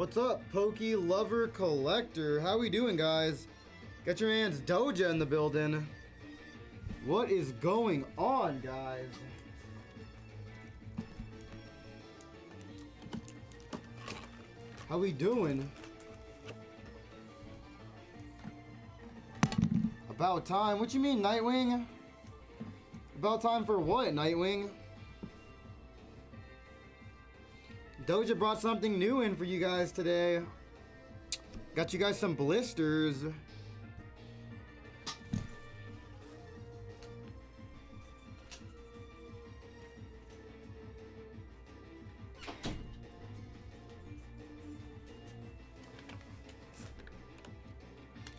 What's up, Pokey Lover Collector? How we doing, guys? Got your man's Doja in the building. What is going on, guys? How we doing? About time. What you mean, Nightwing? About time for what, Nightwing? Doja brought something new in for you guys today. Got you guys some blisters.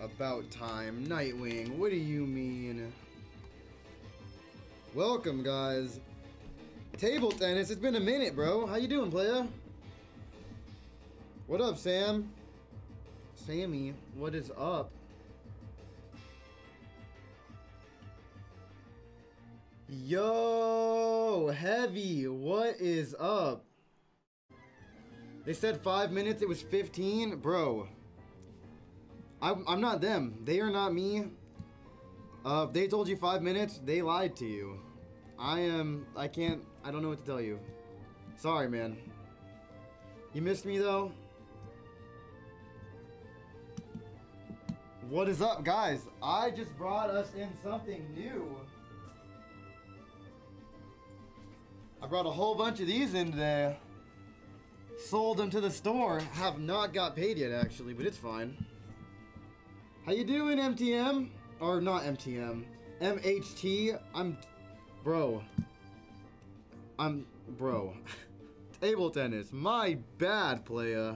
About time. Nightwing, what do you mean? Welcome, guys. Table tennis, it's been a minute, bro. How you doing, playa? What up, Sam? Sammy, what is up? Yo, Heavy, what is up? They said five minutes, it was 15? Bro, I'm, I'm not them. They are not me. Uh, if they told you five minutes, they lied to you. I am, I can't, I don't know what to tell you. Sorry, man. You missed me, though? What is up, guys? I just brought us in something new. I brought a whole bunch of these in today. Sold them to the store. Have not got paid yet, actually, but it's fine. How you doing, MTM? Or not MTM. MHT. I'm... Bro. I'm... Bro. Table tennis. My bad, playa.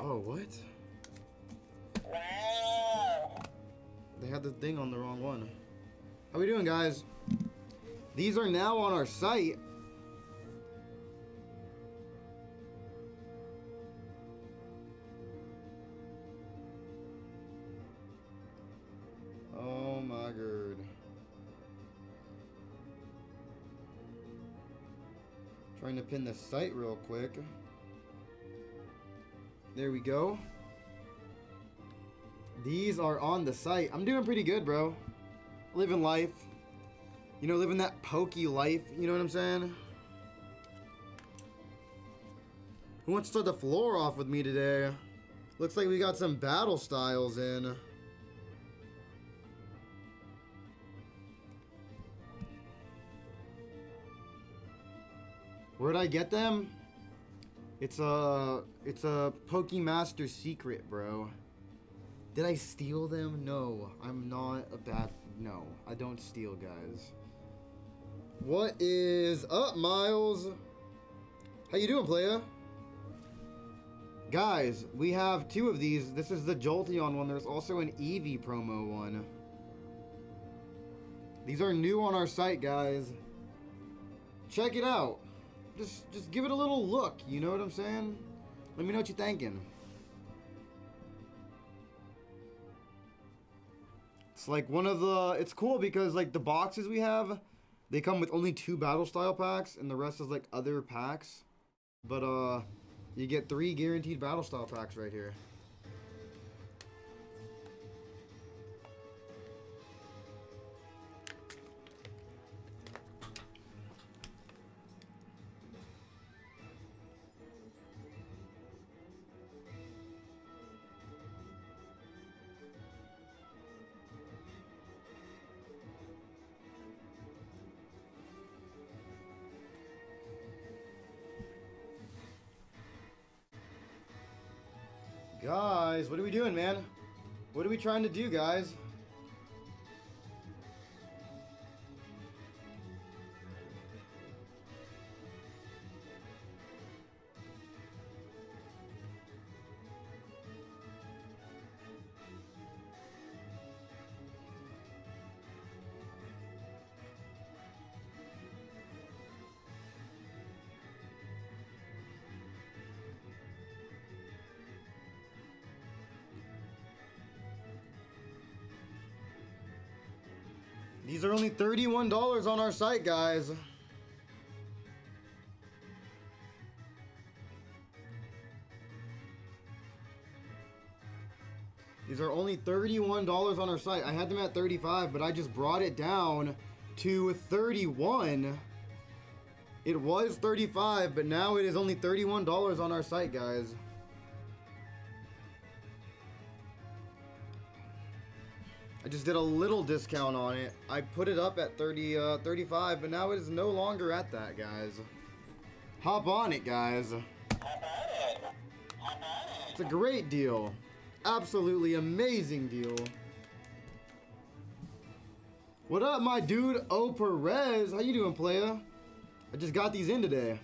Oh, what? They had the thing on the wrong one. How we doing, guys? These are now on our site. Oh my god. Trying to pin the site real quick. There we go. These are on the site. I'm doing pretty good, bro. Living life. You know, living that pokey life. You know what I'm saying? Who wants to start the floor off with me today? Looks like we got some battle styles in. Where'd I get them? It's a it's a Pokemaster secret, bro. Did I steal them? No, I'm not a bad. No, I don't steal, guys. What is up, Miles? How you doing, playa? Guys, we have two of these. This is the Jolteon one. There's also an Eevee promo one. These are new on our site, guys. Check it out. Just, just give it a little look. You know what I'm saying? Let me know what you're thinking. It's like one of the. It's cool because like the boxes we have, they come with only two battle style packs, and the rest is like other packs. But uh, you get three guaranteed battle style packs right here. Guys, what are we doing, man? What are we trying to do, guys? $31 on our site, guys. These are only $31 on our site. I had them at 35, but I just brought it down to 31. It was 35, but now it is only $31 on our site, guys. Just did a little discount on it. I put it up at 30, uh, 35, but now it is no longer at that, guys. Hop on it, guys. It's a great deal. Absolutely amazing deal. What up, my dude, O Perez? How you doing, playa? I just got these in today.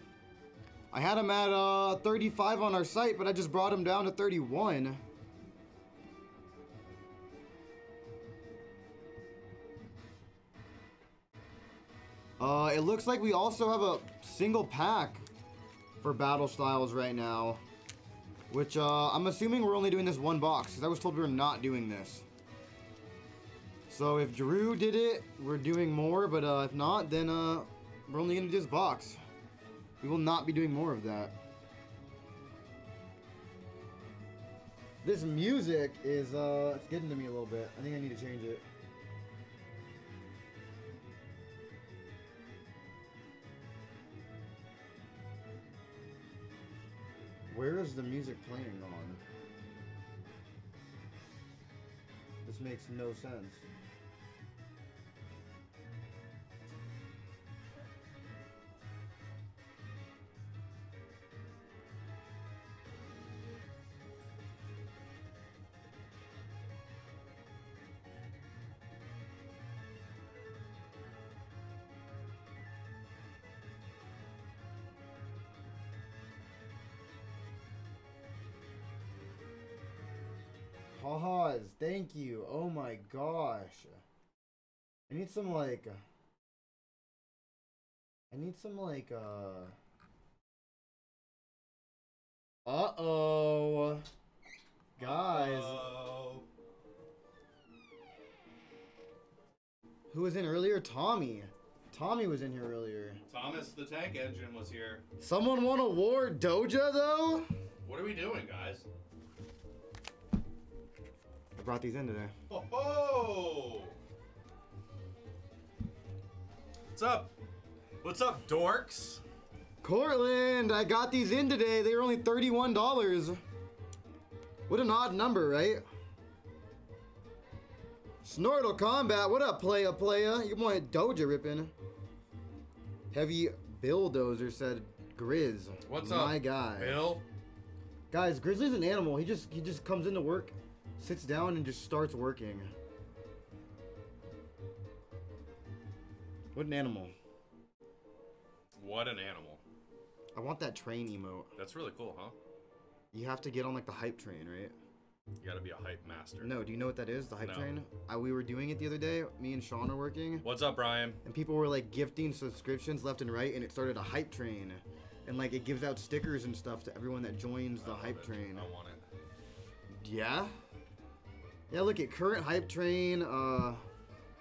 I had them at uh, 35 on our site, but I just brought them down to 31. Uh, it looks like we also have a single pack for Battle Styles right now. Which, uh, I'm assuming we're only doing this one box, because I was told we were not doing this. So if Drew did it, we're doing more, but uh, if not, then uh, we're only going to do this box. We will not be doing more of that. This music is, uh, it's getting to me a little bit. I think I need to change it. Where is the music playing on? This makes no sense. Pause. Thank you. Oh my gosh. I need some like. I need some like uh. Uh oh. Guys. Uh-oh. Who was in earlier? Tommy. Tommy was in here earlier. Thomas the Tank Engine was here. Someone won a war Doja though? What are we doing, guys? Brought these in today. Ho ho! What's up? What's up, dorks? Cortland, I got these in today. They were only $31. What an odd number, right? Snortle Combat, what up, playa playa? You want Doja ripping. Heavy Bulldozer said Grizz. What's My up, My guy. Bill? Guys, Grizzly's an animal. He just he just comes into work, sits down, and just starts working. What an animal. What an animal. I want that train emote. That's really cool, huh? You have to get on like the hype train, right? You gotta be a hype master. No, do you know what that is? The hype No. train? I, we were doing it the other day. Me and Sean are working, What's up, Brian? and people were like gifting subscriptions left and right, and it started a hype train, and like it gives out stickers and stuff to everyone that joins the hype it. train. I want it. Yeah. Yeah, look at current hype train uh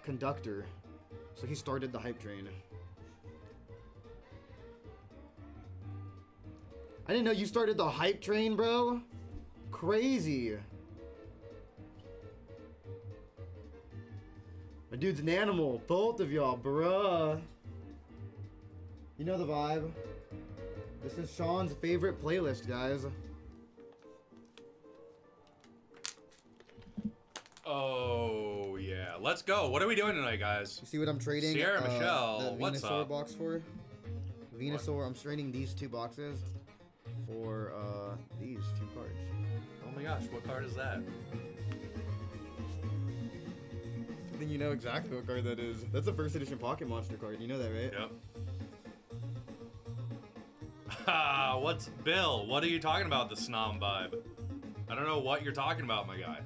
conductor. So he started the hype train. I didn't know you started the hype train, bro. Crazy. My dude's an animal. Both of y'all, bruh. You know the vibe. This is Sean's favorite playlist, guys. Oh yeah, let's go. What are we doing tonight, guys? You see what I'm trading? Sierra uh, Michelle, the what's Venusaur up? box for? Venusaur. I'm trading these two boxes for uh, these two cards. Oh my gosh, what card is that? I think you know exactly what card that is. That's a first edition Pocket Monster card. You know that, right? Yep. Ah, what's Bill? What are you talking about? The snom vibe. I don't know what you're talking about, my guy.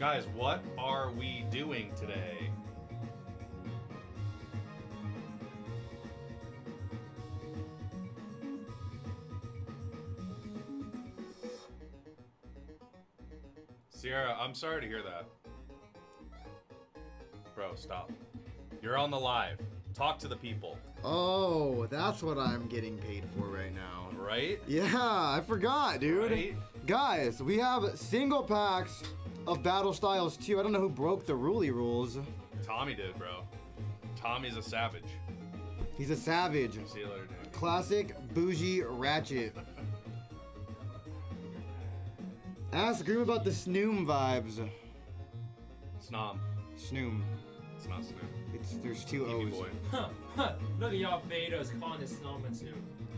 Guys, what are we doing today? Sierra, I'm sorry to hear that. Bro, stop. You're on the live. Talk to the people, Oh, that's what I'm getting paid for right now. right? Yeah, I forgot, dude. Right? Guys, we have single packs of Battle Styles 2. I don't know who broke the Ruly rules. Tommy did, bro. Tommy's a savage. He's a savage. See you later, dude. Classic bougie ratchet. Ask Groom about the Snoom vibes. Snom. Snoom. It's not Snoop. It's there's two Evie O's. boy. Huh, huh. Look at y'all betas calling this snowman too.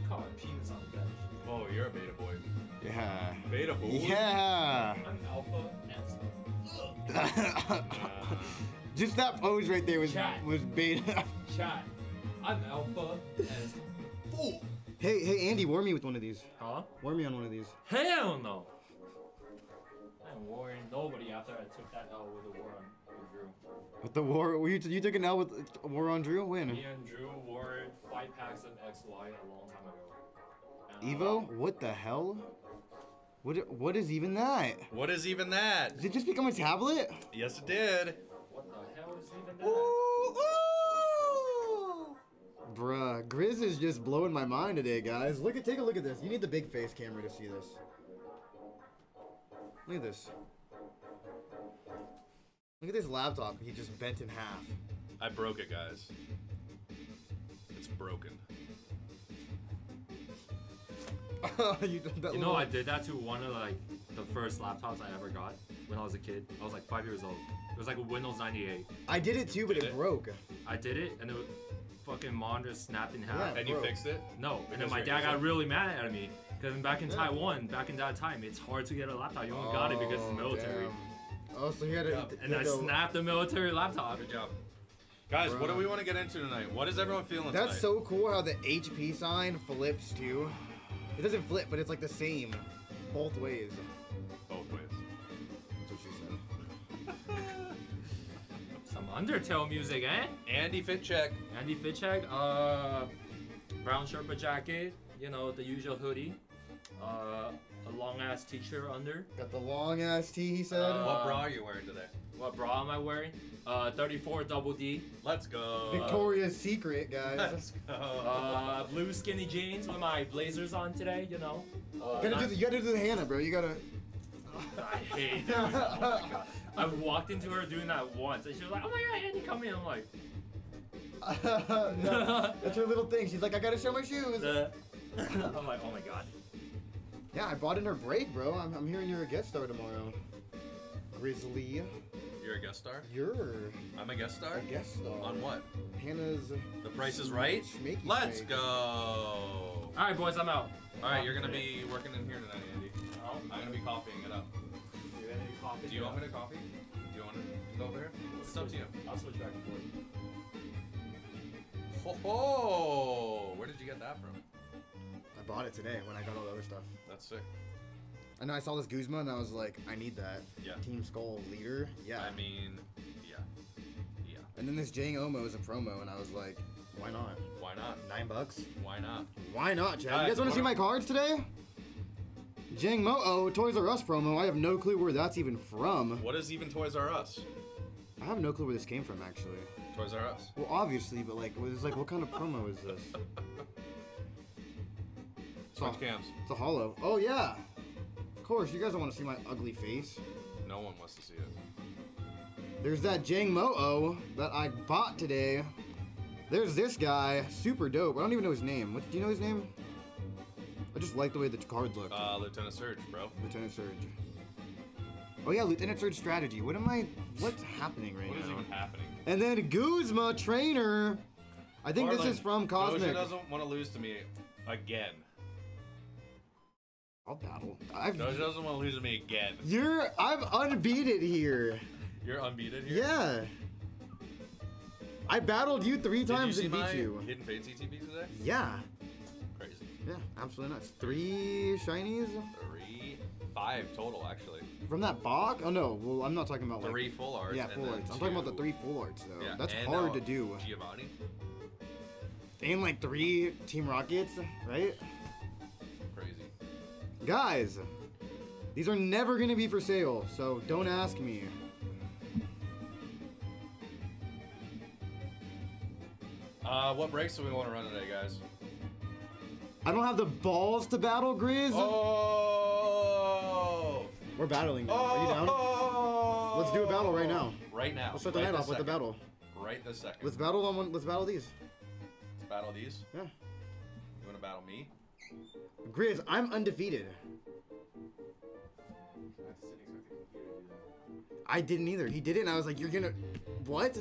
Calling penis on the bench. Oh, you're a beta boy. Yeah. Beta boy. Yeah. I'm alpha and Just that pose right there was Chat. was beta. chat. I'm alpha and fool. hey, hey, Andy, warm me with one of these. Huh? Warm me on one of these. Hell no. I'm worrying nobody after I took that L with the war on with Drew. With the war, you, you took an L with War on Drew. When? Me and Drew wore five packs of XY a long time ago. And, uh, Evo? What the hell? What? What is even that? What is even that? Did it just become a tablet? Yes, it did. What the hell is even that? Ooh, ooh. Bruh, Grizz is just blowing my mind today, guys. Look at, take a look at this. You need the big face camera to see this. Look at this. Look at this laptop. He just bent in half. I broke it, guys. It's broken. you, did that You know, I did that to one of like the first laptops I ever got when I was a kid. I was like five years old. It was like a Windows 98. I did it too, but Did it it? broke. I did it, and it was fucking monitor snapped in half. Yeah. And you Bro. fixed it? No, and then my dad got really mad at me because back in Yeah. Taiwan, back in that time, it's hard to get a laptop. You only got it because it's Oh, military. damn. Oh, so he had to. Yeah. And I snapped the military laptop. Good job. Guys, what do we want to get into tonight? What is everyone feeling That's tonight? so cool how the HP sign flips too. It doesn't flip, but it's like the same, both ways. Both ways. That's what she said. Some Undertale music, eh? Andy Fitchek. Andy Fitchek, uh, brown Sherpa jacket, you know, the usual hoodie, uh, a long ass t-shirt under. Got the long ass T. He said. Uh, what bra are you wearing today? What bra am I wearing? Uh, 34 double D. Let's go. Victoria's Secret, guys. Let's go. Uh, blue skinny jeans with my blazers on today, you know. Uh, You gotta, do the, you gotta do the Hannah, bro. You gotta. I hate that. Oh my god. I walked into her doing that once, and she was like, "Oh my god, Andy, come in." I'm like, no, that's her little thing. She's like, I gotta show my shoes. uh, I'm like, "Oh my god." Yeah, I bought in her break, bro. I'm, I'm hearing you're a guest star tomorrow. Grizzly, You're a guest star? you're I'm a guest star? a guest star. On what? Hannah's. The price is right? Schmakey Let's Schmake. go. All right, boys, I'm out. Alright, you're gonna be working in here tonight, Andy. Oh, I'm gonna be copying it up. you got any coffee? Do you want me to copy? Do you want to go over here? It's up to you. I'll switch back and forth. Ho ho! Where did you get that from? I bought it today when I got all the other stuff. That's sick. And I saw this Guzma and I was like, I need that. Yeah. Team Skull leader. Yeah. I mean, yeah. Yeah. and then this Jangmo-o is a promo, and I was like, why not? Why not? Nine bucks. Why not? Why not, Chad? Guys, you guys want to see my cards today? Jang Mo Oh, Toys R Us promo. I have no clue where that's even from. What is even Toys R Us? I have no clue where this came from, actually. Toys R Us. Well, obviously, but like, it's like, what kind of promo is this? It's a, Switch cams. it's a hollow. Oh yeah. Of course, you guys don't want to see my ugly face. No one wants to see it. There's that Jang Mo that I bought today. There's this guy, super dope. I don't even know his name. What do you know his name? I just like the way the cards look. Uh, Lieutenant Surge, bro. Lieutenant Surge. Oh yeah, Lieutenant Surge strategy. What am I? What's happening right What is now? even happening? And then Guzma trainer. I think this is from Doja Cosmic. doesn't want to lose to me again. I'll battle. I've. Doja doesn't want to lose to me again. You're. I'm unbeaten here. You're unbeaten here. Yeah. I battled you three Did you times and beat you. Hidden Fate CTP today? Yeah. Crazy. Yeah, absolutely nuts. Three shinies Three, five total actually. from that box. Oh no, well I'm not talking about like. Three full arts. yeah, full arts. I'm talking about the three full arts though. Yeah, That's hard uh, to do. Giovanni. And like three Team Rockets, right? Guys, these are never gonna be for sale, so don't ask me. Uh, what breaks do we want to run today, guys? I don't have the balls to battle Grizz. Oh! We're battling. Are you down? Oh! Let's do a battle right now. Right now. Let's start the right night off with the battle. Right this second. Let's battle on one. Let's battle these. Let's battle these. Yeah. You want to battle me? Grizz, I'm undefeated. I didn't either. He did it, and I was like, "You're gonna, what?"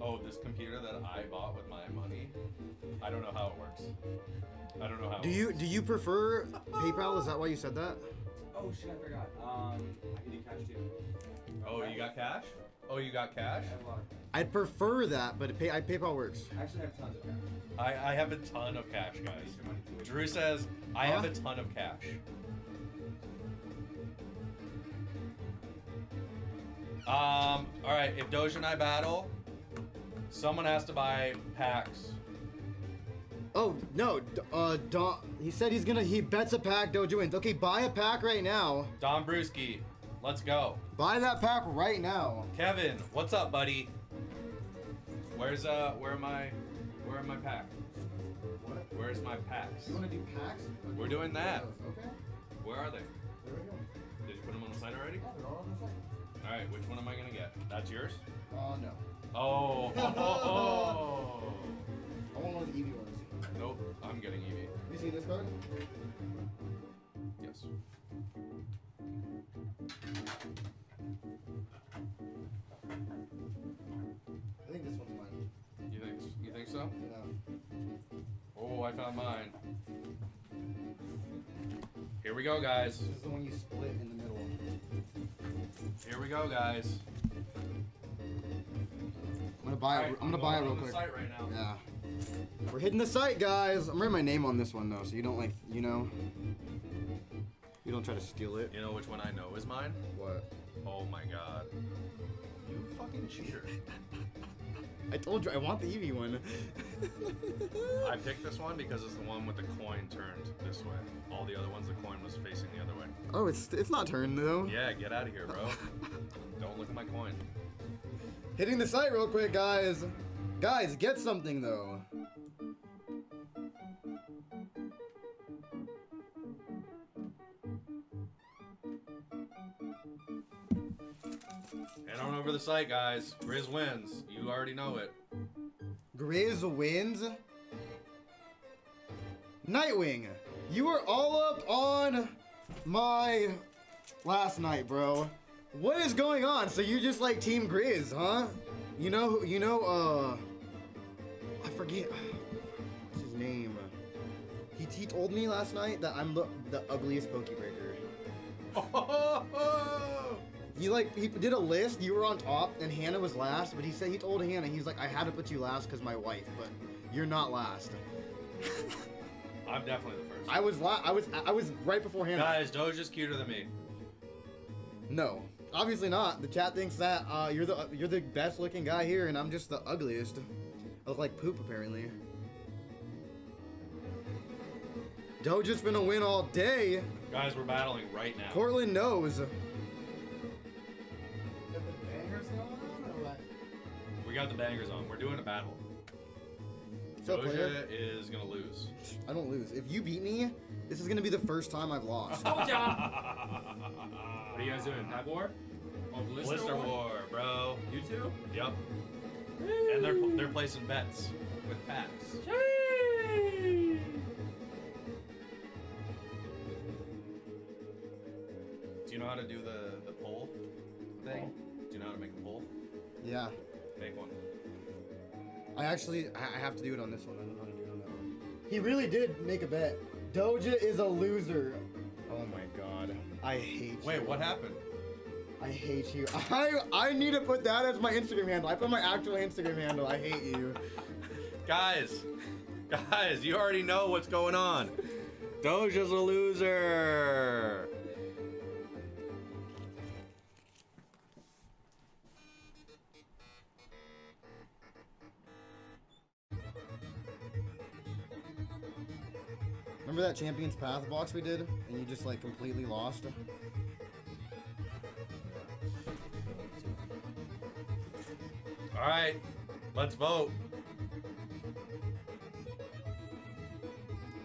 Oh, this computer that I bought with my money. I don't know how it works. I don't know how. Do it you works. do you prefer PayPal? Is that why you said that? Oh shit, I forgot. Um, I can do cash too. Oh, you got cash? Oh, you got cash? I have a lot of cash. I'd prefer that, but pay, I, PayPal works. I actually have tons of cash. I, I have a ton of cash, guys. Waste your money too. Drew says I have a ton of cash. Um. All right. If Doja and I battle, someone has to buy packs. Oh no, uh, Don. He said he's gonna. He bets a pack. Dojo wins. Okay, buy a pack right now. Don Brewski, let's go. Buy that pack right now. Kevin, what's up, buddy? Where's uh? Where am I? Where are my pack? What? Where's my packs? You wanna do packs? We're doing that. Okay. Where are they? There we go. Did you put them on the side already? Yeah, they're all on the site. All right. Which one am I gonna get? That's yours. Uh, no. Oh. I want one of the Eevee ones. nope. I'm getting Eevee. You see this card? Yes. I think this one's mine. You think? You think so? Yeah. Oh, I found mine. Here we go, guys. This is the one you split in the middle. Here we go, guys. I'm gonna buy it. Alright, I'm gonna buy it real quick. site right now. Yeah. We're hitting the site, guys. I'm writing my name on this one though, so you don't like, you know, you don't try to steal it. You know which one I know is mine? What? Oh my god. You fucking cheater. I told you I want the Eevee one. I picked this one because it's the one with the coin turned this way. All the other ones, the coin was facing the other way. oh, it's it's not turned though. Yeah, get out of here, bro. Don't look at my coin. Hitting the site real quick, guys. Guys, get something though. Head over the site, guys. Grizz wins. You already know it. Grizz wins. Nightwing, you were all up on my last night, bro. What is going on? So you just like Team Grizz, huh? You know, you know, uh, I forget what's his name. He, he told me last night that I'm the the ugliest Pokebreaker. He like he did a list. You were on top, and Hannah was last. But he said he told Hannah he's like I had to put you last because my wife, but you're not last. I'm definitely the first. I was la- I was I was right before Hannah. Guys, Doja's cuter than me. No, obviously not. The chat thinks that uh, you're the you're the best looking guy here, and I'm just the ugliest. I look like poop apparently. Doja's gonna win all day. Guys, we're battling right now. Portland knows. Got the bangers on. We're doing a battle. What's up, player? Doja is gonna lose. I don't lose. If you beat me, this is gonna be the first time I've lost. Told ya! What are you guys doing? Pack War? Oh, Blister, Blister War, bro. You two? Yep. And they're they're placing bets with packs. Do you know how to do the the poll thing? Do you know how to make a poll? yeah, Make one. I actually I I have to do it on this one. I don't know how to do it on that one. He really did make a bet. Doja is a loser. Oh my god. I hate Wait, you. what happened? I hate you. I I need to put that as my Instagram handle. I put my actual Instagram handle. I hate you. Guys, guys, you already know what's going on. Doja's a loser. Remember that Champions Path box we did, and you just like completely lost? All right, let's vote.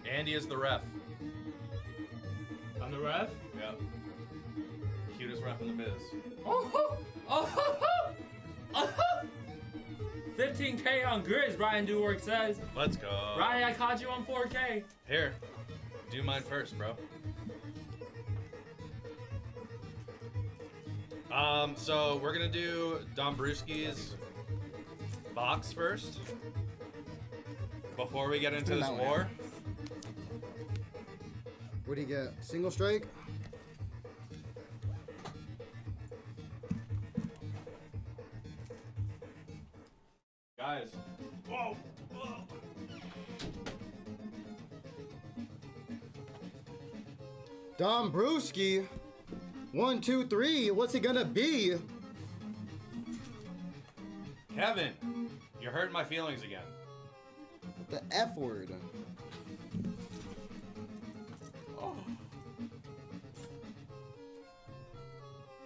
Andy is the ref. I'm the ref. Yep. Cutest ref in the biz. Oh, oh, oh, 15k on Grizz, Brian Duwork says. Let's go. Ryan, I caught you on 4k. Here, do mine first, bro. Um, so we're gonna do Dombrowski's box first. Before we get into this war. What do you get? Single strike? Guys. Whoa! Whoa! Dom Brewski. One, two, three. What's it gonna be? Kevin, you're hurting my feelings again. The F word. Oh.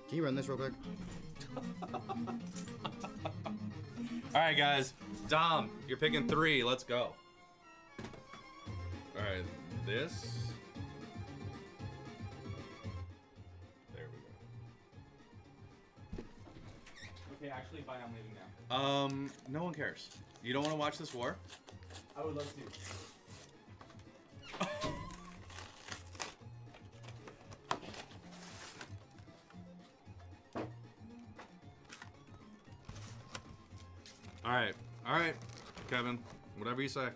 Can you run this real quick? All right, guys. Dom, you're picking three. Let's go. All right, this. Okay, actually, fine. I'm leaving now. Um, no one cares. You don't want to watch this war? I would love to. All right, all right, Kevin. Whatever you say.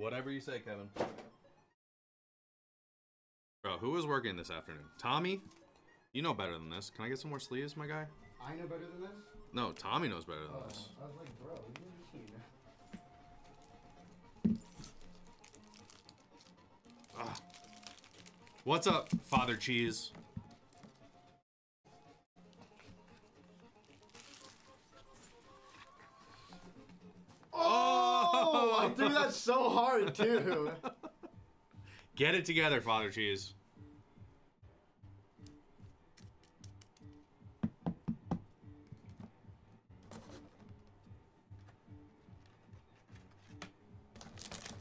Whatever you say, Kevin. Bro, who was working this afternoon? Tommy? You know better than this. Can I get some more sleeves, my guy? I know better than this? No, Tommy knows better than Oh, this. I was like, bro, what do you mean? Ah. What's up, Father Cheese? Oh, Oh, oh, I threw that so hard too. Get it together, Father Cheese.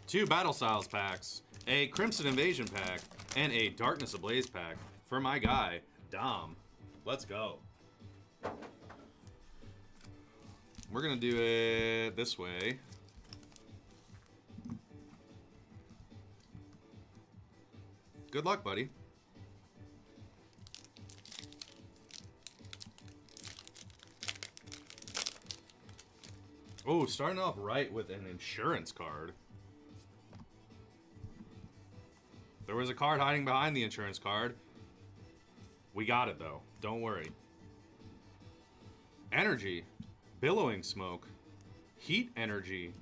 Two Battle Styles packs, a Crimson Invasion pack, and a Darkness Ablaze pack for my guy, Dom. Let's go. We're gonna do it this way. Good luck, buddy. Oh, starting off right with an insurance card. There was a card hiding behind the insurance card. We got it though. Don't worry. Energy, billowing smoke, heat energy,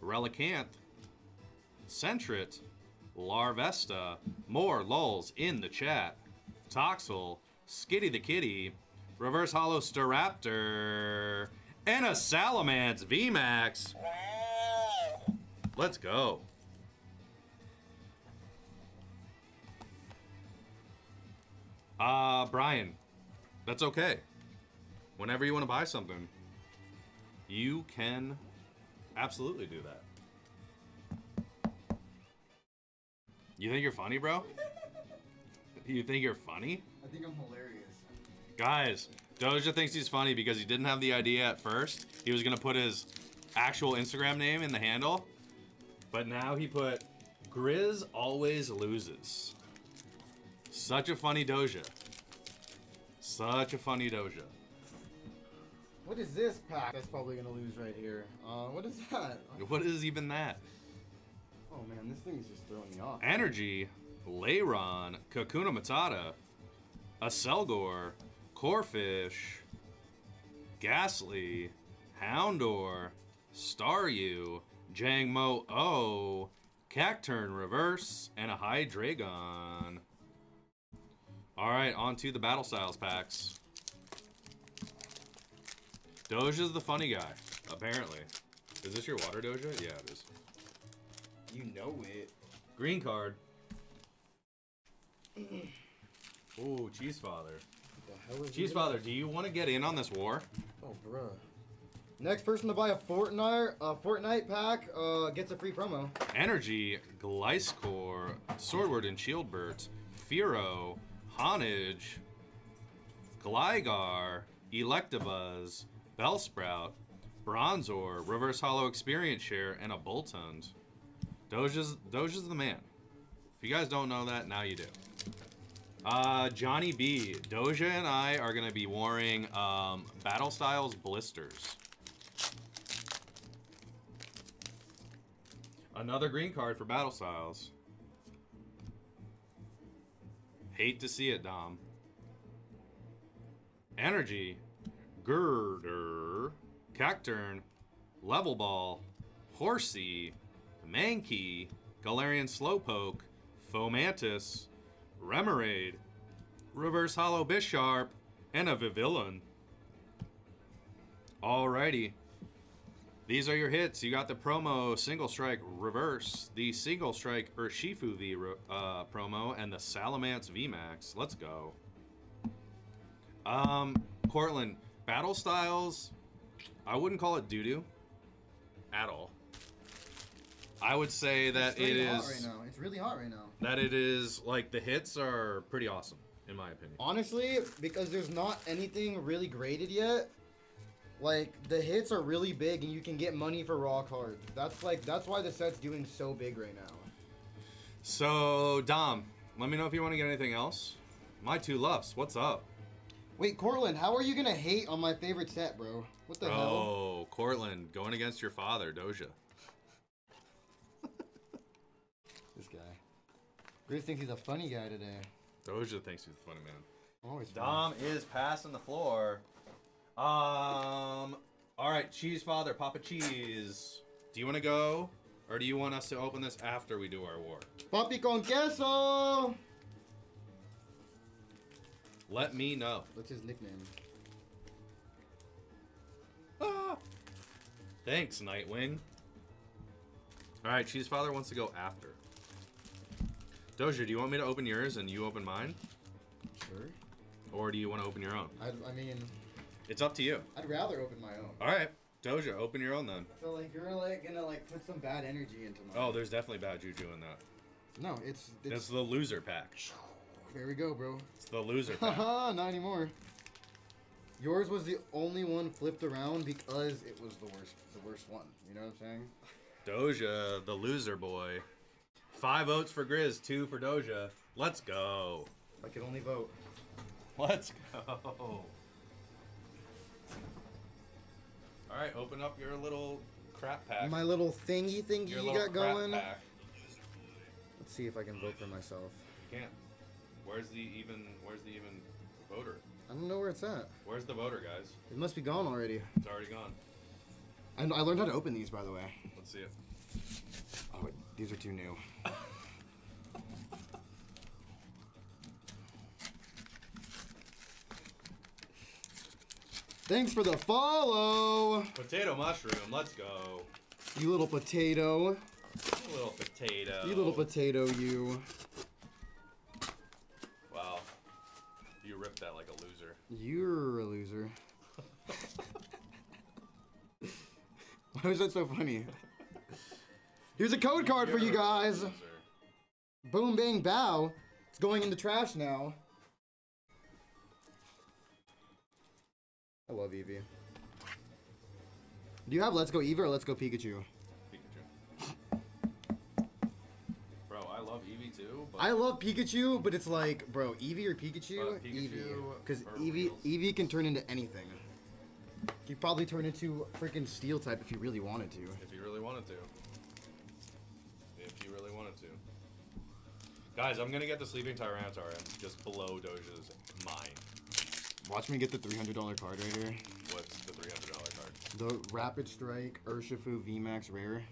relicanth, Sentret, Larvesta, more lulls in the chat. Toxel, Skitty the Kitty, Reverse Holo Staraptor, and a Salamence VMAX. Let's go. Uh, Brian, that's okay. Whenever you want to buy something, you can absolutely do that. You think you're funny, bro? You think you're funny? I think I'm hilarious. Guys, Doja thinks he's funny because he didn't have the idea at first. He was gonna put his actual Instagram name in the handle, but now he put Grizz always loses. Such a funny Doja. Such a funny Doja. What is this pack that's probably gonna lose right here? Uh, what is that? What is even that? Oh man, this thing is just throwing me off. Energy, Lairon, Kakuna Matata, Aselgor, Corphish, Gastly, Houndour, Staryu, Jangmo O, Cacturne Reverse, and a Hydreigon. Alright, on to the Battle Styles packs. Doja's the funny guy, apparently. Is this your water Doja? Yeah, it is. You know it. Green card. Ooh, Cheese Father. The hell is Cheese? Father, do you want to get in on this war? Oh, bruh. Next person to buy a Fortnite, a Fortnite pack uh, gets a free promo. Energy, Gliscor, Sordward and Shielbert, Firo, Honedge, Gligar, Electabuzz, Bellsprout, Bronzor, Reverse Holo Experience Share, and a Boltund. Doja's, Doja's the man. If you guys don't know that, now you do. Uh, Johnny B. Doja and I are to be warring um, Battle Styles Blisters. Another green card for Battle Styles. Hate to see it, Dom. Energy, Girder, Cacturne, Level Ball, Horsey, Mankey, Galarian Slowpoke, Fomantis, Remoraid, Reverse Holo Bisharp, and a Vivillon. Alrighty. These are your hits. You got the promo Single Strike Reverse, the Single Strike Urshifu V uh, promo, and the Salamence VMAX. Let's go. Um, Cortland, battle styles, I wouldn't call it doo doo at all. I would say that it's it hot is right now. It's really hot right now. that it is like the hits are pretty awesome in my opinion. Honestly, because there's not anything really graded yet. Like the hits are really big, and you can get money for raw cards. That's like that's why the set's doing so big right now. So Dom, let me know if you want to get anything else. My two loves, what's up? Wait, Cortland, how are you gonna hate on my favorite set, bro? What the hell? Oh, Cortland, going against your father, Doja. This guy. Grizz thinks he's a funny guy today. Doja thinks he's a funny man. I'm always funny. Dom is passing the floor. Um. All right, Cheese Father, Papa Cheese. Do you want to go, or do you want us to open this after we do our war? Papi con queso. Let me know. What's his nickname? Ah. Thanks, Nightwing. All right, Cheese Father wants to go after. Doja, do you want me to open yours and you open mine, Sure. or do you want to open your own? I'd, I mean, It's up to you. I'd rather open my own. All right, Doja, open your own then. I feel like you're like gonna like put some bad energy into mine. Oh, there's definitely bad juju in that. no, it's It's it's. the loser pack. There we go, bro. It's the loser pack. Haha, not anymore. Yours was the only one flipped around because it was the worst, the worst one. You know what I'm saying? Doja, the loser boy. Five votes for Grizz, two for Doja. Let's go. If I could only vote. Let's go. All right, open up your little crap pack. My little thingy thingy your you got going. pack. Let's see if I can vote for myself. You can't. Where's the even? Where's the even voter? I don't know where it's at. Where's the voter, guys? It must be gone already. It's already gone. I, I learned how to open these, by the way. Let's see it. Oh, wait, these are too new. Thanks for the follow, Potato mushroom. Let's go. you little potato. You little potato. You little potato, you. Wow. You ripped that like a loser. You're a loser. Why was that so funny? Here's a code card for you guys. Boom, bang, bow. It's going in the trash now. I love Eevee. Do you have Let's Go Eevee or Let's Go Pikachu? Pikachu. Bro, I love Eevee too, but I love Pikachu, but it's like, bro, Eevee or Pikachu? Uh, Pikachu Eevee. Because Eevee, reals. Eevee can turn into anything. He probably turn into freaking Steel type if he really wanted to. if you really wanted to. Guys, I'm gonna get the Sleeping Tyranitar and just blow Doja's mind. Watch me get the $300 card right here. What's the $300 card? The Rapid Strike Urshifu VMAX Rare.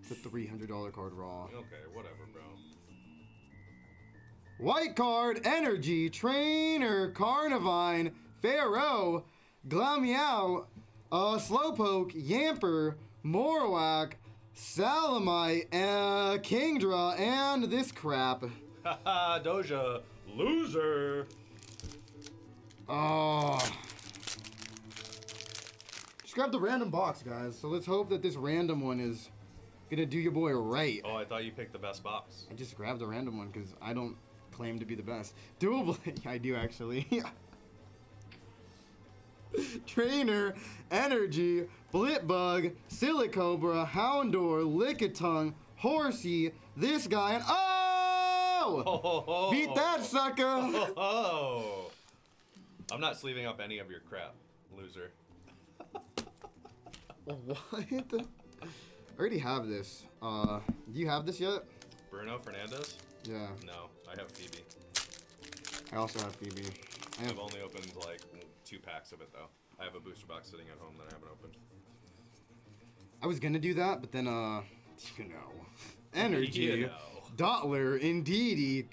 It's a $300 card raw. Okay, whatever, bro. White card, Energy, Trainer, Carnivine, Pharaoh, Glameow, uh, Slowpoke, Yamper, Marowak, Salamite, uh, Kingdra, and this crap. Haha, Doja, loser. Oh. Just grab the random box, guys. So let's hope that this random one is gonna do your boy right. Oh, I thought you picked the best box. I just grabbed a random one because I don't claim to be the best. Doable. I do actually. Trainer, Energy, Blipbug, Silicobra, Houndour, Lickitung, Horsea, this guy, and oh! Oh, Beat that sucker! Oh, I'm not sleeving up any of your crap, loser. What? I already have this. Uh, do you have this yet? Bruno Fernandez? Yeah, No, I have Phoebe. I also have Phoebe. I have I've only opened like two packs of it though. I have a booster box sitting at home that I haven't opened. I was gonna do that, but then, uh, you know, energy, You know. Dottler, Indeedee,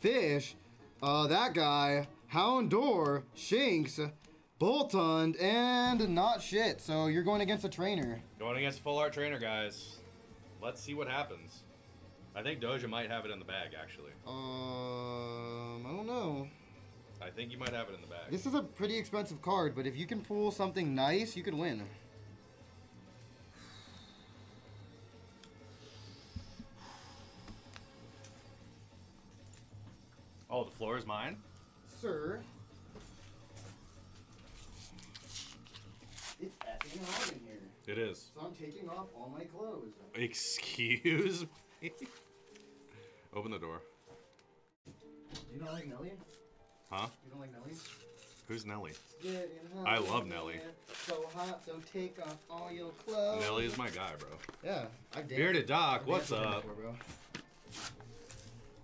Fish, uh, that guy, Houndour, Shinx, Boltund, and not shit. So you're going against a trainer. Going against a full art trainer, guys. Let's see what happens. I think Doja might have it in the bag, actually. Um, I don't know. I think you might have it in the bag. This is a pretty expensive card, but if you can pull something nice, you could win. Oh, the floor is mine? Sir. It's effing hot in here. It is. So I'm taking off all my clothes. Excuse me? Open the door. You don't like Nelly? Huh? You don't like Nelly? Who's Nelly? I love Nelly. So hot, so take off all your clothes. Nelly is my guy, bro. Yeah, I danced. Bearded Doc, what's danced with him up? before.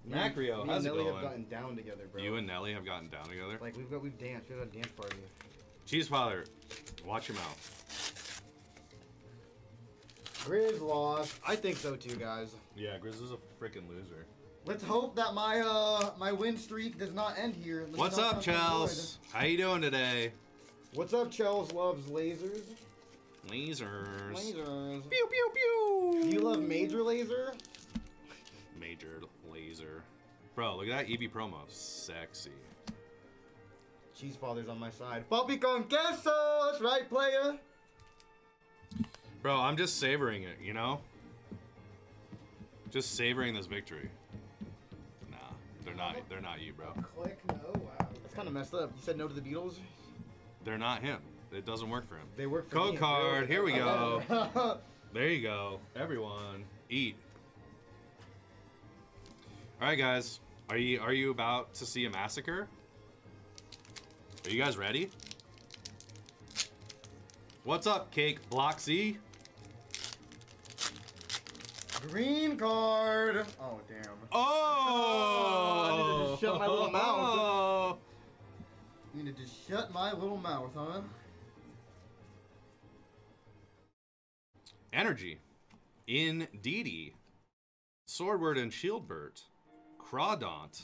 Macrio, and how's it Nelly going? have gotten down together, bro. You and Nelly have gotten down together? like we've got we've danced. We've had a dance party. Cheese Father, watch your mouth. Grizz lost. I think so too, guys. Yeah, Grizz is a freaking loser. Let's hope that my uh my win streak does not end here. Let me What's up, Chels? How you doing today? What's up, Chels? Loves lasers. Lasers. Lasers. Pew pew pew. Do you love Major Lazer? Major laser. Bro, look at that Eevee promo. Sexy. Cheese Father's on my side. Papi con queso. That's right, player. Bro, I'm just savoring it, you know? Just savoring this victory. Nah, they're not they're not you, bro. Click no. Wow. That's kind of messed up. You said no to the Beatles. They're not him. It doesn't work for him. They work for Code me. card, here we go. go. There you go. Everyone, eat. All right, guys. Are you are you about to see a massacre? Are you guys ready? What's up, Cake Bloxy? Green card. Oh damn. Oh! I need to just shut my little mouth. Oh! You need to just shut my little mouth, huh? Energy. Indeedee. Sordward and Shielbert. Crawdaunt.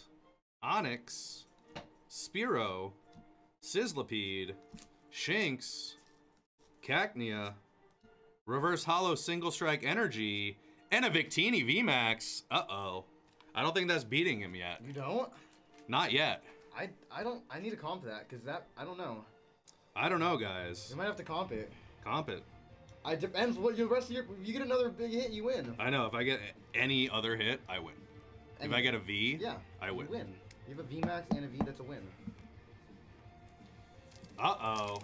Onix. Spiro. Sizzlipede. Shinx. Cacnea. Reverse Holo Single Strike Energy. And a Victini VMAX. Uh oh. I don't think that's beating him yet. You don't? Not yet. I I don't. I need to comp that because that I don't know. I don't know, guys. You might have to comp it. Comp it. I depends what your rest of your. If you get another big hit, you win. I know. If I get any other hit, I win. If I get a V, Yeah. I you win. win. You have a V max and a V. That's a win. Uh oh.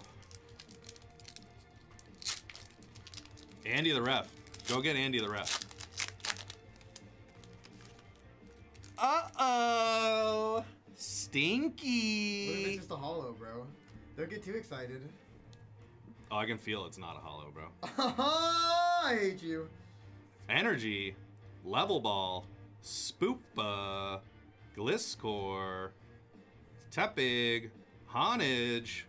Andy the ref. Go get Andy the ref. Uh oh. What if it's Stinky. just a holo, bro? Don't get too excited. Oh, I can feel it's not a holo, bro. I hate you. Energy. Level ball. Spoopa. Gliscor. Tepig. Honedge.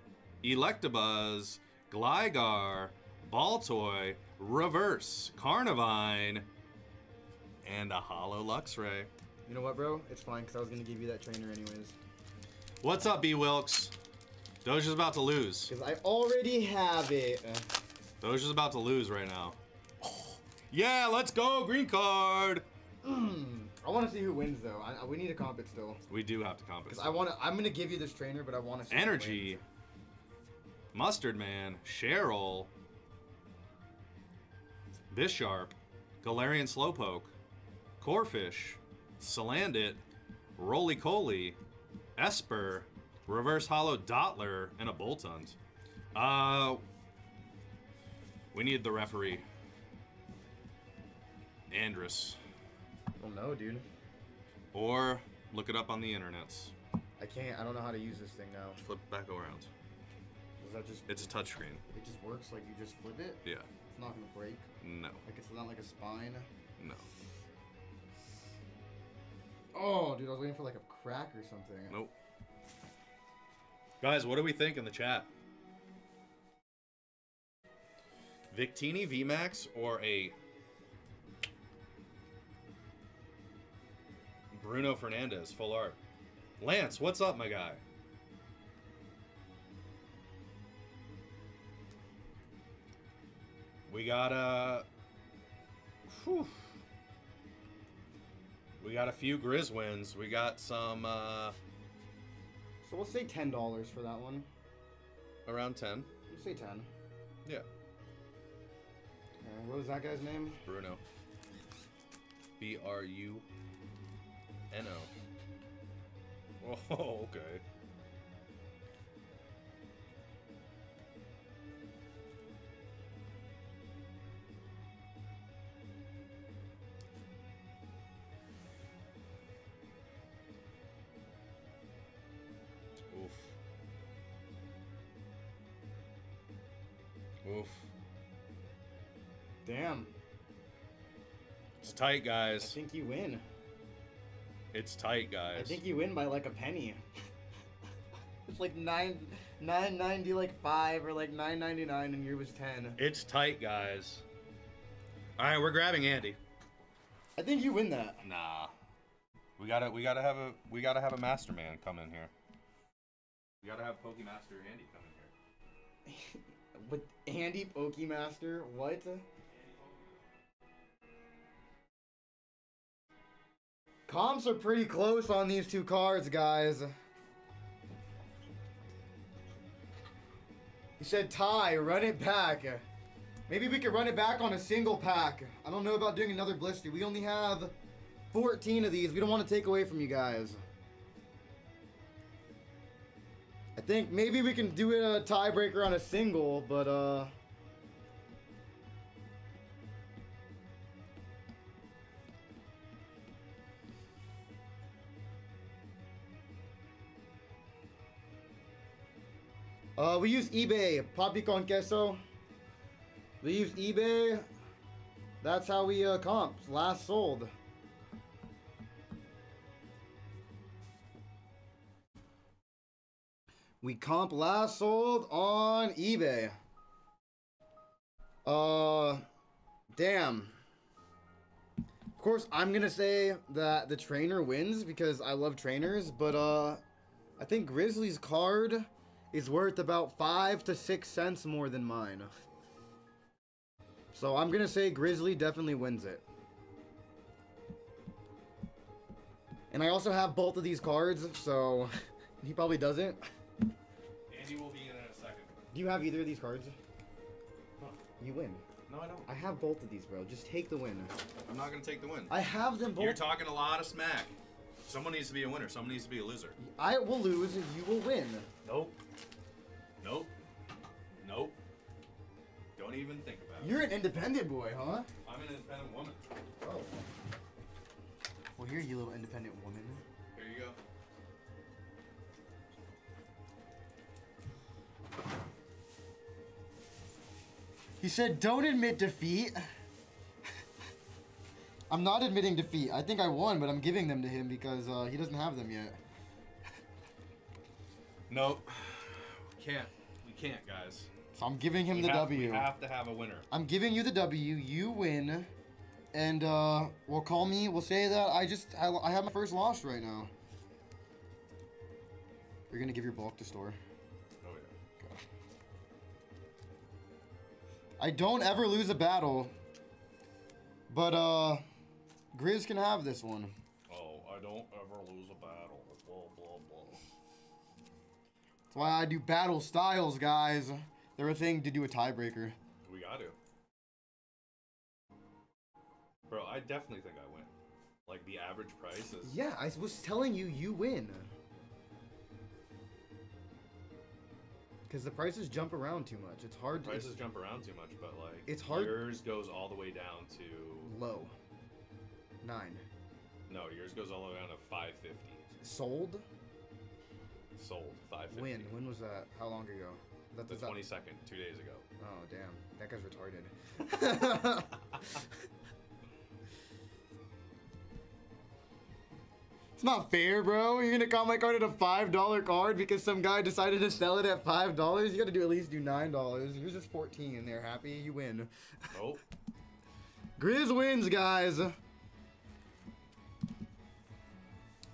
Electabuzz. Gligar. Baltoy. Reverse. Carnivine. And a holo Luxray. You know what, bro? It's fine because I was gonna give you that trainer anyways. What's up, B Wilkes? Doja's about to lose. Because I already have it. Doja's about to lose right now. Yeah, let's go, green card. Mm, I want to see who wins though. I, we need to comp it still. We do have to compensate. Because I want to. I'm gonna give you this trainer, but I want to see Energy. wins. Mustard Man. Cheryl. Bisharp. Galarian Slowpoke. Corphish. Salandit. Roly Coly. Espurr. Reverse Holo Dottler. And a Boltund. Uh. We need the referee. Andrus. Well, no, dude. Or look it up on the internets. I can't. I don't know how to use this thing now. Flip back around. Does that just? It's a touchscreen. It just works like you just flip it. Yeah. It's not gonna break. No. Like it's not like a spine. No. Oh, dude, I was waiting for like a crack or something. Nope. Guys, what do we think in the chat? Victini VMAX or a Bruno Fernandez full art? Lance, what's up, my guy? We got uh whew. We got a few Grizz wins. We got some uh So we'll say ten dollars for that one. around 10. We'll say ten. Yeah. Okay, what was that guy's name? Bruno. B R U N O. Oh, okay. Oof. Oof. Damn. It's tight, guys. I think you win. It's tight, guys. I think you win by like a penny. it's like nine, nine ninety, like five, or like nine ninety nine, and yours was ten. It's tight, guys. All right, we're grabbing Andy. I think you win that. Nah. We gotta, we gotta have a, we gotta have a master man come in here. We gotta have Pokemaster Andy come in here. With Andy Pokemaster, what? Comps are pretty close on these two cards, guys. He said tie, run it back. Maybe we could run it back on a single pack. I don't know about doing another blister. We only have 14 of these. We don't want to take away from you guys. I think maybe we can do a tiebreaker on a single, but uh. Uh, we use eBay, Papi con queso. We use eBay. That's how we uh, comp. Last sold. We comp last sold on eBay. Uh, damn. Of course, I'm gonna say that the trainer wins because I love trainers, but uh, I think Grizzly's card is worth about five to six cents more than mine. So I'm gonna say Grizzly definitely wins it. And I also have both of these cards, so he probably doesn't. Andy will be in in a second. Do you have either of these cards? You win. No, I don't. I have both of these, bro. Just take the win. I'm not gonna take the win. I have them both. You're talking a lot of smack. Someone needs to be a winner. Someone needs to be a loser. I will lose and you will win. Nope. Nope. Nope. Don't even think about it. You're an independent boy, huh? I'm an independent woman. Oh. Well, here, you little independent woman. Here you go. He said, "Don't admit defeat." I'm not admitting defeat. I think I won, but I'm giving them to him because uh, he doesn't have them yet. Nope. We can't. We can't, guys. So I'm giving him We the have, W. We have to have a winner. I'm giving you the W. You win, and uh, we'll call me. We'll say that I just I, I have my first loss right now. You're gonna give your bulk to store. Oh yeah. I don't ever lose a battle, but uh, Grizz can have this one. Oh I don't ever lose a why I do battle styles, guys. They're a thing to do a tiebreaker. We got to. Bro, I definitely think I win. Like the average price is. Yeah, I was telling you, you win. Because the prices jump around too much. It's hard. to Prices jump around too much, but like It's hard- Yours goes all the way down to low. Nine. no. Yours goes all the way down to five fifty. Sold. Sold five fifty. When? When was that? How long ago? That, The twenty second, two days ago. Oh damn, that guy's retarded. it's not fair, bro. You're gonna call my card at a five dollar card because some guy decided to sell it at five dollars. You gotta do at least do nine dollars. Yours is fourteen. They're happy. You win. Oh, Grizz wins, guys.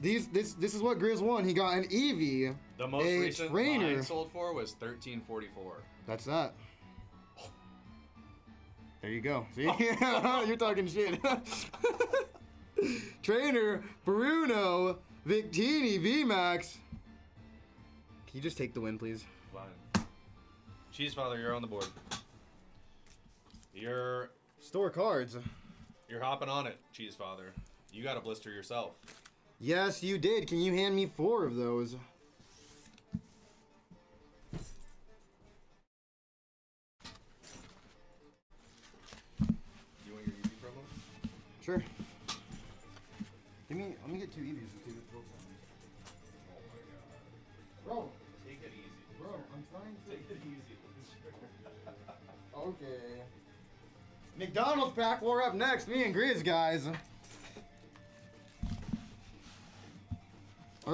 These this this is what Grizz won. He got an Eevee. the most A recent trainer. mine sold for was thirteen forty four. That's that. There you go. See? Oh. You're talking shit. Trainer Bruno Victini VMAX. Can you just take the win, please? Fine. Cheese father, you're on the board. You're Store cards. you're hopping on it, cheese father. You got a blister yourself. Yes, you did. Can you hand me four of those? You want your Eevee promo? Sure. Give me. Let me get two Eevees. and two Pokemon. Oh my god. Bro, Take it easy. bro, I'm trying to. Take it easy. Okay. McDonald's pack war up next. Me and Grizz, guys.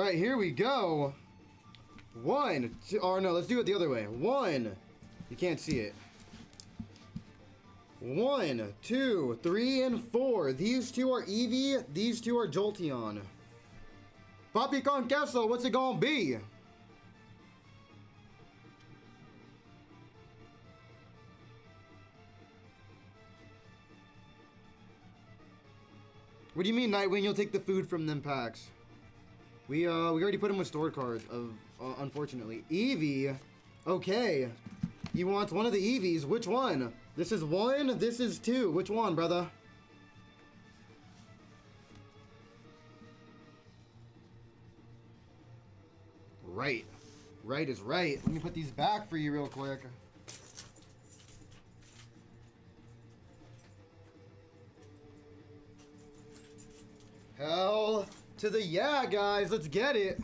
Right, here we go. One, two, or no, let's do it the other way. One, you can't see it. One, two, three, and four. These two are Eevee. These two are Jolteon. Papi con queso, what's it gonna be? What do you mean, Nightwing? You'll take the food from them packs. We uh we already put him with stored cards. Of uh, unfortunately, Eevee. Okay, he wants one of the Eevees. Which one? This is one. This is two. Which one, brother? Right. Right is right. Let me put these back for you real quick. Hell to the yeah, guys. Let's get it.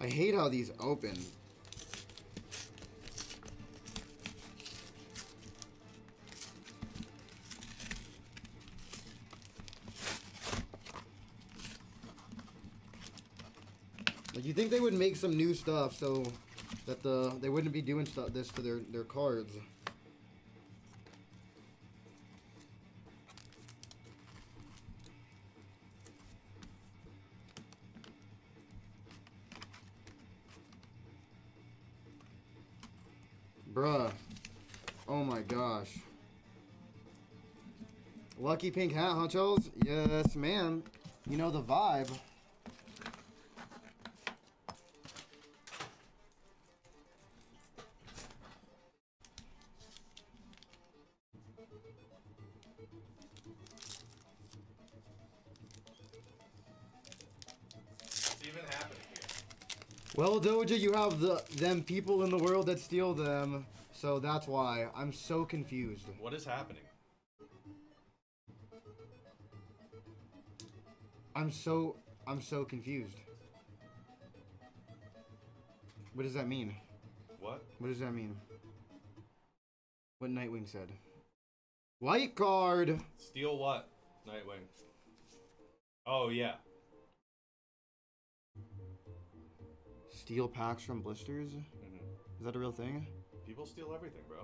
I hate how these open. Like you think they would make some new stuff so that the they wouldn't be doing stuff this to their their cards. Bruh. Oh my gosh. Lucky pink hat, huh, Charles? Yes, ma'am. You know the vibe. Well, Doja, you have the them people in the world that steal them, so that's why I'm so confused. What is happening? I'm so I'm so confused. What does that mean? What? What does that mean? What Nightwing said. White card. Steal what? Nightwing. Oh yeah. Steal packs from blisters. hmm Is that a real thing? People steal everything, bro.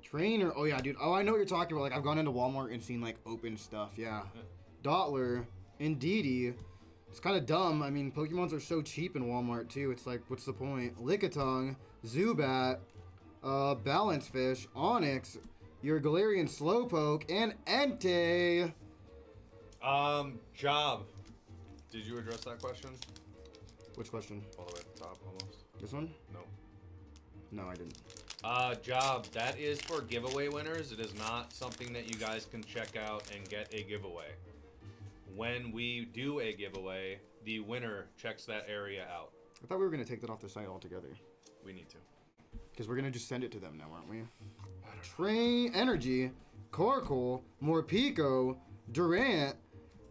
Trainer. Oh yeah, dude. Oh, I know what you're talking about. Like I've gone into Walmart and seen like open stuff. Yeah. Dottler, Indeedee. It's kind of dumb. I mean, Pokemons are so cheap in Walmart too. It's like, what's the point? Lickitung, Zubat, uh, Balance Fish, Onix, your Galarian Slowpoke, and Entei. Um, job. Did you address that question? Which question? All the way at the top, almost. This one? No. No, I didn't. Uh, job. That is for giveaway winners. It is not something that you guys can check out and get a giveaway. When we do a giveaway, the winner checks that area out. I thought we were gonna take that off the site altogether. We need to. Because we're gonna just send it to them now, aren't we? Train Energy, Corkle, Morpeko, Durant,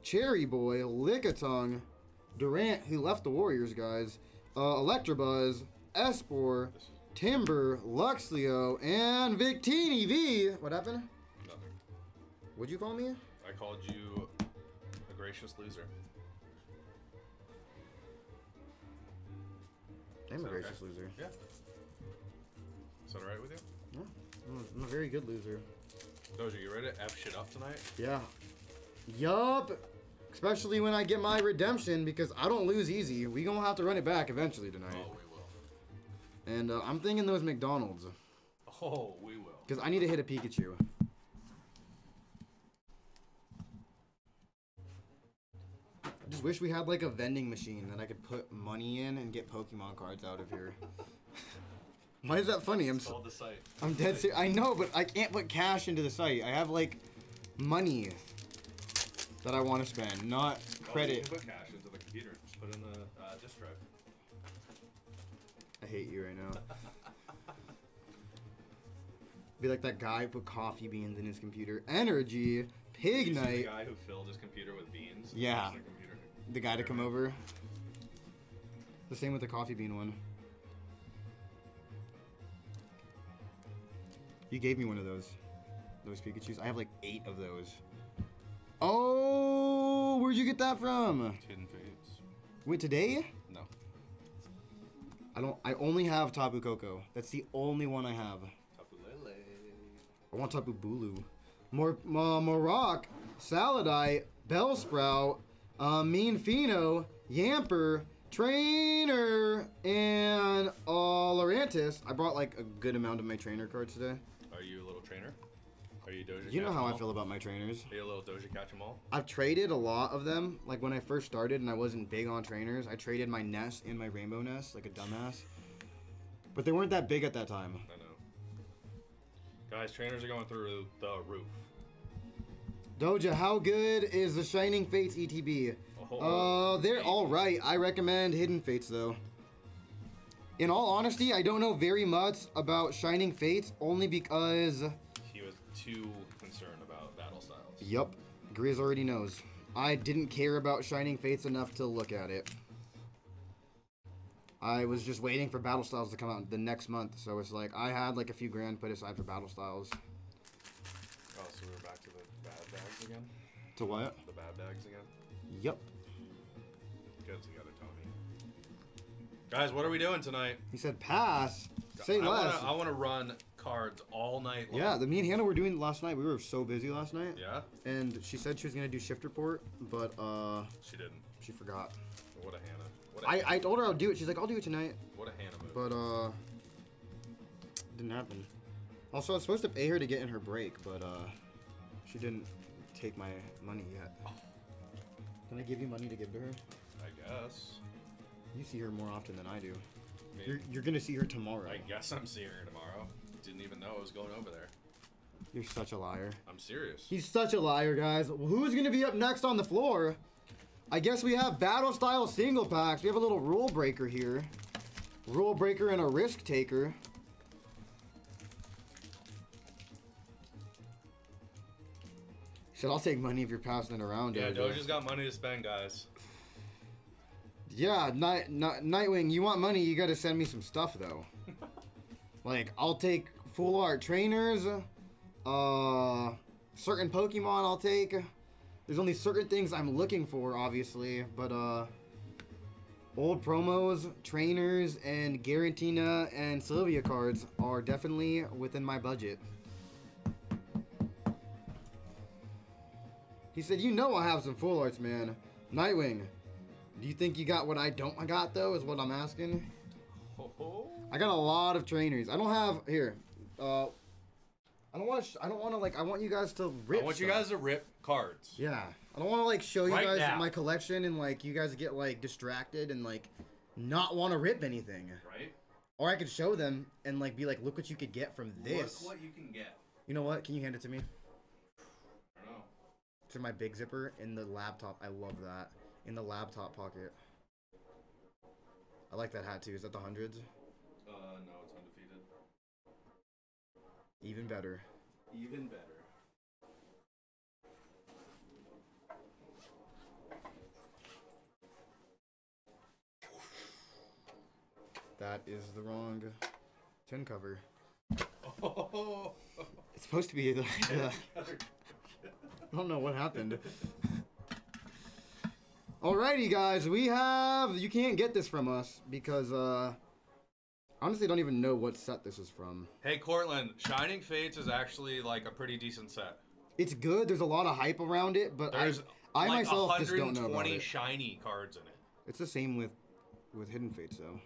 Cherubi, Lickitung, Durant, who left the Warriors, guys, uh, Electabuzz, Espurr, Timburr, Luxio, and Victini V. What happened? nothing. What'd you call me? I called you a gracious loser. I'm a gracious okay? loser. Yeah. Is that alright with you? Yeah. I'm a- I'm a very good loser. Doja, you ready to F shit up tonight? Yeah. Yup. Especially when I get my redemption because I don't lose easy. We gonna have to run it back eventually tonight. Oh, we will. And uh, I'm thinking those McDonald's Oh, we will. because I need to hit a Pikachu. I just wish we had like a vending machine that I could put money in and get Pokemon cards out of here. Why is that funny? I'm so, the site. I'm dead serious. I know, but I can't put cash into the site. I have like money that I want to spend, not Oh, credit. can put cash into the computer. Just put in the uh, disk drive. I hate you right now. Be like that guy who put coffee beans in his computer. Energy, Pig see Night, the guy who filled his computer with beans. Yeah. The the guy to come over. The same with the coffee bean one. You gave me one of those. Those Pikachu's. I have like eight of those. Oh, where'd you get that from? Hidden Fates. Wait, today? No. I don't. I only have Tapu Koko. That's the only one I have. Tapu Lele. I want Tapu Bulu. More, uh, Maroc, Salandit, Bellsprout, uh, Mean Fino, Yamper, Trainer, and uh, Lurantis. I brought like a good amount of my trainer cards today. Are you a little trainer? Are you Doja You know how I feel about my trainers. Are you a little Doja catch 'em all? I've traded a lot of them. Like when I first started and I wasn't big on trainers, I traded my nest and my rainbow nest like a dumbass. But they weren't that big at that time. I know. Guys, trainers are going through the roof. Doja, how good is the Shining Fates ETB? Oh, Uh, they're all right. I recommend Hidden Fates though. In all honesty, I don't know very much about Shining Fates only because, too concerned about battle styles. yup, Grizz already knows. I didn't care about Shining Fates enough to look at it. I was just waiting for Battle Styles to come out the next month, so it's like I had like a few grand put aside for Battle Styles. Oh, so we're back to the bad bags again? To what? The bad bags again? Yep. Get together, Tommy. Guys, what are we doing tonight? He said pass. Say I less. Wanna, I want to run cards all night long. Yeah, the me and Hannah were doing last night. We were so busy last night. Yeah? And she said she was gonna do shift report, but uh, She didn't. she forgot. What a Hannah. What a I, Hannah. I told her I'll do it. She's like, I'll do it tonight, What a Hannah move. but uh, didn't happen. Also, I was supposed to pay her to get in her break, but uh, she didn't take my money yet. Can I give you money to give to her? I guess. You see her more often than I do. You're, you're gonna see her tomorrow. I guess I'm seeing her tomorrow. Didn't even know I was going over there. You're such a liar. I'm serious. He's such a liar, guys. Who's gonna be up next on the floor? I guess we have battle style single packs. We have a little rule breaker here. Rule breaker and a risk taker. Said I'll take money if you're passing it around. Yeah, Doja. Doja's got money to spend, guys. Yeah, Night, Night, Nightwing, you want money? You gotta send me some stuff though. Like I'll take full art trainers. Uh, certain Pokemon I'll take. There's only certain things I'm looking for, obviously, but uh, old promos, trainers, and Giratina and Sylvia cards are definitely within my budget. He said, "You know I have some full arts, man. Nightwing, do you think you got what I don't got though? Is what I'm asking. Ho ho. I got a lot of trainers. I don't have here. uh, I don't want to. I don't want to like. I want you guys to rip. I want you guys to rip cards. Yeah, I don't want to like show you Right guys now. my collection and like you guys get like distracted and like not want to rip anything. Right? Or I could show them and like be like, look what you could get from this. Look what you can get. You know what? Can you hand it to me? I don't know. To my big zipper in the laptop. I love that. In the laptop pocket. I like that hat too. Is that the hundreds? Uh, no, it's undefeated. Even better. Even better. That is the wrong tin cover. Oh, It's supposed to be the. the I don't know what happened. Alrighty, guys, we have. You can't get this from us because, uh. Honestly, don't even know what set this is from. hey, Cortland, Shining Fates is actually like a pretty decent set. It's good. There's a lot of hype around it, but I, There's I like myself just don't know about 120 it. shiny cards in it. It's the same with with Hidden Fates though.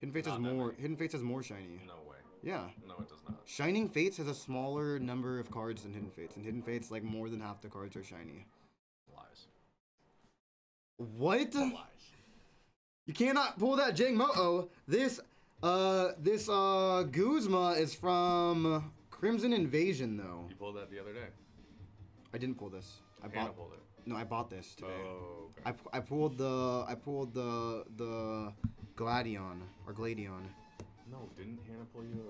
Hidden Fates has Not that more. many. Hidden Fates has more shiny. No way. Yeah. No, it does not. Shining Fates has a smaller number of cards than Hidden Fates, and Hidden Fates like more than half the cards are shiny. Lies. What? Lies. You cannot pull that Jang Mo. This uh this uh Guzma is from Crimson Invasion though. You pulled that the other day. I didn't pull this. I Hannah bought pulled it. no, I bought this today. Oh, okay. I, I pulled the I pulled the the Gladion or Gladion. No, didn't Hannah pull you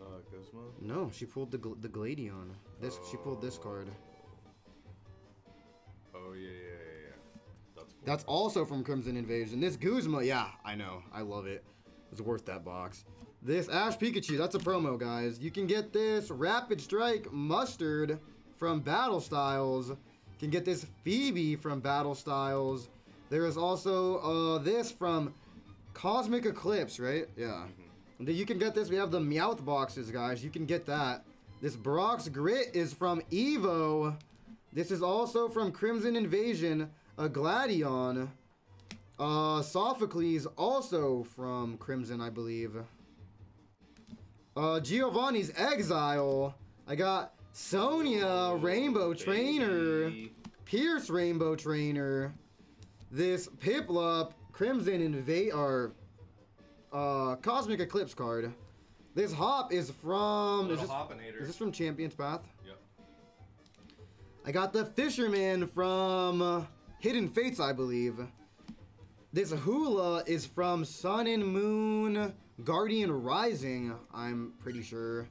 a uh, Guzma? No, she pulled the the Gladion. This she pulled this card. Oh yeah, yeah, yeah, yeah. That's cool. That's also from Crimson Invasion. This Guzma, yeah, I know, I love it. It's worth that box. This Ash Pikachu, that's a promo, guys. You can get this Rapid Strike Mustard from Battle Styles. You can get this Phoebe from Battle Styles. There is also uh, this from Cosmic Eclipse, right? Yeah. Then You can get this. We have the Meowth boxes, guys. You can get that. This Brock's Grit is from Evo. This is also from Crimson Invasion, a Gladion. Uh, Sophocles, also from Crimson, I believe. Uh, Giovanni's Exile. I got Sonia, Rainbow Trainer. Pierce Rainbow Trainer. This Piplup Crimson Invade or uh Cosmic Eclipse card. This Hop is from is this, is this from Champion's Path? Yep. I got the Fisherman from Hidden Fates, I believe. This Hala is from Sun and Moon Guardian Rising, I'm pretty sure.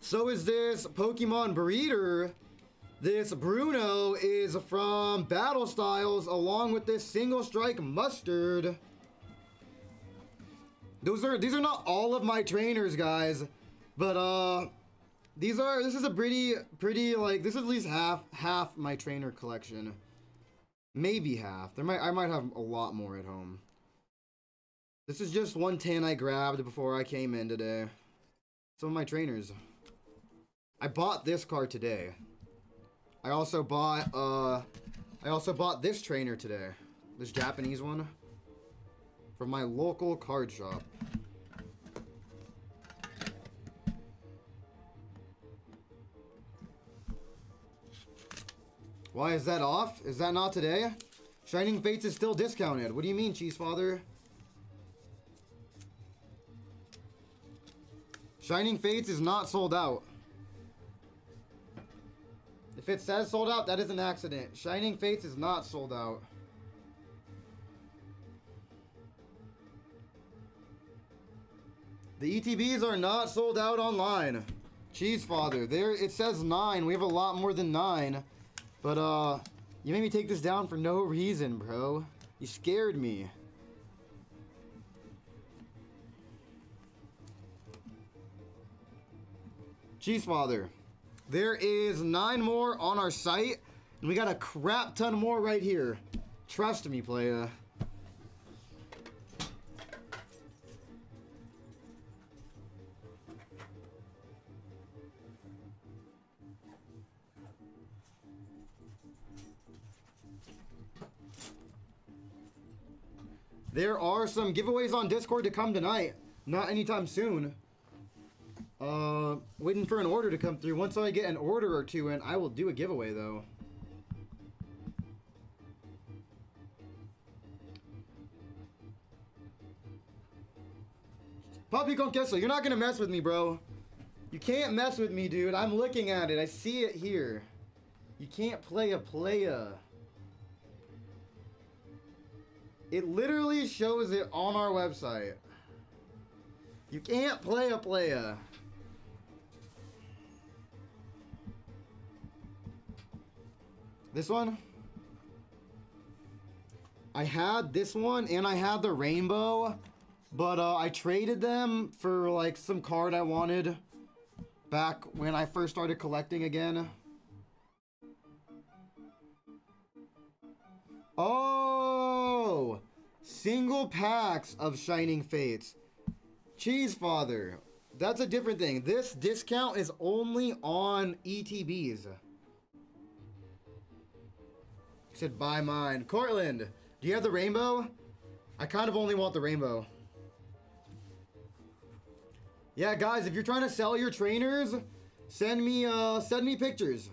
So is this Pokemon Breeder. This Bruno is from Battle Styles along with this Single Strike Mustard. Those are these are not all of my trainers, guys. But uh these are this is a pretty pretty like this is at least half half my trainer collection. Maybe half. There might I might have a lot more at home. This is just one tan I grabbed before I came in today. Some of my trainers. I bought this card today. I also bought uh I also bought this trainer today. This Japanese one from my local card shop. Why is that off? Is that not today? Shining Fates is still discounted. What do you mean, Cheese Father? Shining Fates is not sold out. If it says sold out, that is an accident. Shining Fates is not sold out. The ETBs are not sold out online. Cheese Father, there it says nine. We have a lot more than nine. But uh you made me take this down for no reason, bro. You scared me. Cheese Father, there is nine more on our site, and we got a crap ton more right here. Trust me, playa. There are some giveaways on Discord to come tonight. Not anytime soon. Uh, waiting for an order to come through. Once I get an order or two in, I will do a giveaway though. Con queso, you're not gonna mess with me, bro. You can't mess with me, dude. I'm looking at it. I see it here. You can't play a playa. It literally shows it on our website. You can't play a playa. This one? I had this one and I had the rainbow, but uh, I traded them for like some card I wanted back when I first started collecting again. Oh! Single packs of Shining Fates. Cheese Father. That's a different thing. This discount is only on ETBs. He said, buy mine. Cortland, do you have the rainbow? I kind of only want the rainbow. Yeah, guys, if you're trying to sell your trainers, send me uh send me pictures.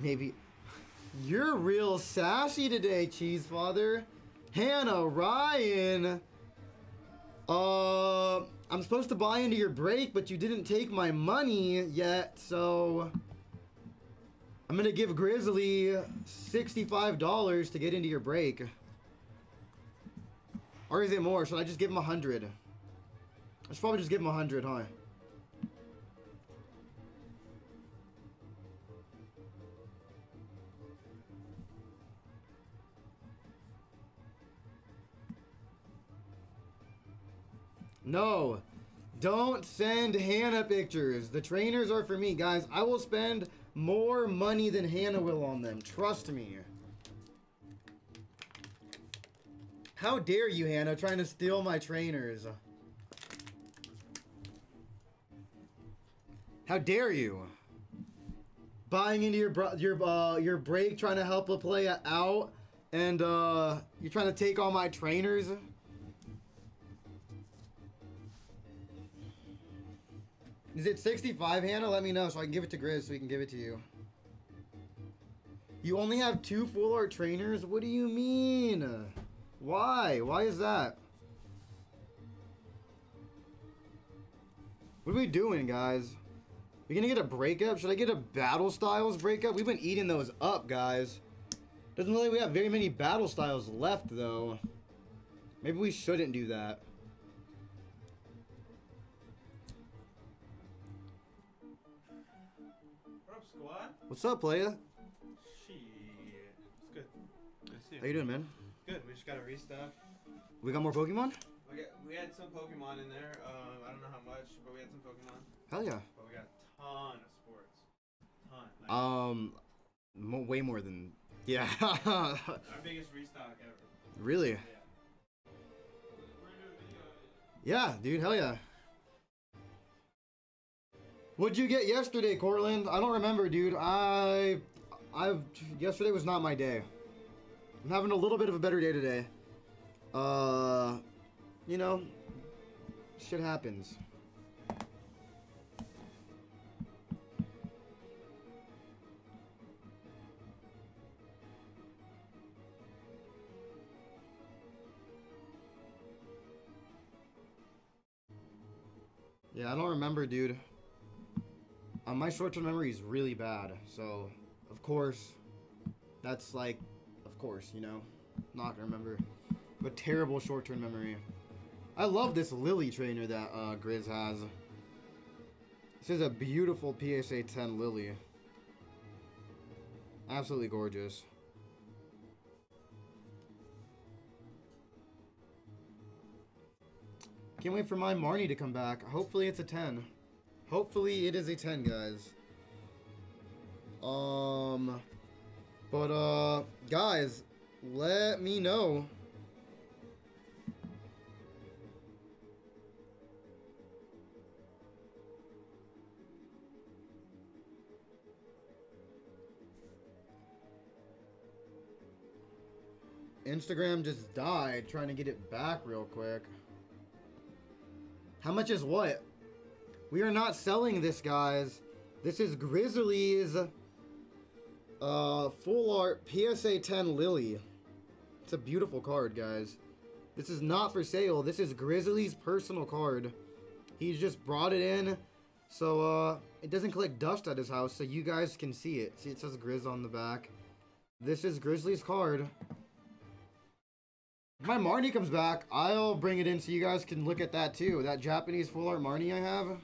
Maybe you're real sassy today, Cheese Father. Hannah Ryan. Uh I'm supposed to buy into your break, but you didn't take my money yet, so I'm gonna give Grizzly $65 to get into your break. Or is it more? Should I just give him a hundred? I should probably just give him a hundred, huh? No. Don't send Hannah pictures. The trainers are for me, guys. I will spend more money than Hannah will on them. Trust me. How dare you, Hannah, trying to steal my trainers? How dare you? Buying into your your uh, your break, trying to help a player out, and uh, you're trying to take all my trainers. Is it 65, Hannah? Let me know so I can give it to Grizz so he can give it to you. You only have two full art trainers? What do you mean? Why? Why is that? What are we doing, guys? We gonna get a breakup? Should I get a battle styles breakup? We've been eating those up, guys. Doesn't look like we have very many battle styles left though. Maybe we shouldn't do that. What's up, playa? Shit. It's good. Good to see How you doing, man? Good. We just got a restock. We got more Pokemon? We, got, we had some Pokemon in there. Um, I don't know how much, but we had some Pokemon. Hell yeah. But we got a ton of sports. A Ton. Like, Um, mo- way more than yeah. our biggest restock ever. really? Yeah. Yeah, dude. Hell yeah. What'd you get yesterday, Cortland? I don't remember, dude. I, I, yesterday was not my day. I'm having a little bit of a better day today. Uh, you know, shit happens. Yeah, I don't remember, dude. Uh, my short-term memory is really bad, so of course, that's like, of course, you know, not gonna remember. But terrible short-term memory. I love this Lily trainer that uh, Grizz has. This is a beautiful PSA 10 Lily. Absolutely gorgeous. Can't wait for my Marnie to come back. Hopefully it's a 10. Hopefully it is a 10, guys. Um, but, uh, guys, let me know. Instagram just died trying to get it back real quick. How much is what? We are not selling this, guys. This is Grizzlies uh, full art PSA 10 Lillie. It's a beautiful card, guys. This is not for sale. This is Grizzly's personal card. He's just brought it in so uh, it doesn't collect dust at his house so you guys can see it. See, it says Grizz on the back. This is Grizzly's card. If my Marnie comes back, I'll bring it in so you guys can look at that too. That Japanese full art Marnie I have.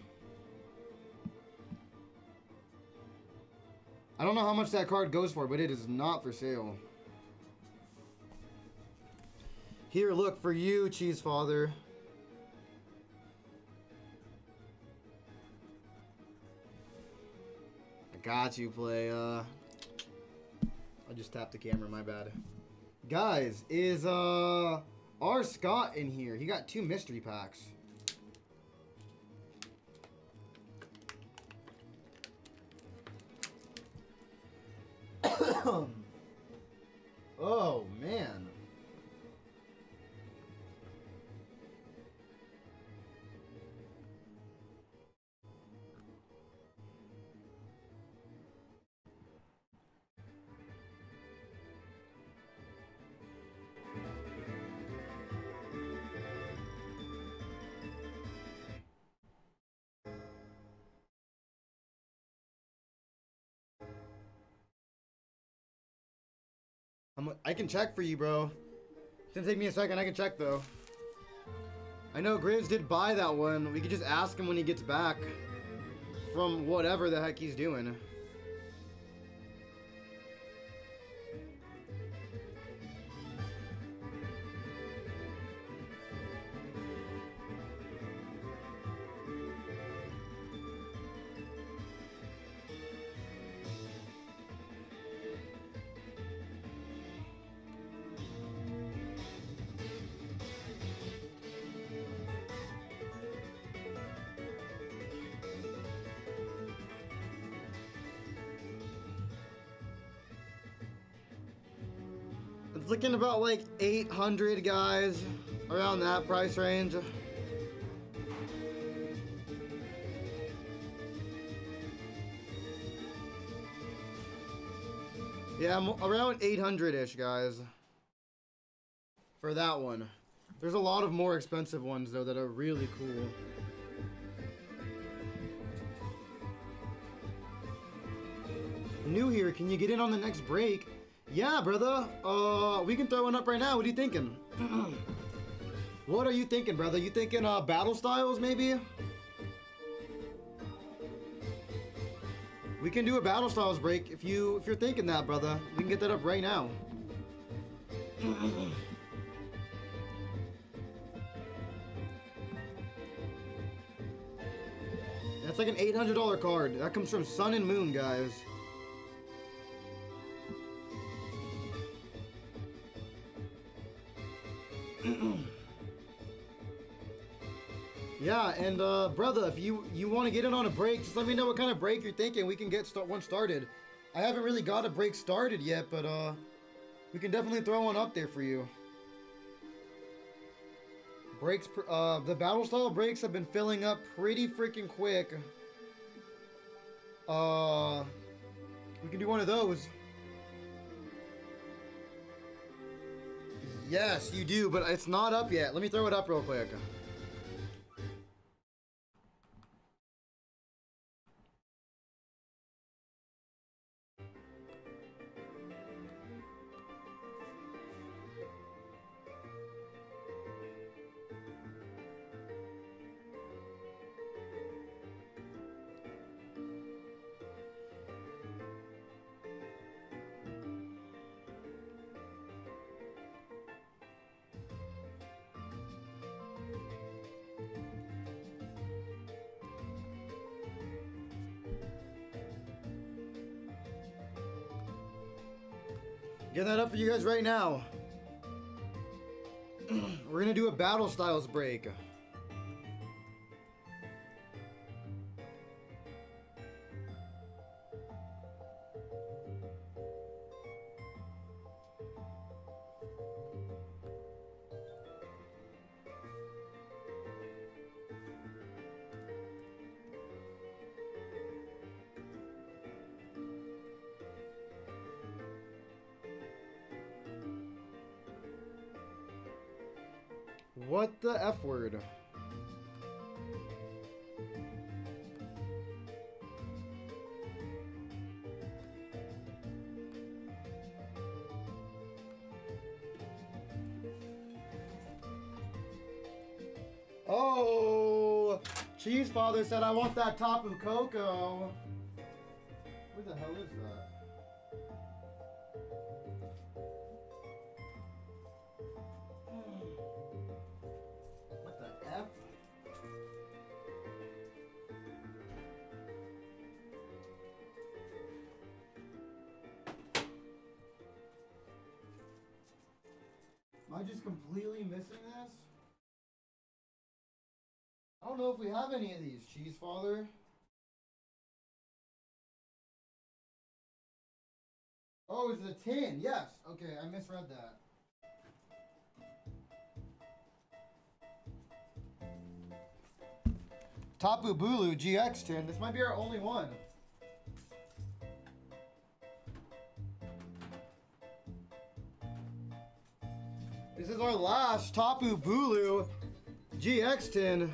I don't know how much that card goes for, but it is not for sale. Here, look, for you, Cheese Father. I got you, play. Uh, I just tapped the camera, my bad. Guys, is uh R. Scott in here? He got two mystery packs. oh man. I'm, I can check for you, bro. It's gonna take me a second. I can check though. I know Grizz did buy that one. We could just ask him when he gets back from whatever the heck he's doing. Looking about like 800 guys, around that price range. Yeah, I'm around 800-ish, guys. For that one. There's a lot of more expensive ones, though, that are really cool. New here, can you get in on the next break? Yeah, brother. Uh, we can throw one up right now. What are you thinking? what are you thinking, brother? You thinking uh, battle styles, maybe? We can do a battle styles break if you if you're thinking that, brother. We can get that up right now. That's like an $800 card. That comes from Sun and Moon, guys. Yeah, and uh, brother, if you you want to get in on a break, just let me know what kind of break you're thinking. We can get start one started. I haven't really got a break started yet, but uh, we can definitely throw one up there for you. Breaks, uh, the battle style breaks have been filling up pretty freaking quick. Uh, we can do one of those. Yes, you do, but it's not up yet. Let me throw it up real quick. For you guys right now. We're gonna do a battle styles break. Father said I want that Tapu Koko. Where know if we have any of these, Cheese Father. Oh, it's a tin. Yes. Okay, I misread that. Tapu Bulu GX tin. This might be our only one. This is our last Tapu Bulu GX tin.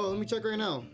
Oh, let me check right now.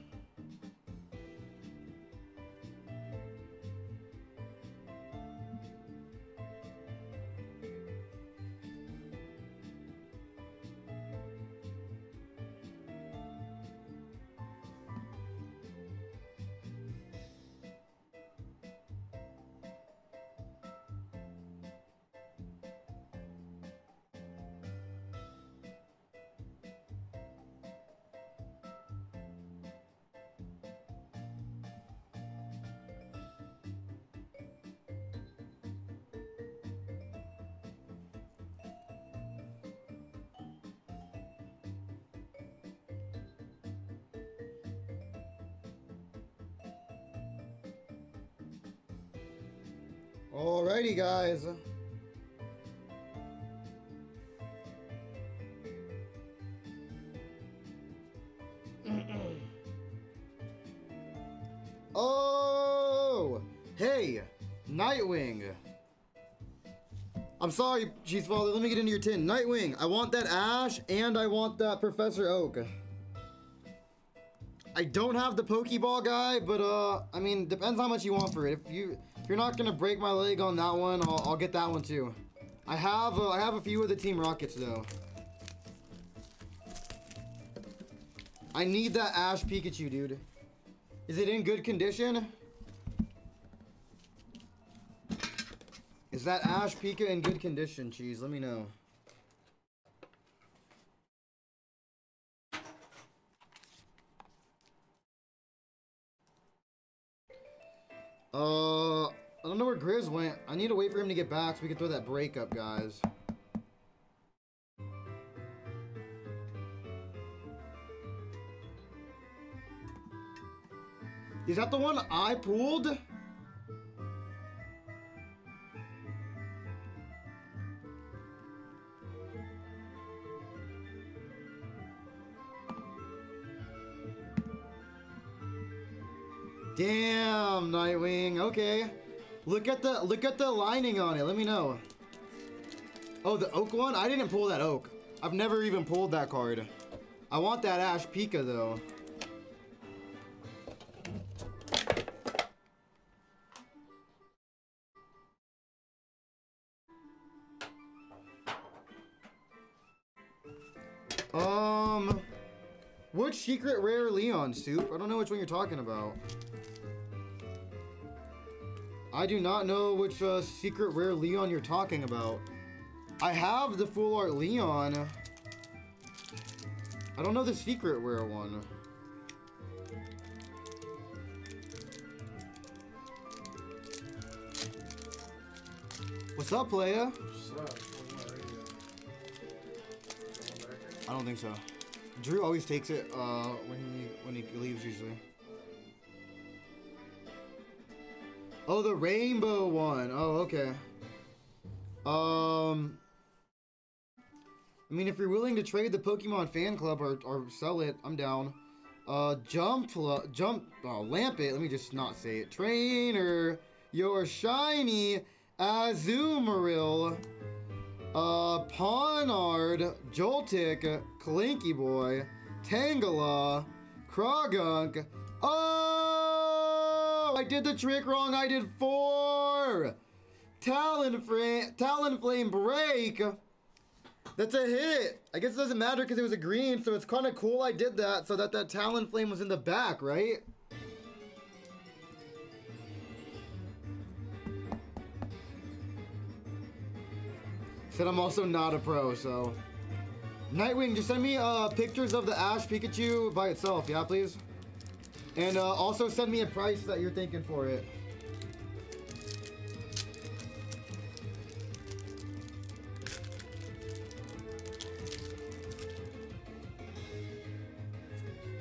Guys. oh, hey, Nightwing. I'm sorry, Cheese Father. Let me get into your tin. Nightwing, I want that Ash and I want that Professor Oak. I don't have the Pokeball guy, but uh, I mean, depends how much you want for it. If you you're not gonna break my leg on that one, I'll, I'll get that one too. I have uh, I have a few of the Team Rockets though. I need that Ash Pikachu, dude. Is it in good condition? Is that Ash Pika in good condition, Cheese? Let me know. Uh, don't know where Grizz went. I need to wait for him to get back so we can throw that break up, guys. Is that the one I pulled? Damn, Nightwing. Okay. Look at the look at the lining on it. Let me know. Oh, the oak one? I didn't pull that oak. I've never even pulled that card. I want that Ash Pika though. Um, which secret rare Leon soup? I don't know which one you're talking about. I do not know which uh, secret rare Leon you're talking about. I have the full art Leon. I don't know the secret rare one. What's up, playa? I don't think so. Drew always takes it uh, when he when he leaves usually. Oh, the rainbow one. Oh, okay. Um, I mean, if you're willing to trade the Pokemon fan club or, or sell it, I'm down. Uh, jump, jump, oh, Lampent, let me just not say it. Trainer, your shiny Azumarill, uh, Pawniard, Joltik, Clinky Boy, Tangela, Croagunk. Oh, I did the trick wrong. I did four. Talonflame, Talonflame Break. That's a hit. I guess it doesn't matter because it was a green, so it's kind of cool I did that so that that Talonflame was in the back, right? Said I'm also not a pro, so. Nightwing, just send me uh, pictures of the Ash Pikachu by itself, yeah, please? And uh, also send me a price that you're thinking for it.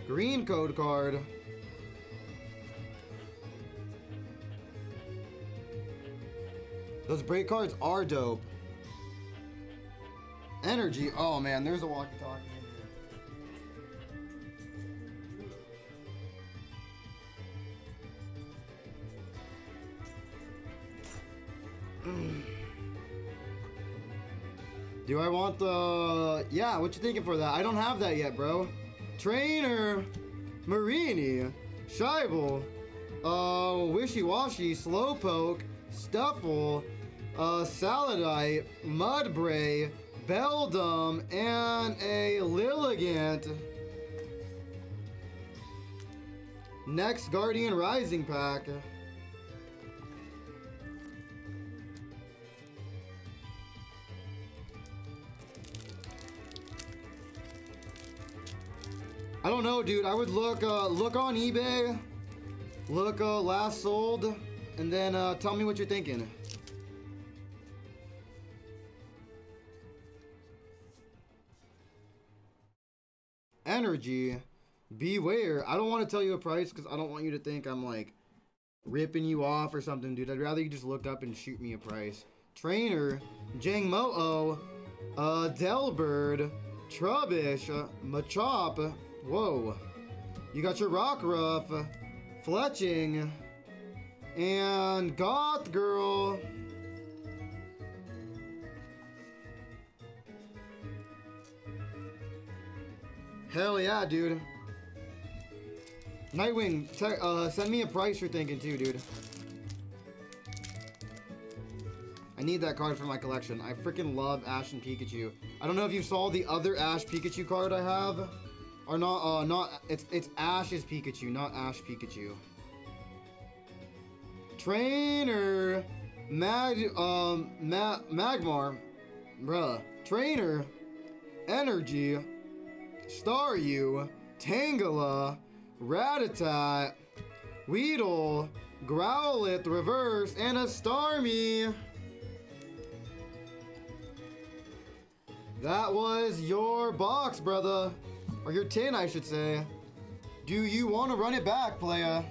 Green code card. Those break cards are dope. Energy. Oh man, there's a walkie-talkie. Do I want the... Yeah, what you thinking for that? I don't have that yet, bro. Trainer, Mareanie, Scheibel, uh, Wishiwashi, Slowpoke, Stufful, uh, Salandit, Mudbray, Beldum, and a Lilligant. Next Guardian Rising pack. I don't know, dude. I would look uh, look on eBay, look uh, last sold, and then uh, tell me what you're thinking. Energy, beware. I don't want to tell you a price because I don't want you to think I'm like ripping you off or something, dude. I'd rather you just look up and shoot me a price. Trainer, Jangmo-o, uh, Delibird, Trubbish, uh, Machop, whoa. You got your Rockruff, Fletchling, and Goth Girl. Hell yeah, dude. Nightwing, uh, send me a price you're thinking too, dude. I need that card for my collection. I freaking love Ash and Pikachu. I don't know if you saw the other Ash Pikachu card I have. Or not, uh, not, it's, it's Ash's Pikachu, not Ash Pikachu. Trainer, Mag, um, Ma Magmar, bruh. Trainer, Energy, Staryu, Tangela, Rattata, Weedle, Growlithe Reverse, and a Starmie. That was your box, brother. Or your tin, I should say. Do you want to run it back, playa?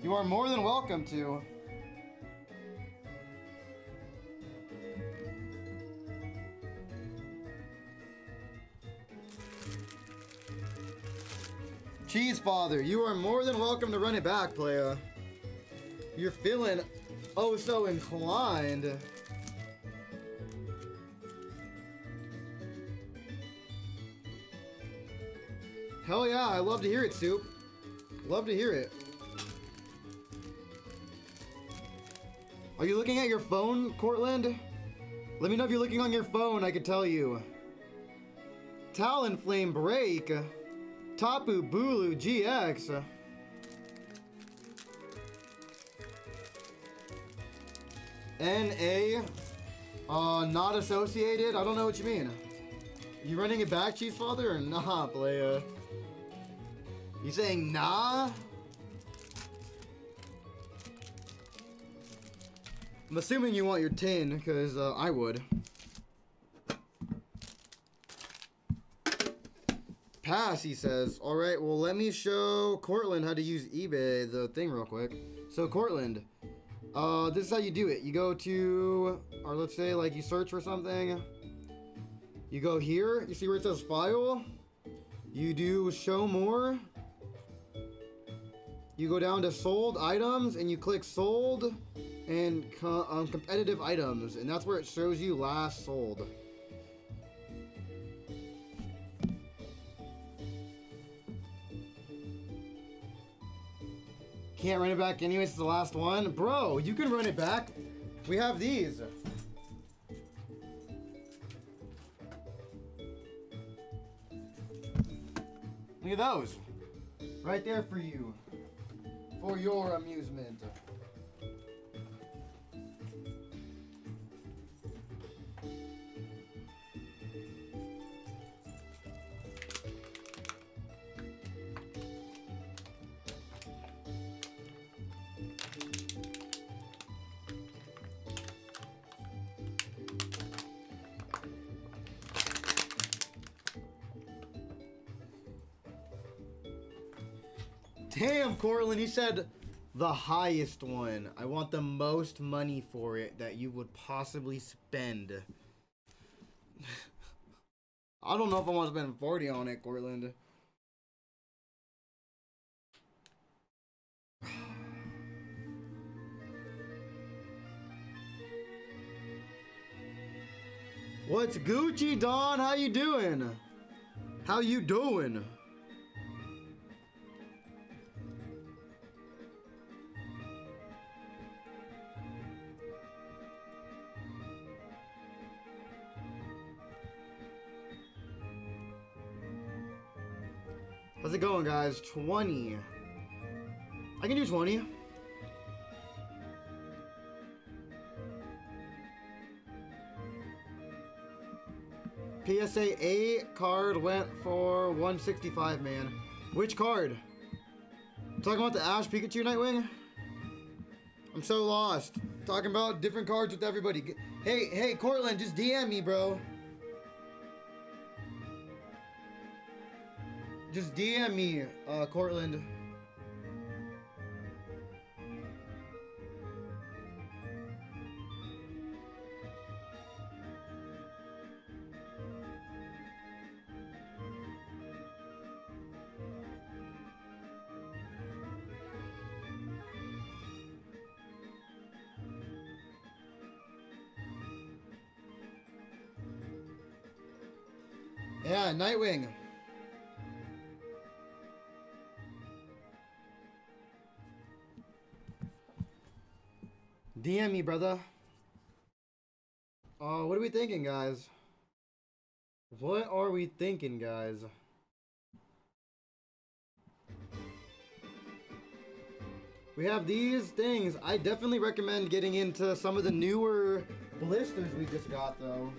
You are more than welcome to. Cheese Father, you are more than welcome to run it back, playa. You're feeling oh so inclined. Hell yeah, I love to hear it, Soup. Love to hear it. Are you looking at your phone, Cortland? Let me know if you're looking on your phone, I could tell you. Talonflame Break. Tapu Bulu GX. NA. Uh, not associated? I don't know what you mean. You running it back, Cheese Father, or nah, playa? You saying nah? I'm assuming you want your tin, because uh, I would. Pass, he says. Alright, well, let me show Cortland how to use eBay, the thing, real quick. So, Cortland, uh, this is how you do it. You go to, or let's say, like, you search for something. You go here, you see where it says file? You do show more. You go down to sold items and you click sold and co- um, competitive items, and that's where it shows you last sold. Can't run it back anyways, it's the last one. Bro, you can run it back. We have these. Look at those. Right there for you. For your amusement. Damn, he said the highest one. I want the most money for it that you would possibly spend. I don't know if I want to spend 40 on it, Cortland. What's Gucci, Don? How you doing? How you doing? How's it going, guys? 20. I can do 20. PSA 8 card went for 165, man. Which card? Talking about the Ash Pikachu Nightwing? I'm so lost. Talking about different cards with everybody. Hey, hey, Cortland, just DM me, bro. Just DM me, uh, Cortland. Yeah, Nightwing. DM me, brother. Uh, what are we thinking, guys? What are we thinking, guys? We have these things. I definitely recommend getting into some of the newer blisters we just got, though.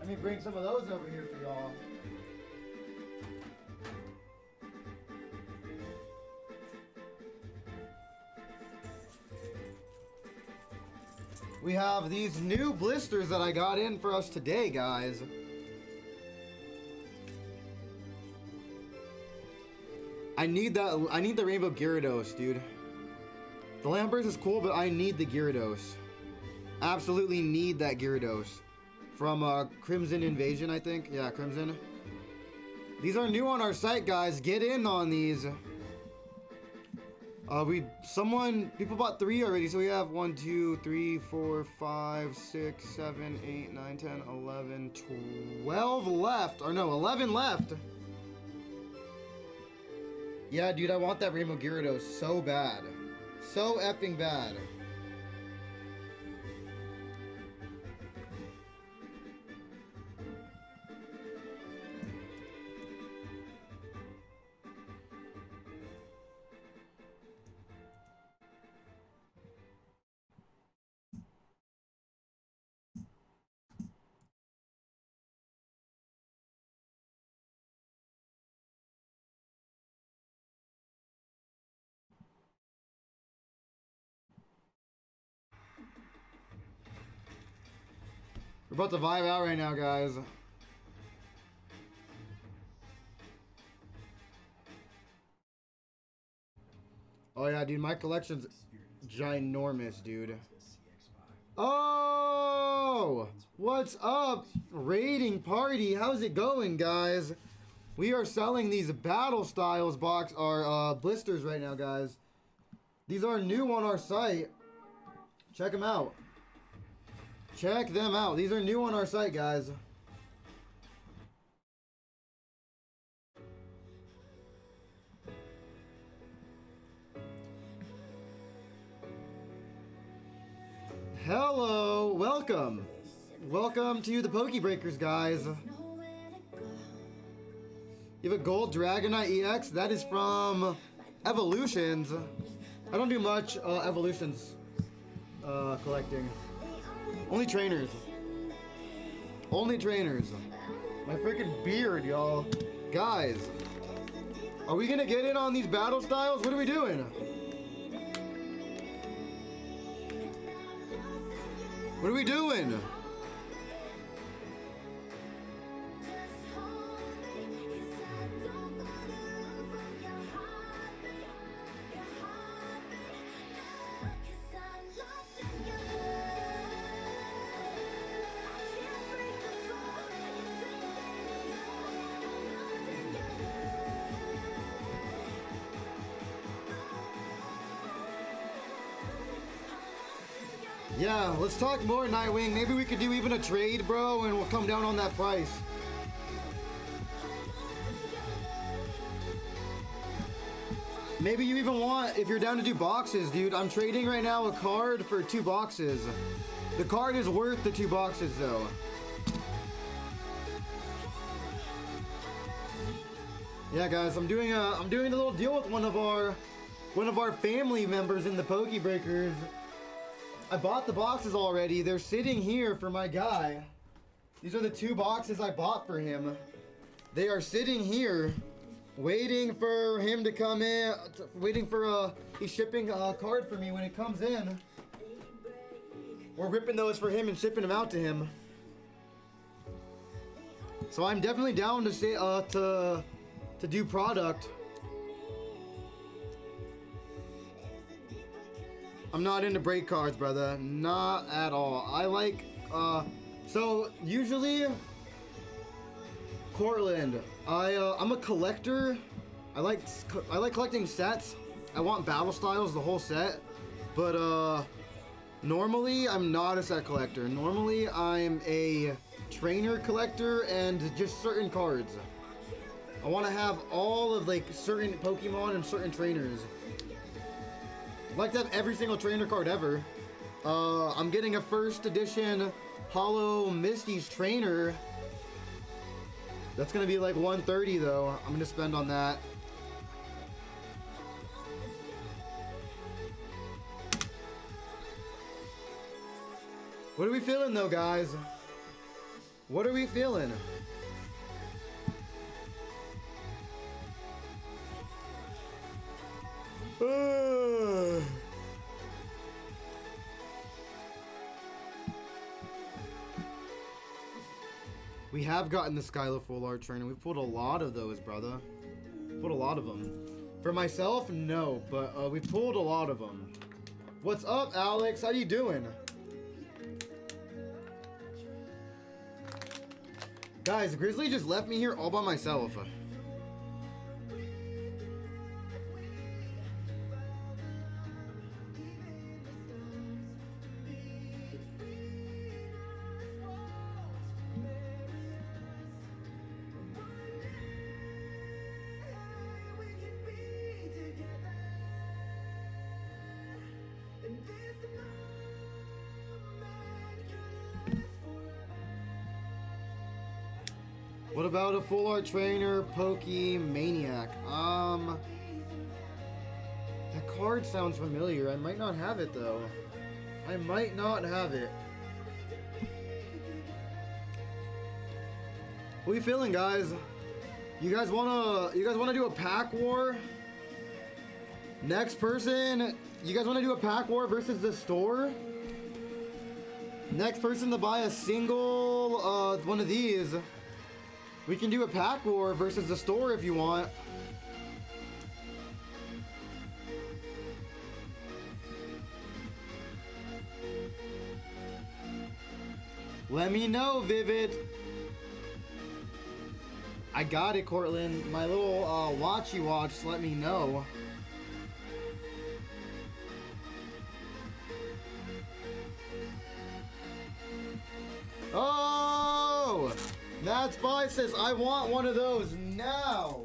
Let me bring some of those over here for y'all. We have these new blisters that I got in for us today, guys. I need that. I need the Rainbow Gyarados, dude. The Lamberts is cool, but I need the Gyarados. Absolutely need that Gyarados. From uh, Crimson Invasion, I think. Yeah, Crimson. These are new on our site, guys. Get in on these. Uh, we someone people bought three already, so we have one, two, three, four, five, six, seven, eight, nine, ten, eleven, twelve left. Or no, eleven left. Yeah, dude, I want that Rainbow Gyarados so bad, so effing bad. We're about to vibe out right now, guys. Oh yeah, dude, my collection's ginormous, dude. Oh, what's up, raiding party? How's it going, guys? We are selling these battle styles box or uh, blisters right now, guys. These are new on our site. Check them out. Check them out. These are new on our site, guys. Hello, welcome. Welcome to the PokeBreakers, guys. You have a gold Dragonite EX? That is from Evolutions. I don't do much uh, Evolutions uh, collecting. Only trainers. Only trainers. My freaking beard, y'all. Guys, are we gonna get in on these battle styles? What are we doing? What are we doing? Let's talk more Nightwing. Maybe we could do even a trade, bro, and we'll come down on that price. Maybe you even want, if you're down to do boxes, dude. I'm trading right now a card for two boxes. The card is worth the two boxes, though. Yeah, guys, I'm doing a, I'm doing a little deal with one of our, one of our family members in the PokeBreakers. I bought the boxes already. They're sitting here for my guy. These are the two boxes I bought for him. They are sitting here, waiting for him to come in. Waiting for a he's shipping a card for me when it comes in. We're ripping those for him and shipping them out to him. So I'm definitely down to say uh to to do product. I'm not into break cards, brother. Not at all. I like, uh, so usually, Cortland. I, uh, I'm a collector. I like, I like collecting sets. I want battle styles, the whole set. But, uh, normally I'm not a set collector. Normally I'm a trainer collector and just certain cards. I want to have all of like certain Pokemon and certain trainers. I'd like to have every single trainer card ever. Uh, I'm getting a first edition Holo Misty's trainer. That's gonna be like 130 though. I'm gonna spend on that. What are we feeling though, guys? What are we feeling? We have gotten the Skyla Full Art Trainer. We've pulled a lot of those, brother. Pulled a lot of them. For myself, no, but uh, we pulled a lot of them. What's up, Alex? How you doing? Guys, Grizzly just left me here all by myself. Trainer, Pokey Maniac? Um, that card sounds familiar. I might not have it though. I might not have it. What are you feeling, guys? You guys wanna you guys wanna do a pack war? Next person, you guys wanna do a pack war versus the store? Next person to buy a single uh one of these. We can do a pack war versus the store if you want. Let me know, Vivid. I got it, Cortland. My little uh, watchy watch let me know. Matt Spy says, I want one of those now.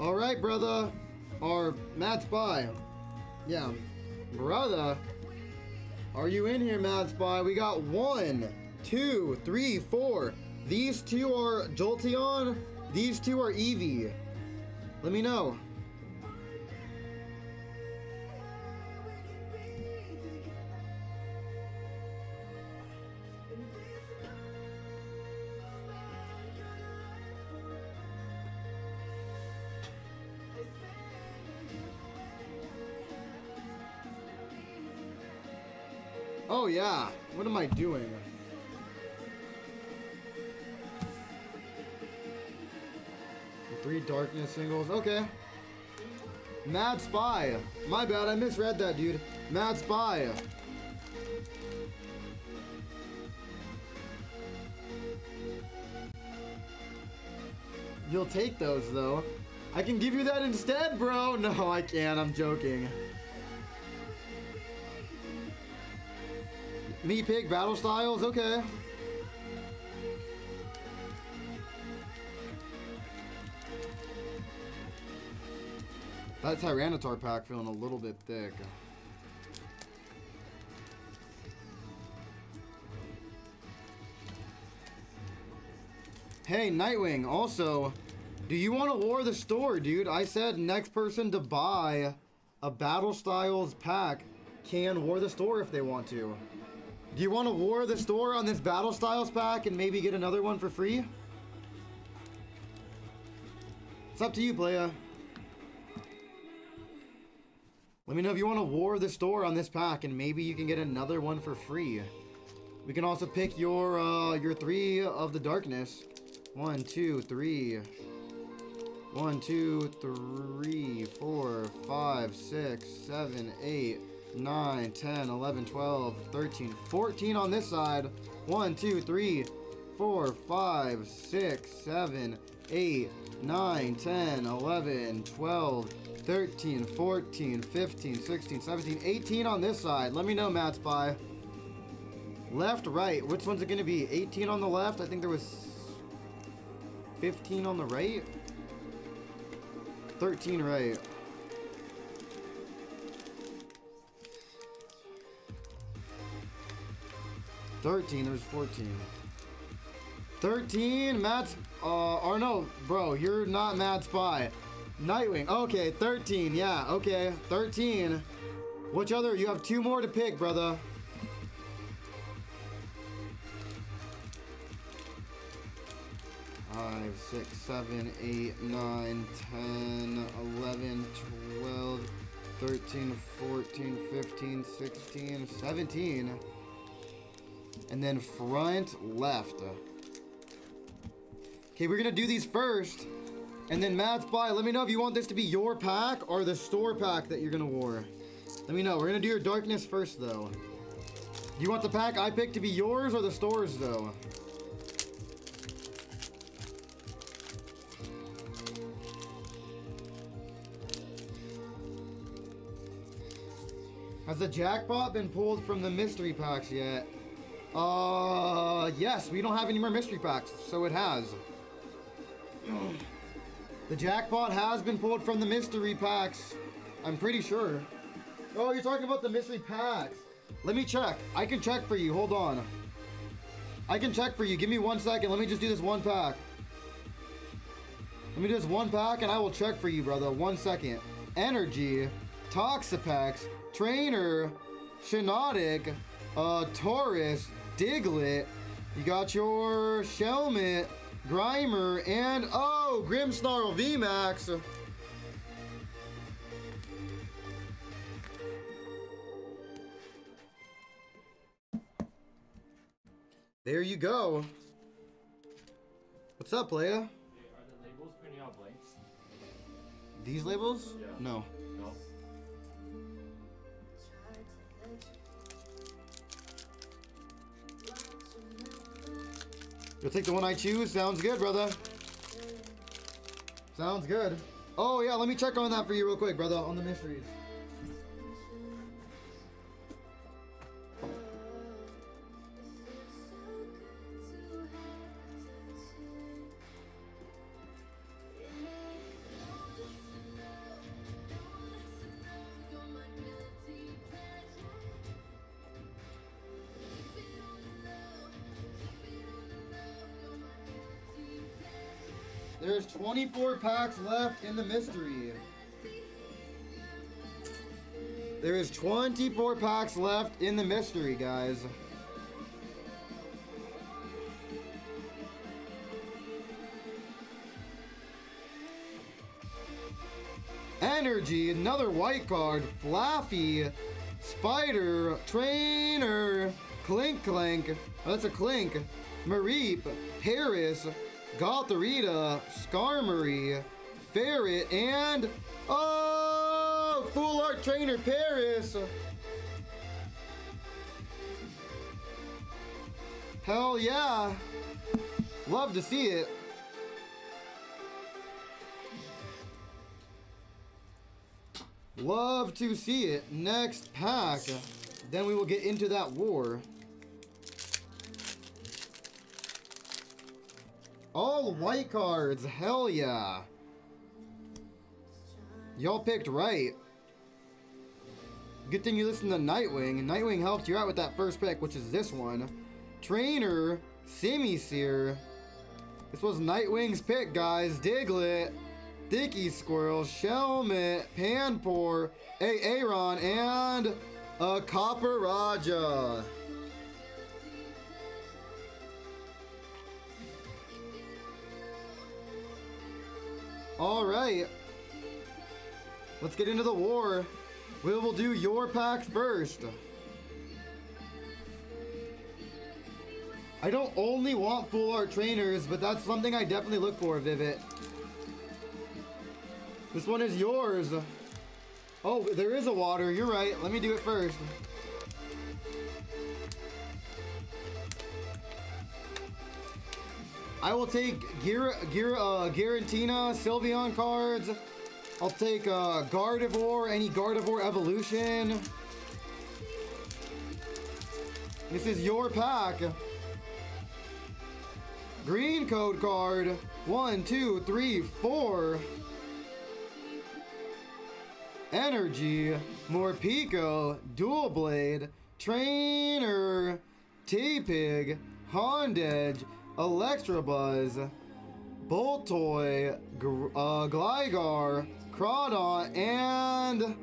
All right, brother. Or Matt Spy. Yeah. Brother. Are you in here, Mad Spy? We got one, two, three, four. These two are Jolteon. These two are Eevee. Let me know. Oh yeah. What am I doing? Three darkness singles. Okay. Mad Spy. My bad, I misread that, dude. Mad Spy. You'll take those, though. I can give you that instead, bro. No, I can't. I'm joking. Me pick battle styles? Okay. That Tyranitar pack feeling a little bit thick. Hey, Nightwing, also, do you want to war the store, dude? I said next person to buy a Battle Styles pack can war the store if they want to. Do you want to war the store on this Battle Styles pack and maybe get another one for free? It's up to you, playa. Let me know if you want to war the store on this pack and maybe you can get another one for free. We can also pick your uh, your three of the darkness. One, two, three. One, two, three, four, five, six, seven, eight, nine, ten, eleven, twelve, thirteen, fourteen on this side. One, two, three, four, five, six, seven, eight, nine, ten, eleven, twelve. 13, 14, 15, 16, 17, 18 on this side. Let me know, Matt Spy. Left, right. Which one's it going to be? 18 on the left. I think there was 15 on the right. 13 right. Thirteen, there's fourteen. Thirteen, Matt, uh, or no, bro, you're not Mad Spy. Nightwing. Okay, 13. Yeah, okay. 13. Which other? You have two more to pick, brother. Five, six, seven, eight, nine, ten, eleven, twelve, thirteen, fourteen, fifteen, sixteen, seventeen. And then front left. Okay, we're gonna do these first. And then Matt's Spy, let me know if you want this to be your pack or the store pack that you're gonna wear. Let me know. We're gonna do your darkness first though. Do you want the pack I picked to be yours or the stores though? Has the jackpot been pulled from the mystery packs yet? Uh, yes, we don't have any more mystery packs, so it has. The jackpot has been pulled from the mystery packs. I'm pretty sure. Oh, you're talking about the mystery packs. Let me check. I can check for you. Hold on. I can check for you. Give me one second. Let me just do this one pack. Let me do this one pack and I will check for you, brother. One second. Energy, Toxapex, Trainer, Shiinotic, uh, Tauros, Diglett. You got your Shelmet, Grimer, and oh, Grimmsnarl VMAX. There you go. What's up, playa? Are the labels printing out blanks? These labels? Yeah. No. You'll take the one I choose? Sounds good, brother. Sounds good. Oh, yeah, let me check on that for you real quick, brother, on the mysteries. 24 packs left in the mystery. There is 24 packs left in the mystery, guys. Energy, another white card, Flaaffy, Spider, Trainer, Clink Clank, that's a Clink, Mareep, Paris, Gothorita, Skarmory, Furret, and oh, Full Art Trainer Paris. Hell yeah. Love to see it. Love to see it. Next pack. Then we will get into that war. All white cards. Hell yeah. Y'all picked right. Good thing you listened to Nightwing. Nightwing helped you out with that first pick, which is this one. Trainer, Semi-Seer. This was Nightwing's pick, guys. Diglett, Dicky Squirrel, Shelmet, Panpour, A Aron, and a Copperajah. All right. Let's get into the war. We will do your packs first. I don't only want full art trainers, but that's something I definitely look for, Vivit. This one is yours. Oh, there is a water. You're right. Let me do it first. I will take Gear, Gear, uh, Giratina, Sylveon cards. I'll take uh, Gardevoir, any Gardevoir evolution. This is your pack. Green code card. One, two, three, four. Energy. Morpeko. Doublade. Trainer. Tepig. Honedge. Electabuzz. Boltoy. Gr uh, Gligar. Crawdaunt. And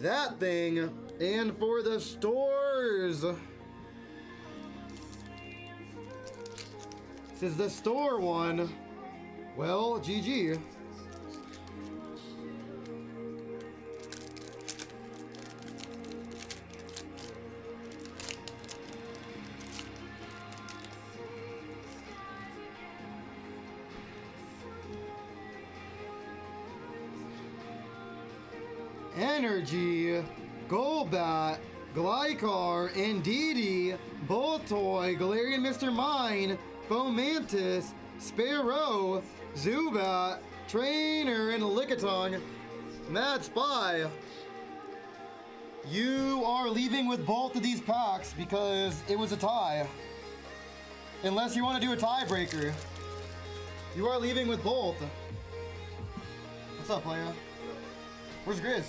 that thing. And for the stores. This is the store one. Well, GG. Energy, Golbat, Gligar, Indeedee, Boltoy, Galarian Mr. Mime, Fomantis, Spearow, Zubat, Trainer, and Lickitung. Mad Spy. You are leaving with both of these packs because it was a tie. Unless you want to do a tiebreaker. You are leaving with both. What's up, player? Where's Grizz?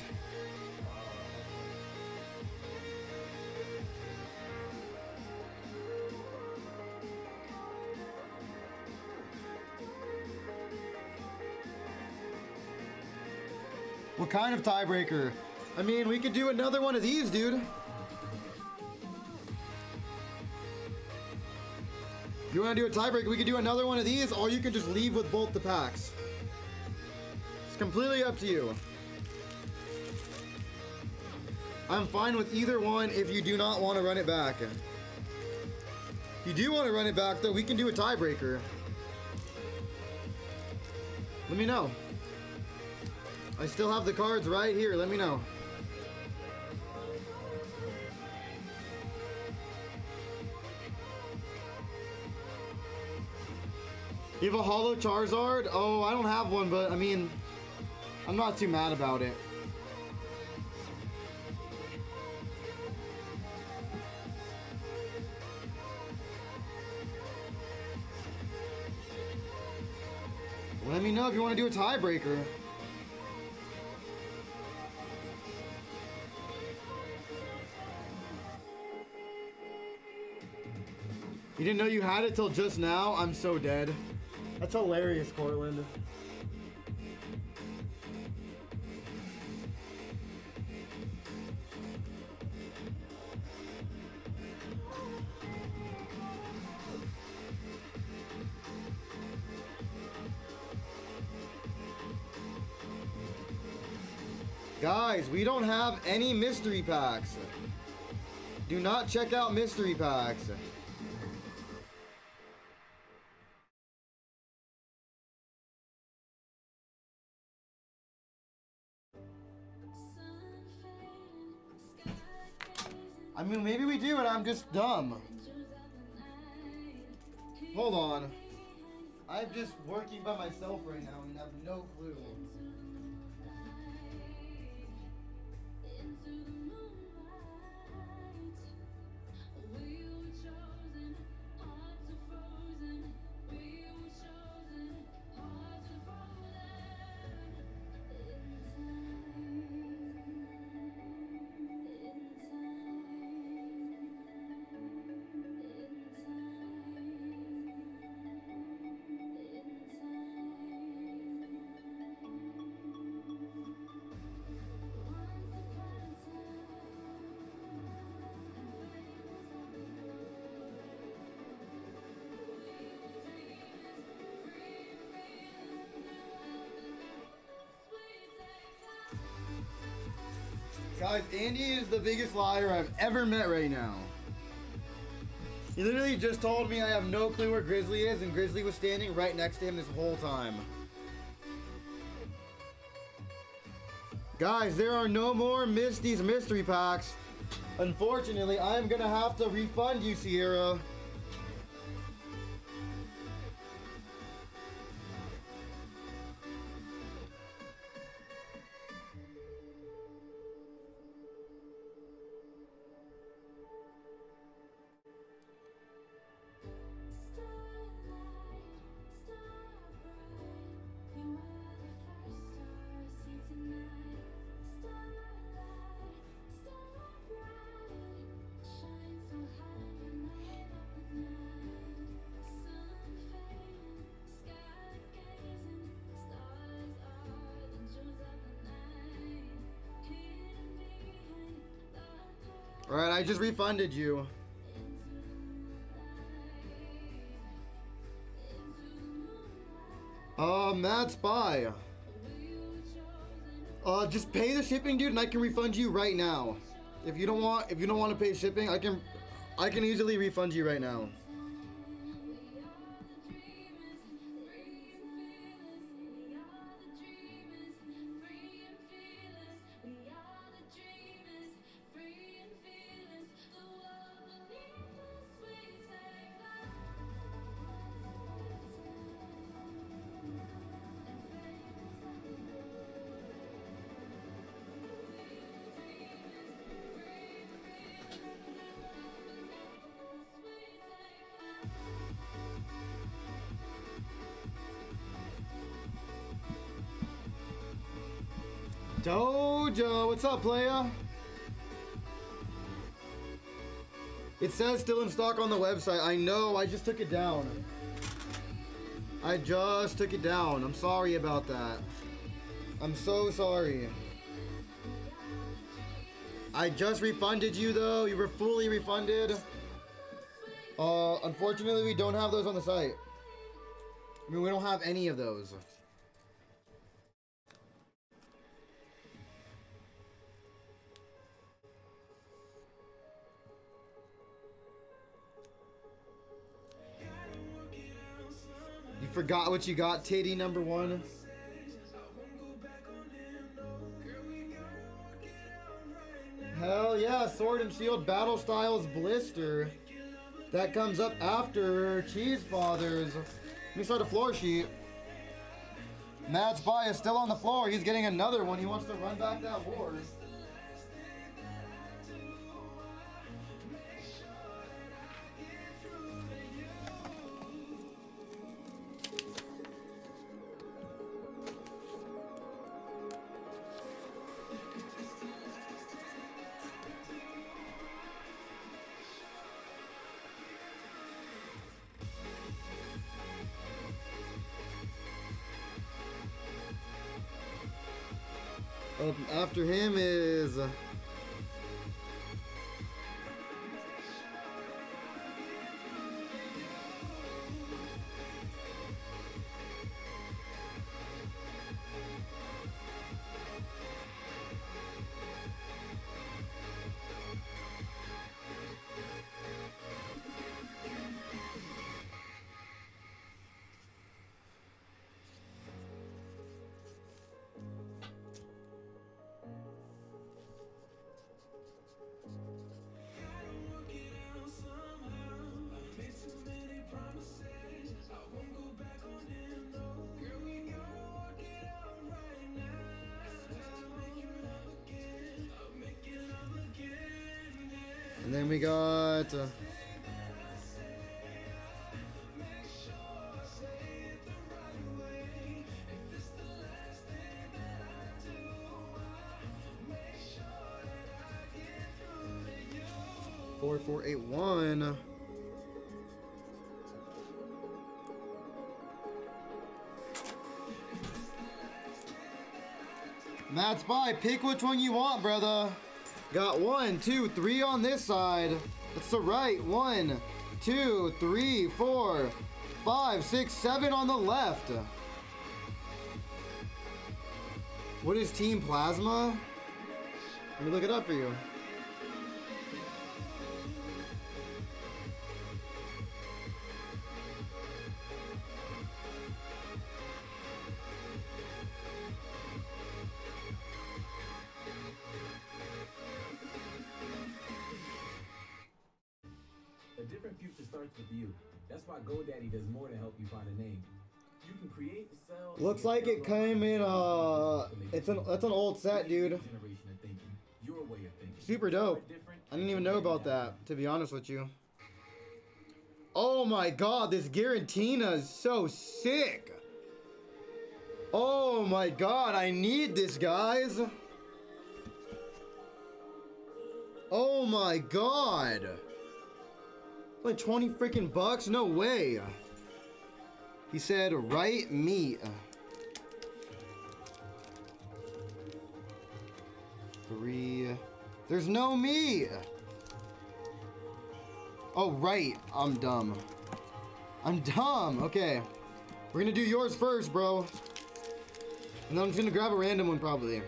What kind of tiebreaker? I mean, we could do another one of these, dude. You want to do a tiebreaker? We could do another one of these, or you can just leave with both the packs. It's completely up to you. I'm fine with either one if you do not want to run it back. If you do want to run it back, though, we can do a tiebreaker. Let me know. I still have the cards right here. Let me know. You have a holo Charizard? Oh, I don't have one, but I mean, I'm not too mad about it. Let me know if you want to do a tiebreaker. You didn't know you had it till just now? I'm so dead. That's hilarious, Cortland. Guys, we don't have any mystery packs. Do not check out mystery packs. I mean, maybe we do, and I'm just dumb. Hold on. I'm just working by myself right now and have no clue. Guys, Andy is the biggest liar I've ever met right now. He literally just told me I have no clue where Grizzly is, and Grizzly was standing right next to him this whole time. Guys, there are no more Misty's mystery packs. Unfortunately, I'm gonna have to refund you, Sierra. Alright, I just refunded you. Uh, Mad Spy. Uh, just pay the shipping, dude, and I can refund you right now. If you don't want, if you don't want to pay shipping, I can, I can easily refund you right now. Dojo, what's up, playa? It says still in stock on the website. I know, I just took it down. I just took it down. I'm sorry about that. I'm so sorry. I just refunded you though. You were fully refunded. Uh, unfortunately, we don't have those on the site. I mean, we don't have any of those. Forgot what you got, Titty number one? Hell yeah, Sword and Shield Battle Styles Blister. That comes up after Cheese Fathers. Let me start a floor sheet. Mad Spy is still on the floor. He's getting another one. He wants to run back that war. And then we got. Uh, Four, four, eight, one. Matt Spy, pick which one you want, brother. Got one, two, three on this side. That's the right. One, two, three, four, five, six, seven on the left. What is Team Plasma? Let me look it up for you. It's an, that's an old set, dude. Super dope. I didn't even know about that, to be honest with you. Oh my god, this Giratina is so sick. Oh my god, I need this, guys. Oh my god. Like 20 freaking bucks? No way. He said, right meat. Three. There's no me! Oh, right. I'm dumb. I'm dumb. Okay. We're gonna do yours first, bro. And then I'm just gonna grab a random one, probably.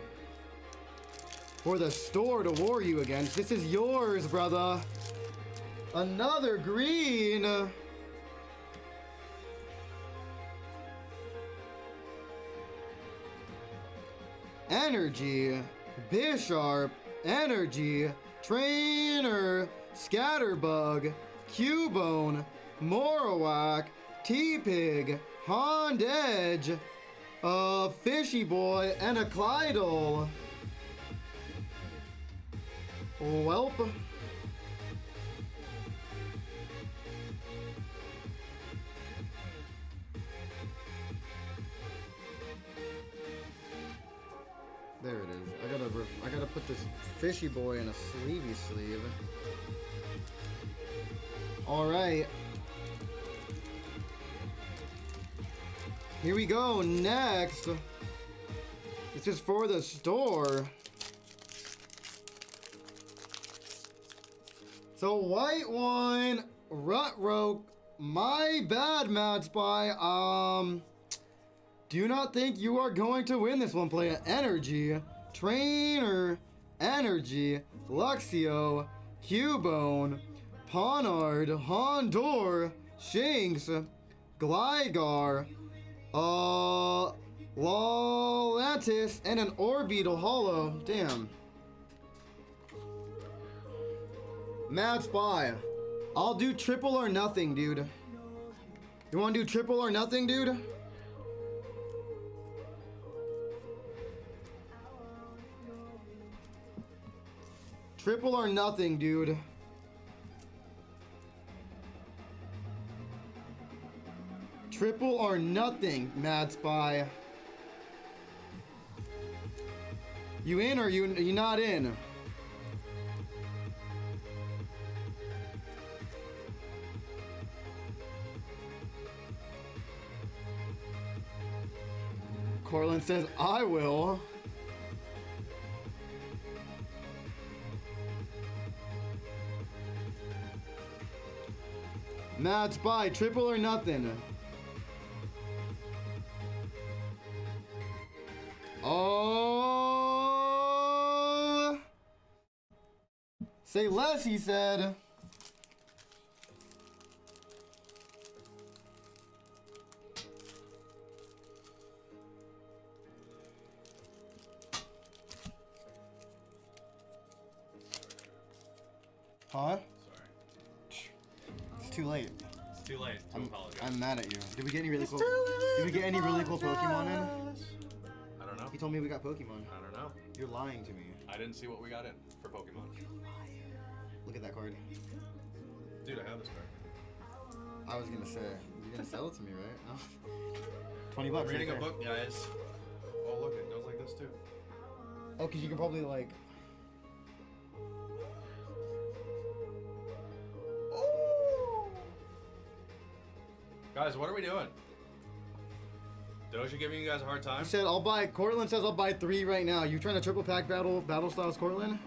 For the store to war you against. This is yours, brother. Another green. Energy. Bisharp. Energy. Trainer. Scatterbug. Cubone. Marowak. Tepig. Honedge. A Fishy Boy. And a Clydal. Welp. There it is. I gotta, I gotta put this fishy boy in a sleevey sleeve. All right. Here we go. Next. This is for the store. So white one, Rutroke, my bad, Mad Spy. Um, do not think you are going to win this one. Play Energy, Trainer, Energy, Luxio, Cubone, Pawniard, Houndour, Shinx, Gligar, uh, Lurantis, and an Orbeetle Holo. Damn. Mad Spy. I'll do triple or nothing, dude. You want to do triple or nothing, dude? Triple or nothing, dude. Triple or nothing, Mad Spy. You in or you you not in? Cortland says, I will. Mad Spy, triple or nothing? Oh. Say less, he said. Huh? Sorry. It's too late. It's too late to I'm, apologize. I'm mad at you. Did we get any really cool? Did we get any really cool Pokemon in? I don't know. He told me we got Pokemon. I don't know. You're lying to me. I didn't see what we got in for Pokemon. Look at that card. Dude, I have this card. I was gonna say, you're gonna sell it to me, right? No. Twenty bucks. I'm reading a right there. book, guys. Oh, look, it goes like this too. Oh, cause you can probably like. Guys, what are we doing? Doja giving you guys a hard time? He said, "I'll buy." Cortland says, "I'll buy three right now." You trying to triple pack battle battle styles, Cortland?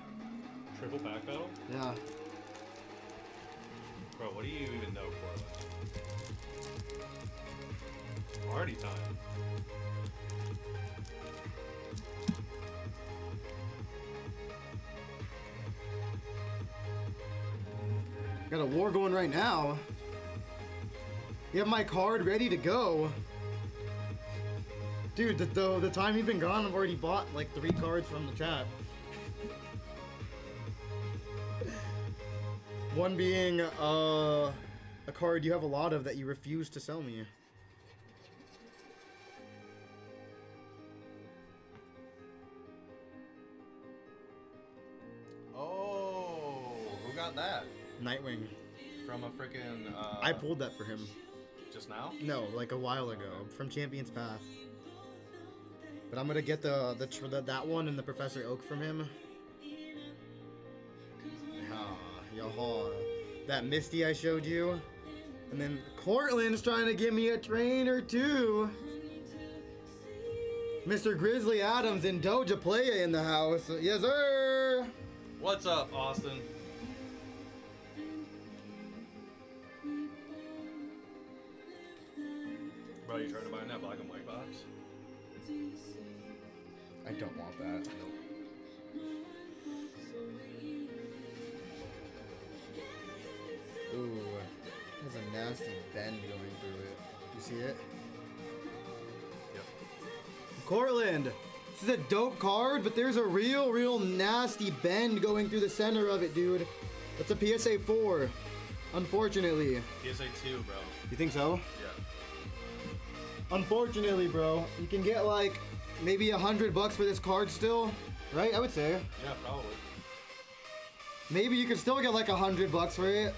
Triple pack battle? Yeah. Bro, what do you even know, Cortland? Party time. Got a war going right now. You have my card ready to go. Dude, the, the, the time you've been gone, I've already bought like three cards from the chat. One being uh, a card you have a lot of that you refuse to sell me. Oh, who got that? Nightwing. From a freaking. Uh, I pulled that for him. Just now? No, like a while ago from Champion's Path. But I'm gonna get the the, tr- the that one and the Professor Oak from him. Ah, yaha. That Misty I showed you. And then Cortland's trying to give me a trainer too. Mr. Grizzly Adams and Doja Playa in the house. Yes, sir. What's up, Austin? Bro, you trying to buy that black and white box? I don't want that. Ooh, there's a nasty bend going through it. You see it? Yep. Cortland, this is a dope card, but there's a real, real nasty bend going through the center of it, dude. That's a PSA 4, unfortunately. PSA 2, bro. You think so? Unfortunately, bro. You can get like maybe a hundred bucks for this card still, right? I would say. Yeah, probably. Maybe you could still get like a hundred bucks for it.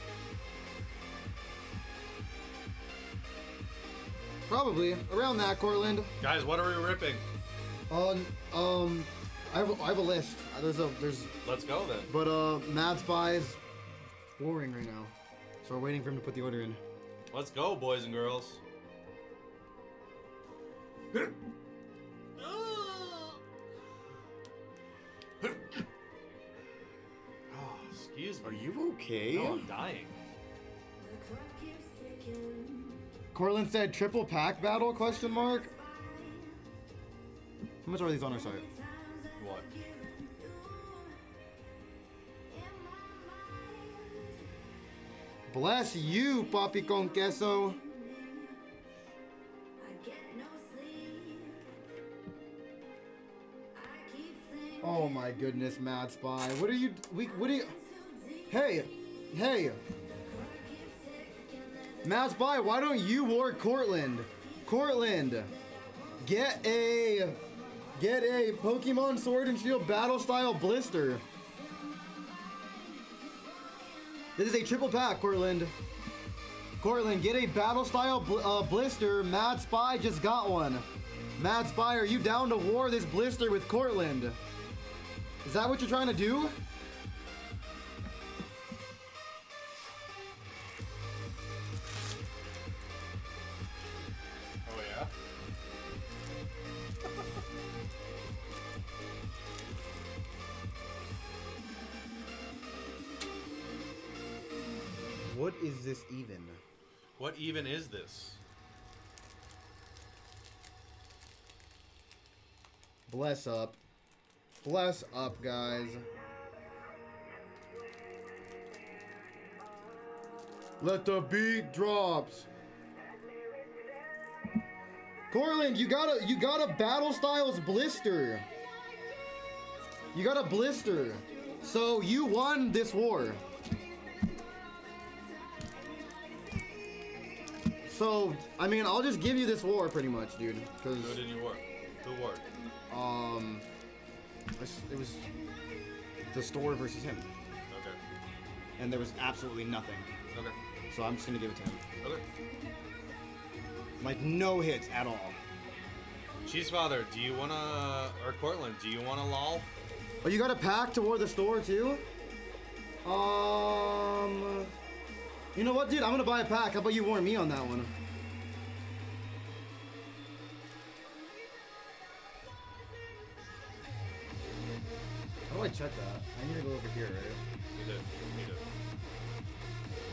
Probably around that, Cortland. Guys, what are we ripping? Um, um, I have, a, I have a list. There's a there's, Let's go then. but uh, Mad Spy is boring right now, so we're waiting for him to put the order in. Let's go, boys and girls. Oh, excuse me. Are you okay? No, I'm dying. Cortland said triple pack battle? Question mark. How much are these on our site? What? Bless you, Papi con queso. Oh my goodness, Mad Spy. What are you? We, what are you? Hey, hey. Mad Spy, why don't you war Cortland? Cortland, get a get a Pokemon Sword and Shield Battle Style Blister. This is a triple pack, Cortland. Cortland, get a Battle Style bl- uh, Blister. Mad Spy just got one. Mad Spy, are you down to war this blister with Cortland? Is that what you're trying to do? Oh yeah. What is this even? What even is this? Bless up. Bless up, guys. Let the beat drops. Cortland, you got a you got a battle styles blister. You got a blister. So you won this war. So, I mean, I'll just give you this war pretty much, dude. Who did you work? Who worked? um, it was the store versus him. Okay. And there was absolutely nothing. Okay. So I'm just gonna give it to him. Okay. Like, no hits at all. Cheese Father, do you wanna or Cortland, do you wanna lol? Oh, you got a pack toward the store too? Um, you know what, dude? I'm gonna buy a pack. How about you warn me on that one? How I check that? I need to go over here, right? You did. You did.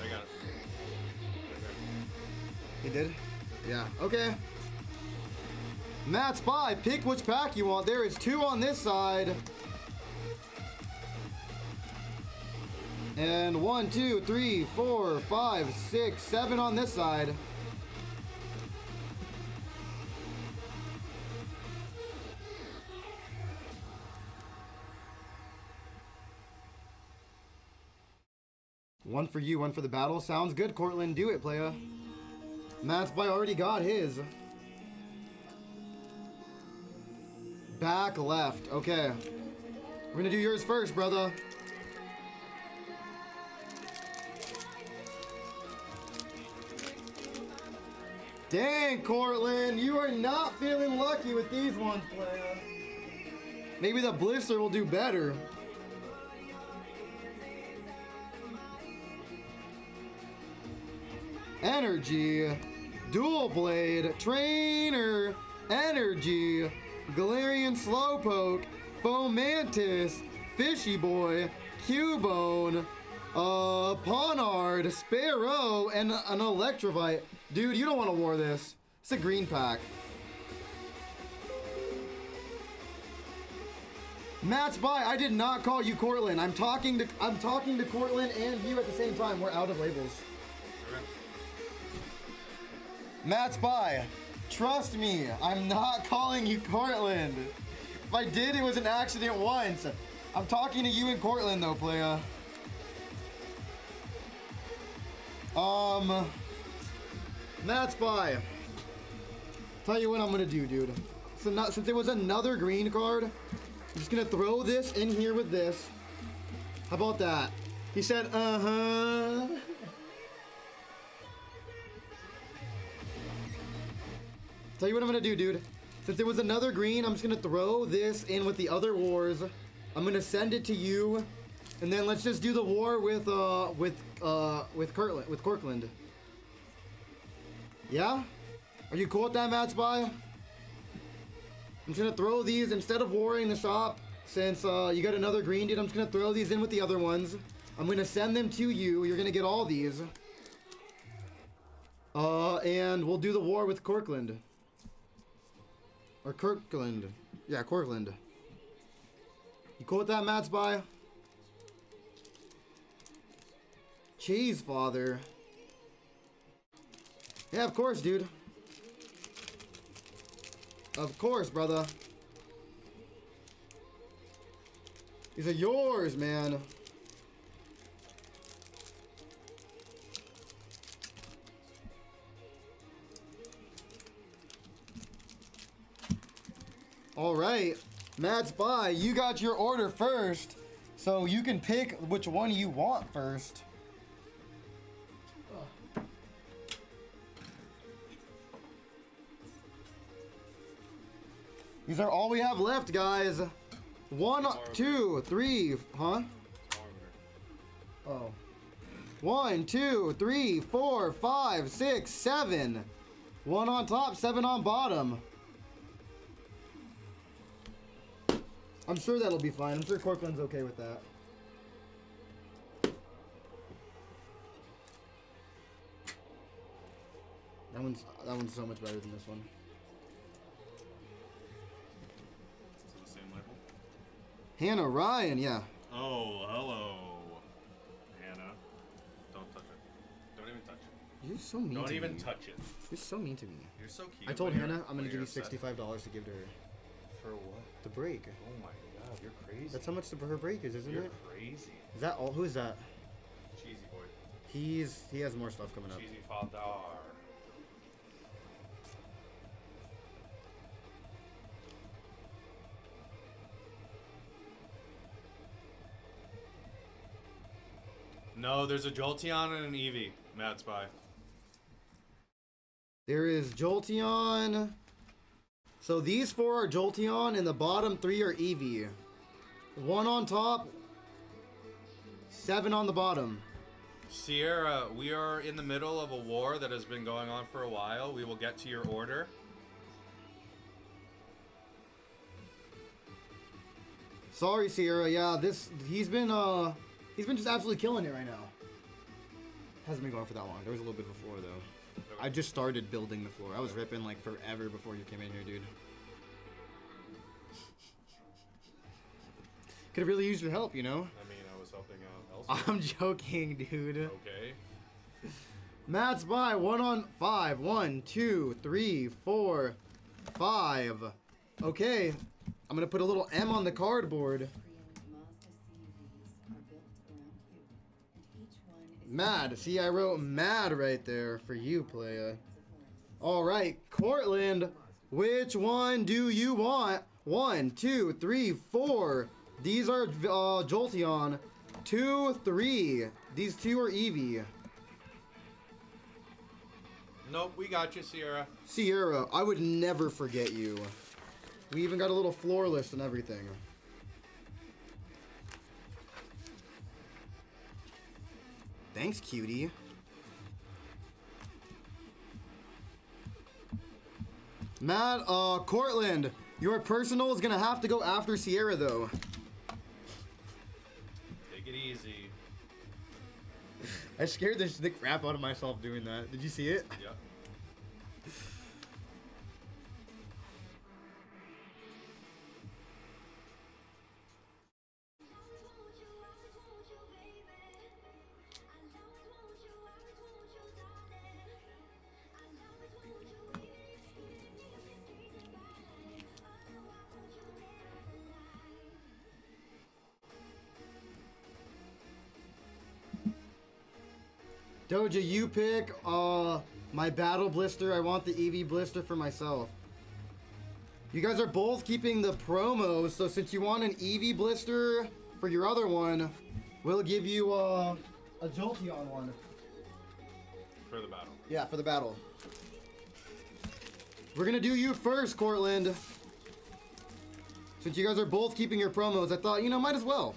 I got it. He did? Yeah. Okay. Matt Spy, pick which pack you want. There is two on this side. And one, two, three, four, five, six, seven on this side. One for you, one for the battle. Sounds good, Cortland. Do it, playa. Matt's by already got his. Back left. Okay. We're gonna do yours first, brother. Dang, Cortland, you are not feeling lucky with these ones, playa. Maybe the blister will do better. Energy, Doublade, Trainer, Energy, Galarian Slowpoke, Fomantis, Fishy Boy, Cubone, uh, Pawniard, Spearow, and an Electrovite. Dude, you don't want to war this. It's a green pack. Matt's by. I did not call you Cortland. I'm talking to I'm talking to Cortland and you at the same time. We're out of labels. Matt's by. Trust me, I'm not calling you Cortland. If I did, it was an accident once. I'm talking to you in Cortland though, playa. Um, Matt's by. Tell you what I'm gonna do, dude. So not, since there was another green card, I'm just gonna throw this in here with this. How about that? He said, uh-huh. Tell you what I'm gonna do, dude. Since there was another green, I'm just gonna throw this in with the other wars. I'm gonna send it to you, and then let's just do the war with uh with uh with Kirtland with Corkland. Yeah? Are you cool with that, Matt Spy? I'm just gonna throw these instead of warring the shop. Since uh, you got another green, dude, I'm just gonna throw these in with the other ones. I'm gonna send them to you. You're gonna get all these. Uh, and we'll do the war with Corkland. Or Kirkland. Yeah, Corkland. You with that, Matt Spy? Cheese, father. Yeah, of course, dude. Of course, brother. These are yours, man. All right, Matt's Spy, you got your order first, so you can pick which one you want first. These are all we have left, guys. One, two, three, huh? Oh. One, two, three, four, five, six, seven. One on top, seven on bottom. I'm sure that'll be fine. I'm sure Corkland's okay with that. That one's that one's so much better than this one. Is it the same label? Hannah Ryan, yeah. Oh, hello, Hannah. Don't touch it. Don't even touch it. You're so mean Don't to even me. touch it. You're so mean to me. You're so cute. I told Hannah I'm gonna give you sixty-five dollars to give to her. For what? The break. Oh my god, you're crazy. That's how much the, her break is, isn't You're it? crazy. Is that all? Who is that? Cheesy boy. He's he has more stuff coming up. Cheesy father. No, there's a Jolteon and an Eevee. Mad Spy. There is Jolteon. So these four are Jolteon, and the bottom three are Eevee. One on top, seven on the bottom. Sierra, we are in the middle of a war that has been going on for a while. We will get to your order. Sorry, Sierra. Yeah, this he's been uh he's been just absolutely killing it right now. Hasn't been going for that long. There was a little bit before though. I just started building the floor. I was ripping like forever before you came in here, dude. Could have really used your help, you know. I mean, I was helping out elsewhere. I'm joking, dude. okay. Matt's by one on five. One, two, three, four, five. Okay, I'm gonna put a little M on the cardboard. Mad. See, I wrote mad right there for you, playa. All right, Cortland. Which one do you want? One, two, three, four. These are uh, Jolteon. Two, three. These two are Eevee. Nope, we got you, Sierra. Sierra, I would never forget you. We even got a little floor list and everything. Thanks, cutie. Matt, uh, Cortland, your personal is gonna have to go after Sierra, though. Take it easy. I scared the, the crap out of myself doing that. Did you see it? Yep. Doja, you pick uh my battle blister. I want the EV blister for myself. You guys are both keeping the promos, so since you want an EV blister for your other one, we'll give you uh, a Jolteon one. For the battle. Yeah, for the battle. We're gonna do you first, Cortland. Since you guys are both keeping your promos, I thought, you know, might as well.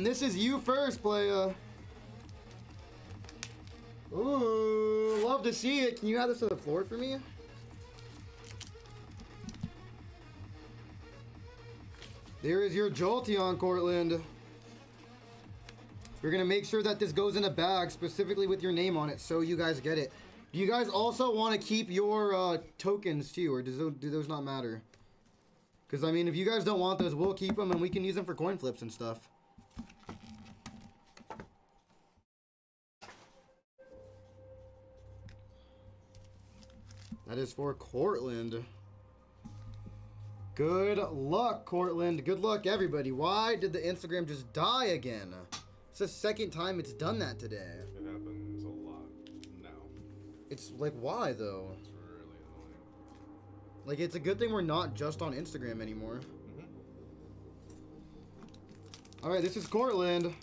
This is you first, playa. Ooh, love to see it. Can you add this to the floor for me? There is your Jolteon, Cortland. We're gonna make sure that this goes in a bag specifically with your name on it so you guys get it. Do you guys also want to keep your uh, tokens too, or does those, do those not matter? Because, I mean, if you guys don't want those, we'll keep them and we can use them for coin flips and stuff. That is for Cortland. Good luck, Cortland. Good luck, everybody. Why did the Instagram just die again? It's the second time it's done that today. It happens a lot now. It's like, why though? It's really annoying. Like, it's a good thing we're not just on Instagram anymore. Mhm. All right, this is Cortland.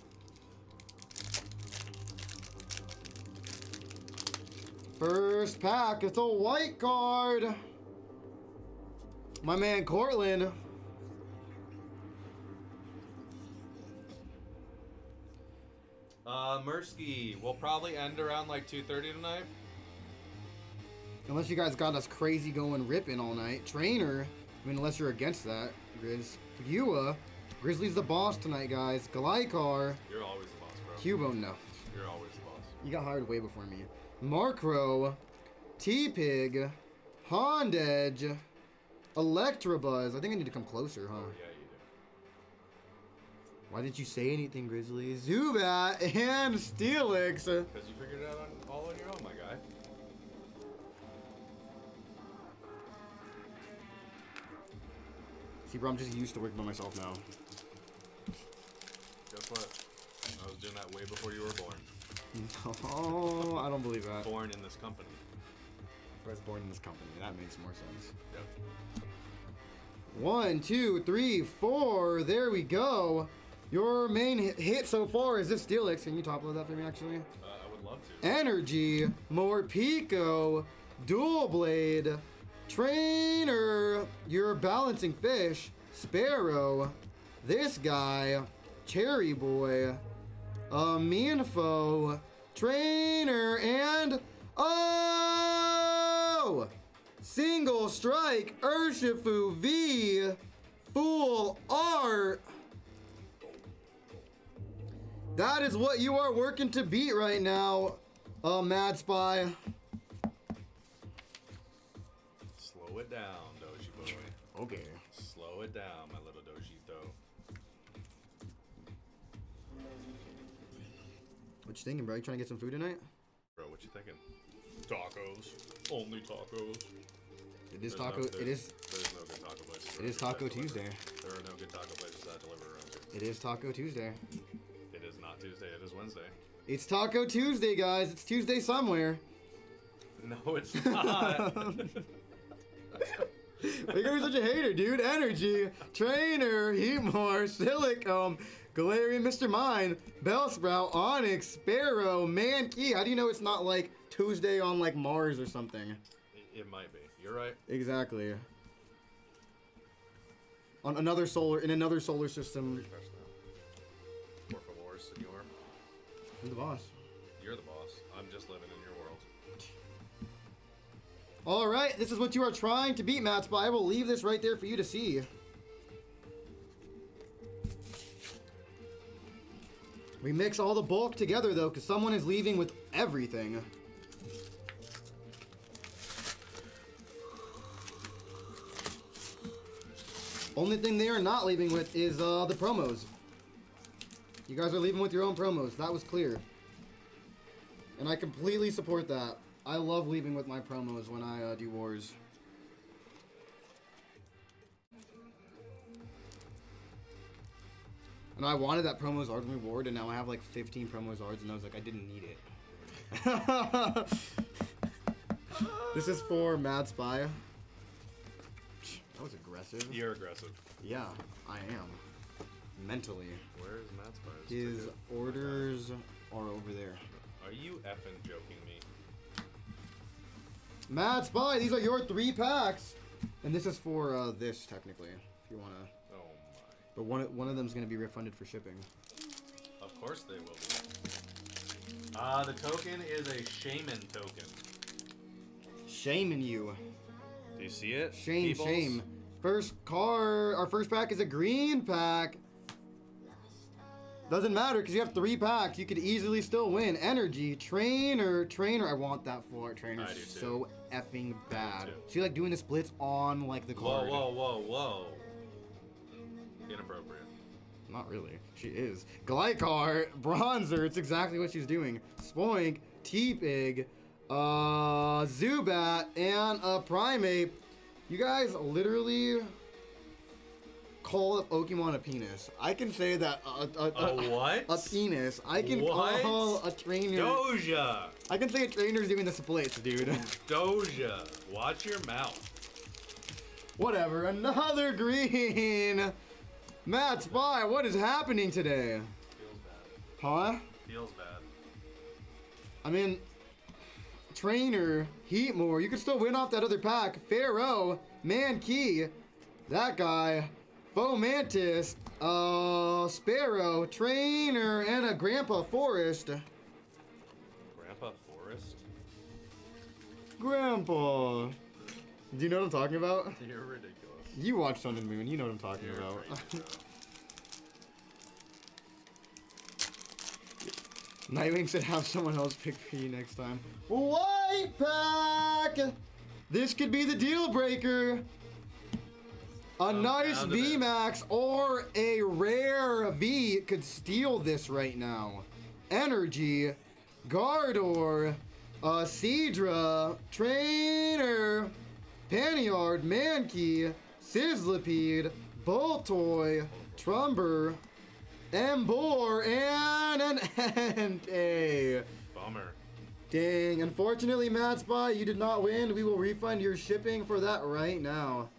First pack, it's a white card. My man Cortland. Uh, Mursky will probably end around like 2:30 tonight. Unless you guys got us crazy going ripping all night. Trainer, I mean, unless you're against that. Grizz. Pagua. Grizzly's the boss tonight, guys. Gligar. You're always the boss, bro. Cubone, no. You're always the boss. You got hired way before me. Markro, Tepig, Honedge, Electabuzz. I think I need to come closer, huh? Oh, yeah, you do. Why didn't you say anything, Grizzly? Zubat and Steelix. Because you figured it out on, all on your own, my guy. See, bro, I'm just used to working by myself now. Guess what? I was doing that way before you were born. Oh, I don't believe that. Born in this company. I was born in this company. That makes more sense. Yep. One, two, three, four. There we go. Your main hit- hit so far is this Steelix. Can you top load that for me, actually? Uh, I would love to. Energy, Morpeko, Dual Blade, Trainer, your balancing fish, Spearow, this guy, Cherry Boy, Aminfo, Trainer, and oh! Single strike, Urshifu V, Full Art. That is what you are working to beat right now, uh, Mad Spy. Slow it down, Doji boy. Okay. You thinking, bro? You trying to get some food tonight? Bro, what you thinking? Tacos. Only tacos. It is There's taco. No, it there's- no good taco places. It is Taco. Tuesday. There are no good taco places that deliver around here. It is Taco Tuesday. It is not Tuesday. It is Wednesday. It's Taco Tuesday, guys. It's Tuesday somewhere. No, it's not. Why you such a hater, dude? Energy, Trainer, Heatmor, Silicone, Galarian, Mr. Mime, Bellsprout, Onix, Spearow, Mankey. How do you know it's not like Tuesday on like Mars or something? it, might be. You're right. Exactly. On another solar, in another solar system. Por favor, senor. Who's the boss? You're the boss. I'm just living in your world. All right, this is what you are trying to beat, Matt Spy. I will leave this right there for you to see. We mix all the bulk together, though, because someone is leaving with everything. Only thing they are not leaving with is uh, the promos. You guys are leaving with your own promos. That was clear. And I completely support that. I love leaving with my promos when I uh, do wars. And I wanted that promo Zard reward, and now I have like 15 promo Zards, and I was like, I didn't need it. this is for Mad Spy. That was aggressive. You're aggressive. Yeah, I am. Mentally. Where is Mad Spies? His orders are over there. Are you effing joking me? Mad Spy, these are your three packs. And this is for uh, this, technically, if you want to. My. But one, one of them is going to be refunded for shipping. Of course they will be. Ah, the token is a shaman token. Shaming you. Do you see it? Shame, Peoples? shame. First car, our first pack is a green pack. Doesn't matter because you have three packs. You could easily still win. Energy, trainer, trainer. I want that floor trainer I do too. so effing bad. too. She like doing the splits on like the Whoa, whoa, whoa, whoa. Inappropriate. Not really. She is. Gligar, Bronzor. It's exactly what she's doing. Spoink, Tepig, uh, Zubat, and a Primate. You guys literally call a Pokemon a penis. I can say that a, a, A what? A penis. I can What? call a trainer. Doja! I can say a trainer's doing the splits, dude. Doja! Watch your mouth. Whatever. Another green. Matt Spy, what is happening today? Feels bad. Huh? Feels bad. I mean, Trainer, Heatmor, you can still win off that other pack. Fearow, Mankey, that guy, Fomantis, uh, Spearow, Trainer, and a Grandpa Forest. Grandpa Forest? Grandpa. Do you know what I'm talking about? You're ridiculous. You watch Sun and Moon, you know what I'm talking You're about. Nightwing said have someone else pick P next time. White pack! This could be the deal breaker. A nice this. VMAX or a rare V could steal this right now. Energy, Gardor, uh, Seadra, Trainer, Pawniard, Mankey, Sizzlipede, Boltoy, Trumbeak, Embor, and an Entei. Bummer. Dang, unfortunately, Matt Spy, you did not win. We will refund your shipping for that right now.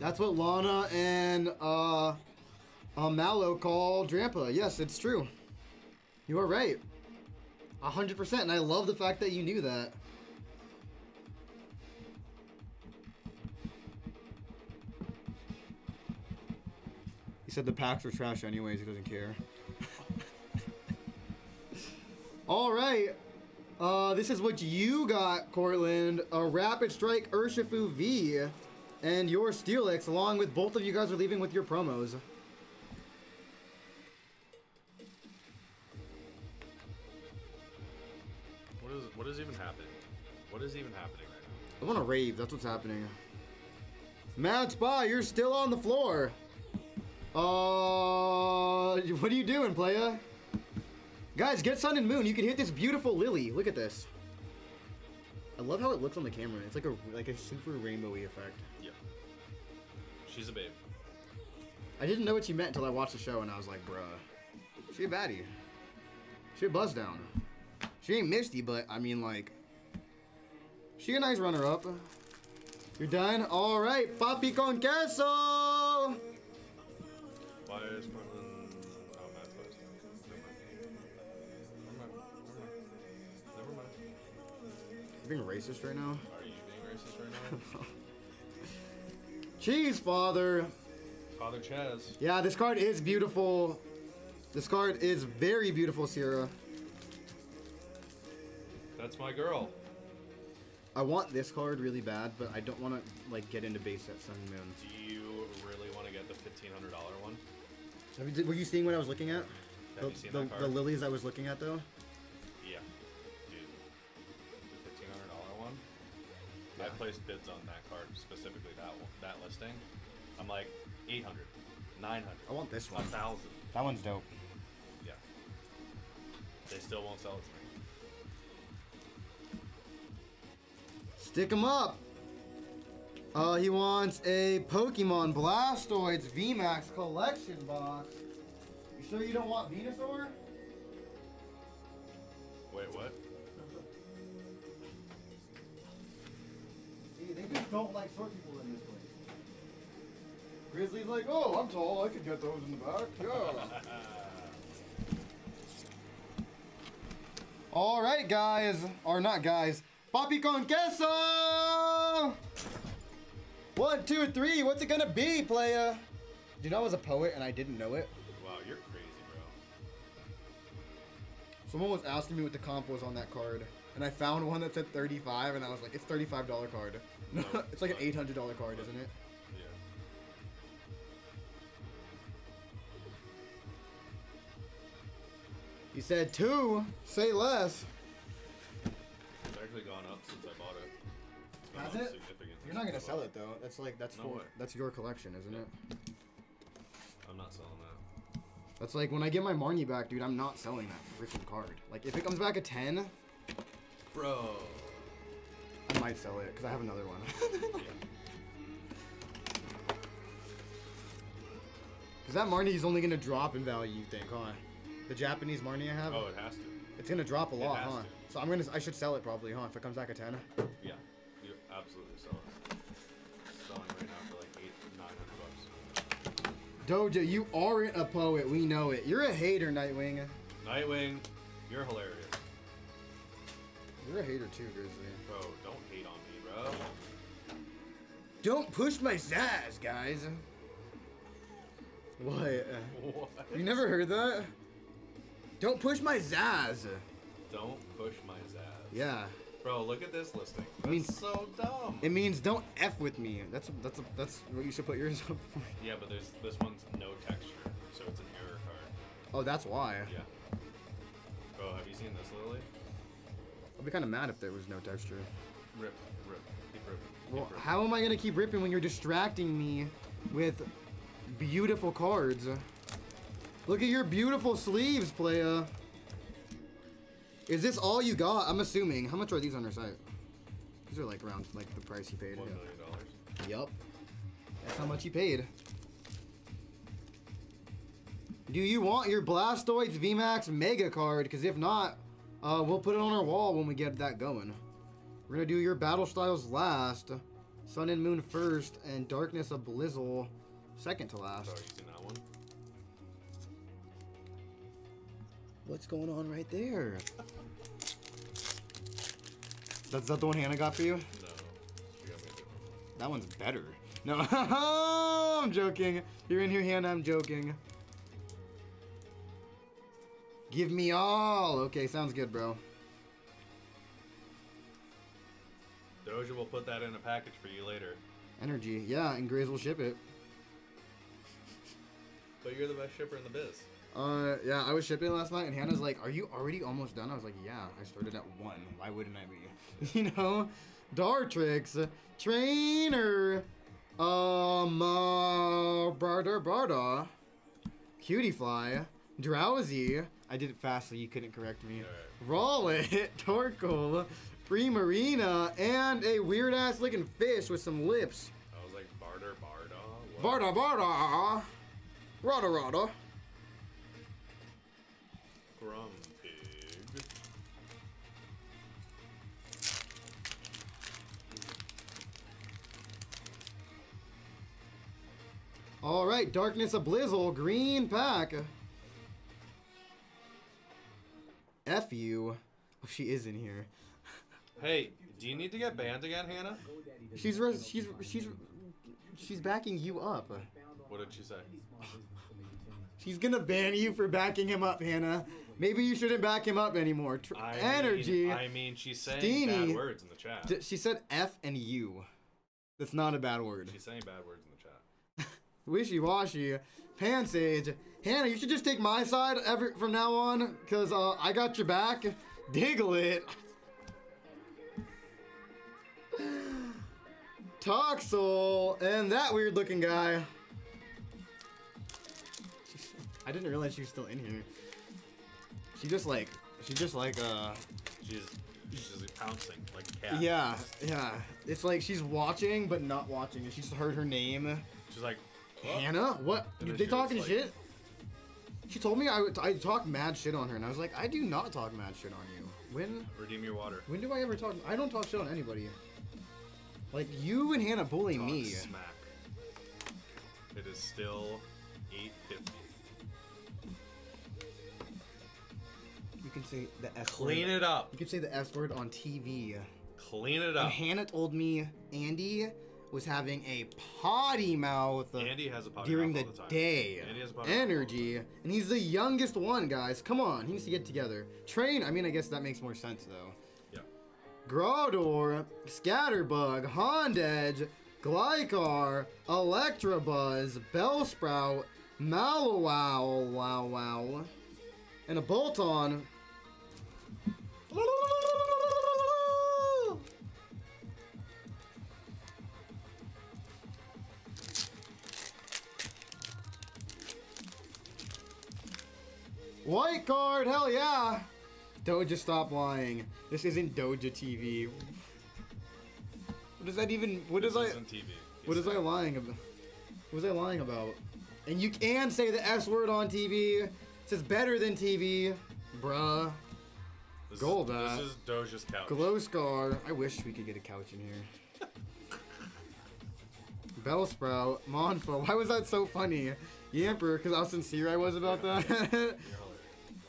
That's what Lana and uh, uh Mallow call Drampa. Yes, it's true. You are right. A hundred percent, and I love the fact that you knew that. Said the packs are trash anyways, he doesn't care. Alright. Uh, this is what you got, Cortland. A Rapid Strike Urshifu V and your Steelix, along with both of you guys are leaving with your promos. What is what is even happening? What is even happening right now? I want to rave, that's what's happening. Mad Spy, you're still on the floor. Uh, what are you doing, playa? Guys, get Sun and Moon. You can hit this beautiful Lillie. Look at this. I love how it looks on the camera. It's like a like a super rainbowy effect. Yeah. She's a babe. I didn't know what you meant until I watched the show and I was like, bruh. She a baddie. She a buzz down. She ain't Misty, but I mean like she a nice runner up. You're done? Alright, Papi con queso! Is Portland? Oh, post. Never mind. Never mind. Never mind. You're being racist right now. Are you being racist right now? Cheese, father. Father Chaz. Yeah, this card is beautiful. This card is very beautiful, Sierra. That's my girl. I want this card really bad, but I don't want to like get into base set Sun Moon. Were you seeing what I was looking at? Have the, you seen the, that card? the lilies I was looking at though. Yeah. Dude. The fifteen hundred dollar one. I placed bids on that card specifically that one, that listing. I'm like 800, 900, I want this one. 1000. That one's dope. Yeah. They still won't sell it to me. Stick them up. Uh, he wants a Pokemon Blastoise VMAX collection box. You sure you don't want Venusaur? Wait, what? See, they just don't like short people in this place. Grizzly's like, oh, I'm tall. I could get those in the back. Yeah. All right, guys, or not guys. Papi con queso. One, two, three. What's it gonna be, playa? Do you know I was a poet and I didn't know it? Wow, you're crazy, bro. Someone was asking me what the comp was on that card, and I found one that said 35, and I was like, it's $35 card. No, No, it's like an $800 card, isn't it? Yeah. He said two. Say less. It's actually gone up since I bought it. It's gone Has up it? You're not gonna sell it though. That's like that's No for way. that's your collection, isn't it? I'm not selling that. That's like when I get my Marnie back, dude. I'm not selling that freaking card. Like if it comes back a ten, Bro. I might sell it because I have another one. Because that Marnie is only gonna drop in value, you think, huh? The Japanese Marnie I have, Oh, it has to. it's gonna drop a lot, huh? to. So I'm gonna, I should sell it probably, huh? If it comes back a ten. Yeah. Doja, you aren't a poet. We know it. You're a hater, Nightwing. Nightwing, you're hilarious. You're a hater too, Grizzly. Bro, don't hate on me, bro. Don't push my sass, guys. What? What? You never heard that? Don't push my zazz. Don't push my zazz. Yeah. Bro, look at this listing. I That's mean- so dumb. It means don't f with me. That's that's that's what you should put yours up for. yeah, but there's this one's no texture, so it's an error card. Oh, that's why. Yeah. Bro, have you seen this, Lillie? I'd be kind of mad if there was no texture. Rip, rip, keep ripping. Keep Well, ripping. how am I gonna keep ripping when you're distracting me with beautiful cards? Look at your beautiful sleeves, playa. Is this all you got? I'm assuming. How much are these on our site? These are like around like the price you paid. One million dollars. Yup. That's how much you paid. Do you want your Blastoise VMAX Mega card? Because if not, uh, we'll put it on our wall when we get that going. We're gonna do your Battle Styles last, Sun and Moon first, and Darkness Ablaze second to last. What's going on right there? That's that the one Hannah got for you? No. Got me a different one. That one's better. No, I'm joking. You're in here, Hannah. I'm joking. Give me all. Okay, sounds good, bro. Doja will put that in a package for you later. Energy. Yeah, and Grays will ship it. But you're the best shipper in the biz. Uh, yeah, I was shipping last night, and Hannah's like, "Are you already almost done?" I was like, "Yeah, I started at one. Why wouldn't I be?" you know, Dartrix, Trainer, um, uh, Barda Barda, Cutiefly, Drowsy. I did it fast, so you couldn't correct me. Rowlet, Torkoal, Primarina, and a weird ass looking fish with some lips. I was like, barter, barda. what? Barda Barda, Rada Rada. All right, Darkness Ablaze, green pack. F you. Oh, she is in here. Hey, do you need to get banned again, Hannah? She's she's she's she's backing you up. What did she say? any small business to make a change. She's gonna ban you for backing him up, Hannah. Maybe you shouldn't back him up anymore. Tr- I energy. Mean, I mean, she's saying Steenee. bad words in the chat. She said F and U. That's not a bad word. She's saying bad words in the chat. Wishiwashi. Pansage. Hannah, you should just take my side every from now on, cause uh, I got your back. Diggle Diglett. Toxel and that weird looking guy. I didn't realize she was still in here. She just like she just like uh She's she's pouncing like a cat. yeah yeah. It's like she's watching but not watching. And she's heard her name. She's like, Hannah, what? And they talking like- shit? She told me I would I talk mad shit on her, and I was like, I do not talk mad shit on you. When redeem your water. when do I ever talk? I don't talk shit on anybody. Like you and Hannah bully Talk me. Smack. It is still 850. You can say the S Clean word. it up. You can say the S word on TV. Clean it And up. Hannah told me Andy was having a potty mouth Andy has a potty during mouth the, all the time. day. Andy has a potty mouth all the Energy. And he's the youngest one, guys. Come on. He needs to get together. Train. I mean, I guess that makes more sense, though. Yeah. Groudor, Scatterbug, Honedge, Gligar, Electabuzz, Bellsprout, Malowow, wow, wow, and a Bolton. White card, hell yeah! Doja, stop lying. This isn't Doja TV. What does that even? What This is I? TV. What is I lying about? What was I lying about? And you can say the S word on TV. It says better than TV, bruh. This Gold, Is, uh, this is Doja's couch. Glow Scar. I wish we could get a couch in here. Bellsprout, Monfo. Why was that so funny? Yamper, because how sincere I was about that.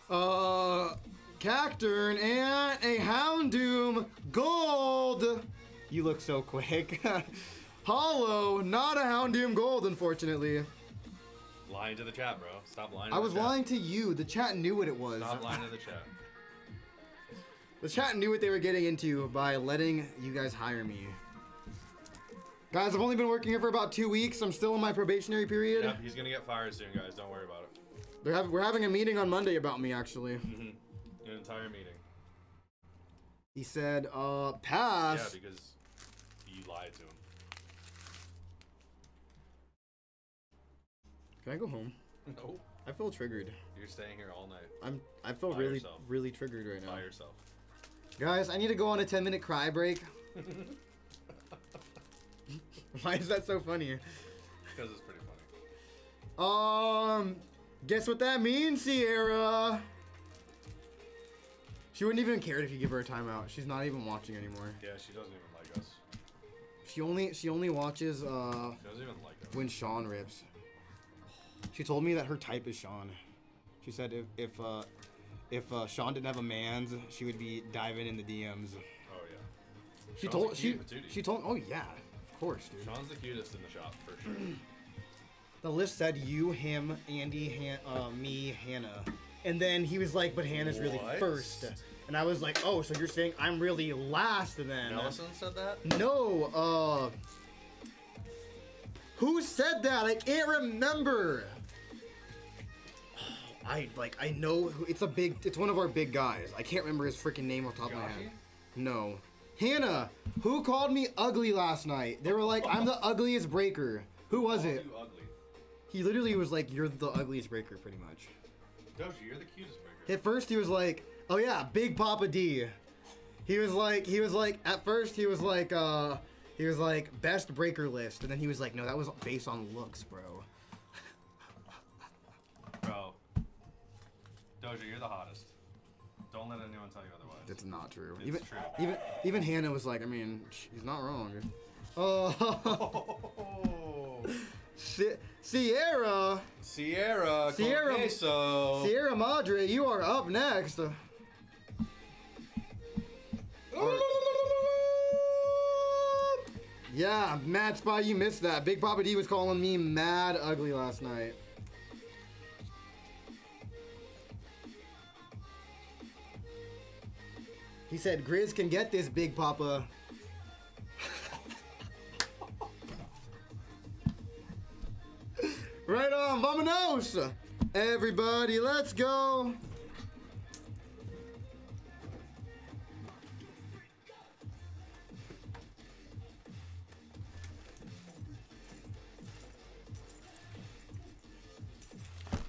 Uh, Cacturne and a Houndoom Gold. You look so quick. Holo, not a Houndoom Gold, unfortunately. Lying to the chat, bro. Stop lying. To I was chat. lying to you. The chat knew what it was. Stop lying to the chat. The chat knew what they were getting into by letting you guys hire me. Guys, I've only been working here for about two weeks. I'm still in my probationary period. Yep, he's gonna get fired soon, guys. Don't worry about it. They're we're having a meeting on Monday about me, actually. Mm-hmm. An entire meeting. He said, uh, pass. Yeah, because you lied to him. Can I go home? No. I feel triggered. You're staying here all night I'm. I feel By really, yourself. really triggered right now. by yourself. Guys, I need to go on a 10 minute cry break. Why is that so funny? Because it's pretty funny. Um, guess what that means, Sierra? She wouldn't even care if you give her a timeout. She's not even watching anymore. Yeah, she doesn't even like us. She only she only watches uh She doesn't even like us. when Sean rips. She told me that her type is Sean. She said if if uh if uh, Sean didn't have a man's, she would be diving in the DMs. Oh yeah. She Sean's told she she told oh yeah, of course, dude. Sean's the cutest in the shop for sure. The list said you, him, Andy, Han- uh, me, Hannah, and then he was like, but Hannah's really What? first, and I was like, oh, so you're saying I'm really last then? Nelson said that. No, uh. Who said that? I can't remember. I like I know who, it's a big it's one of our big guys. I can't remember his freaking name off the top of my head. No. Hannah, who called me ugly last night? They were like, I'm the ugliest breaker. Who was it? You ugly. He literally was like, You're the ugliest breaker, pretty much. Doja, you're the cutest breaker. At first he was like, "Oh yeah, Big Papa D." He was like, he was like, at first he was like, uh, he was like best breaker list, and then he was like, no, that was based on looks, bro. Bro. Doja, you're the hottest. Don't let anyone tell you otherwise. That's not true. It's even, true. even, even Hannah was like, I mean, he's not wrong. Oh, Si- Sierra, Sierra, Sierra- queso. Sierra Madre, you are up next. Yeah, Mad Spy, you missed that. Big Papa D was calling me mad ugly last night. He said, Grizz can get this, Big Papa. Right on, vamonos! Everybody, let's go!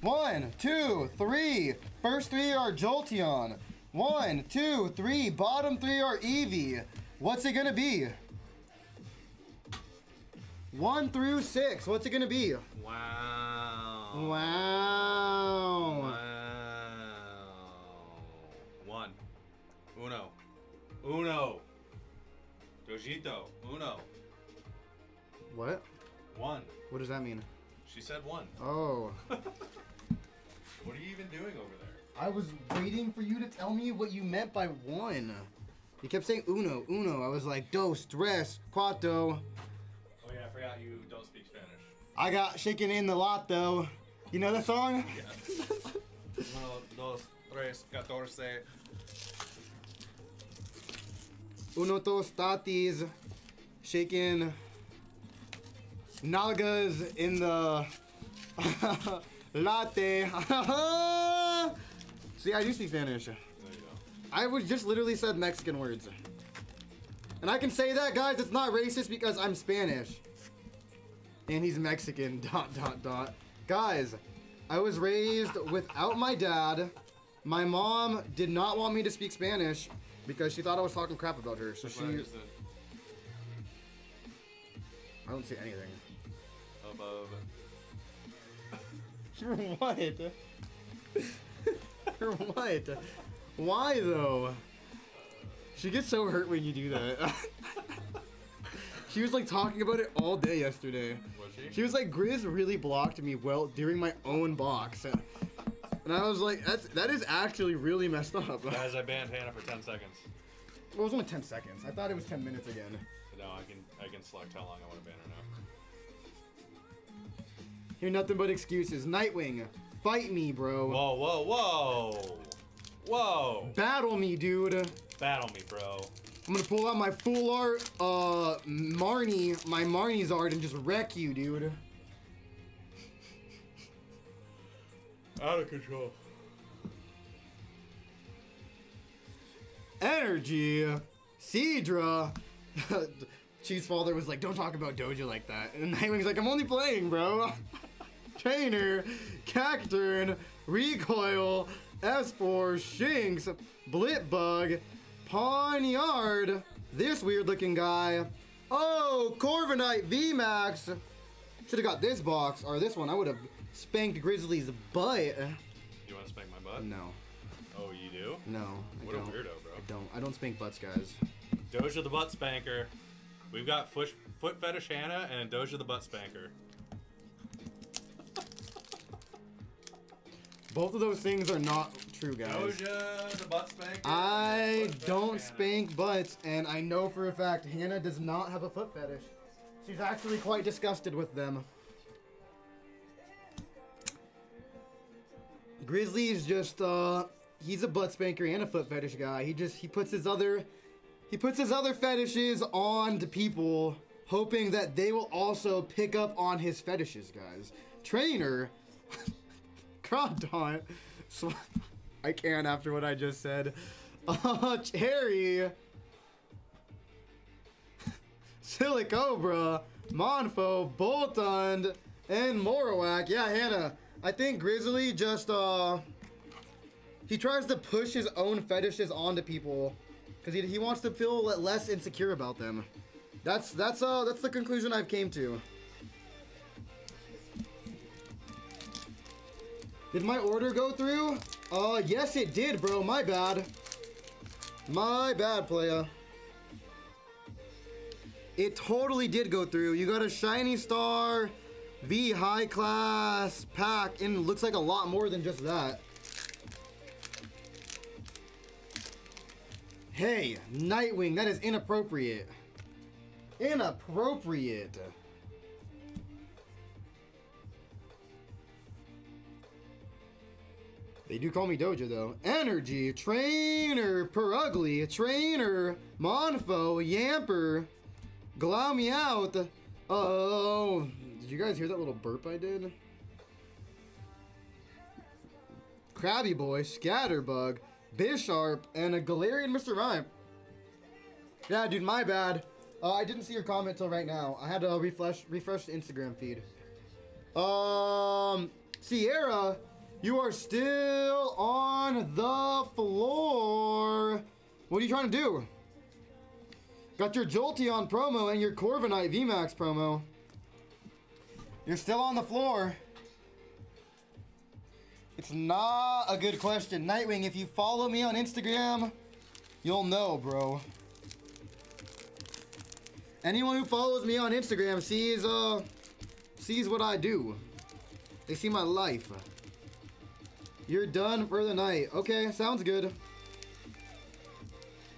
One, two, three. First three are Jolteon. One, two, three. Bottom three are Eevee. What's it gonna be? One through six. What's it gonna be? Wow. Wow. Wow. One. Uno. Uno. Dojito. Uno. What? One. What does that mean? She said one. Oh. What are you even doing over there? I was waiting for you to tell me what you meant by one. You kept saying uno, uno. I was like, dos, tres, cuatro. Oh yeah, I forgot you don't speak Spanish. I got shaken in the lot though. You know the song? Uno, dos, tres, catorce. Uno, dos, tatis. Shaking. Nalgas in the latte. See, I do speak Spanish. There you go. I was just literally said Mexican words. And I can say that, guys, it's not racist because I'm Spanish. And he's Mexican, dot, dot, dot. Guys, I was raised without my dad. My mom did not want me to speak Spanish because she thought I was talking crap about her. So That's she. I don't see anything. Above. For what? For what? Why though? She gets so hurt when you do that. she was like talking about it all day yesterday. Was she? She was like, Grizz really blocked me well during my own box. And I was like, that's that is actually really messed up. Well, Guys, I banned Hannah for 10 seconds. it was only 10 seconds. I thought it was 10 minutes again. No, I can I can select how long I want to ban her now. Hear nothing but excuses. Nightwing, fight me, bro. Whoa, whoa, whoa! Whoa! Battle me, dude. Battle me, bro. I'm gonna pull out my full art, uh, Marnie, my Marnie's art, and just wreck you, dude. Out of control. Energy, Seadra. Cheese Father was like, don't talk about Doja like that. And Nightwing's like, I'm only playing, bro. Trainer, Cacturne, Recoil, S4, Shinx, Blipbug, Pawniard, this weird looking guy. Oh, Corviknight VMAX. Should have got this box, or this one. I would have spanked Grizzly's butt. You want to spank my butt? No, Oh, you do? no, I What a don't. weirdo, bro. I don't. I don't spank butts, guys. Doja the butt spanker. We've got foot, foot fetish Hannah and Doja the butt spanker. Both of those things are not true, guys. Doja the butt spanker. I fetish don't Hannah. spank butts, and I know for a fact Hannah does not have a foot fetish. She's actually quite disgusted with them. Grizzly's just uh he's a butt spanker and a foot fetish guy. He just he puts his other he puts his other fetishes on to people hoping that they will also pick up on his fetishes, guys. Trainer Crawdaunt. Sw- I can't after what I just said. Uh, Cherry. Silicobra, Monfo, Boltund, and Marowak. Yeah, Hannah. I think Grizzly just uh he tries to push his own fetishes onto people because he, he wants to feel less insecure about them. That's that's uh that's the conclusion I've came to. Did my order go through? Uh, yes it did, bro. My bad. My bad, playa. It totally did go through. You got a shiny star, V high class pack, and it looks like a lot more than just that. Hey, Nightwing, that is inappropriate. Inappropriate. They do call me Doja though. Energy, Trainer, Purugly, Trainer, Monfo, Yamper, Glowmeout. Oh, did you guys hear that little burp I did? Krabby Boy, Scatterbug, Bisharp, and a Galarian Mr. Rhyme. Yeah, dude, my bad. Uh, I didn't see your comment till right now. I had to refresh refresh the Instagram feed. Um, Sierra, you are still on the floor. What are you trying to do? Got your Jolteon promo and your Corviknight VMAX promo. You're still on the floor. It's not a good question. Nightwing, if you follow me on Instagram, you'll know, bro. Anyone who follows me on Instagram sees uh sees what I do. They see my life. You're done for the night. Okay, sounds good.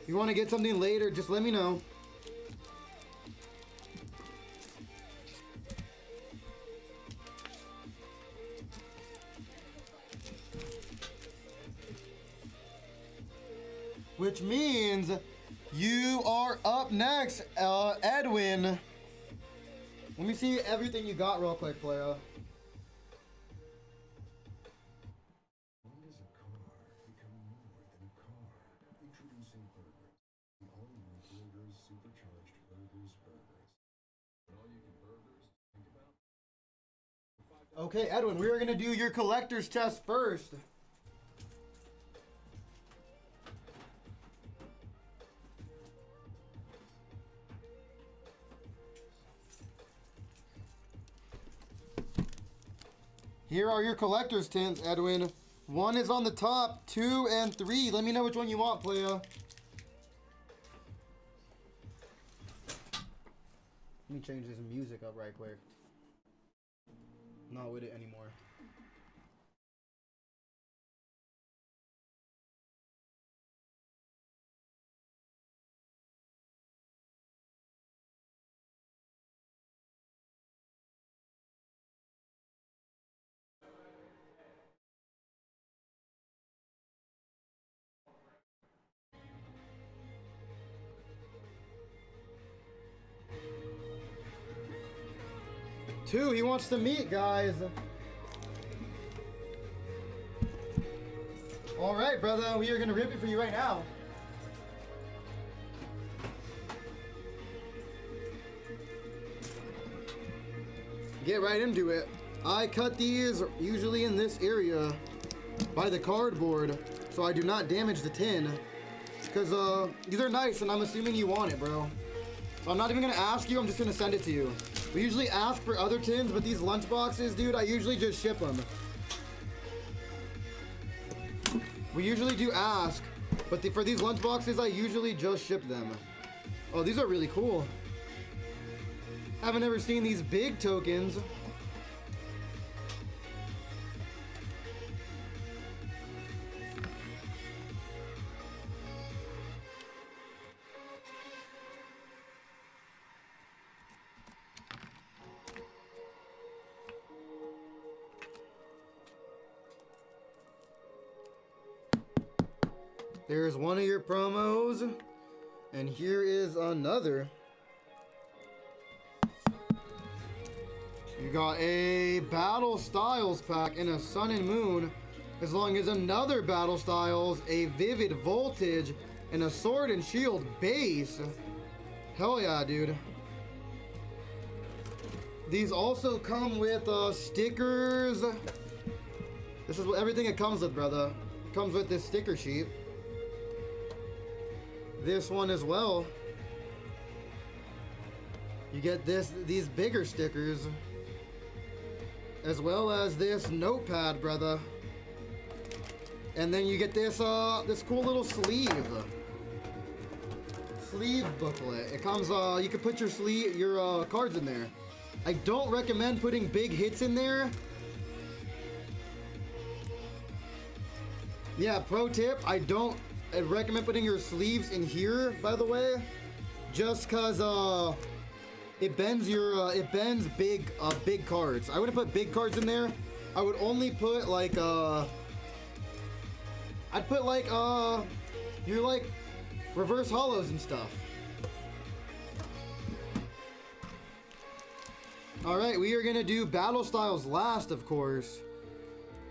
You want to get something later, just let me know. Which means you are up next, uh, Edwin. Let me see everything you got real quick, player. Okay, Edwin, we are gonna do your collector's chest first. Here are your collector's tints, Edwin. One is on the top, two and three. Let me know which one you want, playa. Let me change this music up right quick. Not with it anymore. Two, he wants to meet, guys. All right, brother, we are gonna rip it for you right now. Get right into it. I cut these usually in this area by the cardboard so I do not damage the tin. Because uh, these are nice and I'm assuming you want it, bro. So I'm not even gonna ask you, I'm just gonna send it to you. We usually ask for other tins, but these lunch boxes, dude, I usually just ship them. We usually do ask, but the, for these lunch boxes, I usually just ship them. Oh, these are really cool. Haven't ever seen these big tokens. There's one of your promos. And here is another. You got a Battle Styles pack and a Sun and Moon, as long as another Battle Styles, a Vivid Voltage, and a Sword and Shield base. Hell yeah, dude. These also come with uh, stickers. This is what everything it comes with, brother. Comes with this sticker sheet. This one as well. You get this these bigger stickers. As well as this notepad, brother. And then you get this uh this cool little sleeve. Sleeve booklet. It comes uh you can put your sleeve your uh cards in there. I don't recommend putting big hits in there. Yeah, pro tip, I don't I recommend putting your sleeves in here, by the way. Just cause uh it bends your uh, it bends big uh big cards. I wouldn't put big cards in there. I would only put like uh I'd put like uh your like reverse holos and stuff. Alright, we are gonna do battle styles last, of course.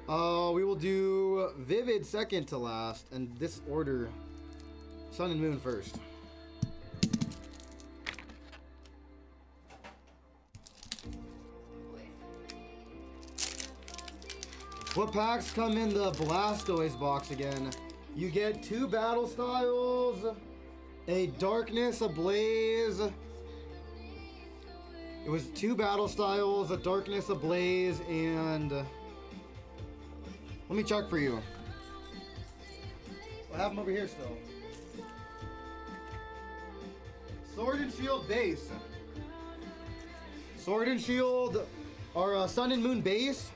Uh, we will do Vivid second to last, and this order, Sun and Moon first. What packs come in the Blastoise box again? You get two Battle Styles, a Darkness Ablaze. It was two Battle Styles, a Darkness Ablaze, and... Let me check for you. I have them over here still. Sword and Shield base. Sword and Shield are a Sun and Moon base.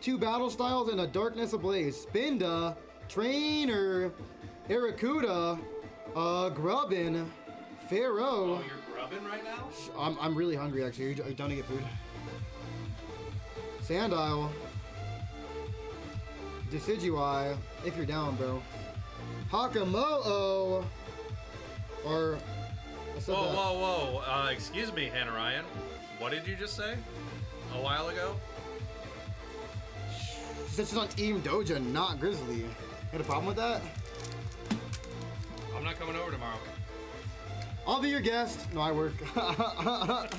Two battle styles and a Darkness Ablaze. Spinda, Trainer, Arrokuda, uh, Grubbin, Fearow. Oh, you're grubbing right now? I'm, I'm really hungry actually. Are you, are you done to get food? Sandile. Decidueye, if you're down, bro. Hakamo'o. Or. Whoa, that. whoa, whoa. Uh, excuse me, Hannah Ryan. What did you just say? A while ago? She said she's on Team Doja, not Grizzly. Got a problem with that? I'm not coming over tomorrow. I'll be your guest. No, I work.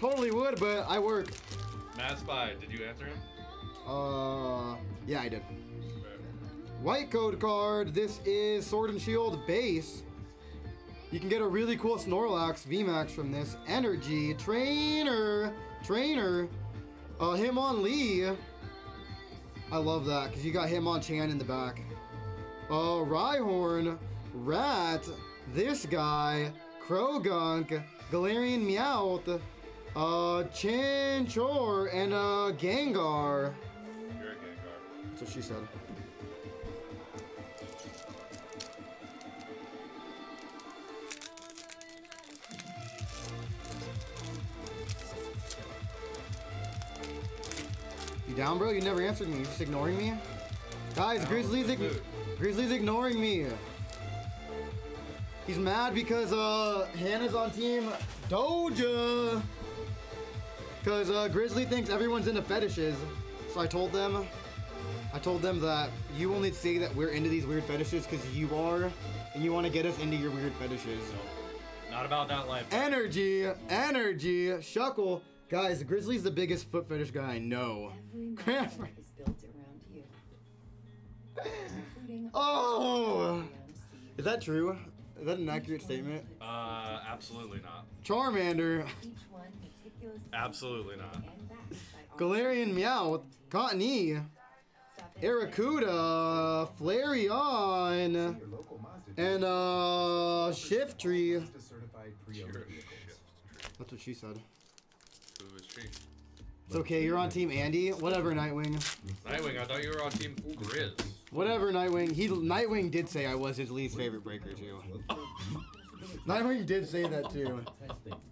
Totally would, but I work. Mad Spy, did you answer him? Uh, yeah, I did. White code card. This is Sword and Shield base. You can get a really cool Snorlax VMAX from this. Energy trainer, trainer. Uh, Hitmonlee. I love that because you got Hitmonchan in the back. Uh, Rhyhorn, Rat, this guy, Croagunk, Galarian Meowth, uh, Chinchou, and uh, Gengar. You're a Gengar. That's what she said. You down, bro? You never answered me. You're just ignoring me? Guys, Grizzly's, ig- Grizzly's ignoring me. He's mad because uh Hannah's on team Doja. Cause uh, Grizzly thinks everyone's into fetishes. So I told them, I told them that you only say that we're into these weird fetishes because you are, and you want to get us into your weird fetishes. Not about that life. Energy, energy, Shuckle. Guys, Grizzly's the biggest foot fetish guy I know. Every is built around you. Oh, is that true? Is that an accurate statement? Uh, absolutely not. Charmander, Each one meticulously Absolutely not. and backed by Galarian Meowth, Cottonee, Arrokuda, Flareon, Your local Mazda and uh, Shiftry. Mazda certified pre-owned You're a vehicles. shit. That's what she said. Who is she? It's okay, you're on Team Andy. Whatever, Nightwing. Nightwing, I thought you were on Team Grizz. Whatever, Nightwing. He Nightwing did say I was his least favorite breaker too. Nightwing did say that too.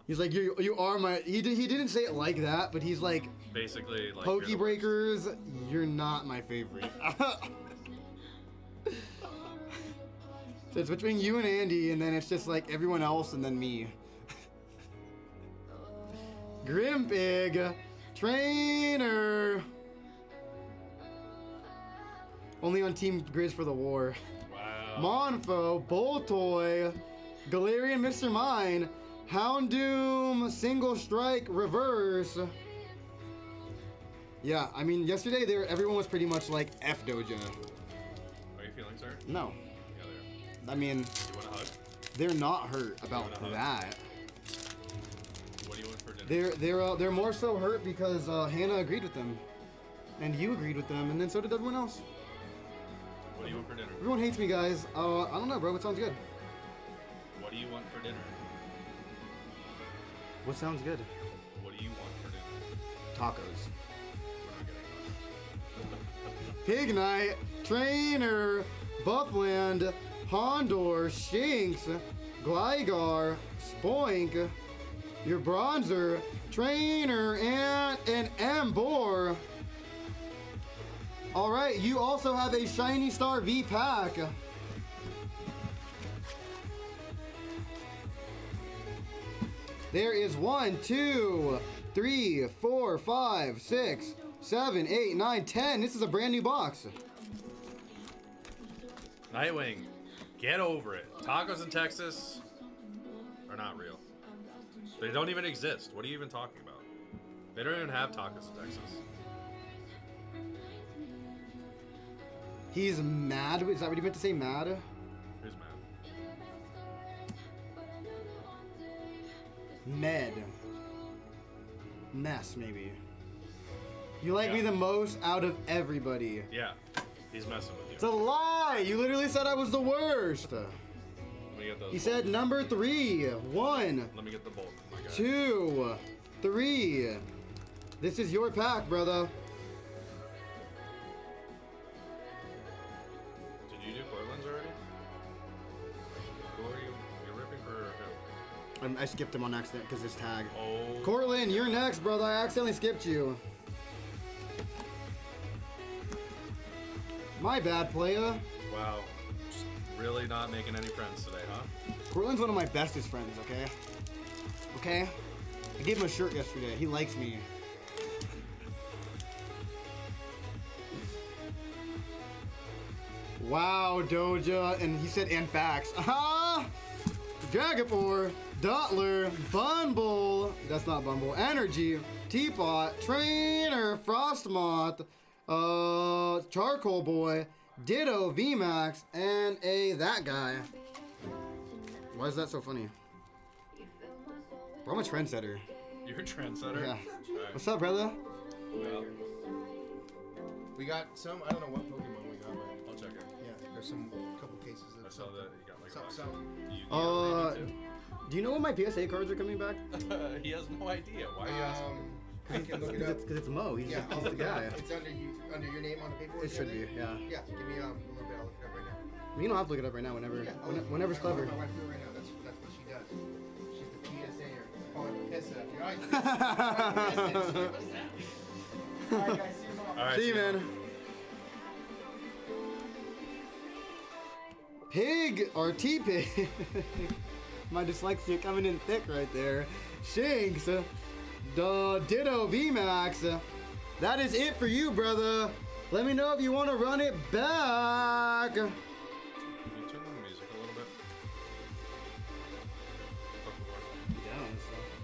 He's like, you you are my. He did, he didn't say it like that, but he's like, Basically, like. Pokey breakers, you're not my favorite. so it's between you and Andy, and then it's just like everyone else, and then me. Grimpig, trainer. Only on Team Grizz for the war. Wow. Monfo, Baltoy, Galarian Mr. Mime, Houndoom, Single Strike, Reverse. Yeah, I mean, yesterday there everyone was pretty much like F Doja. Are you feeling, sir? No, Yeah, there. I mean, You want a hug? they're not hurt about that. What do you want for dinner? They're they're uh, they're more so hurt because uh, Hannah agreed with them, and you agreed with them, and then so did everyone else. What do you want for dinner? Everyone hates me, guys. Uh, I don't know, bro. What sounds good? What do you want for dinner? What sounds good? What do you want for dinner? Tacos. Pignite, Trainer, Bouffalant, Houndour, Shinx, Gligar, Spoink, your Bronzor, Trainer, and an Emboar. All right, you also have a Shiny Star V There is one, two, three, four, five, six, seven, eight, nine, ten. This is a brand new box. Nightwing, get over it. Tacos in Texas are not real. They don't even exist. What are you even talking about? They don't even have tacos in Texas. He's mad. Is that what you meant to say? Mad? Med. Mess, maybe. You like me the most out of everybody. Yeah, he's messing with you. It's a lie. You literally said I was the worst. Let me get those. You said number three. One, Let me get the bolt, two, three. This is your pack, brother. I skipped him on accident because his tag. Oh. Cortland, you're next, brother. I accidentally skipped you. My bad, playa. Wow. Just really not making any friends today, huh? Cortland's one of my bestest friends, okay? Okay? I gave him a shirt yesterday. He likes me. Wow, Doja. And he said, and facts. Ah! Dragapore, Dottler, Bumble, that's not Bumble, Energy, Teapot, Trainer, Frosmoth, uh, Charcoal Boy, Ditto, VMAX, and a that guy. Why is that so funny? Bro, I'm a trendsetter. You're a trendsetter. Yeah. Alright. What's up, brother? Well, We got some. I don't know what Pokemon we got, but I'll check it. yeah, there's some couple cases I of saw something. that you got like a Some, box. some. You, you Uh, got Randy, Do you know when my PSA cards are coming back? he has no idea. Why are you asking? Um, I can look it Because up. it's Mo. He's, Yeah, he's the guy. It's under you, under your name on the paperwork. It should be, yeah. Yeah, give me um, a little bit. I'll look it up right now. You don't have to look it up right now. Whenever, Yeah, when, I'll- whenever's I'll- clever. My wife do it right now. That's that's what she does. She's the PSA or call it PISA. You're right. All right, guys. See you tomorrow. All right, See you, man. Pig or T Pig. My dyslexia coming in thick right there. Uh, the Ditto VMAX. That is it for you, brother. Let me know if you want to run it back. Can you turn the music a little bit? Board.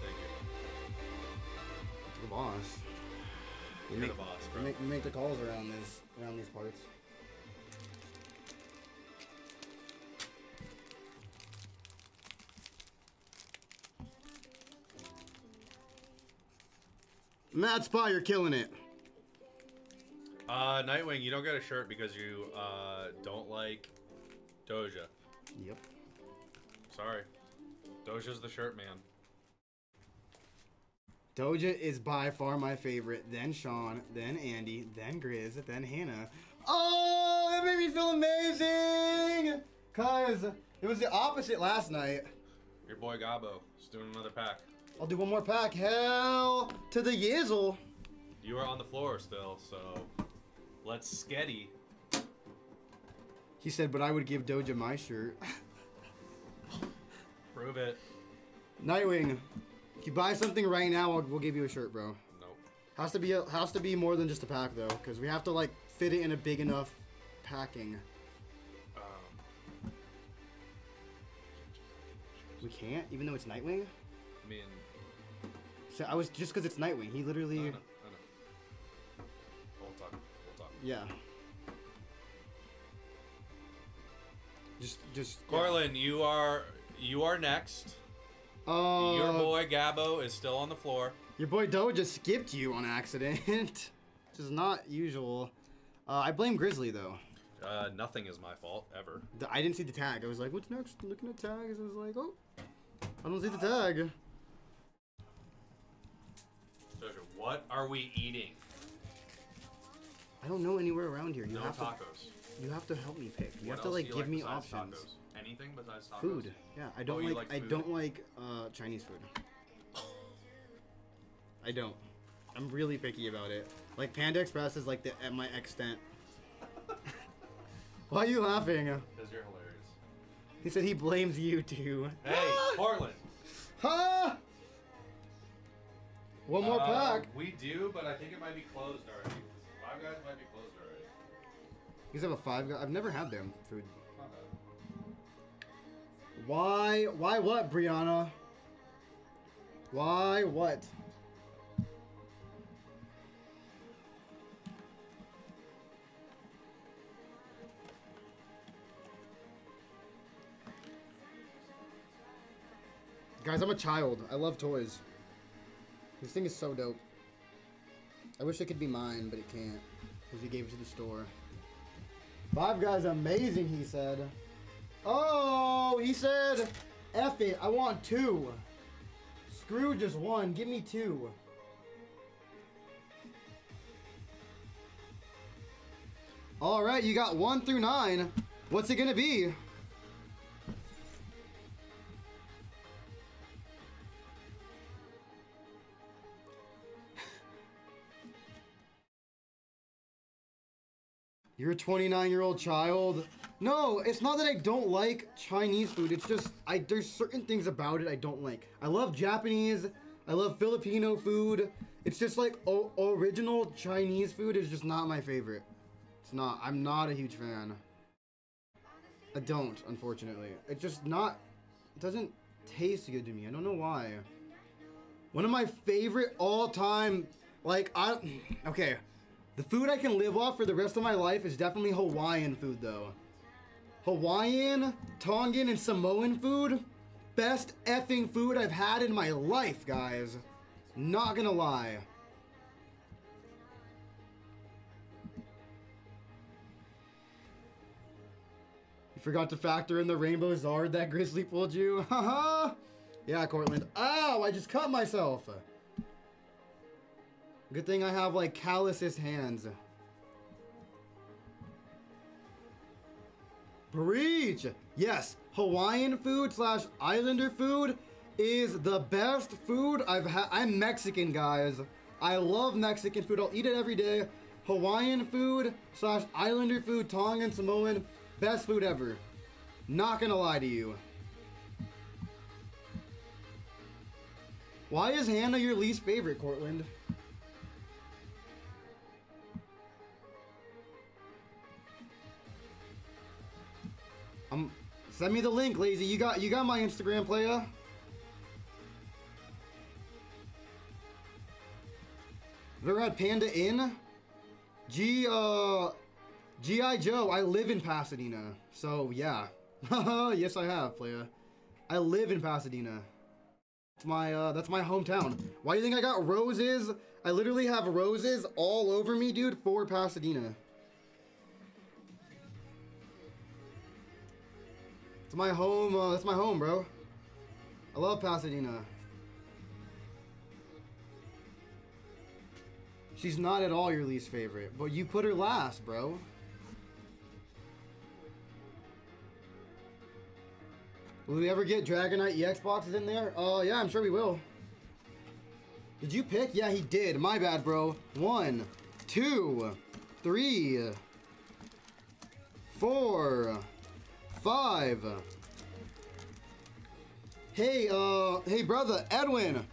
Thank you. The boss. You're the boss, bro. make, you make the calls around this, around these parts. Mad Spy, you're killing it. Uh, Nightwing, you don't get a shirt because you uh don't like Doja. Yep. Sorry. Doja's the shirt man. Doja is by far my favorite. Then Sean, then Andy, then Grizz, then Hannah. Oh, that made me feel amazing! Cause it was the opposite last night. Your boy Gabo is doing another pack. I'll do one more pack. Hell to the yizzle. You are on the floor still, so let's sketty. He said, but I would give Doja my shirt. Prove it. Nightwing, if you buy something right now, I'll, we'll give you a shirt, bro. Nope. Has to be a, has to be more than just a pack though, because we have to like fit it in a big enough packing. Um, We can't, even though it's Nightwing. I mean, So I was just because it's Nightwing. He literally, I know, I know. We'll talk. We'll talk. yeah. Just, just. Corlin, you are you are next. Uh, Your boy Gabo is still on the floor. Your boy Doe just skipped you on accident, which is not usual. Uh, I blame Grizzly though. Uh, nothing is my fault ever. I didn't see the tag. I was like, "What's next?" Looking at tags, I was like, "Oh, I don't see the tag." What are we eating? I don't know anywhere around here. You no have tacos. to, you have to help me pick. You What have to like give me options. Tacos? Anything besides tacos? Food. Yeah, I don't you like, like I don't like uh, Chinese food. I don't. I'm really picky about it. Like Panda Express is like the at my extent. Why are you laughing? Because you're hilarious. He said he blames you too. Hey, Portland. Huh? One more Uh, pack. We do, but I think it might be closed already. Five guys might be closed already. You guys have a five guy. I've never had them food. Why? Why what, Brianna? Why what? Guys, I'm a child. I love toys. This thing is so dope. I wish it could be mine, but it can't. Because he gave it to the store. Five Guys amazing, he said. Oh, he said, F it, I want two. Screw just one, give me two. All right, you got one through nine. What's it gonna be? You're a 29 year old child. No, it's not that I don't like Chinese food. It's just I there's certain things about it I don't like. I love Japanese. I love Filipino food. It's just like original Chinese food is just not my favorite. It's not. I'm not a huge fan. I don't, unfortunately. It's just not. it doesn't taste good to me. I don't know why. One of my favorite all-time, like I, okay, the food I can live off for the rest of my life is definitely Hawaiian food though. Hawaiian, Tongan, and Samoan food, best effing food I've had in my life, guys. Not gonna lie. You forgot to factor in the rainbow zard that Grizzly pulled you? Haha! yeah, Cortland. Ow! I just cut myself! Good thing I have like calluses hands. Breach! Yes, Hawaiian food slash Islander food is the best food I've had. I'm Mexican, guys. I love Mexican food. I'll eat it every day. Hawaiian food slash Islander food, Tongan, Samoan, best food ever. Not gonna lie to you. Why is Hannah your least favorite, Cortland? Um, send me the link, lazy. You got you got my Instagram, playa. Ever had Panda Inn? G uh G.I. Joe, I live in Pasadena. So yeah. yes I have, playa. I live in Pasadena. My uh that's my hometown. Why do you think I got roses? I literally have roses all over me, dude, for Pasadena. It's my home, uh, that's my home, bro. I love Pasadena. She's not at all your least favorite, but you put her last, bro. Will we ever get Dragonite EX boxes in there? Uh, yeah, I'm sure we will. Did you pick? Yeah, he did. My bad, bro. One, two, three, four, five. Hey, uh, hey, brother, Edwin.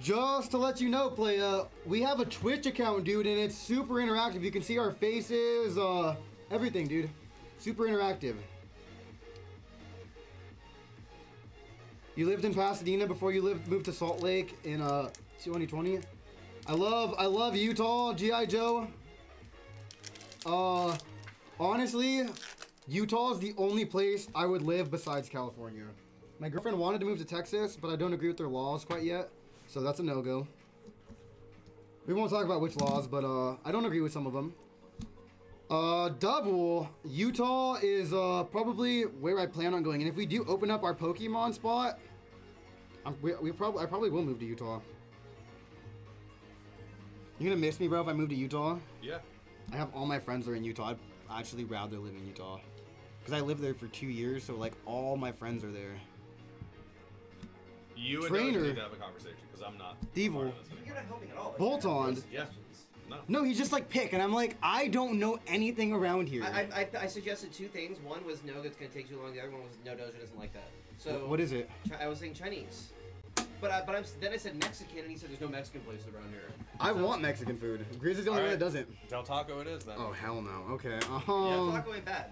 Just to let you know, playa, we have a Twitch account, dude, and it's super interactive. You can see our faces, uh, everything, dude. Super interactive. You lived in Pasadena before you lived moved to Salt Lake in uh 2020. I love I love Utah, GI Joe. Uh honestly, Utah is the only place I would live besides California. My girlfriend wanted to move to Texas, but I don't agree with their laws quite yet, so that's a no-go. We won't talk about which laws, but uh I don't agree with some of them. Uh, double, Utah is uh, probably where I plan on going. And if we do open up our Pokemon spot, I'm, we, we probably I probably will move to Utah. You gonna miss me, bro, if I move to Utah? Yeah. I have all my friends are in Utah. I'd actually rather live in Utah. Because I lived there for two years, so like all my friends are there. You and Trainer. Doge need to have a conversation because I'm not. Devil. part of. You're not helping at all. Like, Bolt on. no Yeah. suggestions. No. No, he's just like pick, and I'm like, I don't know anything around here. I, I, I, I suggested two things. One was no, it's gonna take too long. The other one was no, Doja doesn't like that. So what is it? I was saying Chinese, but I, but I'm, then I said Mexican, and he said there's no Mexican place around here. I So- want Mexican food. Grizz is the only one Alright. that doesn't. Del Taco it is then. Oh hell no. Okay. Yeah, Um, taco ain't bad.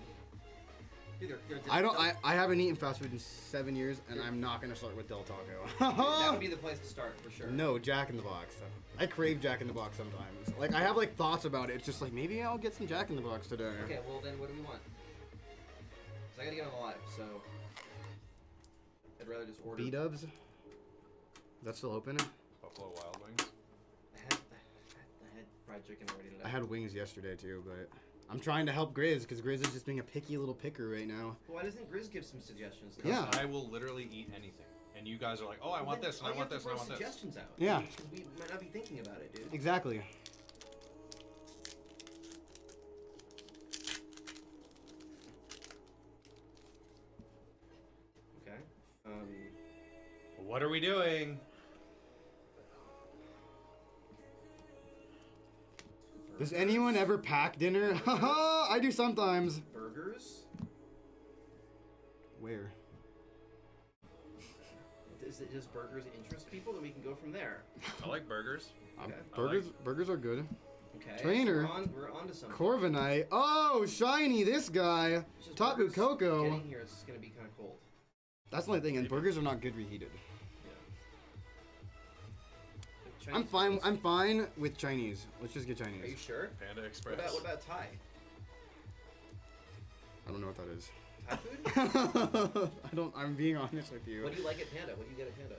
Dude, they're- they're- I don't. I, I haven't eaten fast food in seven years, and I'm not gonna start with Del Taco. that would be the place to start for sure. no, Jack in the Box. I crave Jack in the Box sometimes. Like I have like thoughts about it. It's just like maybe I'll get some Jack in the Box today. Okay, well then, what do we want? 'Cause I gotta get on the live, so I'd rather just order. B Dubs. That's still open. Buffalo Wild Wings. I had, I had fried chicken already. Today. I had wings yesterday too, but I'm trying to help Grizz because Grizz is just being a picky little picker right now. Why doesn't Grizz give some suggestions? Yeah. I will literally eat anything, and you guys are like, oh, I want this, and I want this, to and I throw want this. suggestions out. Yeah. Because we might not be thinking about it, dude. Exactly. Okay. Um. What are we doing? Does anyone ever pack dinner? Haha, I do sometimes. Burgers. Where? Does it does burgers interest people? Then we can go from there. I like burgers. Um, Okay. I burgers. Burgers are good. Okay. Trainer. So we're on. We're on to something. Corviknight. Oh, shiny! This guy. It's just Tapu burgers Koko. Getting here, it's gonna be kind of cold. That's the only thing, and burgers are not good reheated. I'm fine. I'm fine with Chinese. Let's just get Chinese. Are you sure? Panda What Express. about what about Thai? I don't know what that is. Thai food? I don't. I'm being honest with you. What do you like at Panda? What do you get at Panda?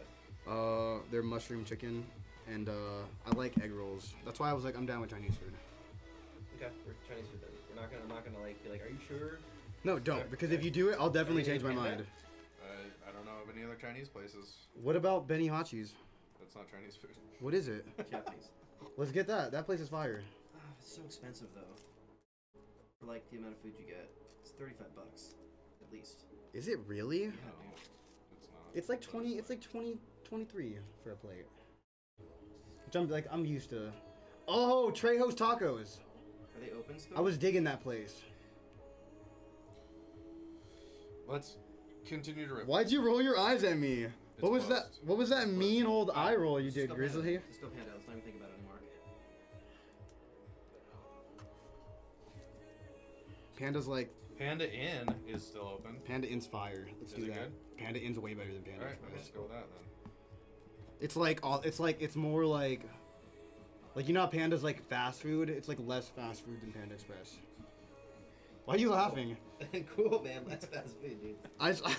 Uh, they're mushroom chicken, and uh, I like egg rolls. That's why I was like, I'm down with Chinese food. Okay, we're Chinese food then. We're not gonna, I'm not gonna like be like, are you sure? No, don't, because if you do it, I'll definitely change my mind. I, I don't know of any other Chinese places. What about Benny Hachi's? That's not Chinese food. What is it? Japanese. Let's get that. That place is fire. Ah, it's so expensive though. For like the amount of food you get, it's 35 bucks at least. Is it really? No, it's not. It's like 20. It's like 20, 23 for a plate. Which I'm like, I'm used to. Oh, Trejo's Tacos. Are they open still? I was digging that place. Let's continue to rip. Why'd you roll your eyes at me? What was that? What was that mean old eye roll you did. Grizzly? Let's go Panda. Let's not even think about it anymore. Panda's like Panda Inn is still open. Panda Inn's fire. Let's Is do it that. good? Panda Inn's way better than Panda All right, Express. let's go with that then. It's like all. It's like it's more like, like you know, how Panda's like fast food. It's like less fast food than Panda Express. Why are you laughing? cool, man. That's fast food, dude. I, I,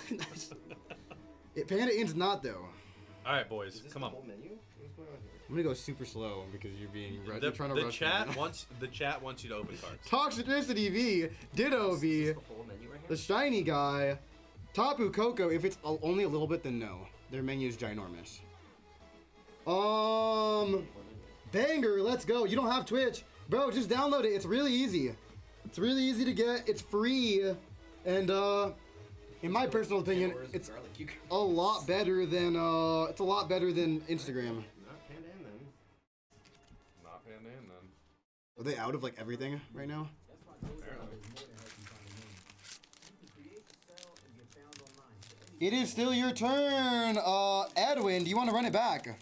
it, Panda Inn's not though. All right, boys, Is this come the on. whole menu? What's going on here? I'm gonna go super slow because you're being ru- The, you're trying to the rush me. chat wants the chat wants you to open cards. Toxtricity V, Ditto Is V, the right the shiny guy, Tapu Koko. If it's a- only a little bit, then no. Their menu is ginormous. Um, banger. Let's go. You don't have Twitch, bro. Just download it. It's really easy. It's really easy to get. It's free, and uh, in my personal opinion, Or is it it's a lot better than uh, it's a lot better than Instagram. Not Panda Inn then. Not Panda Inn then. Are they out of like everything right now? That's why GoDaddy Apparently. does more than help you find a name. You can create, sell, and get found online. So any It is still your turn, uh, Edwin. Do you want to run it back?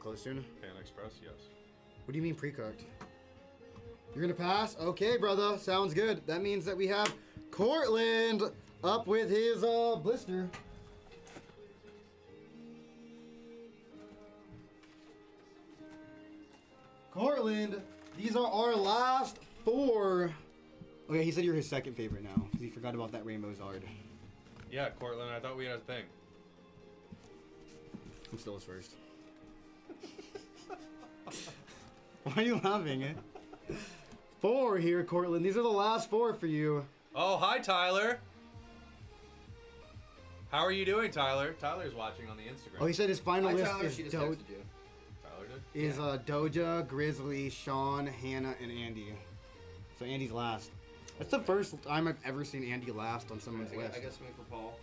Close soon? Pan Express, yes. What do you mean pre-cooked? You're gonna pass? Okay, brother. Sounds good. That means that we have Cortland up with his uh blister. Cortland, these are our last four. Okay, he said you're his second favorite now because he forgot about that Rainbow Zard. Yeah, Cortland, I thought we had a thing. I'm still his first. Why are you laughing? Eh? Four here, Cortland. These are the last four for you. Oh, hi, Tyler. How are you doing, Tyler? Tyler's watching on the Instagram. Oh, he said his final I list tell her is, she just Do- you. Tyler did? is uh, Doja, Grizzly, Sean, Hannah, and Andy. So Andy's last. That's the first time I've ever seen Andy last on someone's I, got, list. I got something for Paul,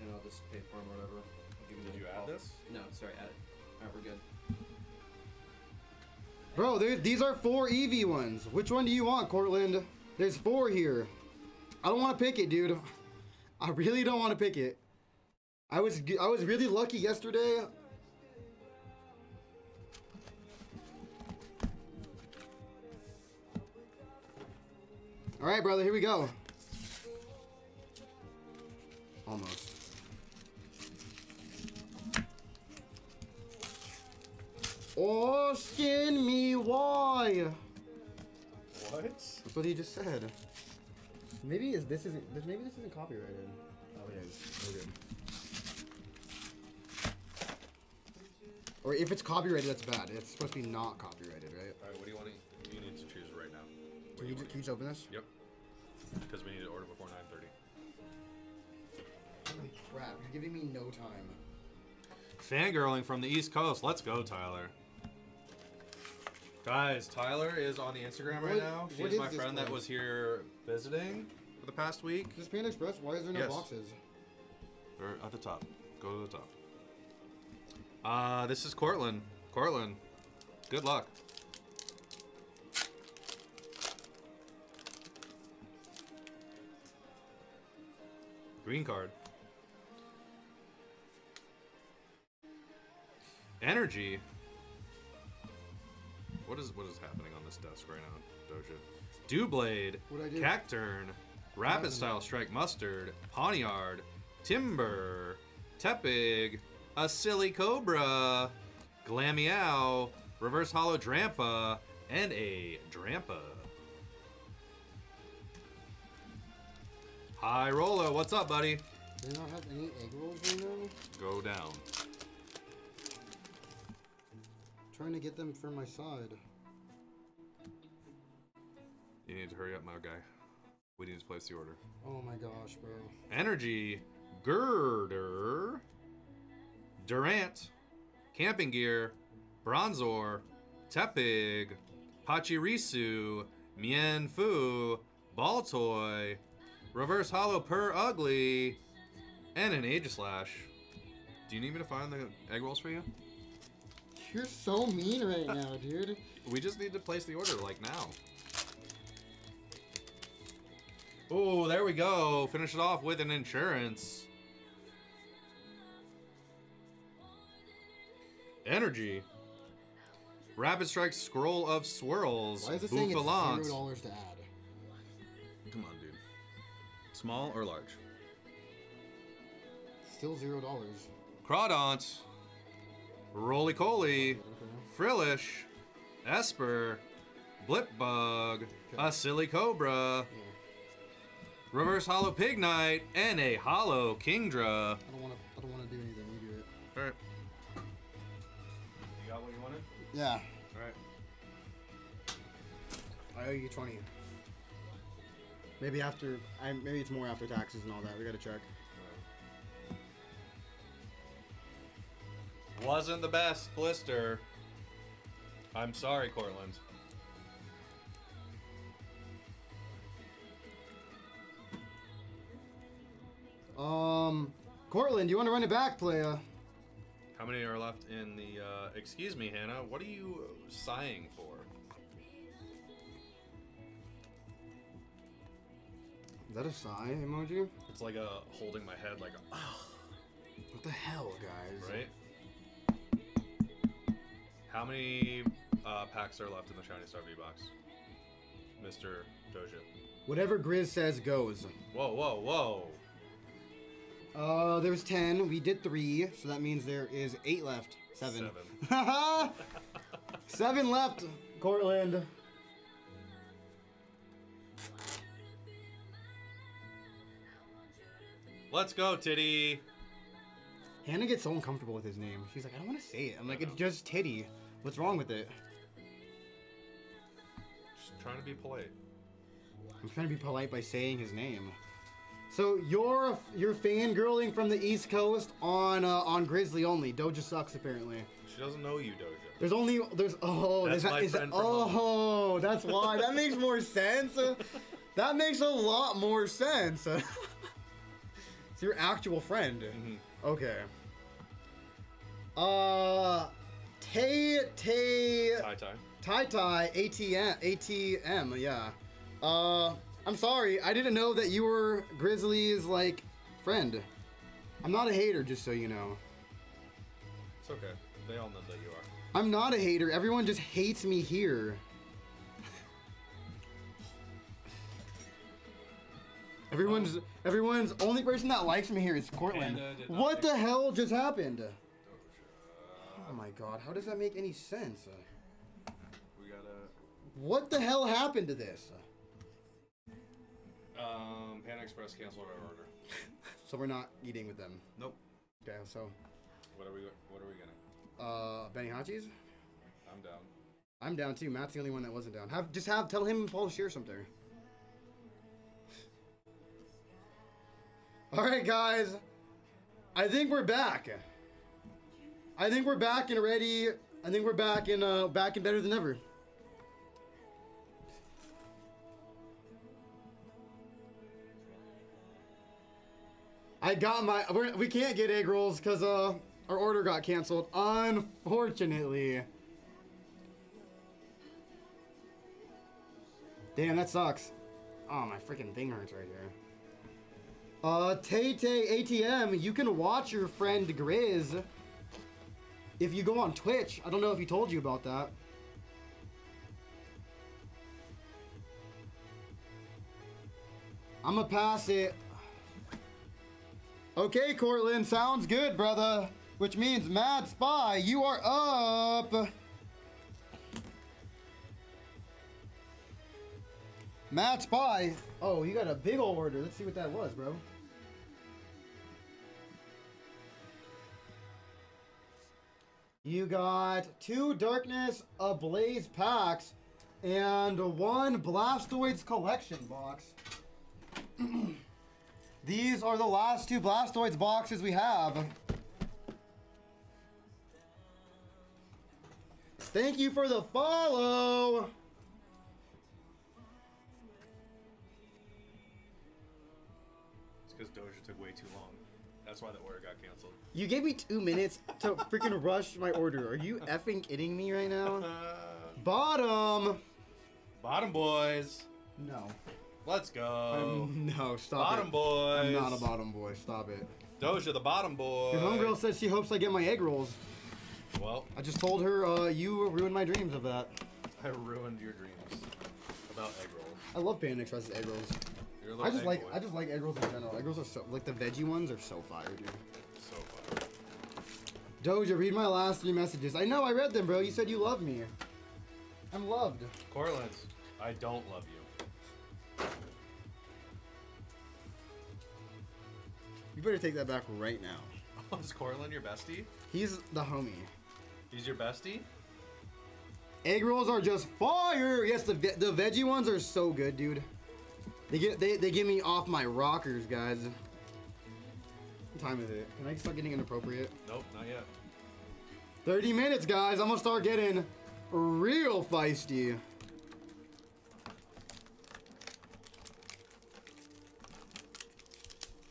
and I'll just pay for him or whatever. I'll give him Did the you Paul. add this? No, sorry, add it. Alright, we're good. Bro, these are four Eevee ones. Which one do you want, Cortland? There's four here. I don't want to pick it, dude. I really don't want to pick it. I was I was really lucky yesterday. All right, brother, here we go. Almost. Asking me why. What? That's what he just said. Maybe is this isn't maybe this isn't copyrighted. Oh it is. We're good. Or if it's copyrighted, that's bad. It's supposed to be not copyrighted, right? All right, what do you want to? You need to choose right now. What Can you, you can you just open this? Yep. Because we need to order before 9:30. Holy crap! You're giving me no time. Fangirling from the East Coast. Let's go, Tyler. Guys, Tyler is on the Instagram right What- now. what She's is my this friend that place? was here visiting for the past week. This Panda Express? Why is there no Yes. boxes? Or at the top. Go to the top. Uh, this is Cortland. Cortland, good luck. Green card. Energy. What is what is happening on this desk right now, Doja? Doublade, do? Cacturne, Rapid Style Strike Mustard, Pawniard, Timburr, Tepig, a Silicobra, Glameow, Reverse Holo Drampa, and a Drampa. Hi, Rolo. What's up, buddy? They don't have any egg rolls right now? Go down. Trying to get them for my side. You need to hurry up, my guy. We need to place the order. Oh my gosh, bro. Energy, Girder, Durant, Camping Gear, Bronzor, Tepig, Pachirisu, Mienfoo, Baltoy, Reverse Holo Per Ugly, and an Aegislash. Do you need me to find the egg rolls for you? You're so mean right now, dude. We just need to place the order like now. Oh, there we go. Finish it off with an insurance. Energy. Rapid Strike Scroll of Swirls. Why is it saying it's zero dollars to add? Come on, dude. Small or large? Still zero dollars. Crawdaunt. Rolycoly. Frillish. Espurr. Blipbug. A Silicobra. Reverse Holo Pig Knight. And a Holo Kingdra. I don't want to. I don't want to do anything. You do it. Alright. You got what you wanted? Yeah. Alright. I owe you twenty. Maybe after. I maybe it's more after taxes and all that. We gotta check. Wasn't the best blister. I'm sorry, Cortland. Um, Cortland, you want to run it back, playa? How many are left in the, uh, excuse me, Hannah, what are you sighing for? Is that a sigh emoji? It's like a holding my head like a, oh, What the hell, guys? right? How many uh, packs are left in the Shiny Star V-Box? Mr. Doja. Whatever Grizz says goes. Whoa, whoa, whoa. Uh, there's ten. We did three, so that means there is eight left. Seven. Seven. Seven left, Cortland. Let's go, Titty. Hannah gets so uncomfortable with his name. She's like, I don't want to say it. I'm like, it's just Titty. What's wrong with it? Just trying to be polite. I'm trying to be polite by saying his name. So you're you're fangirling from the East Coast on uh, on Grizzly only. Doja sucks apparently. She doesn't know you, Doja. There's only there's oh That's my is friend from home. oh that's why that makes more sense. Uh, that makes a lot more sense. it's your actual friend. Mm-hmm. Okay. Uh, Tay Tay. Tai Tai ATM ATM yeah. Uh, I'm sorry I didn't know that you were Grizzly's like friend. I'm not a hater, just so you know. It's okay. They all know that you are. I'm not a hater. Everyone just hates me here. Everyone's everyone's only person that likes me here is Cortland. What the hell just happened? Oh my god, how does that make any sense? We gotta. What the hell happened to this? Um, Panda Express canceled our order. So we're not eating with them. Nope. Okay, so What are we? What are we getting? uh Benny Hachi's? I'm down. I'm down too. Matt's the only one that wasn't down. Have just have tell him and Paul to share something. All right, guys. I think we're back. I think we're back and ready. I think we're back and uh, back and better than ever. I got my. We're, we can't get egg rolls because uh our order got canceled. Unfortunately. Damn, that sucks. Oh, my freaking thing hurts right here. Uh, Tay Tay ATM, you can watch your friend Grizz if you go on Twitch. I don't know if he told you about that. I'm gonna pass it. Okay, Cortland, sounds good, brother. Which means, Mad Spy, you are up. Mad Spy. Oh, you got a big old order. Let's see what that was, bro. You got two Darkness Ablaze packs and one Blastoise collection box. These are the last two Blastoise boxes we have. Thank you for the follow. It's because Doja took way too long. That's why the order got canceled. You gave me two minutes to freaking rush my order. Are you effing kidding me right now? Bottom. Bottom boys. No. Let's go. Um, no, stop it. bottom it. boys. I'm not a bottom boy. Stop it. Doja, the bottom boy. Your homegirl says she hopes I get my egg rolls. Well, I just told her uh, you ruined my dreams of that. I ruined your dreams about egg rolls. I love Panda Express's egg rolls. I just like boy. I just like egg rolls in general. Egg rolls are so like the veggie ones are so fire, dude. Doja, read my last three messages. I know I read them, bro. You said you love me. I'm loved. Cortland, I don't love you. You better take that back right now. Is Cortland your bestie? He's the homie. He's your bestie? Egg rolls are just fire. Yes, the ve- the veggie ones are so good, dude. They get they, they get me off my rockers, guys. What time is it? Can I start getting inappropriate? Nope, not yet. 30 minutes, guys. I'm gonna start getting real feisty.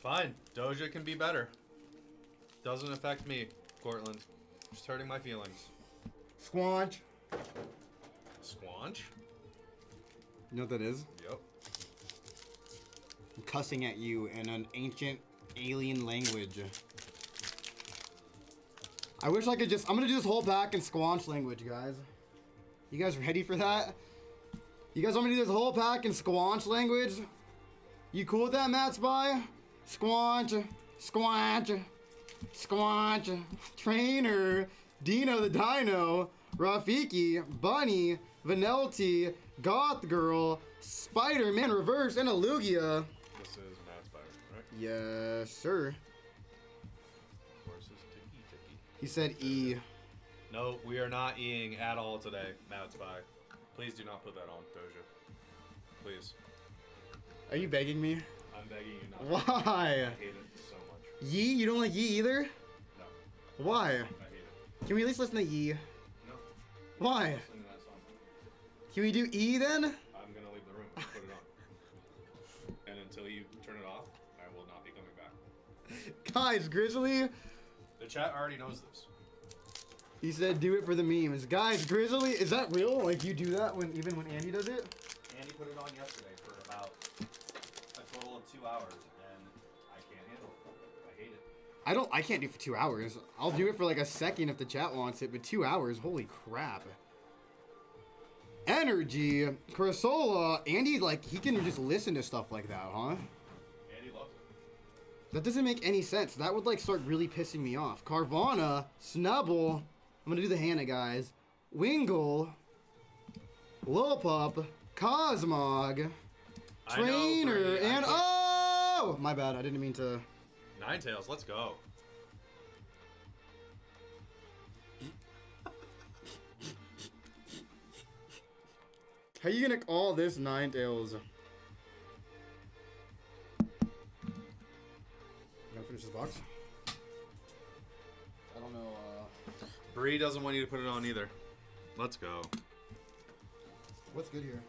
Fine. Doja can be better. Doesn't affect me, Cortland. Just hurting my feelings. Squanch. Squanch? You know what that is? Yep. I'm cussing at you in an ancient alien language. I wish I could just. I'm gonna do this whole pack in Squanch language, guys. You guys ready for that? You guys want me to do this whole pack in Squanch language? You cool with that, Matt Spy? Squanch, Squanch, Squanch, Trainer, Dino the Dino, Rafiki, Bunny, Vanelty, Goth Girl, Spider Man Reverse, and a Lugia. This is Matt Spider, right? Yes, sir. Horses ticky ticky. He said E. No, we are not eating at all today, Mad Spy. Please do not put that on, Doja. Please. Are you begging me? I'm begging you not. Why? I hate it so much. Yee? You don't like Yee either? No, Why? I hate it. Can we at least listen to Yee? No. Why? Listen to that song. Can we do E then? I'm gonna leave the room and put it on. And until you turn it off, I will not be coming back. Guys, Grizzly, The chat already knows this. he said do it for the memes. Guys, Grizzly, is that real? Like you do that when even when Andy does it? Andy put it on yesterday for about a total of two hours, and I can't handle it. I hate it. I don't. I can't do it for two hours. I'll do it for like a second if the chat wants it, but two hours, holy crap. Energy, Crasola, Andy, like he can just listen to stuff like that, huh? Andy loves it. That doesn't make any sense. That would like start really pissing me off. Carvana, Snubbull. I'm gonna do the Hannah guys. Wingull, Lopup, Cosmog, I know, Trainer, and oh, my bad. I didn't mean to. Ninetales, let's go. How you gonna call this Ninetales? Gotta finish this box. I don't know. Uh, Bree doesn't want you to put it on either. Let's go. what's good here?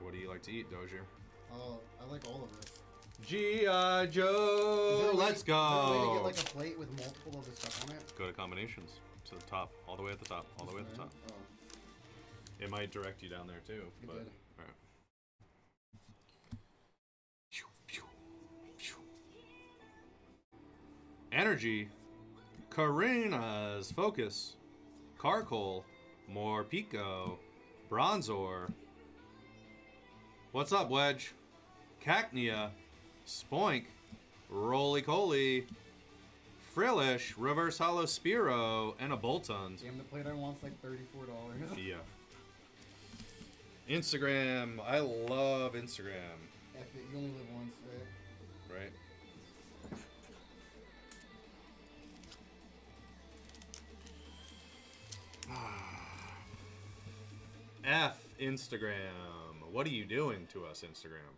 What do you like to eat, Dozier? Oh, I like all of it. G.I. Is there Joe. way- Let's is there a way to go. get like a plate with multiple of the stuff on it? Go to combinations. To the top. All the way at the top. All the way at the top. Oh, It might direct you down there too. it But, did. Energy. Korrina's Focus. Carkol. More Pico. Bronzor. What's up, Wedge? Cacnea. Spoink. Rolycoly. Frillish. Reverse Holo Spearow. And a Boltund. Damn, the plate I want's like thirty-four dollars. Yeah. Instagram. I love Instagram. F it, you only live once, F Instagram. What are you doing to us, Instagram?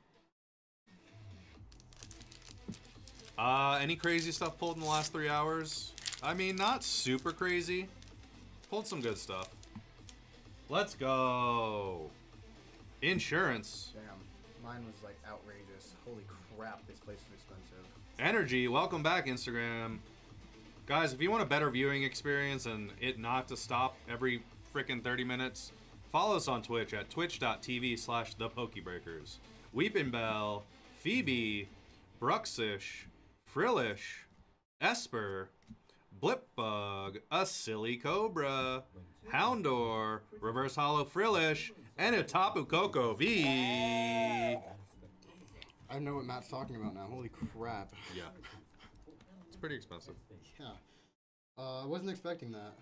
Uh, any crazy stuff pulled in the last three hours? I mean, not super crazy. Pulled some good stuff. Let's go. Insurance. Damn, mine was like outrageous. Holy crap, this place is expensive. Energy, welcome back, Instagram. Guys, if you want a better viewing experience and it not to stop every freaking 30 minutes, follow us on Twitch at twitch.tv slash the Pokebreakers. Weepinbell, Phoebe, Bruxish, Frillish, Espurr, Blipbug, a silly cobra, Houndour, Reverse Holo Frillish, and a Tapu Koko V. I know what Matt's talking about now. Holy crap. Yeah. It's pretty expensive. Yeah. Uh, I wasn't expecting that.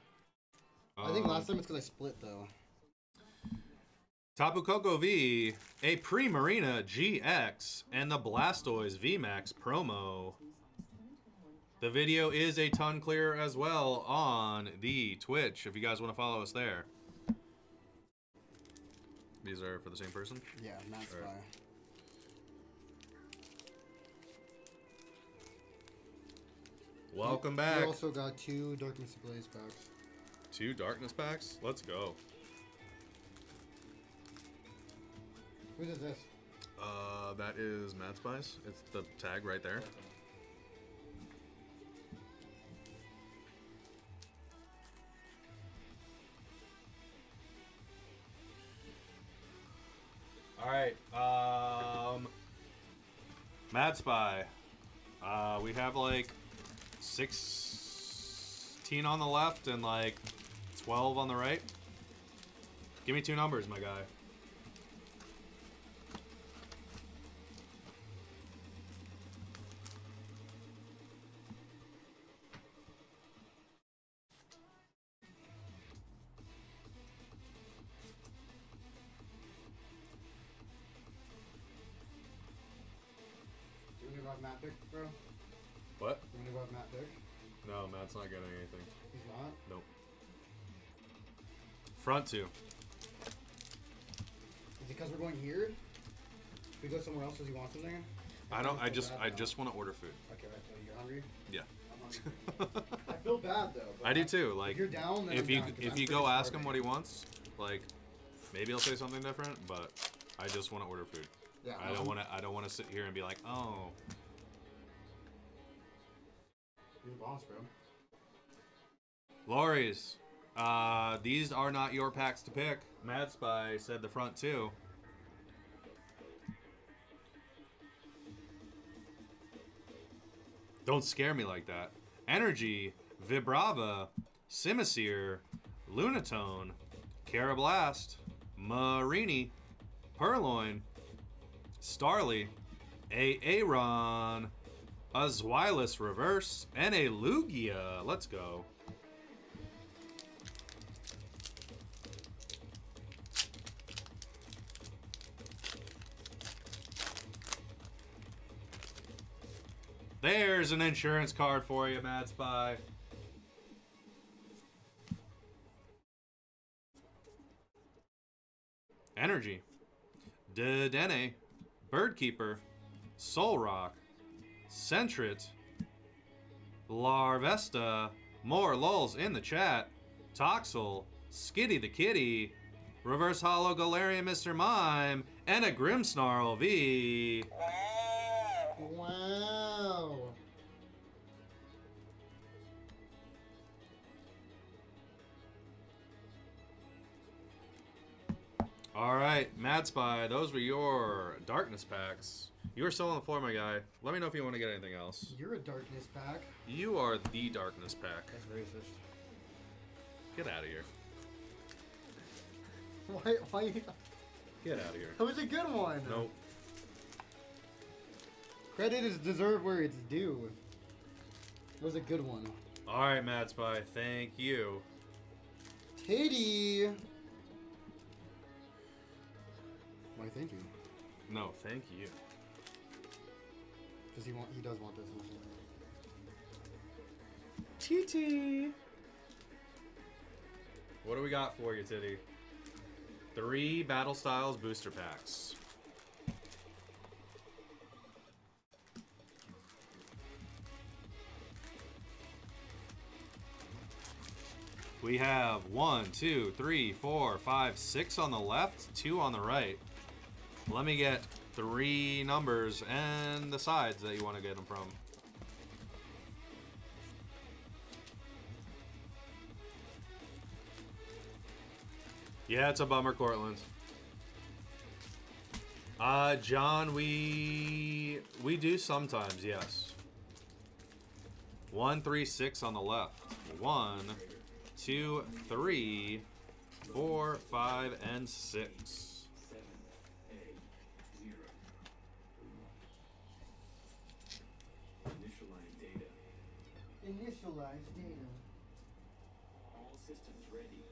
I think Um, last time it's because I split though. Tapu Koko V, a Primarina GX, and the Blastoise VMAX promo. The video is a ton clearer as well on the Twitch if you guys want to follow us there. These are for the same person? Yeah, Matt's fire. Welcome back. We also got two Darkness Ablaze packs. Two Darkness Packs. Let's go. Whose is this? Uh, that is Mad Spice. It's the tag right there. All right. Um, Mad Spy. Uh, we have like sixteen on the left and like twelve on the right. Give me two numbers, my guy. Front two. Is it because we're going here? If we go somewhere else, does he want something? I don't. I just. I just want to order food. Okay, right. So you're hungry? Yeah. I'm hungry. I feel bad though. I do too. Like, if you're down, if I'm you down, if you go ask him what he wants, like, maybe he'll say something different. But I just want to order food. Yeah, I don't want to. I don't want to sit here and be like, oh, You're the boss, bro. Lori's. Uh, these are not your packs to pick. Mad Spy said the front two. Don't scare me like that. Energy, Vibrava, Simisear, Lunatone, Karrablast, Mareanie, Purrloin, Starly, a Aron, a Reverse, and a Lugia. Let's go. There's an insurance card for you, Mad Spy. Energy. Dedenne. Birdkeeper. Soul Rock. Sentret. Larvesta. More lulls in the chat. Toxel. Skitty the Kitty. Reverse Holo Galarian Mr. Mime. And a Grimmsnarl V. All right, Mad Spy. Those were your darkness packs. You are still on the floor, my guy. Let me know if you want to get anything else. You're a darkness pack. You are the darkness pack. That's racist. Get out of here. Why? Why? Get out of here. That was a good one. Nope. Credit is deserved where it's due. It was a good one. All right, Mad Spy. Thank you. Titty. Why? Thank you. No, thank you. Because he want he does want this one. TT. What do we got for you, Titty? Three Battle Styles booster packs. We have one, two, three, four, five, six on the left, two on the right. Let me get three numbers and the sides that you want to get them from. Yeah, it's a bummer, Cortland. Uh, John, we we do sometimes, yes. One, three, six on the left. One, two, three, four, five, and six. Initialize data. Initialize data. All systems ready.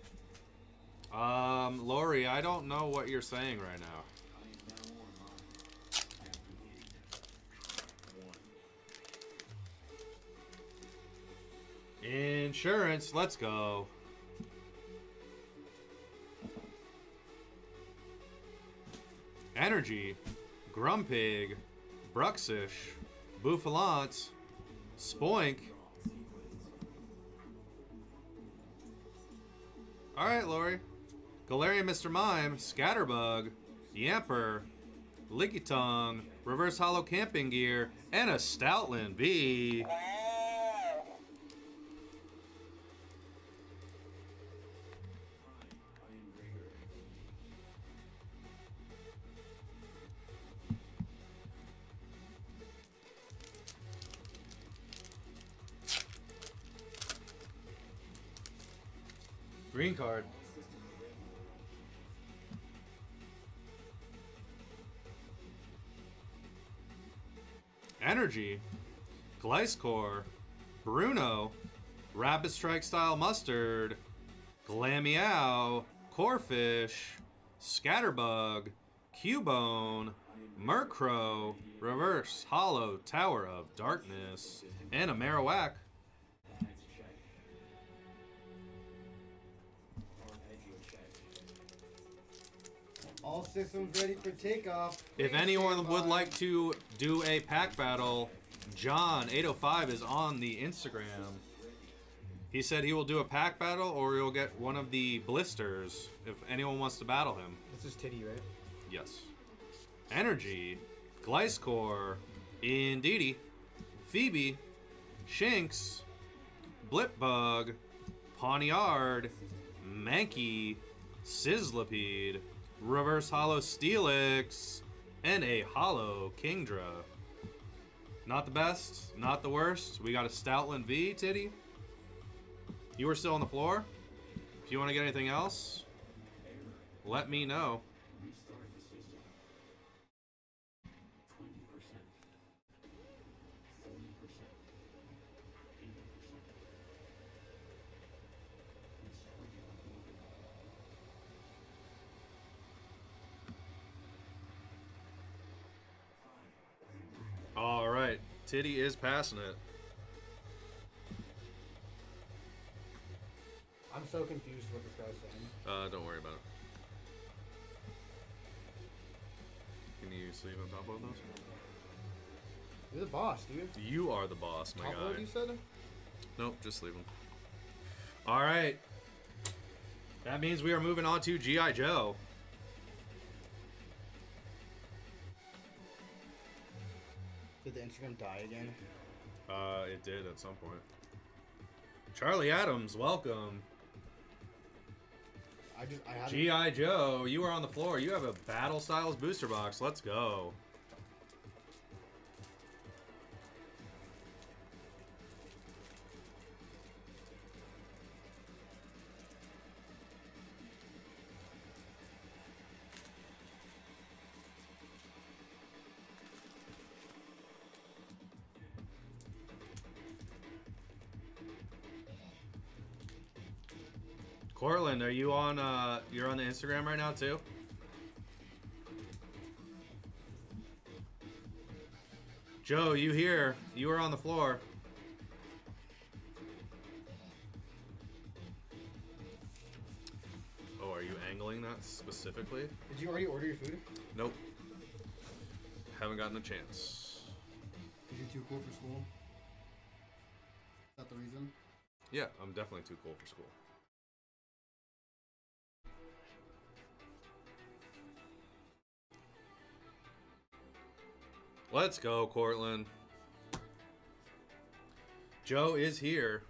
Um, Lori, I don't know what you're saying right now. I am now online. Activate. One. Insurance, let's go. Energy, Grumpig, Bruxish, Bouffalant, Spoink. Alright, Lori. Galarian Mr. Mime, Scatterbug, Yamper, Lickitung, Reverse Holo Camping Gear, and a Stoutland V. Green card. Energy, Gliscor, Bruno, Rapid Strike Style Mustard, Glameow, Corphish, Scatterbug, Cubone, Murkrow, Reverse Holo Tower of Darkness, and a Marowak. All systems ready for takeoff. If anyone would like to do a pack battle, John805 is on the Instagram. He said he will do a pack battle or he'll get one of the blisters if anyone wants to battle him. This is Titty, right? Yes. Energy, Gliscor, Indeedee, Phoebe, Shinx, Blipbug, Pawniard, Mankey, Sizzlipede, Reverse Holo Steelix, and a Holo Kingdra. Not the best, not the worst. We got a Stoutland V, Titty. You were still on the floor. If you want to get anything else, let me know. Restart the system. Twenty percent. Forty percent. Eighty percent. All right, Titty is passing it. I'm so confused what this guy's saying. Uh, don't worry about it. Can you sleep on top of those? You're the boss, dude. You are the boss, my Top load, guy. you said? Nope, just leave them. All right. That means we are moving on to GI Joe. Did the Instagram die again? Uh, it did at some point. Charlie Adams, welcome. I just I. GI Joe, you are on the floor. You have a Battle Styles booster box. Let's go. Cortland, are you on uh you're on the Instagram right now too? Joe, you here? You are on the floor. Oh, are you angling that specifically? Did you already order your food? Nope. Haven't gotten a chance. Because you're too cool for school. Is that the reason? Yeah, I'm definitely too cool for school. Let's go, Cortland. Joe is here.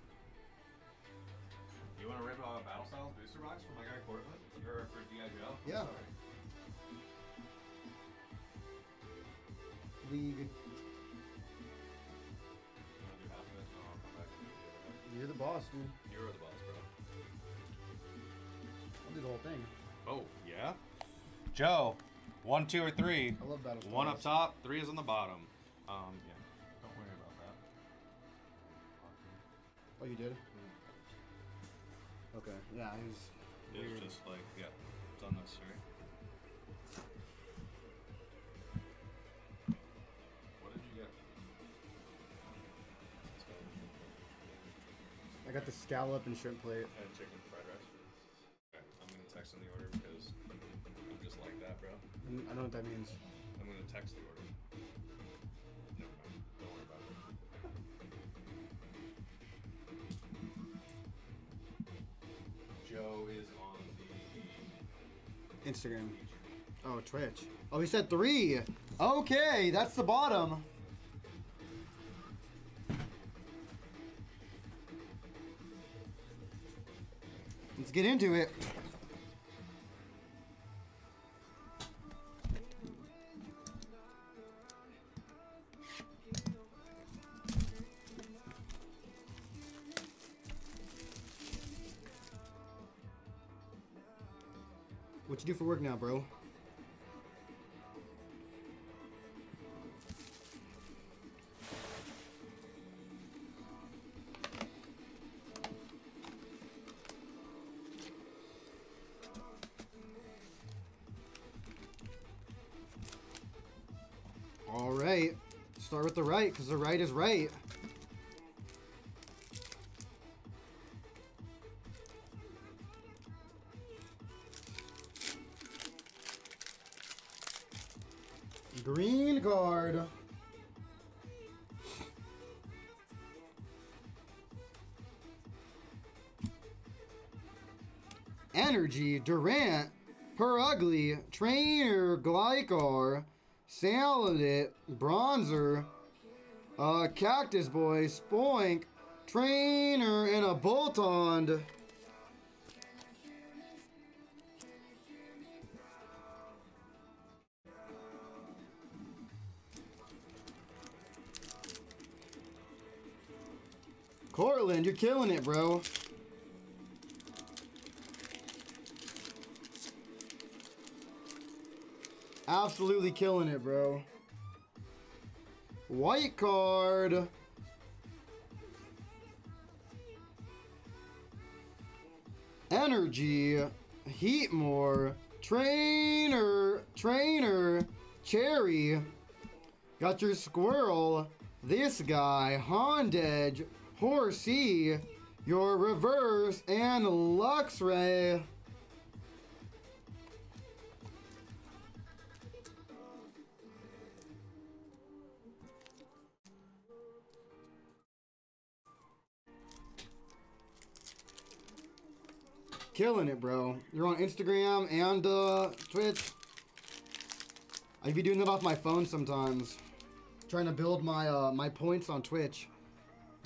You want to rip a Battle Styles booster box for my guy Cortland? Or for G.I. Joe? Yeah. League. You're the boss, dude. You're the boss, bro. I'll do the whole thing. Oh, yeah? Joe, one, two, or three. I love One up top, three is on the bottom. Um, yeah. Don't worry about that. Oh, you did? Okay. Yeah, was. It's weird. just like, yeah, it's unnecessary. What did you get? I got the scallop and shrimp plate. And chicken fried rice. Okay, I'm gonna text on the order I don't know what that means. I'm gonna text the order. Never mind. Don't worry about it. Joe is on the Instagram. Oh, Twitch. Oh, he said three. Okay, that's the bottom. Let's get into it. You do for work now, bro? All right. Start with the right, because the right is right. Card. Energy, Durant, Purugly, Trainer, Gligar, Salandit, Bronzor, uh, Cactus Boy, Spoink, Trainer, and a Boltund. Cortland, you're killing it, bro. Absolutely killing it, bro. White card. Energy. Heatmor. Trainer. Trainer. Cherry. Got your squirrel. This guy. Honedge. Horsea. Your reverse. And Luxray. Killing it, bro. You're on Instagram and uh, Twitch. I be doing that off my phone sometimes. Trying to build my uh, my points on Twitch.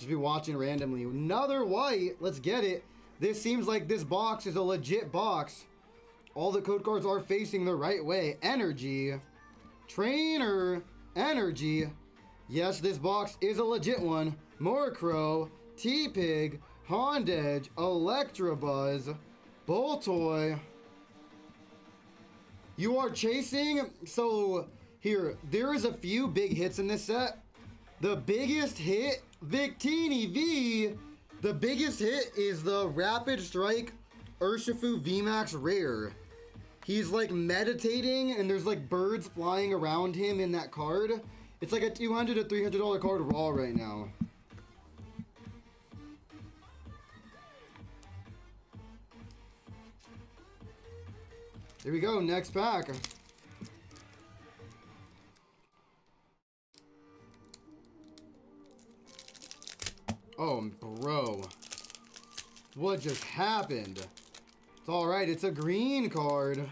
Just be watching randomly. Another white. Let's get it. This seems like this box is a legit box. All the code cards are facing the right way. Energy. Trainer. Energy. Yes, this box is a legit one. Murkrow. Tepig. Honedge. Electabuzz. Baltoy. You are chasing. So here, there is a few big hits in this set. The biggest hit, Victini V. The biggest hit is the Rapid Strike Urshifu VMAX Rare. He's like meditating, and there's like birds flying around him in that card. It's like a 200 to 300 dollar card raw right now. Here we go, next pack. Oh, bro. What just happened? It's alright, it's a green card.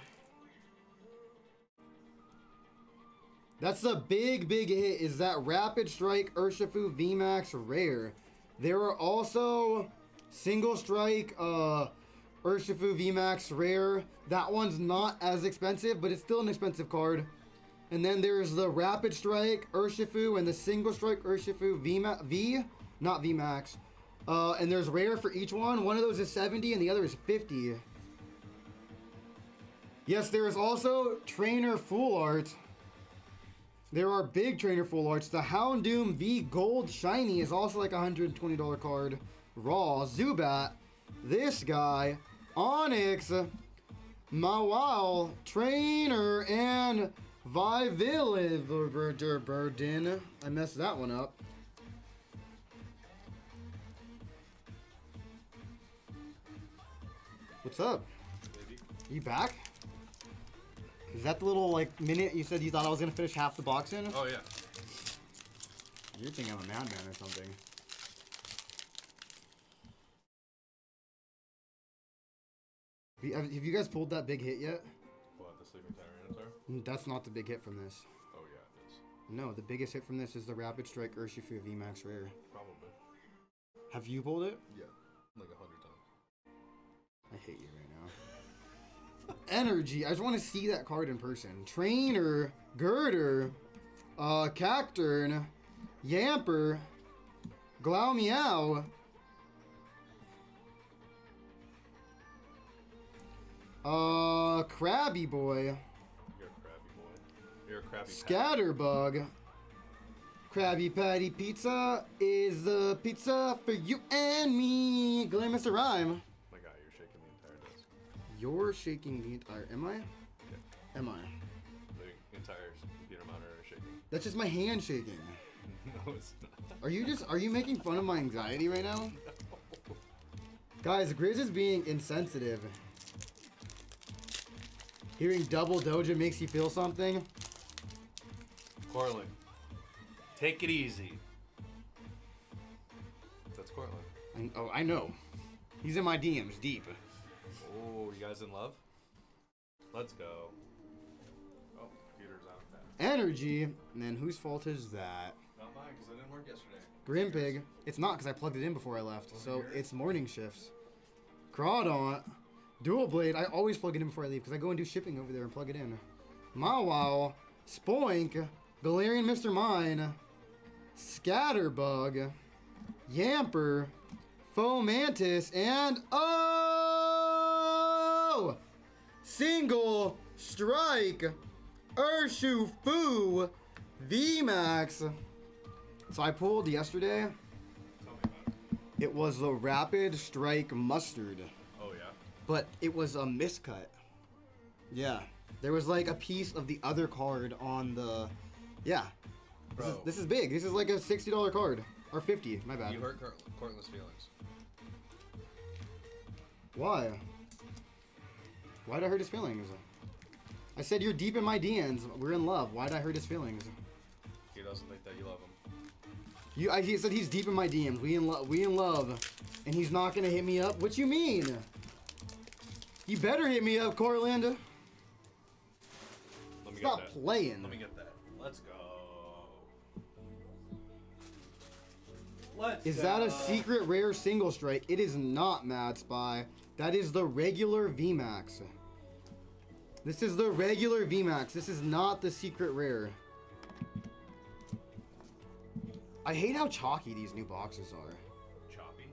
That's the big, big hit, is that Rapid Strike Urshifu VMAX Rare. There are also Single Strike uh, Urshifu VMAX Rare. That one's not as expensive, but it's still an expensive card. And then there's the Rapid Strike Urshifu and the Single Strike Urshifu VMA V, not VMAX. Uh, and there's rare for each one. One of those is 70 and the other is 50. Yes, there is also Trainer Full Art. There are big Trainer Full Arts. The Houndoom V Gold Shiny is also like a $120 card. Raw, Zubat, this guy, Onix, Mawile, Trainer, and Viviliverdin. I messed that one up. What's up? You back? Is that the little like minute you said you thought I was gonna finish half the box in? Oh yeah. You think I'm a madman or something? Have you- Have have you guys pulled that big hit yet? What the sleeping Tyranitar? Mm, That's not the big hit from this. Oh yeah, it is. No, the biggest hit from this is the Rapid Strike Urshifu VMAX Rare. Probably. Have you pulled it? Yeah, like a hundred. I hate you right now. Energy. I just want to see that card in person. Trainer, Girder, uh, Cacturne, Yamper, Glameow, uh, Krabby Boy, You're a crabby boy. You're a crabby. Scatterbug, Krabby Patty Pizza is the pizza for you and me. Glenn Rhyme. You're shaking the entire. Am I? Am I? The entire computer monitor is shaking. That's just my hand shaking. no, it's not. Are you just are you making fun of my anxiety right now? Guys, Grizz is being insensitive. Hearing double doja makes you feel something. Corlin, take it easy. That's Corlin. I, oh, I know. He's in my DMs deep. You guys in love? Let's go. Oh, computer's out. of that. Energy. And then whose fault is that? Not mine, because I didn't work yesterday. Grumpig. It's not because I plugged it in before I left. So it's morning shifts. Crawdaunt. Doublade. I always plug it in before I leave because I go and do shipping over there and plug it in. Mawile. Spoink. Galarian Mr. Mime. Scatterbug. Yamper. Fomantis. And oh! Single strike. Urshu Fu. VMAX. So I pulled yesterday. It was the Rapid Strike Mustard, Oh yeah. but it was a miscut. Yeah. There was like a piece of the other card on the. Yeah. This is, Bro. this is big. This is like a $60 card. Or 50 my bad. You hurt Cort- Cortland's feelings. Why? Why'd I hurt his feelings? I said you're deep in my DMs. We're in love. Why'd I hurt his feelings? He doesn't think that you love him. You, I, he said he's deep in my DMs. We in love. We in love, and he's not gonna hit me up. What you mean? You better hit me up, Cortland. Let me Stop get that. playing. Let me get that. Let's go. Let's Is that a secret rare single strike? It is not Mad Spy. That is the regular VMAX. This is the regular VMAX. This is not the secret rare. I hate how chalky these new boxes are. Choppy.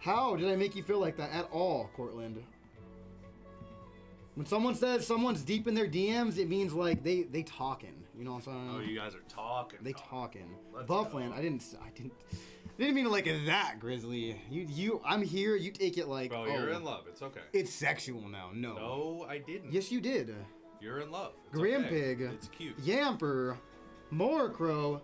How did I make you feel like that at all, Cortland? When someone says someone's deep in their DMs, it means like they they talking. You know what I'm saying? Oh, you guys are talking. They talking. talking. Bouffalant, go. I didn't. I didn't. I didn't mean it like that, Grizzly. You you. I'm here. You take it like. Bro, oh, you're in love. It's okay. It's sexual now. No. No, I didn't. Yes, you did. You're in love. It's Grumpig. okay. It's cute. Yamper. Murkrow.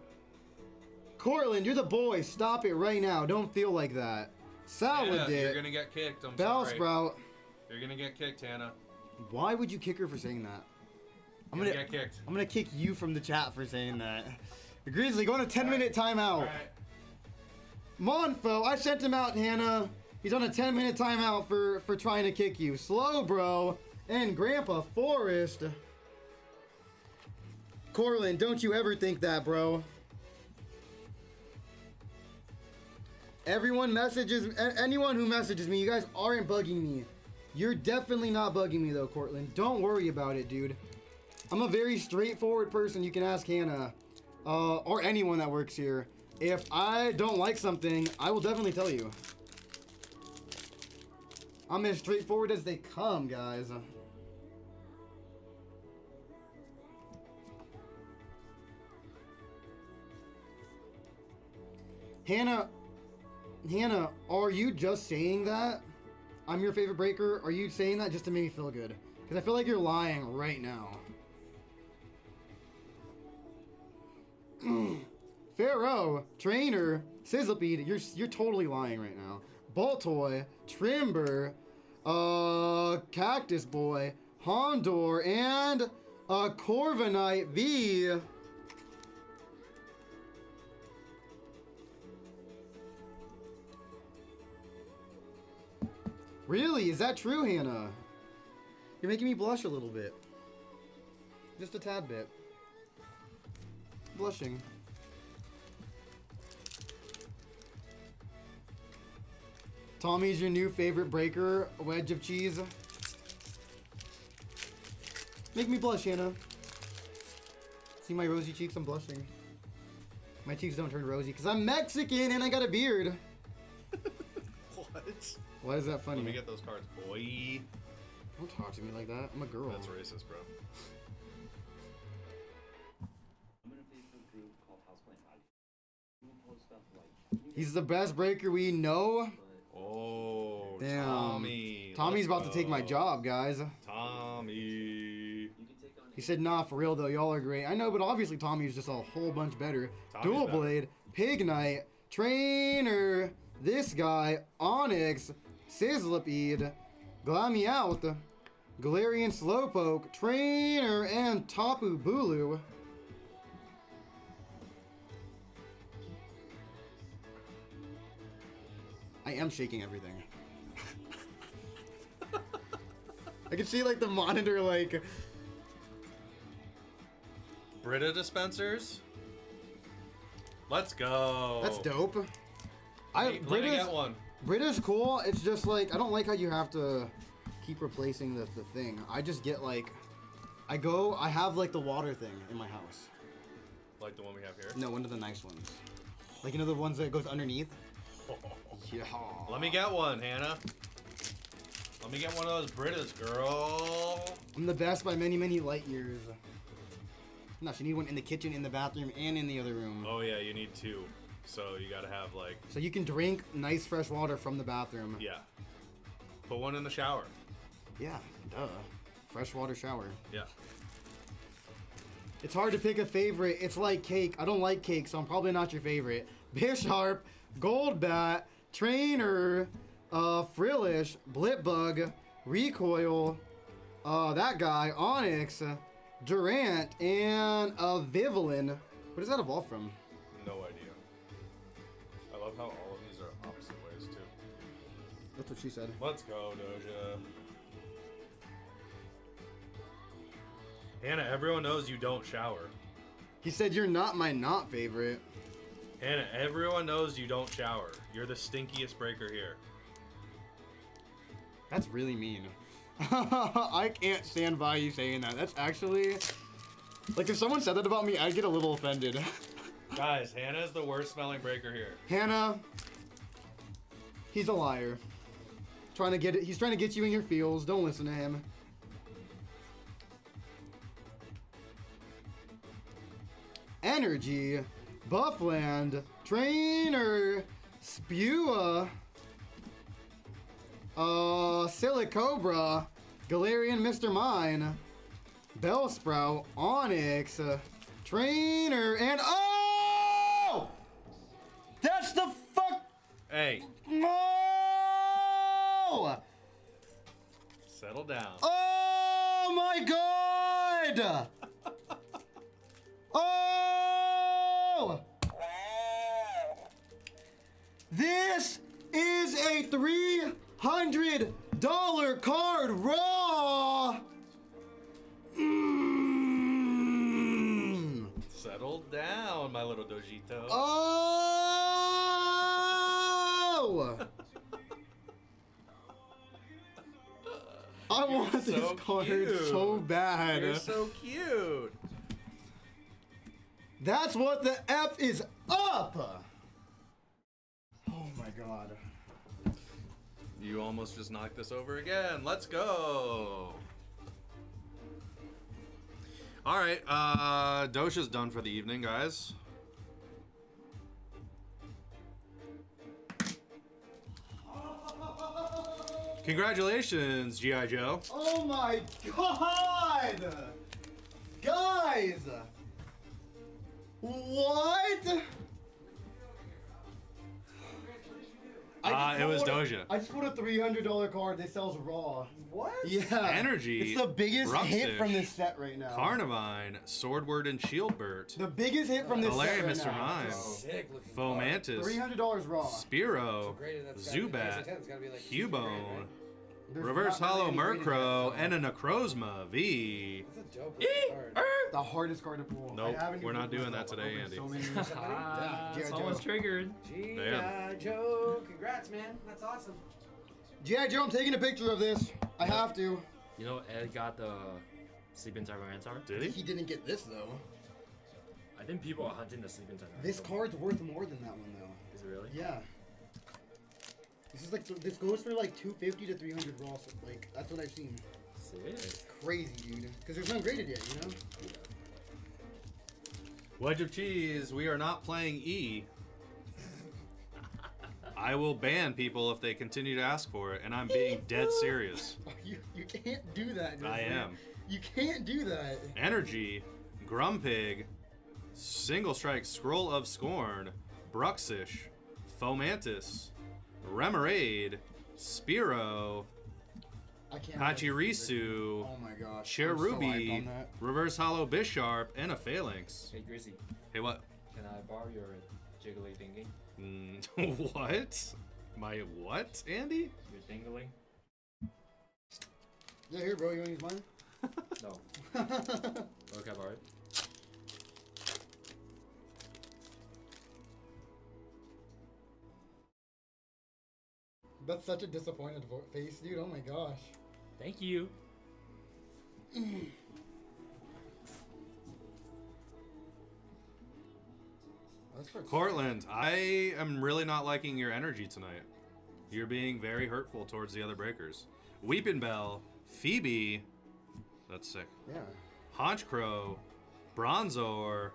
Cortland, you're the boy. Stop it right now. Don't feel like that. Salad you're gonna get kicked. I'm sorry. You're gonna get kicked, Hannah. Why would you kick her for saying that? I'm gonna gonna get kicked. I'm gonna kick you from the chat for saying that. Grizzly, go on a 10 minute timeout. Monfo, I sent him out, Hannah. He's on a 10 minute timeout for for trying to kick you. Slow, bro. And Grandpa Forrest. Corlin, don't you ever think that, bro. Everyone messages, anyone who messages me, you guys aren't bugging me. You're definitely not bugging me though, Cortland. Don't worry about it, dude. I'm a very straightforward person. You can ask Hannah, uh, or anyone that works here. If I don't like something, I will definitely tell you. I'm as straightforward as they come, guys. Hannah, Hannah, are you just saying that? I'm your favorite breaker. Are you saying that just to make me feel good? Because I feel like you're lying right now. Fearow, Trainer, Sizzlipede, you're you're totally lying right now. Baltoy, Timburr, uh, Cactus Boy, Houndour, and uh, Corviknight V. Really? Is that true, Hannah? You're making me blush a little bit. Just a tad bit. Blushing. Tommy's your new favorite breaker, wedge of cheese. Make me blush, Hannah. See my rosy cheeks? I'm blushing. My cheeks don't turn rosy because I'm Mexican and I got a beard. What? Why is that funny? Let me get those cards, boy. Don't talk to me like that. I'm a girl. That's racist, bro. I'm in a Facebook group called Houseplant Podcast. People post stuff like He's the best breaker we know. Oh, Damn. Tommy. Tommy's let's about to take my job, guys. Tommy. He said, nah, for real though, y'all are great. I know, but obviously Tommy's just a whole bunch better. Tommy's Dual better. Blade, Pignite, Trainer, this guy, Onix, Sizzlipede, Glameow, Galarian Slowpoke, Trainer, and Tapu Bulu. I am shaking everything. I can see like the monitor like Brita dispensers. Let's go. That's dope. I Let me- me Brita's, get one. Brita's cool. It's just like I don't like how you have to keep replacing the, the thing. I just get like I go I have like the water thing in my house. Like the one we have here. No, one of the nice ones. Like you know the ones that goes underneath? Yeah. Let me get one, Hannah. Let me get one of those Britas, girl. I'm the best by many, many light years. No, she need one in the kitchen, in the bathroom, and in the other room. Oh yeah, you need two. So you gotta have like, So you can drink nice fresh water from the bathroom. yeah. Put one in the shower. Yeah, duh. Freshwater shower. Yeah. It's hard to pick a favorite. It's like cake. I don't like cake, so I'm probably not your favorite. Bisharp, Golbat, Trainer, uh, Frillish, Blipbug, Recoil, uh, that guy, Onix, Durant, and uh, Vivillin. What does that evolve from? No idea. I love how all of these are opposite ways too. That's what she said. Let's go, Doja. Hannah, everyone knows you don't shower. He said you're not my not favorite. Hannah, everyone knows you don't shower. You're the stinkiest breaker here. That's really mean. I can't stand by you saying that. That's actually like if someone said that about me, I'd get a little offended. Guys, Hannah is the worst smelling breaker here. Hannah, he's a liar. Trying to get it. He's trying to get you in your feels. Don't listen to him. Energy, Bouffalant, Trainer, Spua, uh, Silicobra, Galarian Mr. Mime, Bellsprout, Onix, uh, Trainer, and oh! That's the fuck. Hey, No! settle down. Oh my god! Oh! This is a $300 card raw! Mm. Settle down, my little Dojito. Oh! I You're want this so card cute. so bad. You're so cute. That's what the F is up! Oh my god. You almost just knocked this over again. Let's go. All right, uh, Dosha's done for the evening, guys. Congratulations, GI Joe. Oh my god! Guys! What? I Uh, it was Doja. I just put a $300 card that sells raw. What? Yeah. Energy, It's the biggest hit from this set right now. Carnivine, Sordward and Shielbert, The biggest hit from this Galarian set right Mr. now. Mime, Sick looking Fomantis, $300 raw. Spearow, Great, that's gotta be- Zubat, it's gotta be like 60 grand, Cubone, right? There's Reverse not really Holo Murkrow, and a Necrozma V. That's a dope looking card. The hardest card to pull. Nope, I we're not doing that today, Andy. So many. Ah, G.I. it's Joe. almost triggered. G.I. Joe, congrats, man. That's awesome. G.I. Joe, I'm taking a picture of this. I have to. You know, Ed got the Sleeping Tyranitar. Did he? He didn't get this though. I think people are hunting the Sleeping Tyranitar. This card's worth more than that one though. Is it really? Yeah. This is like this goes for like 250 to 300 raw. so, Like that's what I've seen. Sick. Crazy, dude. Because there's none graded yet, you know. Yeah. Wedge of Cheese, we are not playing E. I will ban people if they continue to ask for it, and I'm being dead serious. You you can't do that. I Grizzly. am. You can't do that. Energy, Grumpig, Single Strike Scroll of Scorn, Bruxish, Fomantis, Remoraid, Spearow, I can't. Pachirisu, Oh my gosh. I'm so hyped Cherubi, on that. Reverse Holo Bisharp, and a Falinks. Hey, Grizzy, Hey, what? can I borrow your jiggly thingy? Mm, what? My what, Andy? Your dingling? Yeah, here, bro. You want to use mine? No. Okay, borrow it. That's such a disappointed vo- face, dude. Oh my gosh. Thank you. That's for Cortland, I am really not liking your energy tonight. You're being very hurtful towards the other breakers. Weepinbell, Phoebe, that's sick. Yeah. Honchkrow, Bronzor,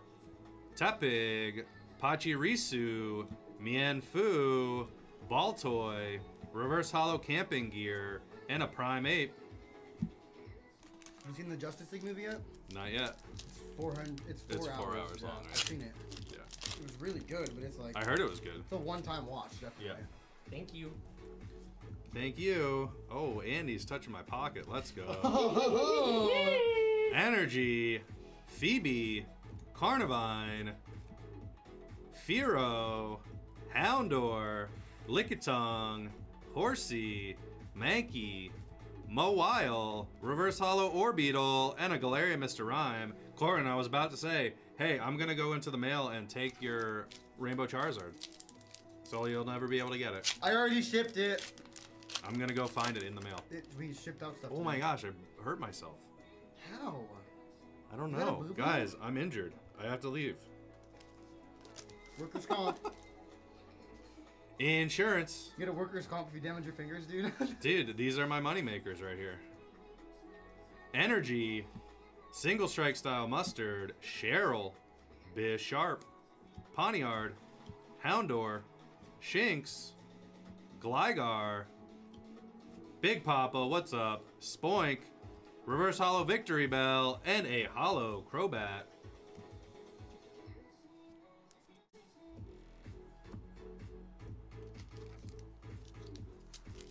Tepig, Pachirisu, Mienfoo, Baltoy, Reverse Holo Camping Gear, and a Primeape. Have you seen the Justice League movie yet? Not yet. It's 400. It's four It's hours. four hours yeah, long, I've seen it. Yeah. It was really good, but it's like. I heard it was good. It's a one-time watch, definitely. Yeah. Thank you. Thank you. Oh, Andy's touching my pocket. Let's go. Energy, Phoebe, Carnivine, Firo, Houndour, Lickitung, Horsea, Mankey, Mawile, Reverse Holo Orbeetle, and a Galarian Mr. Rime. Corin, I was about to say, hey, I'm gonna go into the mail and take your Rainbow Charizard. So you'll never be able to get it. I already shipped it. I'm gonna go find it in the mail. It, we shipped out stuff. Oh my gosh, I hurt myself. How? I don't You got a know. Guys, I'm injured. I have to leave. Workers' comp. Insurance. You get a workers' comp if you damage your fingers, dude. Dude, these are my money makers right here. Energy, single strike style mustard, Cheryl, Biz Sharp, Pawniard, Houndour, Shinx, Gligar, Big Papa, what's up? Spoink, Reverse Holo Victory Bell, and a Holo Crobat.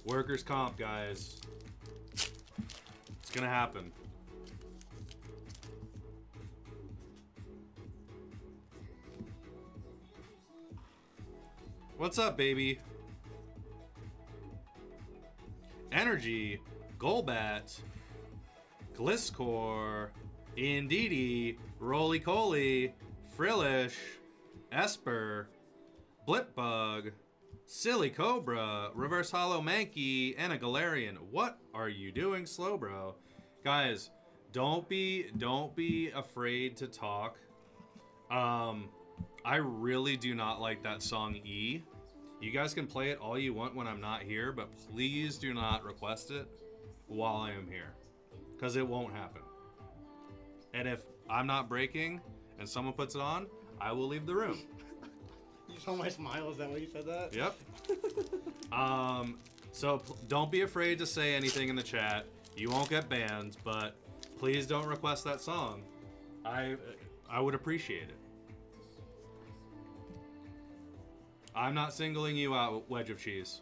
Workers' comp, guys. It's gonna happen. What's up, baby? Energy, Golbat, Gliscor, Indeedee, Rolycoly, Frillish, Espurr, Blipbug, Silicobra, Reverse Holo Mankey, and a Galarian. What are you doing, Slowbro? Guys, don't be don't be afraid to talk. Um, I really do not like that song E. You guys can play it all you want when I'm not here, but please do not request it while I am here. Because it won't happen. And if I'm not breaking and someone puts it on, I will leave the room. You saw my smile. Is that why you said that? Yep. um, so don't be afraid to say anything in the chat. You won't get banned, but please don't request that song. I I would appreciate it. I'm not singling you out, Wedge of Cheese.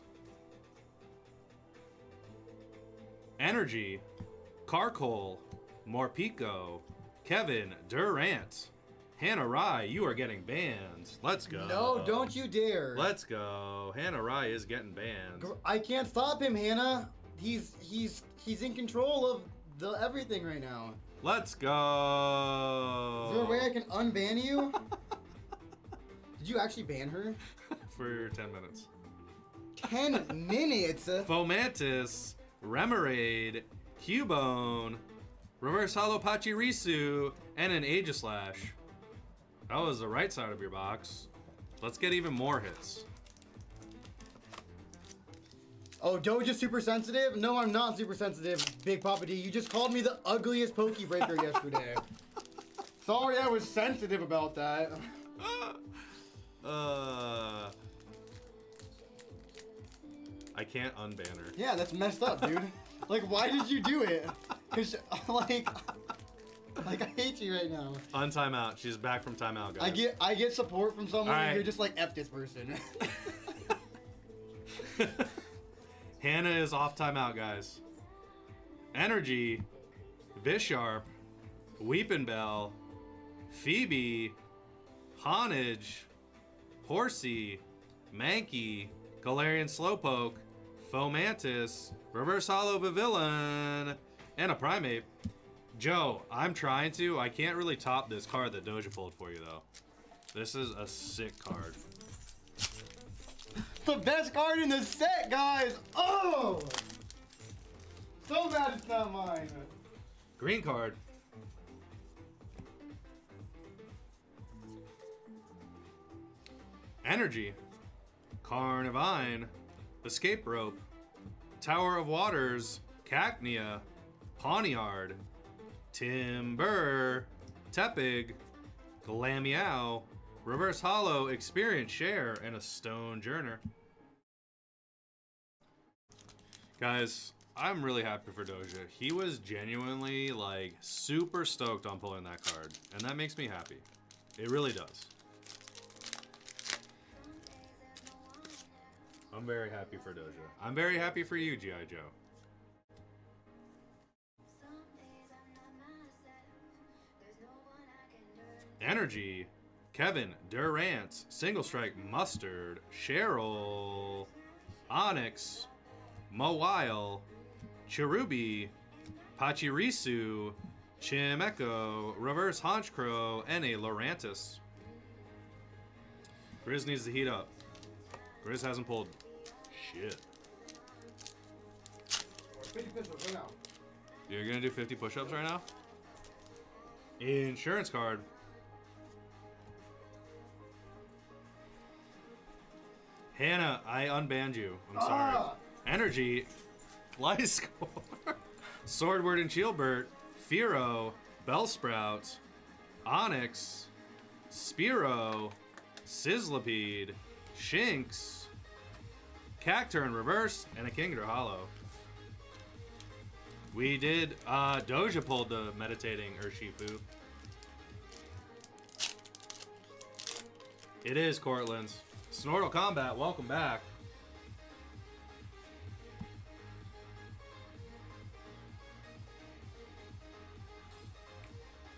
Energy, Carkol, Morpeko, Kevin Durant, Hannah Rye, you are getting banned. Let's go. No, don't you dare. Let's go. Hannah Rye is getting banned. I can't stop him, Hannah. He's he's he's in control of the everything right now. Let's go. Is there a way I can unban you? Did you actually ban her? For 10 minutes. Ten minutes. Fomantis, Remoraid, Cubone, Reverse Holo Pachirisu, and an Aegislash. That was the right side of your box. Let's get even more hits. Oh, Doja's super sensitive? No, I'm not super sensitive, Big Papa D. You just called me the ugliest PokeBreaker yesterday. Sorry, I was sensitive about that. Uh, I can't unban her. Yeah, that's messed up, dude. like, why did you do it? Cause, like, like I hate you right now. On timeout. She's back from timeout, guys. I get, I get support from someone, Alright. and you're just like f this person. Hannah is off timeout, guys. Energy, Bisharp, Weepinbell, Phoebe, Honedge, Horsea, Mankey, Galarian Slowpoke, Fomantis, Reverse Holo Villain, and a Primeape. Joe, I'm trying to. I can't really top this card that Doja pulled for you, though. This is a sick card. the best card in the set, guys. Oh, so bad it's not mine. Green card. Energy. Carnivine. Escape Rope. Tower of Waters. Cacnea. Pawniard. Timburr. Tepig. Glameow. Reverse Holo. Experience Share. And a Stonjourner. Guys, I'm really happy for Doja. He was genuinely like super stoked on pulling that card, and that makes me happy. It really does. I'm very happy for Doja. I'm very happy for you, G.I. Joe. Energy, Kevin Durant, Single Strike Mustard, Cheryl, Onix, Mawile, Cherubi, Pachirisu, Chimecho, Reverse Honchcrow, and a Lurantis. Grizz needs to heat up. Grizz hasn't pulled shit. You're gonna do 50 push-ups right now? Insurance card. Hannah, I unbanned you. I'm sorry. Ah! Energy, Fly Score, Sordward and Shielbert, Fearow, Bellsprout, Onix, Spearow, Sizzlipede, Shinx, Cacturne in reverse, and a Kingdra Holo. We did, uh, Doja pulled the meditating Urshifu. It is Cortland's. Snortle Combat, welcome back.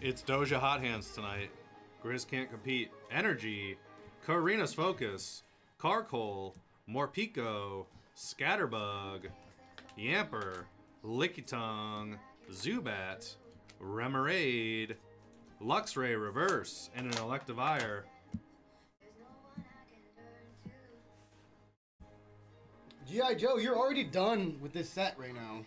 It's Doja Hot Hands tonight. Grizz can't compete. Energy, Korrina's Focus, Carkol, Morpeko, Scatterbug, Yamper, Lickitung, Zubat, Remoraid, Luxray Reverse, and an Electivire. G.I. Joe, you're already done with this set right now.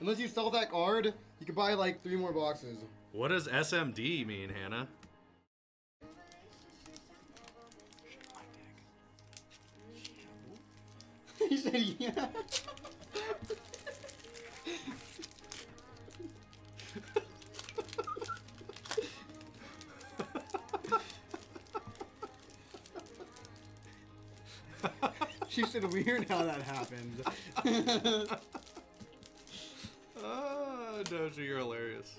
Unless you sell that card, you could buy like three more boxes. What does SMD mean, Hannah? he said, yeah. she said, weird how that happened. Ah, Doja, you're hilarious.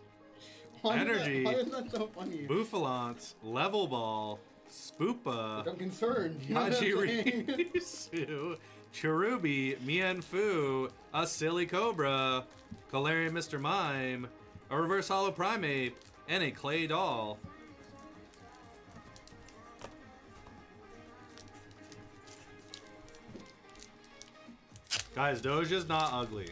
Why is that- Energy, why is that so funny? Bouffalant, Level Ball, Spoopa, I'm concerned. You know what I'm saying? Hajirisu, Cherubi, Mienfoo, a Silicobra, Galarian Mr. Mime, a Reverse Holo Primeape, and a Claydol. Guys, Doja's not ugly.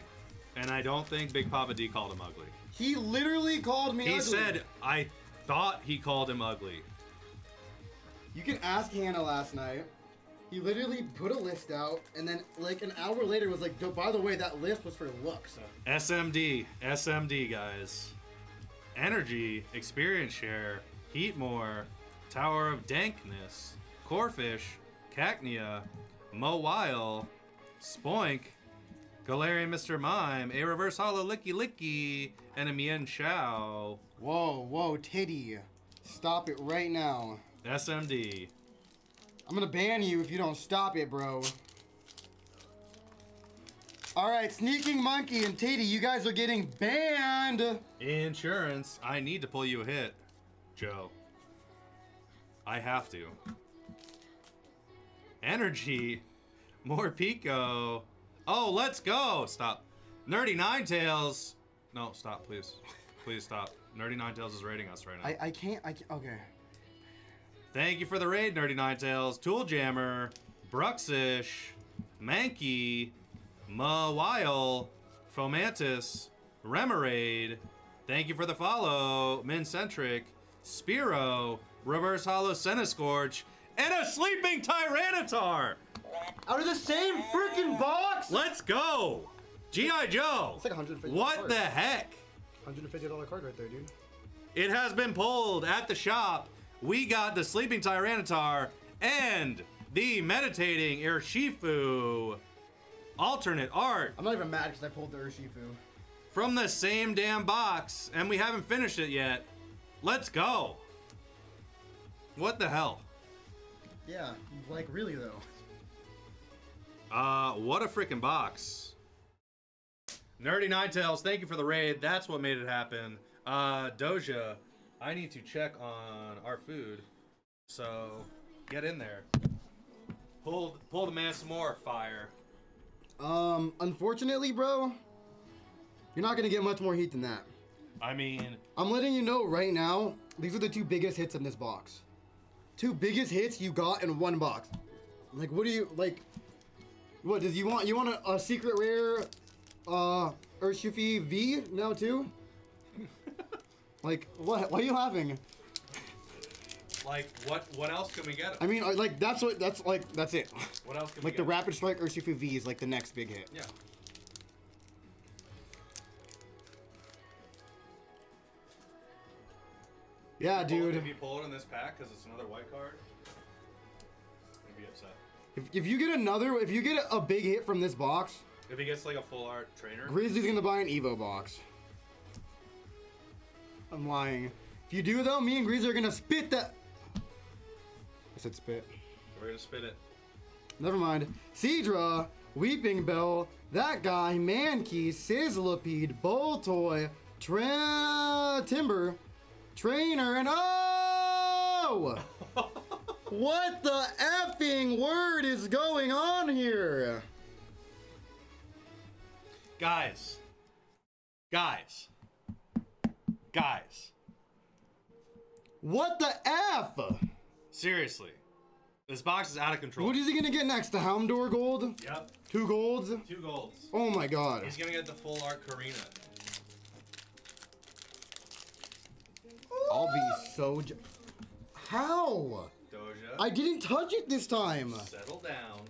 And I don't think Big Papa D called him ugly. He literally called me He ugly. said, I thought he called him ugly. You can ask Hannah last night. He literally put a list out, and then like an hour later was like, "Yo, by the way, that list was for looks. SMD, SMD, guys. Energy, experience share, Heatmor, Tower of Darkness, Corphish, Cacnea, Mawile, Spoink, Galarian Mr. Mime, a Reverse Holo Licky Licky, and a Mienshao. Whoa, whoa, titty. Stop it right now. SMD. I'm gonna ban you if you don't stop it, bro. Alright, Sneaking Monkey and Titty, you guys are getting banned! Insurance, I need to pull you a hit, Joe. I have to. Energy, Morpeko. Oh, let's go! Stop. Nerdy Ninetales. No, stop, please. Please stop. Nerdy Ninetales is raiding us right now. I, I can't, I can't, okay. Thank you for the raid, Nerdy Ninetales. Tool Jammer, Bruxish, Mankey, Mawile, Fomantis, Remoraid. Thank you for the follow, Mincentric, Spearow, Reverse Holo Centiskorch, and a Sleeping Tyranitar! Out of the same freaking box? Let's go! G.I. Joe! It's like 150 What card. the heck? $150 card right there, dude. It has been pulled at the shop. We got the Sleeping Tyranitar and the Meditating Urshifu alternate art I'm not even mad because I pulled the Urshifu. from the same damn box, and we haven't finished it yet. Let's go. What the hell? Yeah, like really though. Uh, what a freaking box. Nerdy Ninetales, thank you for the raid. That's what made it happen. Uh, Doja, I need to check on our food. So, get in there. Pull, pull the man some more fire. Um, unfortunately, bro, you're not gonna get much more heat than that. I mean, I'm letting you know right now, these are the two biggest hits in this box. Two biggest hits you got in one box. Like, what do you, like, what does you want? You want a, a secret rare, uh, Urshifu V now too? like what? Why are you laughing? Like what? What else can we get? I mean, like that's what. That's like that's it. What else can like we get? The Rapid Strike Urshifu V is like the next big hit. Yeah. Yeah, dude. If you pull it in this pack, because it's another white card, you'd be upset. If, if you get another, if you get a big hit from this box, If he gets like a full art trainer, Grizzly's gonna buy an Evo box. I'm lying. If you do though, me and Grizzly are gonna spit that. I said spit. we're gonna spit it. Never mind. Seadra, Weeping Bell, that guy, Mankey, Sizzlipede, Boltoy, Tra- Timburr, Trainer, and oh! What the effing word is going on here? Guys, guys, guys. What the F? Seriously, this box is out of control. What is he gonna get next? The Houndour Gold? Yep, Two golds? two golds. Oh my god. He's gonna get the full art Korrina. I'll be so. J- How? Doja. I didn't touch it this time. Settle down.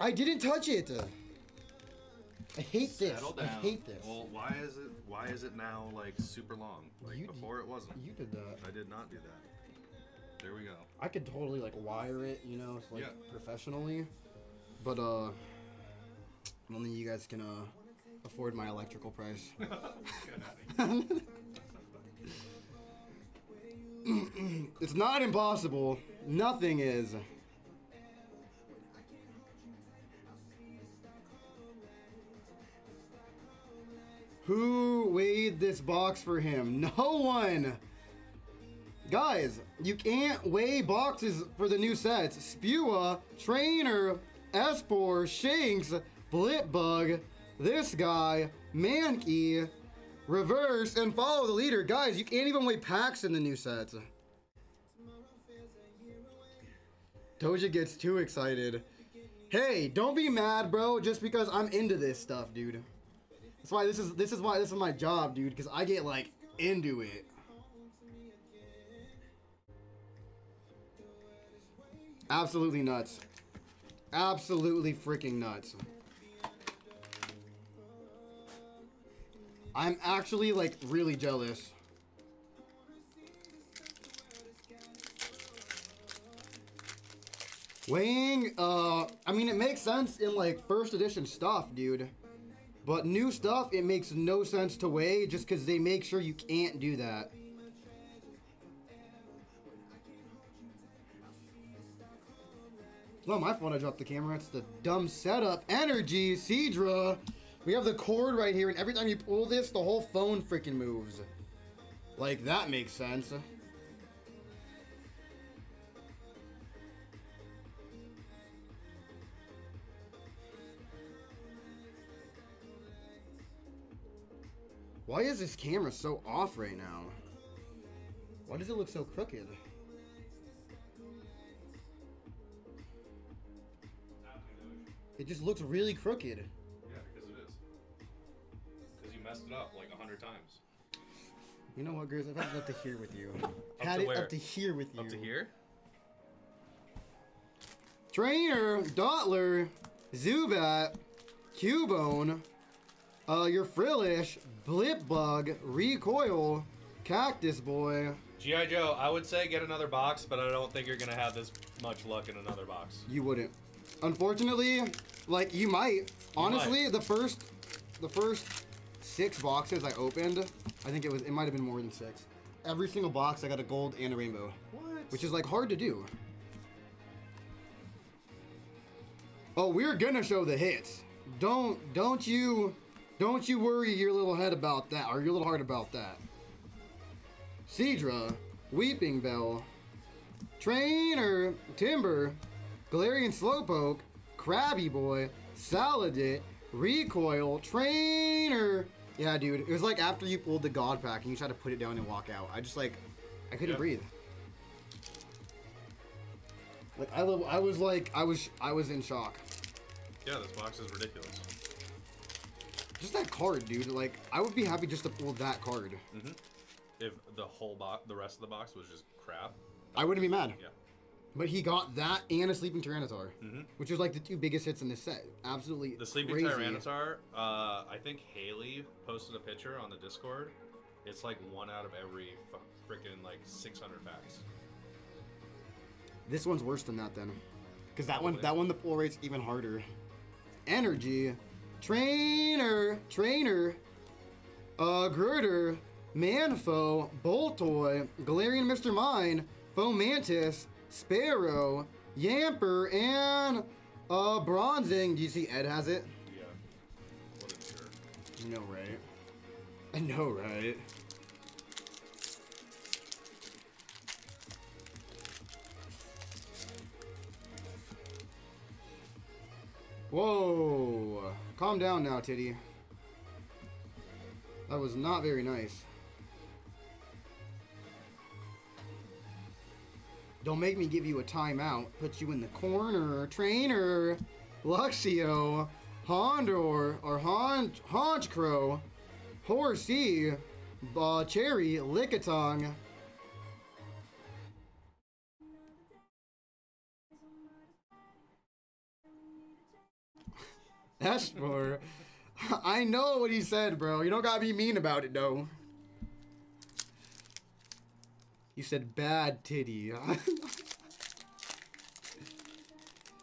I didn't touch it. I hate this. Settle I hate this. Well, why is it? Why is it now like super long? Like You- before, it wasn't. You did that. I did not do that. There we go. I could totally like wire it, you know, like Yeah. professionally. But uh, I don't think you guys can uh afford my electrical price. it's not impossible. Nothing is. Who weighed this box for him? No one. Guys, you can't weigh boxes for the new sets. Spua, Trainer, Espurr, Shanks, Blipbug, this guy, Mankey, Reverse, and follow the leader. Guys, you can't even weigh packs in the new sets. Doja gets too excited. Hey, don't be mad, bro, just because I'm into this stuff, dude. That's why this is this is why this is my job, dude, because I get like into it. Absolutely nuts. Absolutely freaking nuts. I'm actually like really jealous. Weighing, uh, I mean, it makes sense in like first edition stuff, dude. But new stuff, it makes no sense to weigh just because they make sure you can't do that. It's my fault I dropped the camera. It's the dumb setup. Energy, Seadra. We have the cord right here, and every time you pull this, the whole phone freaking moves. Like, that makes sense. Why is this camera so off right now? Why does it look so crooked? It just looks really crooked. Yeah, because it is. Because you messed it up like a hundred times. You know what, Grizz? I've had it up to here with you. Up had to it where? up to here with you. Up to here? Trainer, Dottler, Zubat, Cubone, uh, your Frillish, Blipbug, Recoil, Cactus Boy. GI Joe, I would say get another box, but I don't think you're gonna have this much luck in another box. You wouldn't. Unfortunately, like you might. Honestly, the first, the first six boxes I opened, I think it was it might have been more than six. Every single box I got a gold and a rainbow. What? Which is like hard to do. Oh, we're gonna show the hits. Don't don't you don't you worry your little head about that or your little heart about that. Seadra, Weeping Bell, Trainer, Timburr, Galarian Slowpoke, Krabby Boy, Salandit, Recoil, Trainer. Yeah, dude, it was like after you pulled the God Pack and you tried to put it down and walk out. I just like, I couldn't breathe. Like I, I was like, I was, I was in shock. Yeah, this box is ridiculous. Just that card, dude. Like, I would be happy just to pull that card. hmm If the whole box, the rest of the box was just crap. I wouldn't be mad. Yeah. But he got that and a Sleeping Tyranitar, Mhm. which was like the two biggest hits in this set. Absolutely The sleeping crazy. Tyranitar. Uh, I think Haley posted a picture on the Discord It's like one out of every freaking like 600 packs. This one's worse than that then. Because that one, that one, the pull rate's even harder. Energy. Trainer. Trainer. Uh, Gruder. Manfo. Boltoy. Galarian Mr. Mime. Fomantis. Sparrow. Yamper. And, uh, Bronzing. Do you see Ed has it? Yeah. What a jerk. I know, right? I know, right? Whoa! Calm down now, Titty. That was not very nice. Don't make me give you a timeout. Put you in the corner. Trainer. Luxio. Houndour. Or Honch, Honchcrow. Horsea. Uh, Cherry. Lickitung. Ashmore. I know what he said, bro. You don't gotta be mean about it, though. You said bad titty.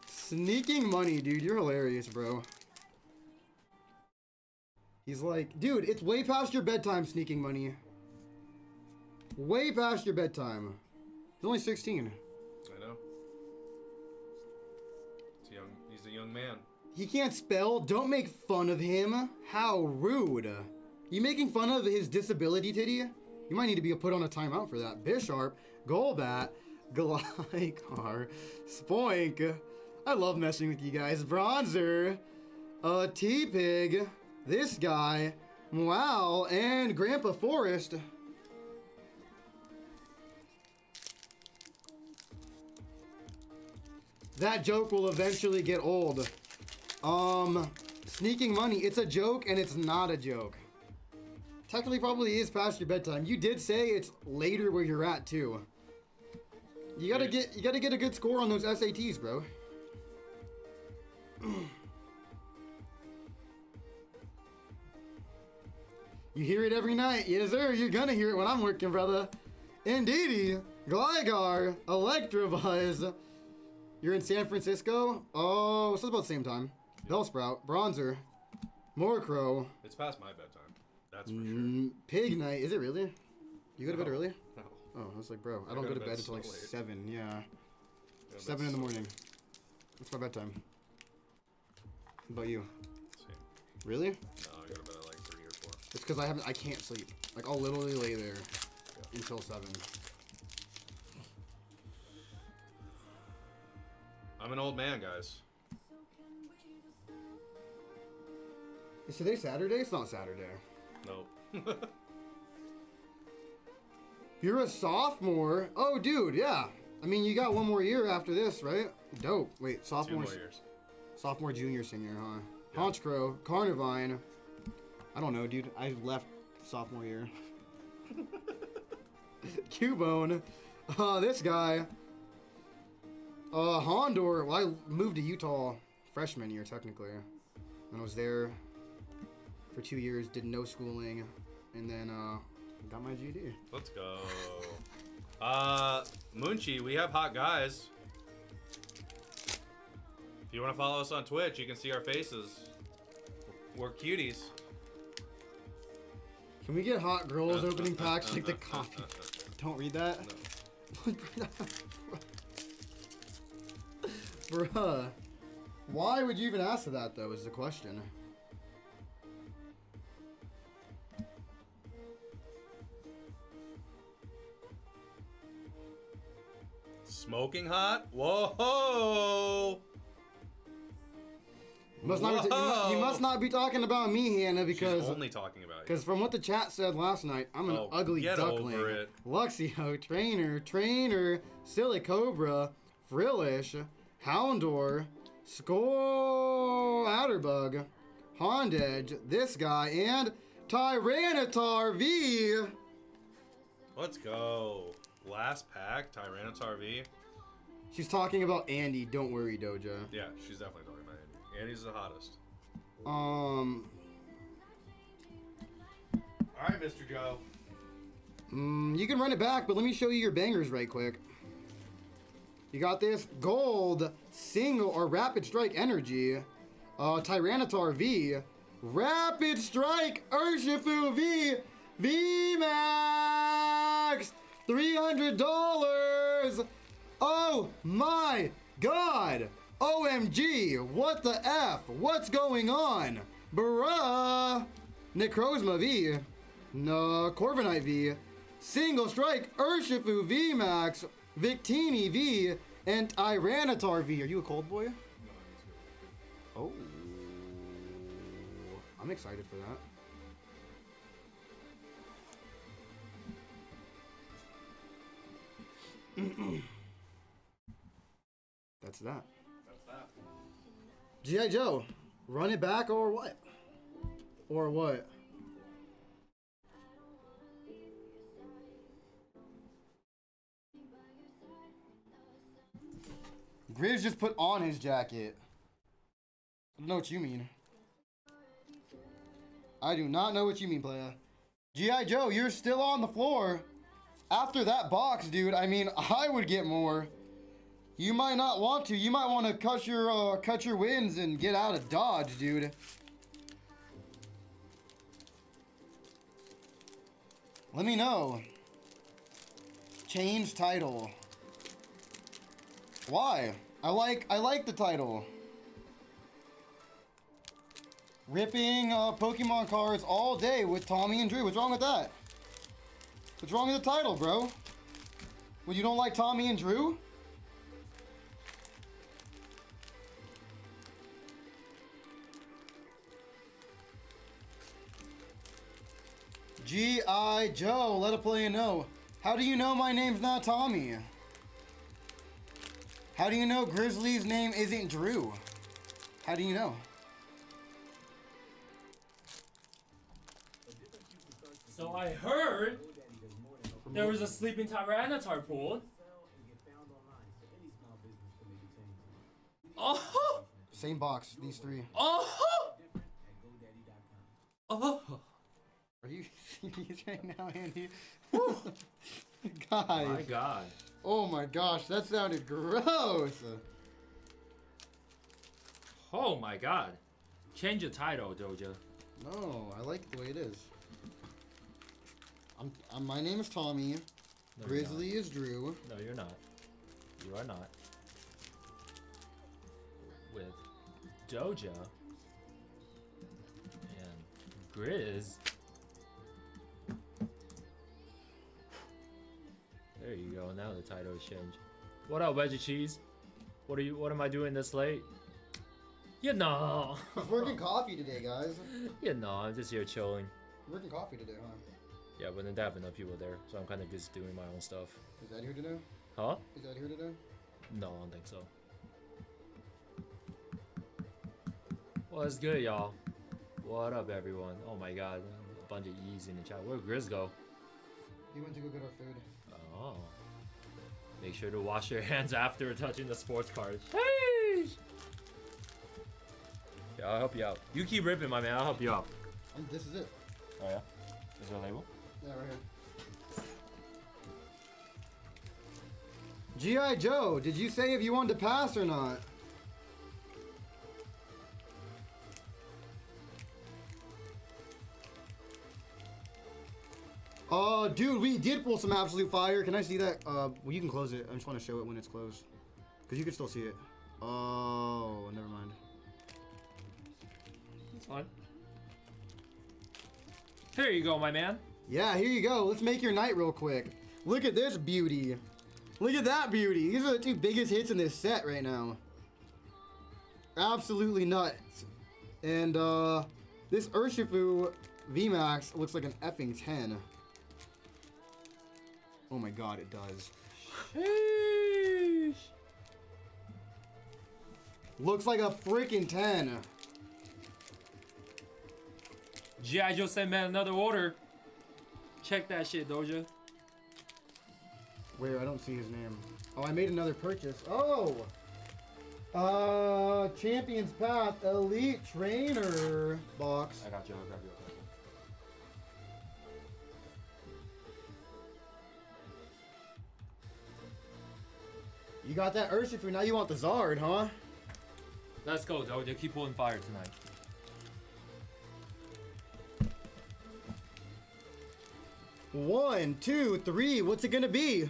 Sneaking money, dude. You're hilarious, bro. He's like, dude, it's way past your bedtime, sneaking money. Way past your bedtime. He's only 16. I know. He's a young. He's a young man. He can't spell. Don't make fun of him. How rude. You making fun of his disability, Titty? You might need to be put on a timeout for that. Bisharp, Golbat, Gligar, Spoink. I love messing with you guys. Bronzor, uh, Tepig, this guy, Wow, and Grandpa Forest. That joke will eventually get old. Um, sneaking money. It's a joke and it's not a joke. Technically, probably is past your bedtime. You did say it's later where you're at too. You gotta get you gotta get a good score on those SATs, bro. You hear it every night. Yes, sir. You're gonna hear it when I'm working, brother. Indeedee. Gligar. Electabuzz. You're in San Francisco? Oh, so it's about the same time. Bellsprout. Bronzor. Murkrow. It's past my bedtime. That's for sure. Mm, Pig Night. Is it really? You go to bed early? No. Oh, I was like, bro, I I don't go to bed bed until like late. 7. Yeah. To 7 in the so morning. That's my bedtime. What about you? Same. Really? No, I go to bed at like three or four. It's because I haven't. I can't sleep. Like I'll literally lay there until seven. I'm an old man, guys. Is today Saturday? It's not Saturday. Nope. You're a sophomore. Oh, dude, yeah. I mean, you got one more year after this, right? Dope. Wait, Two sophomore. more years. Sophomore, junior, senior, huh? Honchcrow, Carnivine. I don't know, dude. I left sophomore year. Cubone. Uh, this guy. Uh, Houndour. Well, I moved to Utah freshman year, technically. And I was there for two years, did no schooling, and then, uh, got my GD. Let's go. Uh, Munchie, we have hot guys. If you want to follow us on Twitch, you can see our faces. We're cuties. Can we get hot girls opening packs like the coffee? Don't read that. Bruh. Why would you even ask that though is the question. Smoking hot? Whoa! You must, not be you, mu- you must not be talking about me, Hannah, because She's only talking about you. because from what the chat said last night, I'm an Oh, ugly get duckling. over it. Luxio, Trainer, Trainer, Silicobra, Frillish, Houndour, Skull Outerbug, Honedge, this guy, and Tyranitar V. Let's go. Last pack, Tyranitar V. She's talking about Andy. Don't worry, Doja. Yeah, she's definitely talking about Andy. Andy's the hottest. Um, All right, Mr. Joe. Mm, you can run it back, but let me show you your bangers right quick. You got this gold single or rapid strike energy, uh, Tyranitar V, rapid strike Urshifu V, V Max, three hundred dollars. Oh my God! OMG! What the f? What's going on? Bruh! Necrozma V, no Corviknight V, Single Strike Urshifu V Max, Victini V, and Tyranitar V. Are you a cold boy? Oh. I'm excited for that. That's that. That's that. G.I. Joe, run it back or what? Or what? Grizz just put on his jacket. I don't know what you mean. I do not know what you mean, playa. G.I. Joe, you're still on the floor. After that box, dude, I mean, I would get more. You might not want to. You might want to cut your uh, cut your wins and get out of Dodge, dude. Let me know. Change title. Why? I like I like the title. Ripping uh, Pokemon cards all day with Tommy and Drew. What's wrong with that? What's wrong with the title, bro? Well, you don't like Tommy and Drew? G.I. Joe, let a player know. How do you know my name's not Tommy? How do you know Grizzly's name isn't Drew? How do you know? So I heard there was a sleeping Tyranitar pool. Oh! Same box, these three. Oh! Oh! oh! Are you serious right now, Andy? Guys. My God. Oh my gosh, that sounded gross. Oh my God. Change the title, Doja. No, I like the way it is. I'm, I'm my name is Tommy. No, Grizzly is Drew. No, you're not. You are not. With Doja and Grizz. There you go. Now the title has changed. What up, Veggie Cheese? What are you? What am I doing this late? You know. He's working coffee today, guys. You know, I'm just here chilling. Working coffee today, huh? Yeah, but then there have enough people there, so I'm kind of just doing my own stuff. Is that here today? Huh? Is that here today? No, I don't think so. What's good, y'all? What up, everyone? Oh my god, a bunch of E's in the chat. Where'd Grizz go? He went to go get our food. Oh. Make sure to wash your hands after touching the sports cards. Sheesh! Yeah, I'll help you out. You keep ripping, my man. I'll help you out. Um, this is it. Oh, yeah? Is there a label? Yeah, right here. G.I. Joe, did you say if you wanted to pass or not? Uh, dude, we did pull some absolute fire. Can I see that? Uh, well, you can close it. I just want to show it when it's closed. Because you can still see it. Oh, never mind. It's fine. Here you go, my man. Yeah, here you go. Let's make your night real quick. Look at this beauty. Look at that beauty. These are the two biggest hits in this set right now. Absolutely nuts. And uh, this Urshifu VMAX looks like an effing 10. Oh my god, it does. Sheesh. Looks like a freaking 10. G.I. Joe sent man another order. Check that shit, Doja. Wait, I don't see his name. Oh, I made another purchase. Oh! Uh, Champions Path Elite Trainer box. I got you. I'll grab you. You. You got that Urshifu, now you want the Zard, huh? Let's go, Doja. Keep pulling fire tonight. One, two, three, what's it gonna be?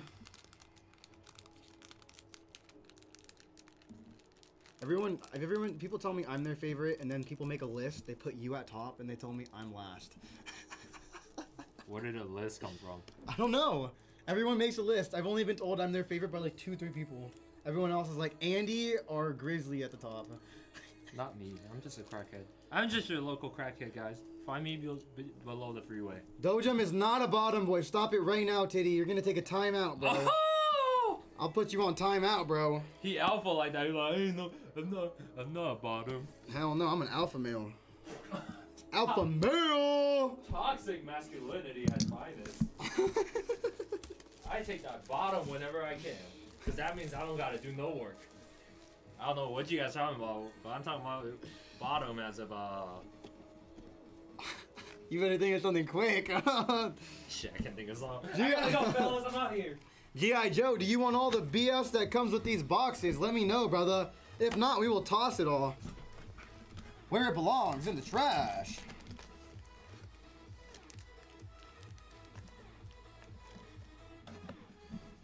Everyone, if everyone, people tell me I'm their favorite, and then people make a list, they put you at top, and they tell me I'm last. Where did the list come from? I don't know. Everyone makes a list. I've only been told I'm their favorite by like two, three people. Everyone else is like Andy or Grizzly at the top. Not me. I'm just a crackhead. I'm just your local crackhead, guys. Find me be- be- below the freeway. Dojum is not a bottom boy. Stop it right now, Titty. You're gonna take a timeout, bro. Oh! I'll put you on timeout, bro. He alpha like that. He's like, hey, no, I'm not, I'm not a bottom. Hell no, I'm an alpha male. alpha male. Toxic masculinity at finest. I take that bottom whenever I can, cause that means I don't gotta do no work. I don't know what you guys talking about, but I'm talking about bottom as of uh. You better think of something quick. Shit, I can't think of something. Gee, I gotta go, fellas. I'm out here. G.I. Joe, do you want all the BS that comes with these boxes? Let me know, brother. If not, we will toss it all. Where it belongs, in the trash.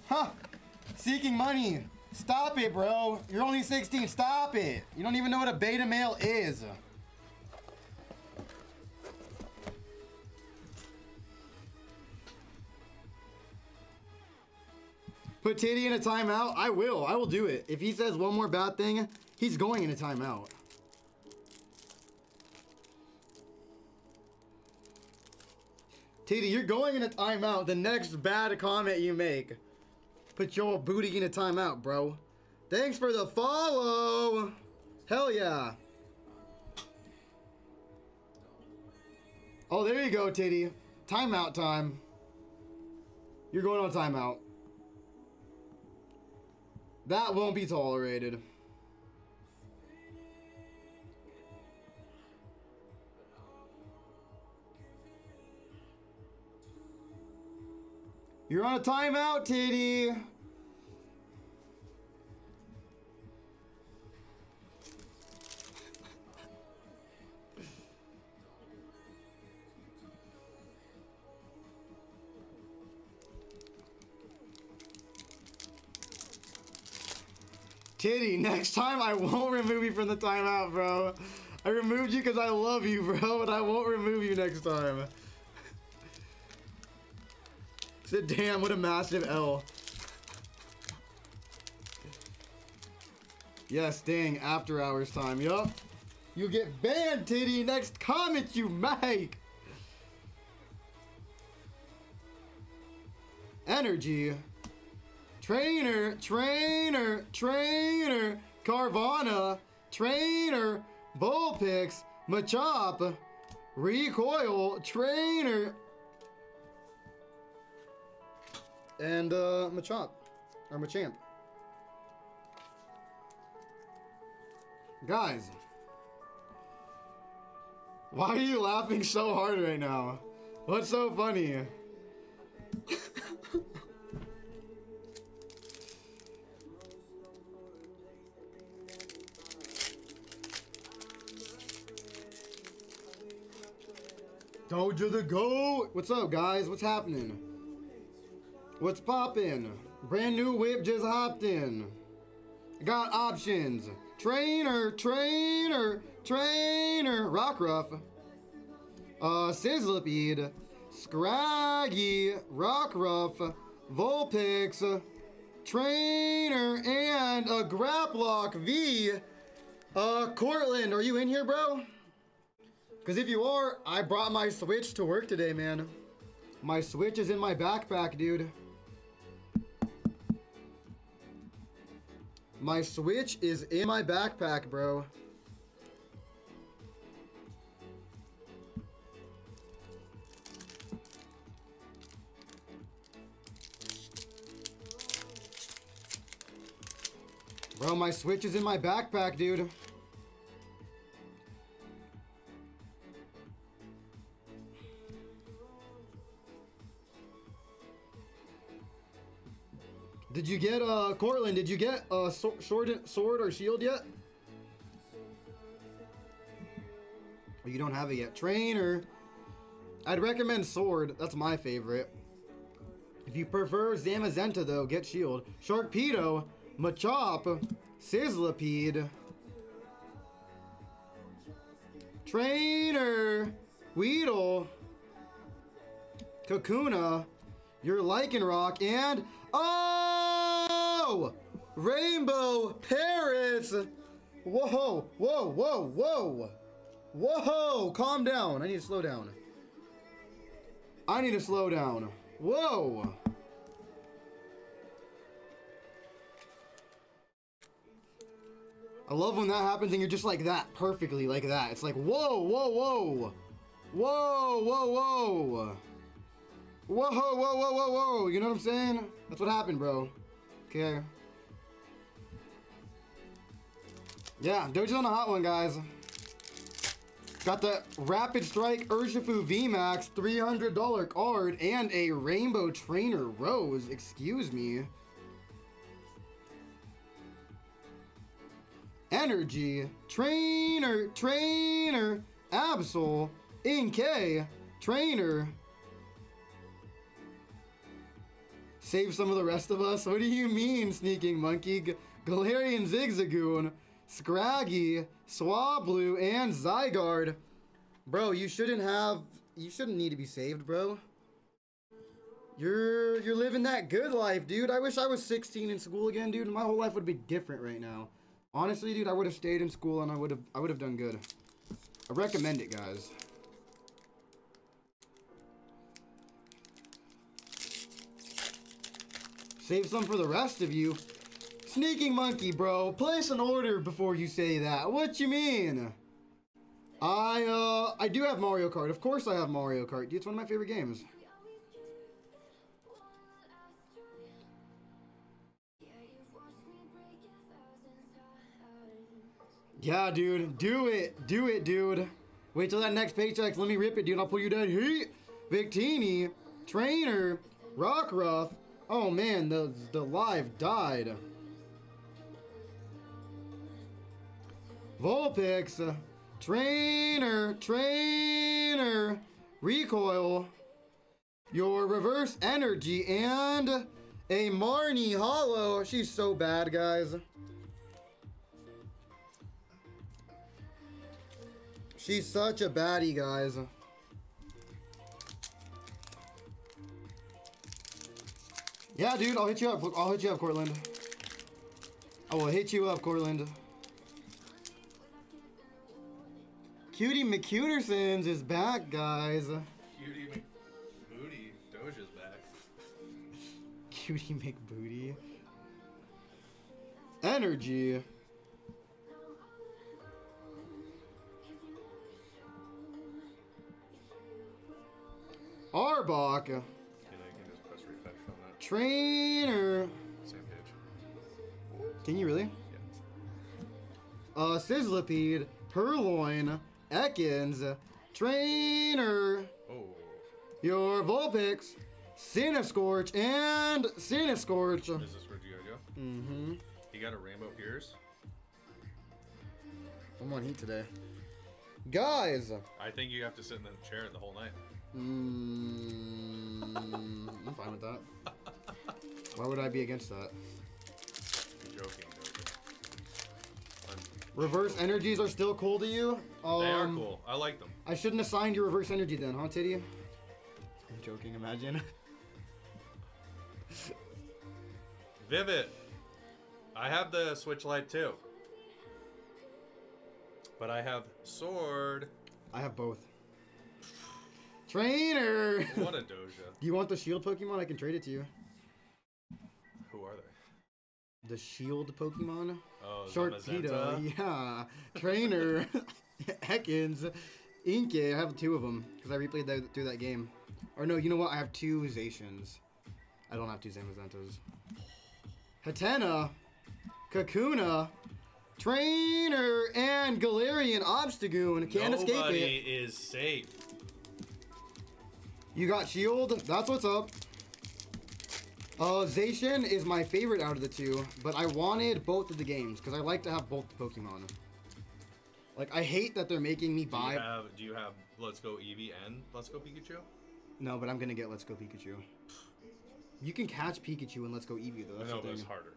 Huh. Seeking money. Stop it, bro. You're only 16. Stop it. You don't even know what a beta male is. Put Titty in a timeout? I will. I will do it. If he says one more bad thing, he's going in a timeout. Titty, you're going in a timeout the next bad comment you make. Put your booty in a timeout, bro. Thanks for the follow. Hell yeah. Oh, there you go, Titty. Timeout time. You're going on timeout. That won't be tolerated. You're on a timeout, Titty. Titty, next time I won't remove you from the timeout, bro. I removed you because I love you, bro, but I won't remove you next time. Damn, what a massive L. Yes, dang, after hours time, yup. You get banned, Titty, next comment you make. Energy. Trainer, trainer, trainer, Carvana, trainer, Bullpix, Machop, Recoil, trainer, and uh, Machop, or Machamp. Guys, why are you laughing so hard right now? What's so funny? Doja the GOAT! What's up, guys? What's happening? What's poppin'? Brand new whip just hopped in. Got options. Trainer, trainer, trainer. Rockruff. Uh, Sizzlipede. Scraggy. Rockruff. Vulpix. Trainer. And a Grapploct V. Uh, Cortland, are you in here, bro? Because if you are, I brought my Switch to work today, man. My Switch is in my backpack, dude. My Switch is in my backpack, bro. Bro, my Switch is in my backpack, dude. Did you get uh Cortland? Did you get a so- sword, sword or shield yet? You don't have it yet. Trainer. I'd recommend sword. That's my favorite. If you prefer Zamazenta though, get shield. Sharpedo, Machop, Sizzlipede. Trainer, Weedle, Kakuna, your Lycanroc, and oh, Rainbow Piers. Whoa, whoa, whoa, whoa, whoa! Calm down. I need to slow down. I need to slow down. Whoa. I love when that happens and you're just like that, perfectly like that. It's like, whoa, whoa, whoa. Whoa, whoa, whoa. Whoa, whoa, whoa, whoa, whoa. You know what I'm saying? That's what happened, bro. Okay. Yeah, Doja's on a hot one, guys. Got the Rapid Strike Urshifu VMAX $300 card and a Rainbow Trainer Rose. Excuse me. Energy, Trainer, Trainer, Absol, Inkay, Trainer. Save some of the rest of us? What do you mean, Sneaking Monkey? G- Galarian Zigzagoon, Scraggy, Swablu, and Zygarde. Bro, you shouldn't have... You shouldn't need to be saved, bro. You're you're living that good life, dude. I wish I was 16 in school again, dude. My whole life would be different right now. Honestly, dude, I would have stayed in school and I would have I would have done good. I recommend it, guys. Save some for the rest of you. Sneaking monkey, bro. Place an order before you say that. What you mean? I uh I do have Mario Kart. Of course I have Mario Kart. It's one of my favorite games. Yeah, dude. Do it. Do it, dude. Wait till that next paycheck. Let me rip it, dude. I'll pull you down. Heat. Victini. Trainer. Rockruff. Oh, man. The, the live died. Vulpix. Trainer. Trainer. Recoil. Your reverse energy. And a Marnie Holo. She's so bad, guys. She's such a baddie, guys. Yeah, dude, I'll hit you up. I'll hit you up, Cortland. I will hit you up, Cortland. Cutie McCutersons is back, guys. Cutie McBooty. Doja's back. Cutie McBooty. Energy. Arbok. Trainer. Same page. Can you really? Yeah. Uh, Sizzlipede, Purrloin, Ekans, Trainer, Oh. your Vulpix, Centiskorch, and Centiskorch. Is this where you go? Mm-hmm. You got a rainbow Piers? I'm on heat today. Guys! I think you have to sit in the chair the whole night. Mm, I'm fine with that. Why would I be against that? You're joking, Reverse energies are still cool to you? Um, they are cool. I like them. I shouldn't have signed your reverse energy then, huh, Titty? I'm joking, imagine. Vivid. I have the Switch light too. But I have Sword. I have both. Trainer! What a Doja. Do you want the shield Pokemon? I can trade it to you. Who are they? The shield Pokemon? Oh, Zamazenta? yeah. Trainer, Ekans, Inkay. I have two of them because I replayed that, through that game. Or no, you know what? I have two Zacians. I don't have two Zamazentas. Hatenna, Kakuna, Trainer, and Galarian Obstagoon. Can't escape it. Nobody is safe. You got shield? That's what's up. Uh, Zacian is my favorite out of the two, but I wanted both of the games because I like to have both Pokemon. Like, I hate that they're making me buy. Do you have do you have Let's Go Eevee and Let's Go Pikachu? No, but I'm gonna get Let's Go Pikachu. You can catch Pikachu and Let's Go Eevee though. I That's but it's harder.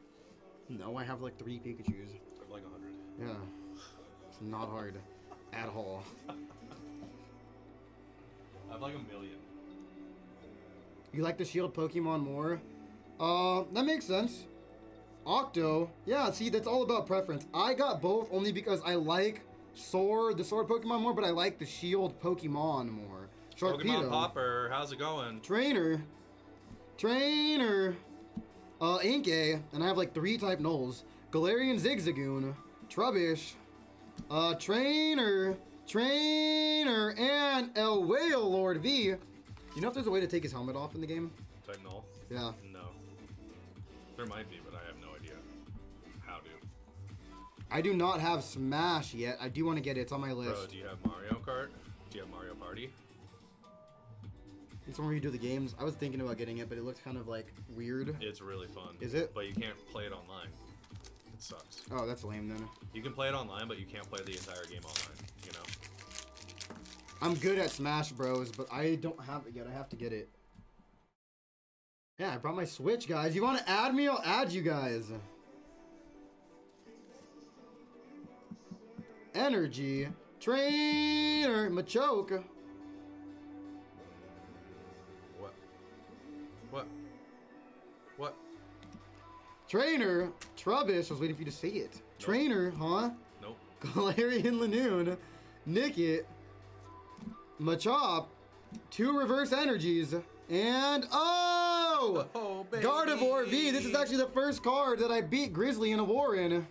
No, I have like three Pikachu's. I have like a hundred. Yeah, it's not hard at all. I have like a million. You like the Shield Pokemon more? Uh, that makes sense. Octo, yeah. See, that's all about preference. I got both only because I like Sword, the Sword Pokemon more, but I like the Shield Pokemon more. Pokemon Popper, how's it going? Trainer. Trainer. Uh, Inkay. And I have like three type nulls. Galarian Zigzagoon. Trubbish. Uh, Trainer. Trainer. And El Wailord V. You know if there's a way to take his helmet off in the game? Type null? Yeah. There might be, but I have no idea how to. I do not have Smash yet. I do want to get it. It's on my list. Bro, do you have Mario Kart? Do you have Mario Party? It's one where you do the games. I was thinking about getting it, but it looks kind of like weird. It's really fun. Is it? But you can't play it online. It sucks. Oh, that's lame then. You can play it online, but you can't play the entire game online. You know. I'm good at Smash Bros, but I don't have it yet. I have to get it. Yeah, I brought my Switch, guys. You want to add me? I'll add you guys. Energy. Trainer. Machoke. What? What? What? Trainer. Trubbish. I was waiting for you to say it. Trainer, huh? Nope. Galarian Linoone. Nickit. Machop. Two reverse energies. And oh! Oh, baby. Gardevoir V. This is actually the first card that I beat Grizzly in a war in.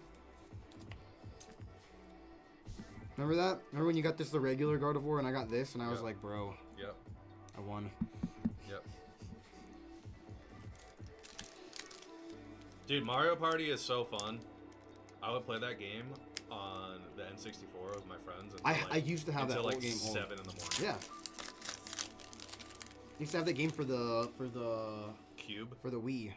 Remember that? Remember when you got this the regular Gardevoir and I got this and I was like, bro, Yep. I won. Yep. Dude, Mario Party is so fun. I would play that game on the N64 with my friends. Until I- like, I used to have that until whole like game on. seven in the morning. Yeah. Used to have that game for the for the Cube. for the Wii.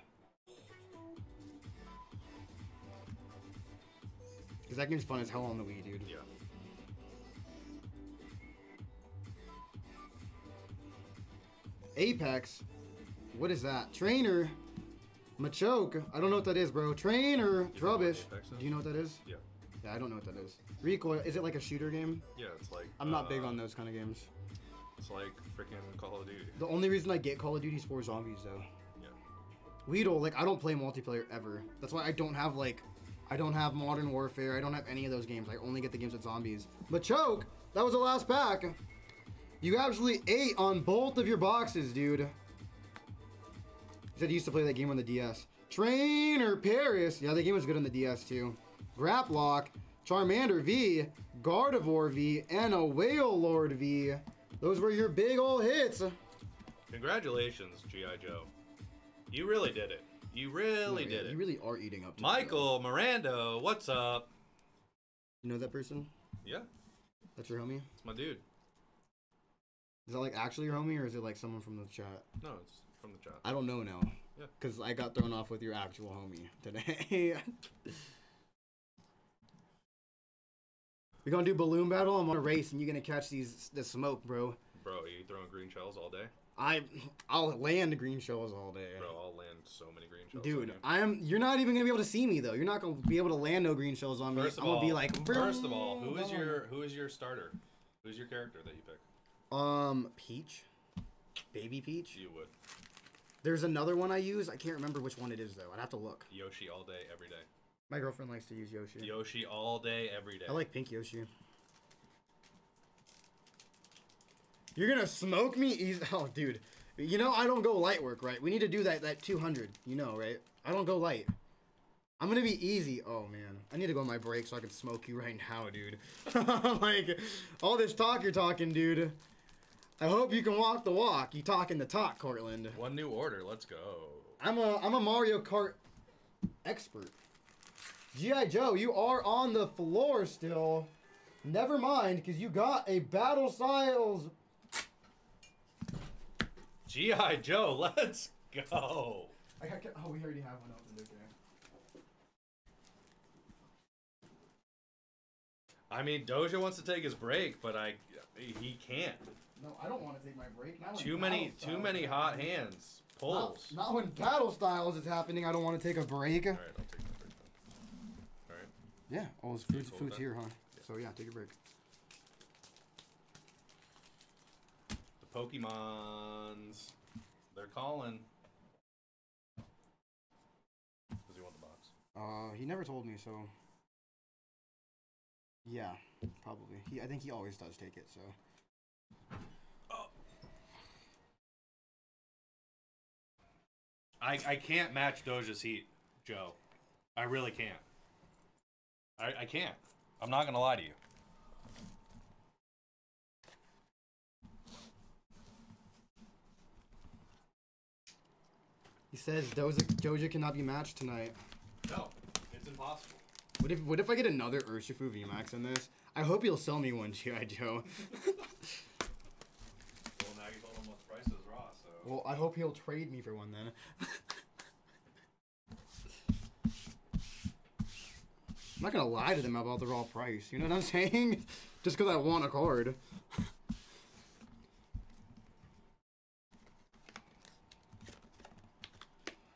Cause that game's fun as hell on the Wii, dude. Yeah. Apex. What is that? Trainer. Machoke. I don't know what that is, bro. Trainer. You Trubbish. Do you know what that is? Yeah. Yeah, I don't know what that is. Recoil. Is it like a shooter game? Yeah, it's like. I'm not big uh, on those kind of games. It's like freaking Call of Duty. The only reason I get Call of Duty is for zombies, though. Yeah. Weedle, like I don't play multiplayer ever. That's why I don't have like, I don't have Modern Warfare. I don't have any of those games. I only get the games with zombies. But choke, that was the last pack. You actually ate on both of your boxes, dude. You said you used to play that game on the DS. Trainer Paris, yeah, that game was good on the DS too. Grapploct, Charmander V, Gardevoir V, and a Wailord V. Those were your big old hits. Congratulations, G.I. Joe. You really did it. You really Oh, yeah, did it. You really are eating up. To it, though. Michael Miranda, what's up? You know that person? Yeah, That's your homie? it's my dude. Is that like actually your homie or is it like someone from the chat? No, it's from the chat. I don't know now. Yeah. Because I got thrown off with your actual homie today. We're gonna do balloon battle. I'm on a race and you're gonna catch these the smoke, bro. Bro, you throwing green shells all day? I I'll land green shells all day. Bro, I'll land so many green shells. Dude. I am. You're not even gonna be able to see me though. You're not gonna be able to land no green shells on me. First of I'm all, gonna be like. first of all, who is your who is your starter? Who's your character that you pick? Um, Peach, Baby Peach. You would There's another one I use. I can't remember which one it is though. I'd have to look. Yoshi all day, every day. My girlfriend likes to use Yoshi. Yoshi all day, every day. I like pink Yoshi. You're gonna smoke me? Easy. Oh, dude. You know I don't go light work, right? We need to do that that 200. You know, right? I don't go light. I'm gonna be easy. Oh man, I need to go on my break so I can smoke you right now, dude. like all this talk you're talking, dude. I hope you can walk the walk. You talking the talk, Cortland. One new order. Let's go. I'm a I'm a Mario Kart expert. GI Joe, you are on the floor still. Never mind, because you got a Battle Styles. GI Joe, let's go. I got, oh, we already have one opened. Okay. I mean, Doja wants to take his break, but I he can't. No, I don't want to take my break. Not Too many, battle too many hot hands. Pulls. not when battle styles is happening. I don't want to take a break. All right, I'll take my break then. All right. Yeah. all it's food's, hold food's here, huh? So yeah, take a break. The Pokemons, they're calling. Does he want the box? Uh, he never told me, so. Yeah, probably. He, I think he always does take it. So. I, I can't match Doja's heat, Joe. I really can't. I, I can't. I'm not gonna lie to you. He says Doja, Doja cannot be matched tonight. No, it's impossible. What if what if I get another Urshifu VMAX in this? I hope you'll sell me one, G.I. Joe. Well, now you told him what the price is raw, so. well, I hope he'll trade me for one then. I'm not gonna lie to them about the raw price. You know what I'm saying? Just because I want a card.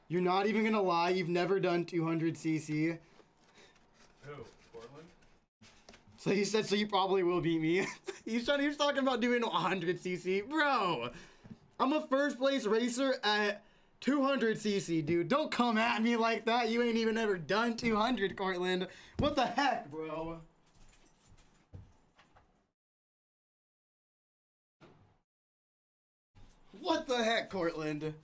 You're not even gonna lie. You've never done 200cc. Who? Portland? So he said, so you probably will beat me. he's trying. He's talking about doing 100cc, bro. I'm a first place racer at 200cc, dude. Don't come at me like that. You ain't even ever done 200, Cortland. What the heck, bro? What the heck, Cortland?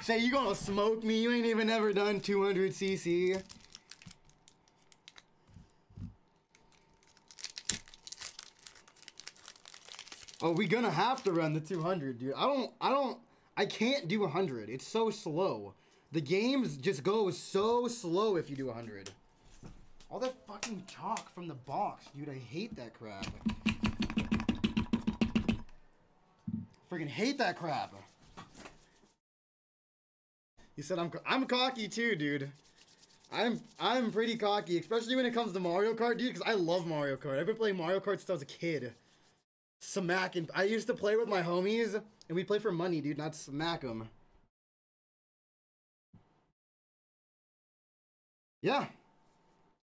Say you gonna smoke me? You ain't even ever done 200cc. Oh, we gonna have to run the 200, dude. I don't, I don't, I can't do 100. It's so slow. The games just go so slow if you do 100. All that fucking chalk from the box, dude. I hate that crap. Freaking hate that crap. He said I'm, I'm cocky too, dude. I'm, I'm pretty cocky, especially when it comes to Mario Kart, dude. Because I love Mario Kart. I've been playing Mario Kart since I was a kid smacking. I used to play with my homies, and we play for money, dude, not smack them. Yeah,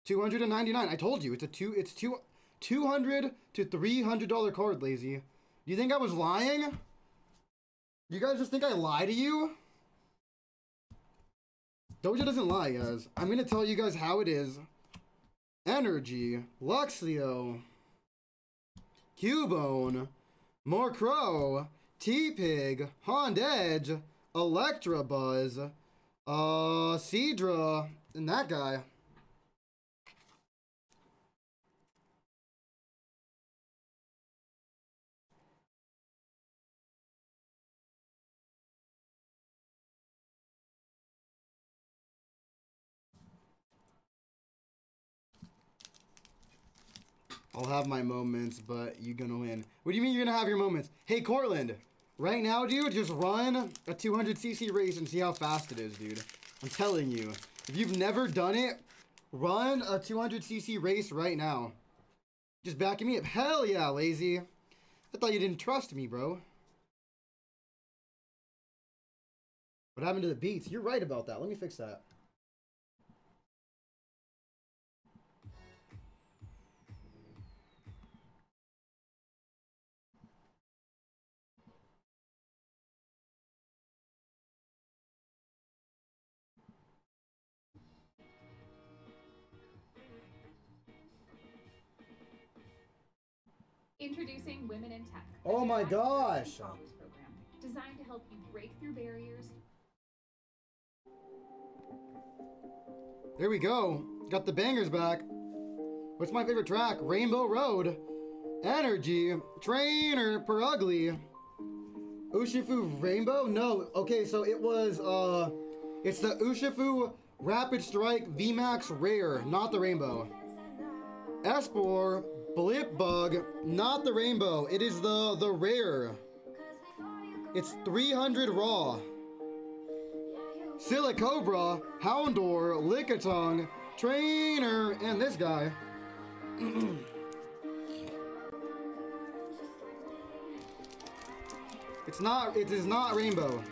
two hundred and ninety nine. I told you, it's a two. It's two, two hundred to three hundred dollar card, lazy. Do you think I was lying? You guys just think I lie to you? Doja doesn't lie, guys. I'm gonna tell you guys how it is. Energy, Luxio. Cubone, Murkrow, Tepig, Hond Edge, Electabuzz, uh, Seadra, and that guy. I'll have my moments, but you're gonna win. What do you mean you're gonna have your moments? Hey, Cortland, right now, dude, just run a 200cc race and see how fast it is, dude. I'm telling you. If you've never done it, run a 200cc race right now. Just backing me up. Hell yeah, lazy. I thought you didn't trust me, bro. What happened to the beats? You're right about that. Let me fix that. Women in Tech. Oh my gosh. Program, designed to help you break through barriers. There we go. Got the bangers back. What's my favorite track? Rainbow Road. Energy. Trainer per ugly. Urshifu Rainbow? No. Okay, so it was uh it's the Urshifu Rapid Strike VMAX Rare, not the rainbow. Espurr Blipbug, not the rainbow. It is the the rare. It's 300 raw. Silicobra, Houndour, Lickitung, Trainer, and this guy. it's not, it is not rainbow.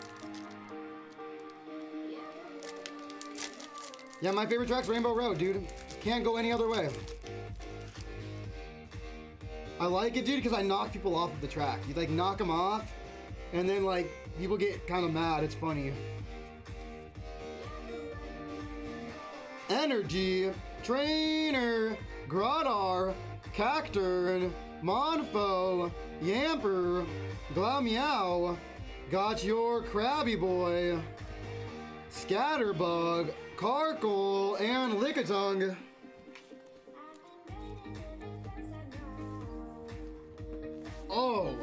Yeah, my favorite track's Rainbow Road, dude. Can't go any other way. I like it, dude, because I knock people off of the track. You like knock them off, and then like people get kind of mad. It's funny. Energy, Trainer, Groddar, Cacturne, Monfo, Yamper, Glameow, got your Krabby Boy, Scatterbug, Carkol, and Lickitung. Oh.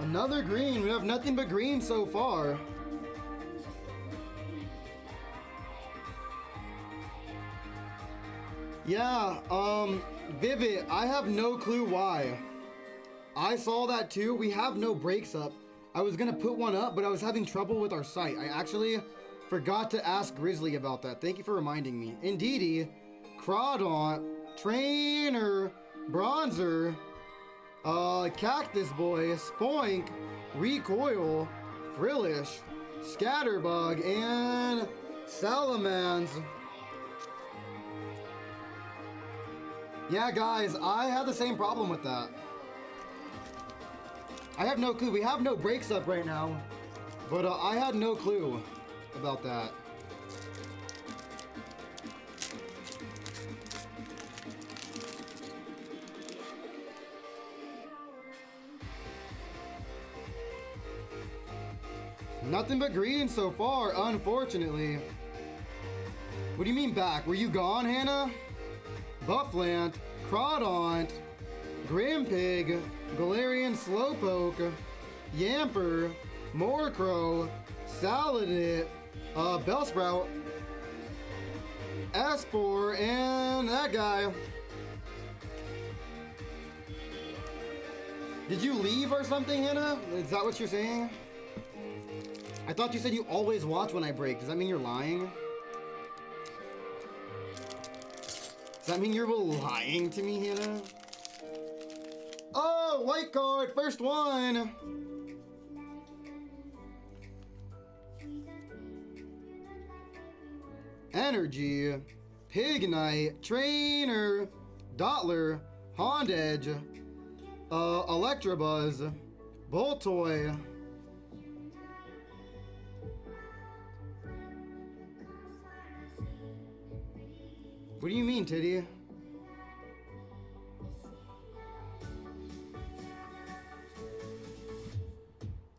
Another green. We have nothing but green so far. Yeah, um, Vivid, I have no clue why. I saw that too. We have no breaks up. I was gonna put one up, but I was having trouble with our site. I actually forgot to ask Grizzly about that. Thank you for reminding me. Indeedee, Crawdaunt, Trainer, Bronzor, uh, Cactus Boy, Spoink, Recoil, Frillish, Scatterbug, and Salamans. Yeah, guys, I had the same problem with that. I have no clue. We have no breaks up right now, but uh, I had no clue about that. Nothing but green so far, unfortunately. What do you mean back? Were you gone, Hannah? Bouffalant, Crawdaunt, Grumpig, Galarian Slowpoke, Yamper, Murkrow, Salandit, uh, Bellsprout, Espurr, and that guy. Did you leave or something, Hannah? Is that what you're saying? I thought you said you always watch when I break. Does that mean you're lying? Does that mean you're lying to me, Hannah? Oh, white card, first one. Energy, Pignite, Trainer, Dottler, Honedge, uh, Electabuzz, Boltoy. What do you mean, Titty?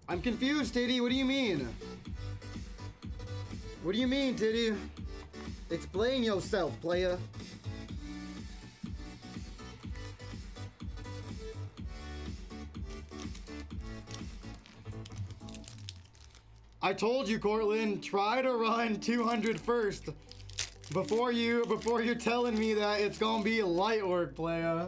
I'm confused, Titty. What do you mean? What do you mean, Titty? Explain yourself, playa. I told you, Cortland, try to run 200 first before you before you're telling me that it's gonna be light work, playa.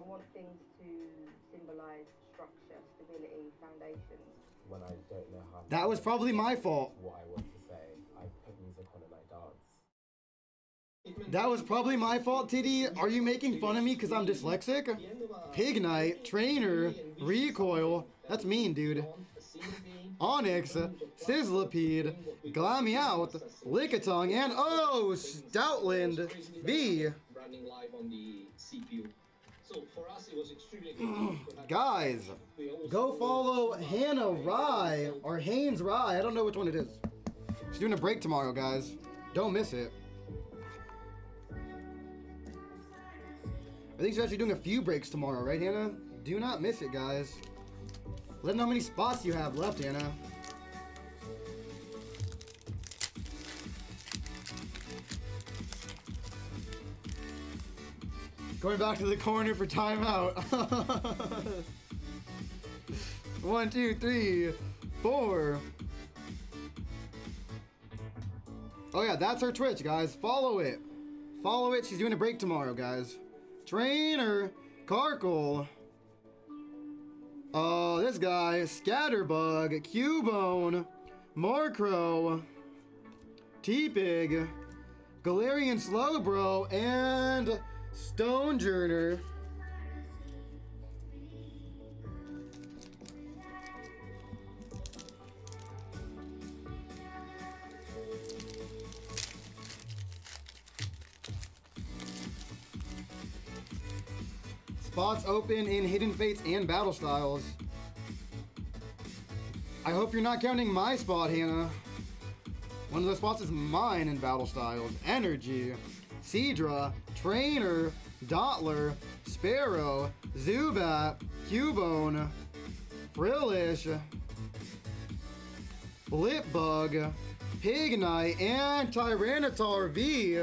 I want things to symbolise structure, stability, foundations. When I don't know how That was probably my fault. what I want to say, I put music on and I dance. That was probably my fault, Titty. Are you making fun of me because I'm dyslexic? Pignite, Trainer, Recoil. That's mean, dude. Onix, Sizzlipede, Glameow, Lickitung, and oh, Stoutland V. running live on the CPU. Guys, go follow Hannah Rye or Haynes Rye. I don't know which one it is. She's doing a break tomorrow, guys. Don't miss it. I think she's actually doing a few breaks tomorrow, right, Hannah? Do not miss it, guys. Let know how many spots you have left, Hannah. Going back to the corner for timeout. One, two, three, four. Oh yeah, that's her Twitch, guys. Follow it. Follow it. She's doing a break tomorrow, guys. Trainer, Carkol. Oh, this guy, Scatterbug, Cubone, Marcro, Tepig, Galarian Slowbro, and Stonjourner. Spots open in Hidden Fates and Battle Styles. I hope you're not counting my spot, Hannah. One of the spots is mine in Battle Styles. Energy, Seadra, Trainer, Dottler, Spearow, Zubat, Cubone, Frillish, Blipbug, Pignite, and Tyranitar V.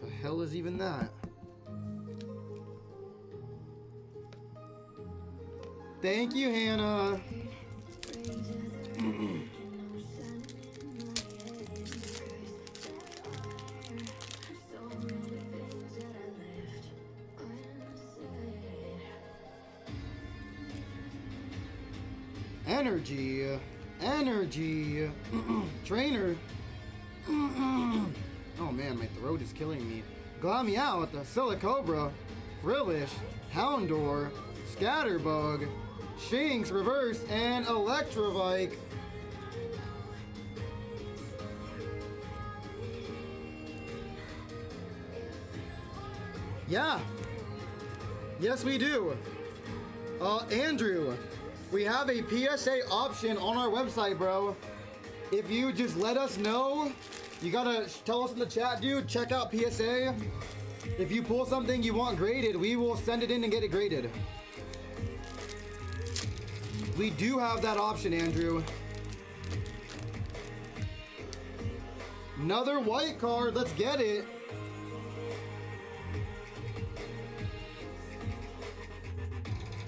The hell is even that? Thank you, Hannah. Energy, energy, trainer. oh man, my throat is killing me. Glameow with the Silicobra, Frillish, Houndour, Scatterbug, Shinx Reverse, and Electrovike. Yeah. Yes, we do. Uh, Andrew, we have a PSA option on our website, bro. If you just let us know, you gotta tell us in the chat, dude. Check out PSA. If you pull something you want graded, we will send it in and get it graded. We do have that option, Andrew. Another white card. Let's get it.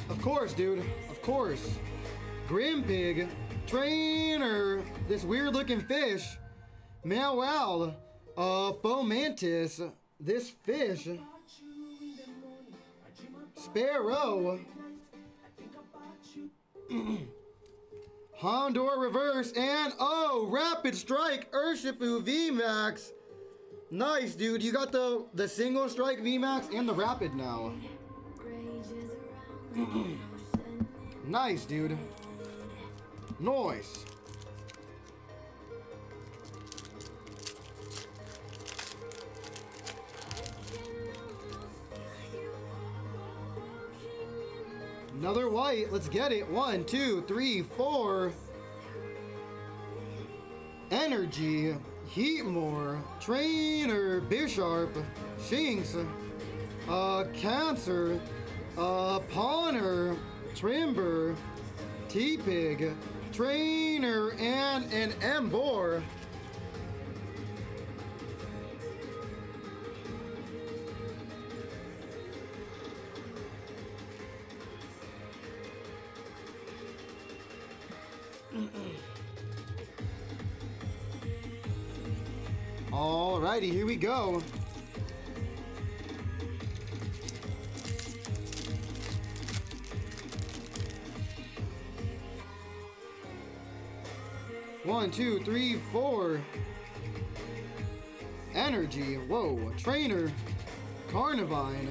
Of course, dude. Of course. Grumpig. Trainer. This weird looking fish. Meow wow. Uh, Fomantis. This fish. Spearow. Houndour reverse and oh, rapid strike Urshifu VMAX. Nice, dude. You got the the single strike VMAX and the rapid now. nice, dude. Nice. Another white. Let's get it. One, two, three, four. Energy. Heatmor. Trainer. Bisharp. Shinx. Uh, Cancer. Uh, Pawner. Trimber. Tepig. Trainer. And an Emboar. Alrighty, here we go. One, two, three, four. Energy. Whoa. Trainer. Carnivine.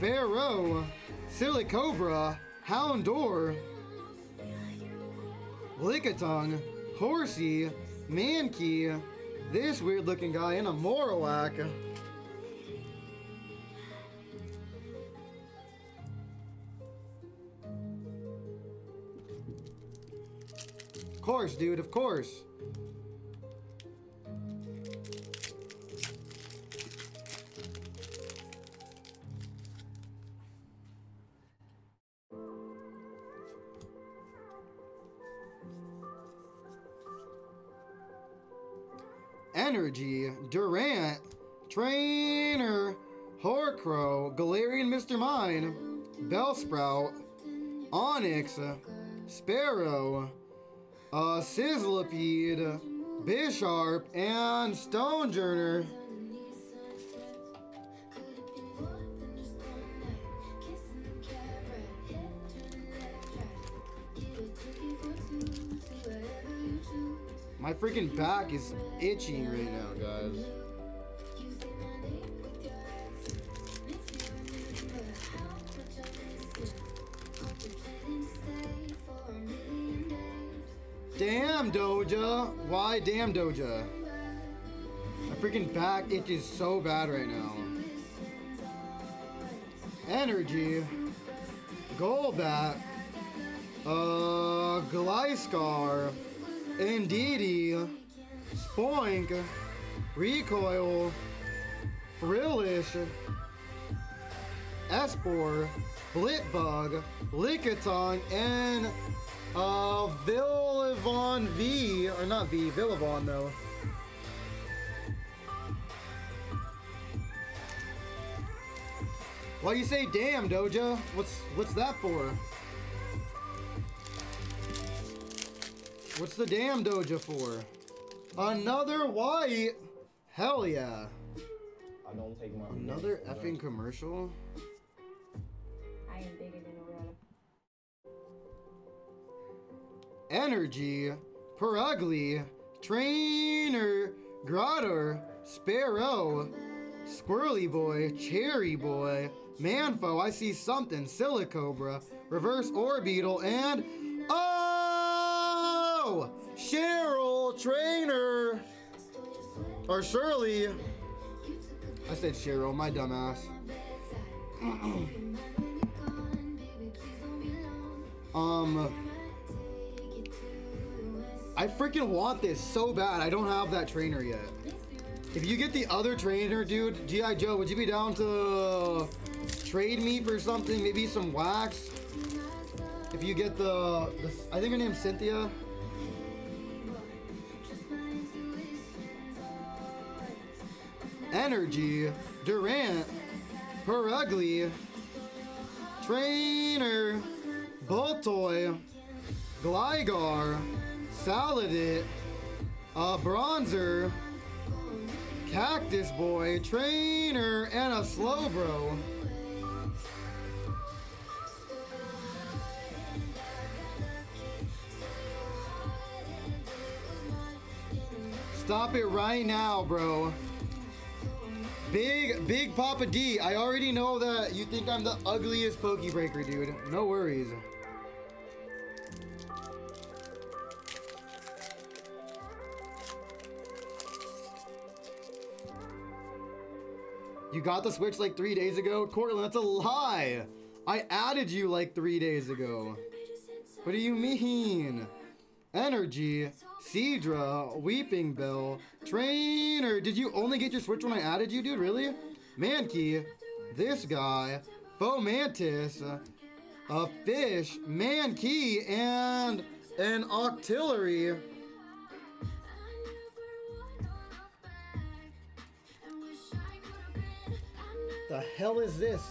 Fearow. Silicobra. Houndour. Lickitung. Horsea. Mankey. This weird looking guy and a Marowak. Of course, dude, of course. Durant, Trainer, Horcrow, Galarian Mr. Mime, Bellsprout, Onix, Spearow, uh, Sizzlipede, Bisharp, and Stonjourner. My freaking back is itching right now, guys. Damn, Doja. Why damn, Doja? My freaking back itches so bad right now. Energy. Golbat. Uh, Gliscor. Indeedee. Spoink. Recoil. Frillish. Espurr. Blipbug. Lickitung. And uh, Villavon V, or not V, Villavon though. Why you say damn, Doja? What's what's that for? What's the damn Doja for? Another white? Hell yeah. I don't take my Another effing commercial? I am bigger than Aurora. Energy, Purugly, Trainer, Grotter, Spearow, Squirrely Boy, Cherry Boy, Manfo, I see something, Silicobra, Reverse Orbeetle, and oh! Cheryl, Trainer, or Shirley. I said Cheryl, my dumbass. um. I freaking want this so bad. I don't have that trainer yet. If you get the other trainer, dude, G.I. Joe, would you be down to trade me for something? Maybe some wax? If you get the, the I think her name's Cynthia. Energy, Durant, Purugly, Trainer, Boltoy, Gligar, Salandit, a Bronzor, Cactus Boy, Trainer, and a Slowbro. Stop it right now, bro. Big, big Papa D. I already know that you think I'm the ugliest Pokebreaker, dude. No worries. You got the Switch like three days ago? Cortland, that's a lie. I added you like three days ago. What do you mean? Energy, Seadra, Weeping Bell, Trainer. Did you only get your Switch when I added you, dude? Really? Mankey, this guy, Fomantis, a fish, Mankey, and an Octillery. The hell is this?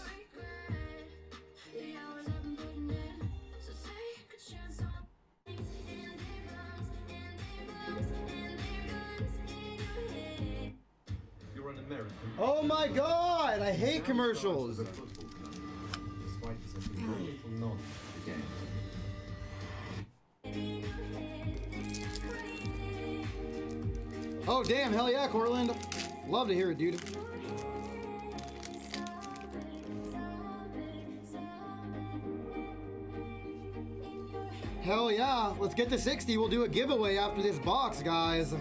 Oh my god! I hate commercials. Oh damn, hell yeah, Cortland. Love to hear it, dude. Hell yeah, let's get to 60. We'll do a giveaway after this box, guys.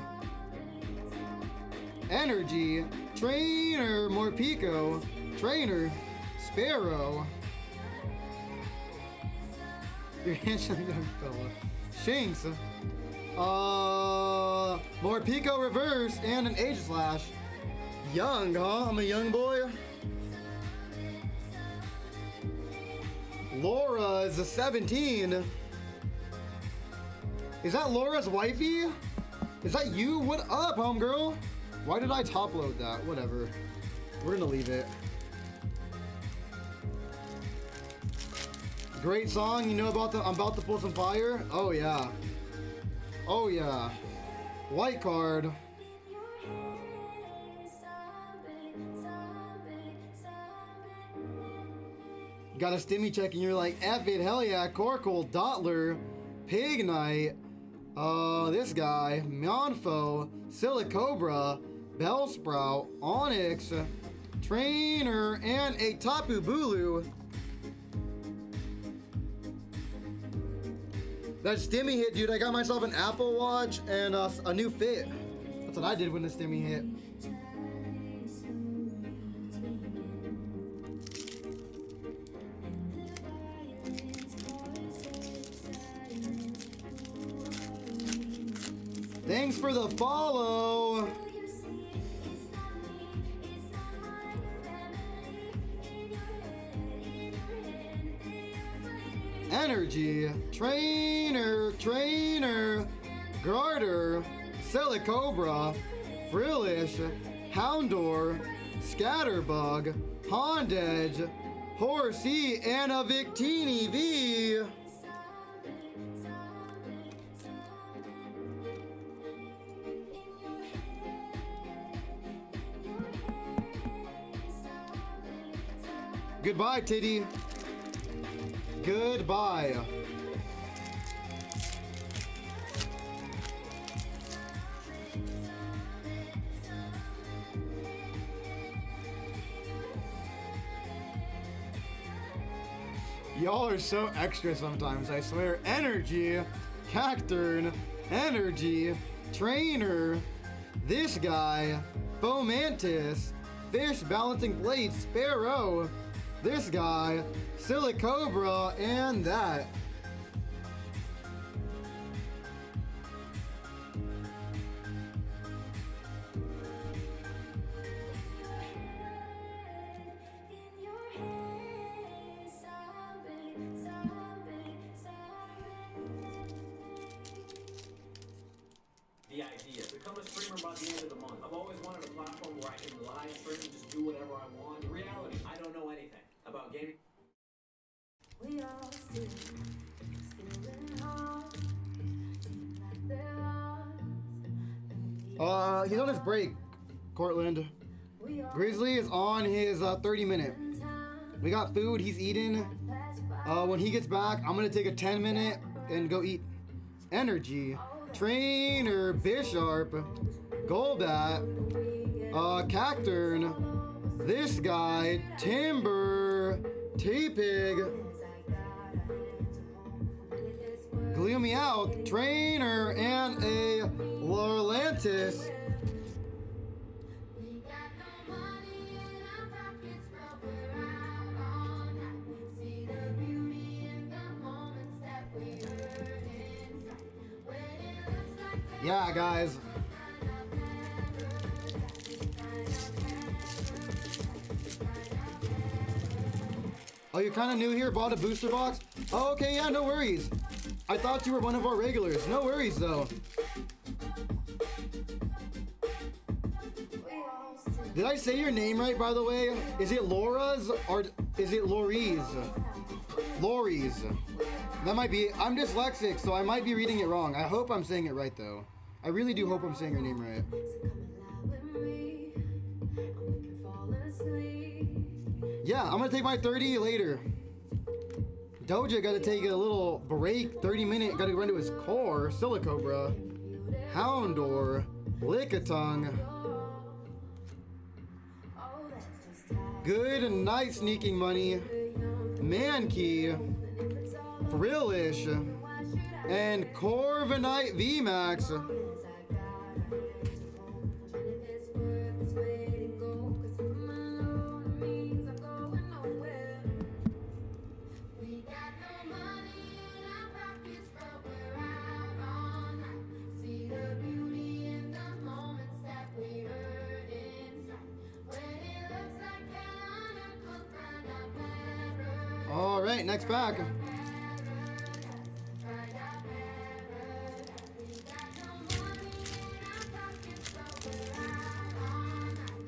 Energy, Trainer, Morpeko, Trainer, Spearow. Your handsome young fella. Shinx. Uh, Morpeko Reverse and an Aegislash. Young, huh? I'm a young boy. Laura is a 17. Is that Laura's wifey? Is that you? What up, homegirl? Why did I top load that? Whatever. We're gonna leave it. Great song. You know about the I'm about to pull some fire? Oh yeah. Oh yeah. White card. Got a stimmy check and you're like, F it, hell yeah, Carkol, Dottler, Pig Knight, uh, this guy, Monfo, Silicobra, Bellsprout, Onix, Trainer, and a Tapu Bulu. That stimmy hit, dude. I got myself an Apple Watch and uh, a new fit. That's what I did when the stimmy hit. Thanks for the follow. Energy, Trainer, Trainer, Garter, Silicobra, Frillish, Houndour, Scatterbug, Honedge, Horsea, and a Victini V. Goodbye, Titty. Goodbye. Y'all are so extra sometimes, I swear. Energy, Cacturne, Energy, Trainer, this guy, Fomantis, Fish Balancing Blade, Spearow, this guy, Silicobra, and that. The idea. Become a streamer by the end of the month. I've always wanted a platform where I can live stream and just do whatever I want. In reality, I don't know anything about gaming. Uh, he's on his break, Cortland. Grizzly is on his uh, 30 minute. We got food, he's eating. Uh, when he gets back, I'm gonna take a 10 minute and go eat. Energy, Trainer, Bisharp, Golbat, uh, Cacturne, this guy, Timburr, Tepig, Gloomy Out, Trainer, and a Lurantis. Yeah, guys. Oh, you're kind of new here? Bought a booster box? Okay, yeah, no worries. I thought you were one of our regulars. No worries, though. Did I say your name right, by the way? Is it Laura's or is it Lori's? Lori's. That might be. I'm dyslexic, so I might be reading it wrong. I hope I'm saying it right, though. I really do hope I'm saying your name right. Yeah, I'm gonna take my 30 later. Doja gotta take a little break, 30 minute, gotta run to his core. Silicobra, Houndour, Lickitung. Good night, sneaking money. Mankey, Frillish, and Corviknight VMAX. Right, next pack.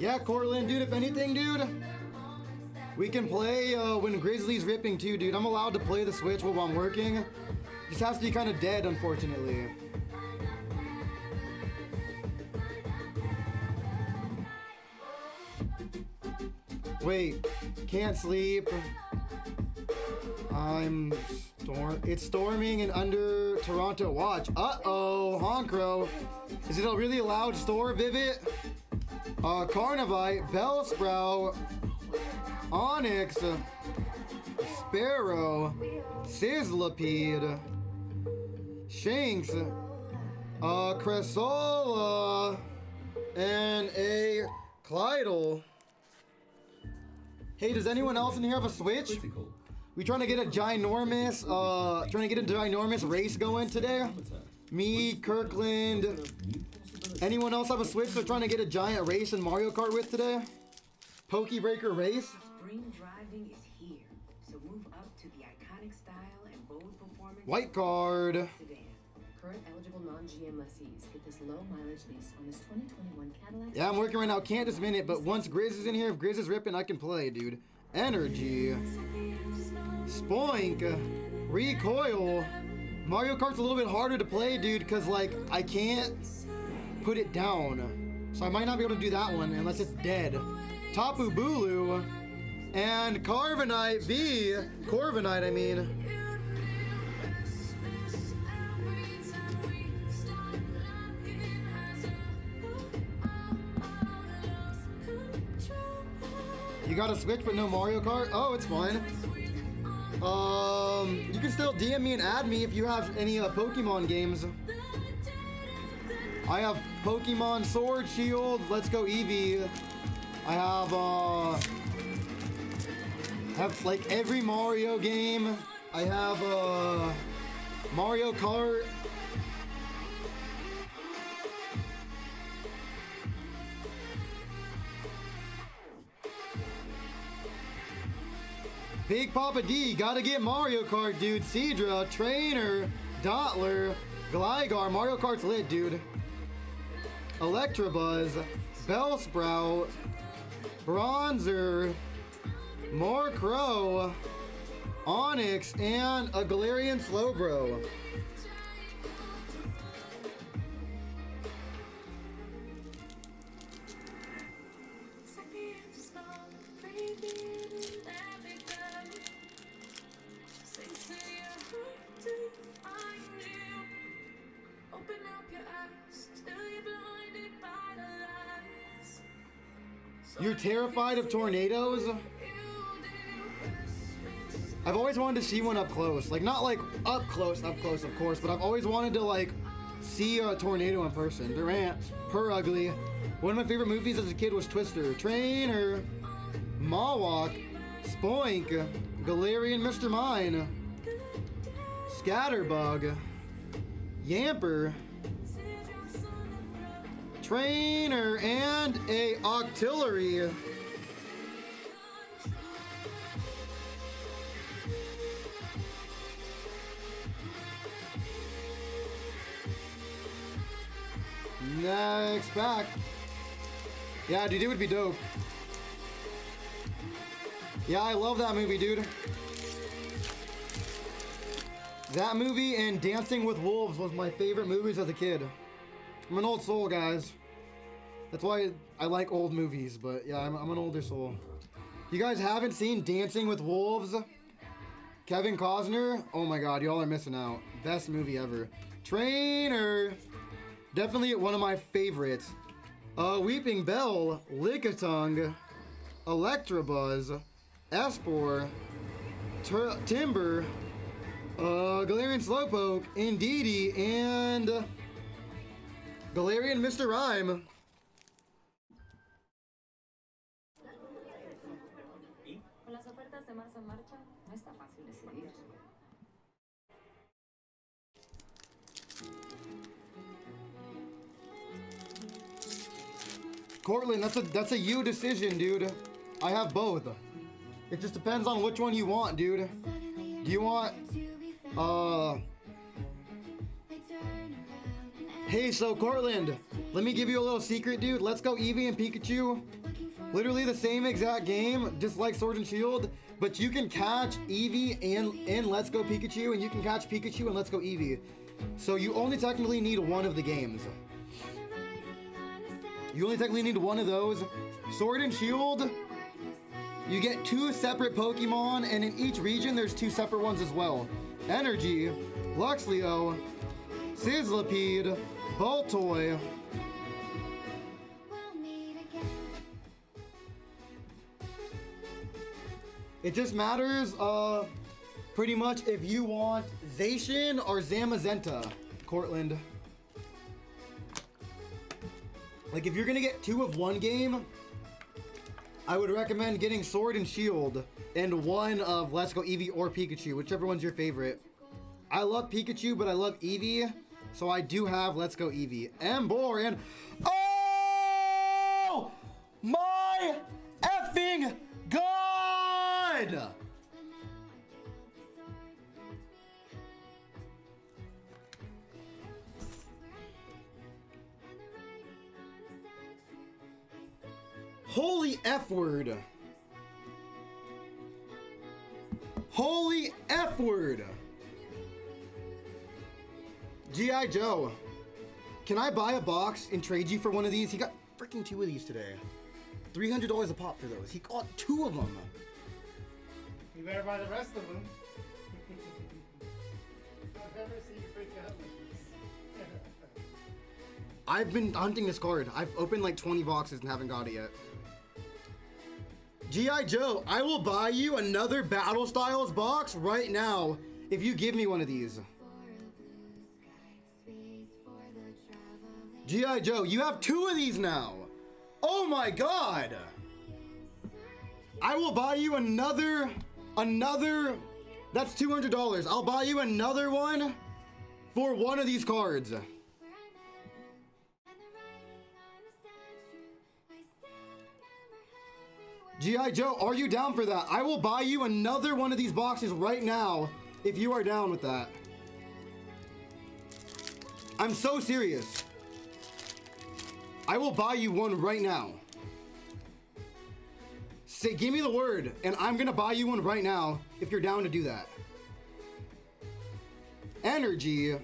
Yeah, Cortland, dude, if anything, dude, we can play uh, when Grizzly's ripping too, dude. I'm allowed to play the Switch while I'm working. Just has to be kind of dead, unfortunately. Wait, can't sleep. I'm storm. It's storming and under Toronto. Watch. Uh oh, Honkro. Is it a really loud store, Vivid? Uh, Carnivine, Bellsprout, Onix, Spearow, Sizzlipede, Shanks, uh, Cressola, and a Clydal. Hey, does anyone else in here have a Switch? We trying to get a ginormous, uh, trying to get a ginormous race going today? Me, Kirkland. Anyone else have a Switch they're trying to get a giant race in Mario Kart with today? Pokey Breaker race? Spring driving is here, so move up to the iconic style and bold performance. White card. Current eligible non-GM lessees get this low mileage lease on this 2021 Cadillac. Yeah, I'm working right now. Can't this minute, but once Grizz is in here, if Grizz is ripping, I can play, dude. Energy. Spoink. Recoil. Mario Kart's a little bit harder to play, dude, because, like, I can't put it down. So I might not be able to do that one unless it's dead. Tapu Bulu. And Carvanite V. Corvanite, I mean. You got a Switch but no Mario Kart? Oh, it's fine. Um, you can still DM me and add me if you have any uh, Pokemon games. I have Pokemon Sword Shield. Let's go Eevee. I have uh, have like every Mario game. I have uh, Mario Kart. Big Papa D, gotta get Mario Kart, dude. Seadra, Trainer, Dottler, Gligar. Mario Kart's lit, dude. Electabuzz, Bellsprout, Bronzor, Murkrow, Onix, and a Galarian Slowbro. You're terrified of tornadoes? I've always wanted to see one up close. Like, not like up close, up close, of course, but I've always wanted to, like, see a tornado in person. Durant, Purugly. One of my favorite movies as a kid was Twister. Trainer, Mawok, Spoink, Galarian Mr. Mime, Scatterbug, Yamper, Trainer, and a Octillery. Next pack. Yeah, dude, it would be dope. Yeah, I love that movie, dude. That movie and Dancing with Wolves was my favorite movies as a kid. I'm an old soul, guys. That's why I like old movies, but yeah, I'm, I'm an older soul. You guys haven't seen Dancing with Wolves? Kevin Costner? Oh my god, y'all are missing out. Best movie ever. Trainer! Definitely one of my favorites. Uh, Weepinbell, Lickitung, Electabuzz, Espurr, Tur- Timburr, uh, Galarian Slowpoke, Indeedee, and Galarian Mr. Rhyme. Cortland, that's a that's a you decision, dude. I have both. It just depends on which one you want, dude. Do you want uh Hey, so Cortland, let me give you a little secret, dude. Let's go Eevee and Pikachu. Literally the same exact game, just like Sword and Shield, but you can catch Eevee and, and Let's Go Pikachu, and you can catch Pikachu and Let's Go Eevee. So you only technically need one of the games. You only technically need one of those. Sword and Shield, you get two separate Pokemon, and in each region, there's two separate ones as well. Energy, Luxio, Sizzlipede, Boltoy. It just matters, uh, pretty much if you want Zacian or Zamazenta, Cortland. Like, if you're gonna get two of one game, I would recommend getting Sword and Shield and one of Let's Go Eevee or Pikachu, whichever one's your favorite. I love Pikachu, but I love Eevee, so I do have Let's Go Eevee. Embor and oh my effing god! Holy F word. Holy F word. G.I. Joe. Can I buy a box and trade you for one of these? He got freaking two of these today. $300 a pop for those. He got two of them. You better buy the rest of them. I've never seen you freak out like this. I've been hunting this card. I've opened like 20 boxes and haven't got it yet. G.I. Joe, I will buy you another Battle Styles box right now if you give me one of these. G.I. Joe, you have two of these now. Oh my god. I will buy you another, another, that's $200. I'll buy you another one for one of these cards. G.I. Joe, are you down for that? I will buy you another one of these boxes right now if you are down with that. I'm so serious. I will buy you one right now. Say, give me the word, and I'm gonna buy you one right now if you're down to do that. Energy,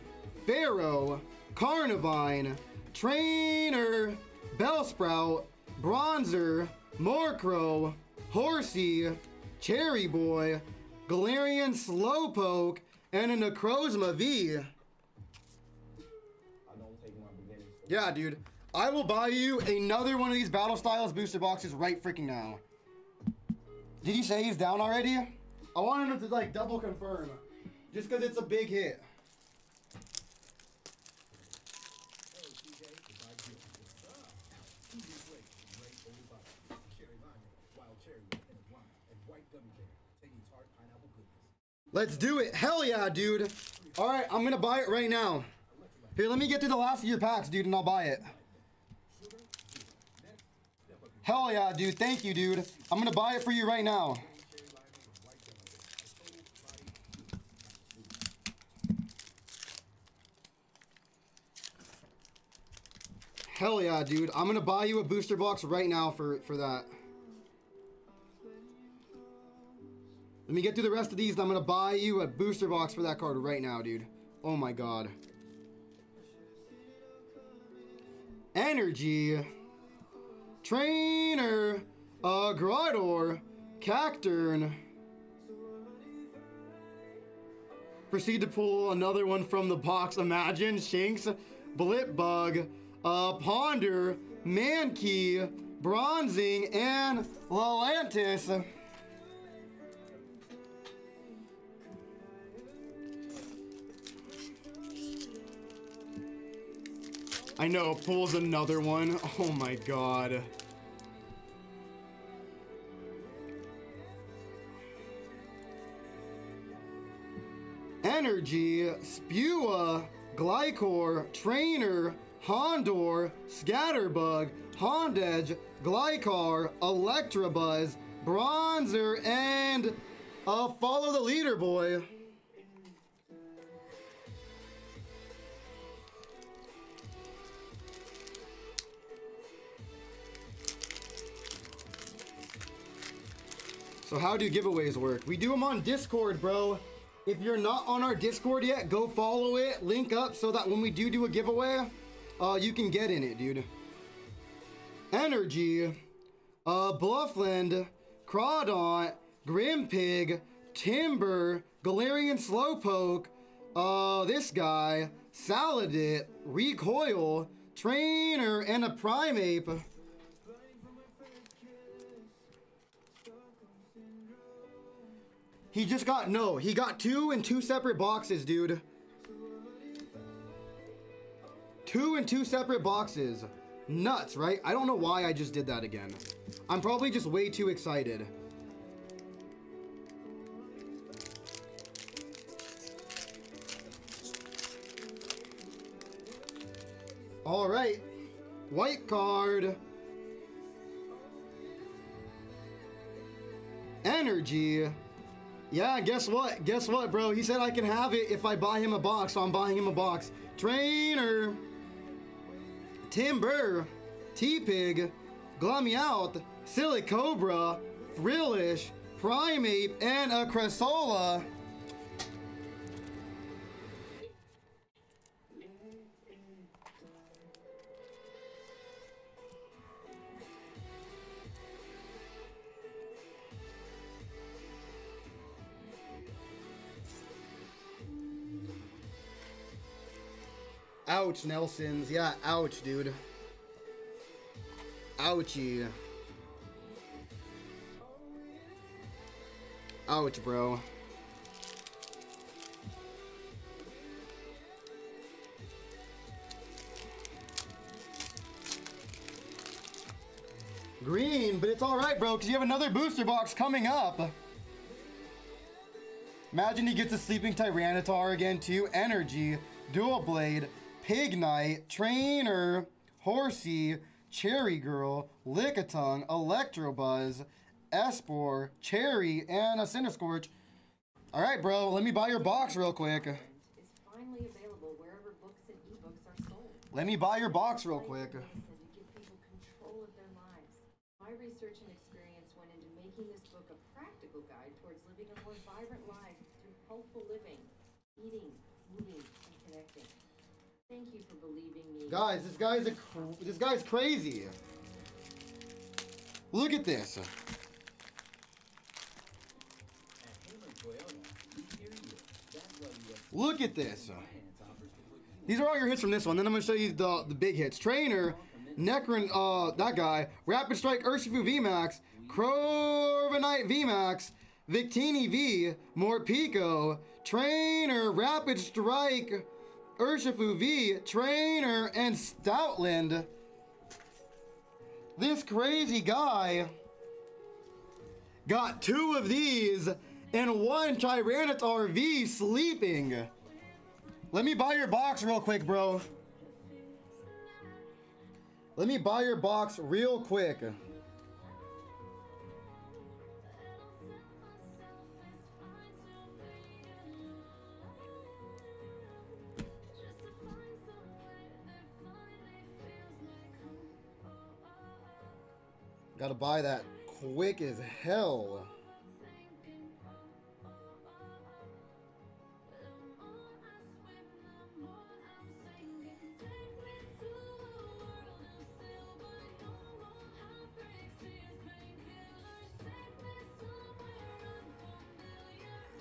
Fearow, Carnivine, Trainer, Bellsprout, Bronzor, Murkrow, Horsea, Cherry Boy, Galarian Slowpoke, and a Necrozma V. Yeah, dude. I will buy you another one of these Battle Styles booster boxes right freaking now. Did you say he's down already? I wanted him to like double confirm. Just because it's a big hit. Let's do it. Hell yeah, dude. All right, I'm gonna buy it right now. Here, let me get to the last of your packs, dude, and I'll buy it. Hell yeah, dude. Thank you, dude. I'm gonna buy it for you right now. Hell yeah, dude. I'm gonna buy you a booster box right now for, for that. Let me get through the rest of these, and I'm gonna buy you a booster box for that card right now, dude. Oh my god. Energy. Trainer. Uh, Groudor. Cacturne. Proceed to pull another one from the box. Imagine. Shinx. Blipbug. Uh, Ponder. Mankey. Bronzing. And Lalantis. I know, pulls another one. Oh my god. Energy, Spua, Gligar, Trainer, Hondor, Scatterbug, Honedge, Gligar, Electabuzz, Bronzor, and uh, follow the leader, boy. So how do giveaways work? We do them on Discord, bro. If you're not on our Discord yet, go follow it, link up so that when we do do a giveaway, uh, you can get in it, dude. Energy, uh, Bluffland, Crawdaunt, Grimpig, Timburr, Galarian Slowpoke, uh, this guy, Salandit, Recoil, Trainer, and a Primeape. He just got, no, he got two in two separate boxes, dude. Two in two separate boxes. Nuts, right? I don't know why I just did that again. I'm probably just way too excited. All right. White card. Energy. Yeah, guess what? Guess what, bro? He said I can have it if I buy him a box, so I'm buying him a box. Trainer. Timburr. Tepig. Glameow. Silicobra. Frillish. Primeape. And a Cressola. Ouch, Nelsons. Yeah, ouch, dude. Ouchie. Ouch, bro. Green, but it's alright, bro, because you have another booster box coming up. Imagine he gets a Sleeping Tyranitar again, too. Energy, Doublade, Pignite, Trainer, Horsea, Cherry Girl, Lickitung, Electabuzz, Espurr, Cherry, and a Cinderscorch. All right, bro, let me buy your box real quick. is finally available wherever books and ebooks are sold. Let me buy your box real quick. To give people control of their lives. My research and experience went into making this book a practical guide towards living a more vibrant life through healthful living, eating, moving, and connecting. Thank you for believing me. Guys, this guy's a this guy's crazy. Look at this. Look at this. These are all your hits from this one. Then I'm gonna show you the the big hits. Trainer, Necron, uh, that guy, Rapid Strike, Urshifu VMAX, Corviknight VMAX, Victini V, Morpeko, Trainer, Rapid Strike, Urshifu V, Trainer, and Stoutland. This crazy guy got two of these and one Tyranitar V sleeping. Let me buy your box real quick, bro. Let me buy your box real quick. Gotta buy that quick as hell.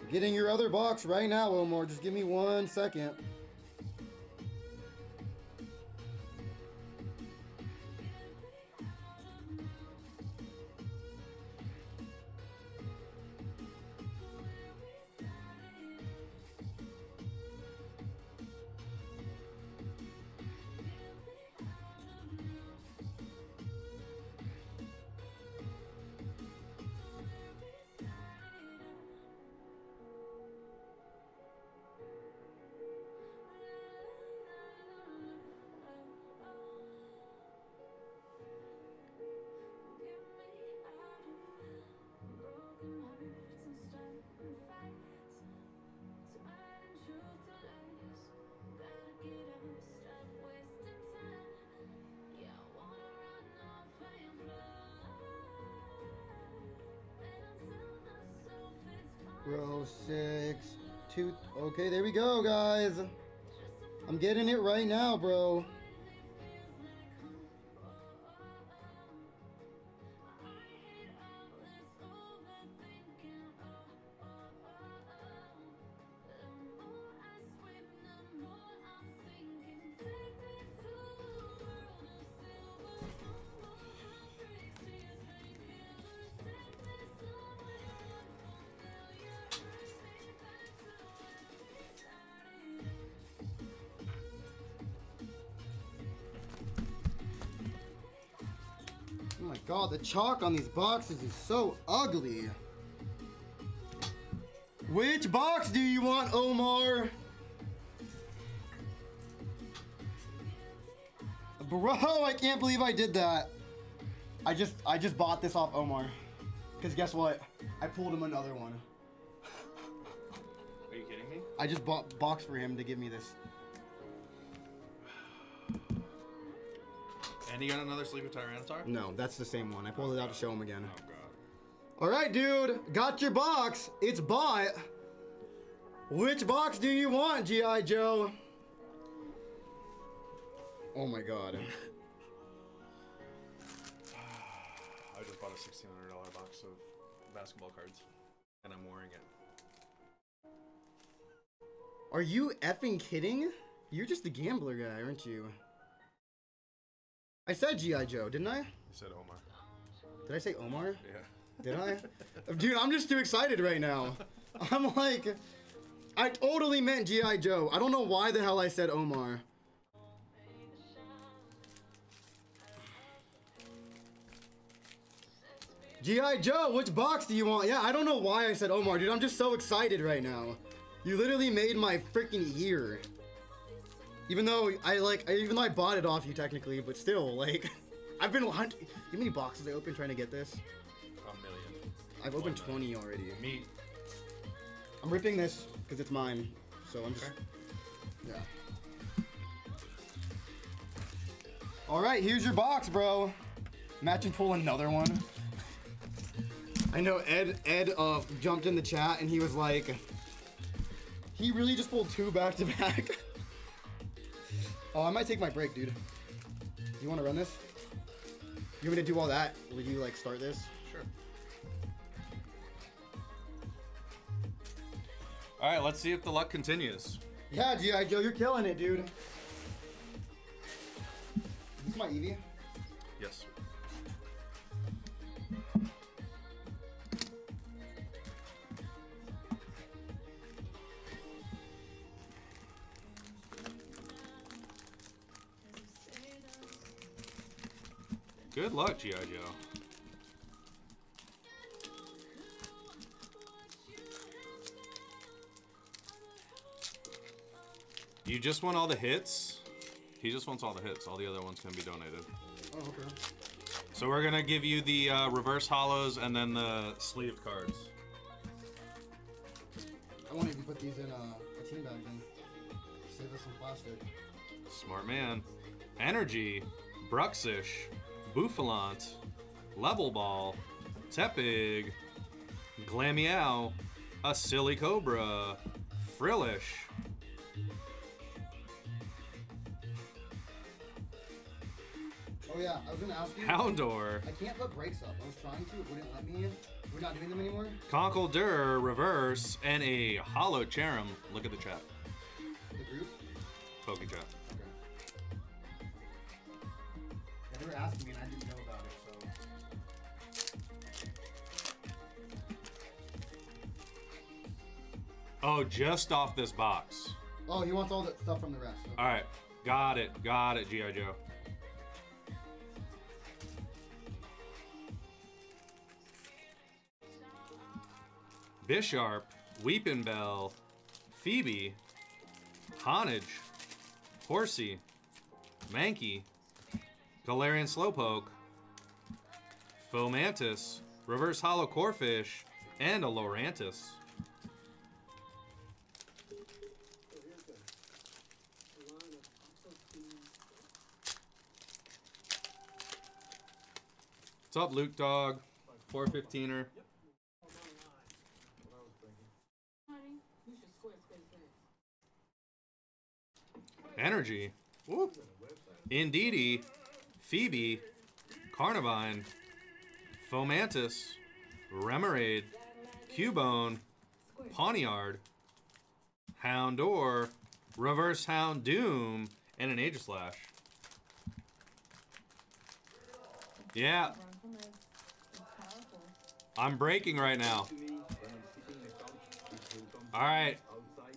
Getting your other box right now, Omar. Just give me one second. Go, guys. I'm getting it right now, bro. The chalk on these boxes is so ugly. Which box do you want, Omar? Bro, I can't believe I did that. I just I just bought this off Omar. Cause guess what? I pulled him another one. Are you kidding me? I just bought box for him to give me this. You got another Sleepy Tyranitar? No, that's the same one. I pulled it out to show him again. Oh god. All right, dude. Got your box. It's bought. Which box do you want, G.I. Joe? Oh my god. I just bought a sixteen hundred dollar box of basketball cards, and I'm wearing it. Are you effing kidding? You're just a gambler guy, aren't you? I said G.I. Joe, didn't I? You said Omar. Did I say Omar? Yeah. Did I? Dude, I'm just too excited right now. I'm like, I totally meant G.I. Joe. I don't know why the hell I said Omar. G.I. Joe, which box do you want? Yeah, I don't know why I said Omar, dude. I'm just so excited right now. You literally made my freaking year. Even though I like, I, even though I bought it off you technically, but still, like, I've been hunting. How many boxes I opened trying to get this? A million. I've opened 20 already. Me. I'm ripping this because it's mine. So I'm just. Yeah. Alright, here's your box, bro. Imagine pull another one. I know Ed Ed uh, jumped in the chat and he was like, he really just pulled two back to back. oh, I might take my break, dude. You want to run this? You want me to do all that? Will you like start this? Sure. All right, let's see if the luck continues. Yeah, G.I. Joe, you're killing it, dude. This is my Eevee. Good luck, G.I. Joe. You just want all the hits? He just wants all the hits. All the other ones can be donated. Oh, okay. So we're gonna give you the uh, reverse holos and then the sleeved cards. I won't even put these in uh, a team bag then. Save us some plastic. Smart man. Energy, Bruxish, Bouffalant, Level Ball, Tepig, Glameow, a Silicobra, Frillish. Oh yeah, I was gonna ask you. Houndour. I can't put brakes up. I was trying to, it wouldn't let me. In. We're not doing them anymore. Conkeldurr, Reverse, and a Holo Cherrim. Look at the chat. The group. Poke chat. Were asking me and I didn't know about it, so. Oh, just off this box. Oh, he wants all the stuff from the rest. Okay. All right, got it, got it, GI Joe. Bisharp, Weepinbell, Phoebe, Honedge, Horsea, Mankey, Galarian Slowpoke, Fomantis, Reverse Holo Corphish, and a Lurantis. What's up, Luke Dog? 415er. Energy. Indeedee. Phoebe. Carnivine. Fomantis. Remoraid. Cubone. Pawniard. Houndour. Reverse Houndoom. And an Aegislash. Yeah. I'm breaking right now. All right,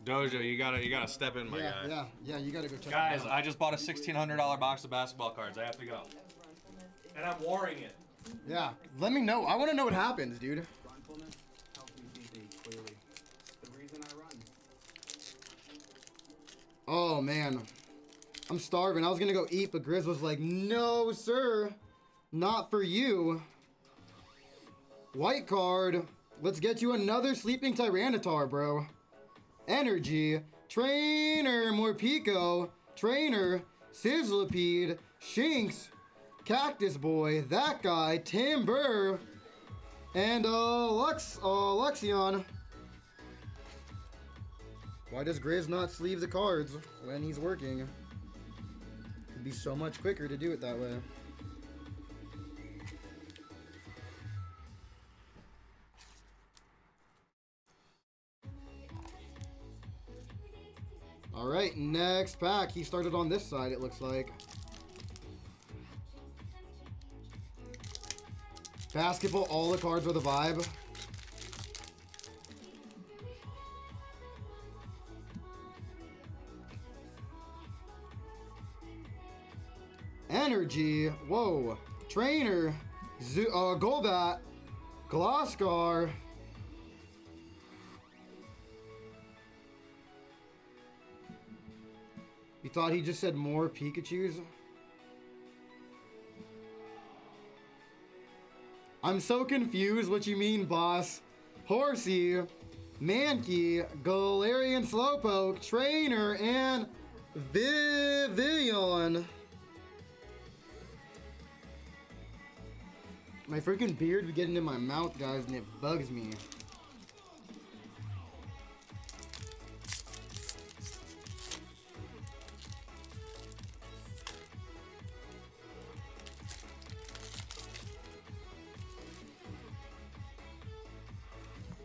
Dojo, you gotta you gotta step in, my yeah, guy. yeah, yeah. You gotta go check. Guys. I just bought a sixteen hundred dollar box of basketball cards. I have to go. And I'm warring it. Yeah, let me know. I want to know what happens, dude. Mindfulness helps me see things clearly. The reason I run. Oh man, I'm starving. I was gonna go eat, but Grizz was like, "No, sir, not for you." White card. Let's get you another sleeping Tyranitar, bro. Energy. Trainer. Morpeko. Trainer. Sizzlipede. Shinx. Cactus Boy. That guy. Timburr. And uh, Lux. Uh, Luxion. Why does Grizz not sleeve the cards when he's working? It'd be so much quicker to do it that way. All right, next pack. He started on this side, it looks like. Basketball, all the cards with a vibe. Energy, whoa. Trainer, Zo uh, Golbat, Gloskar. You thought he just said more Pikachus? I'm so confused what you mean, boss. Horsea, Mankey, Galarian Slowpoke, Trainer, and Vivian. My freaking beard be getting in my mouth, guys, and it bugs me.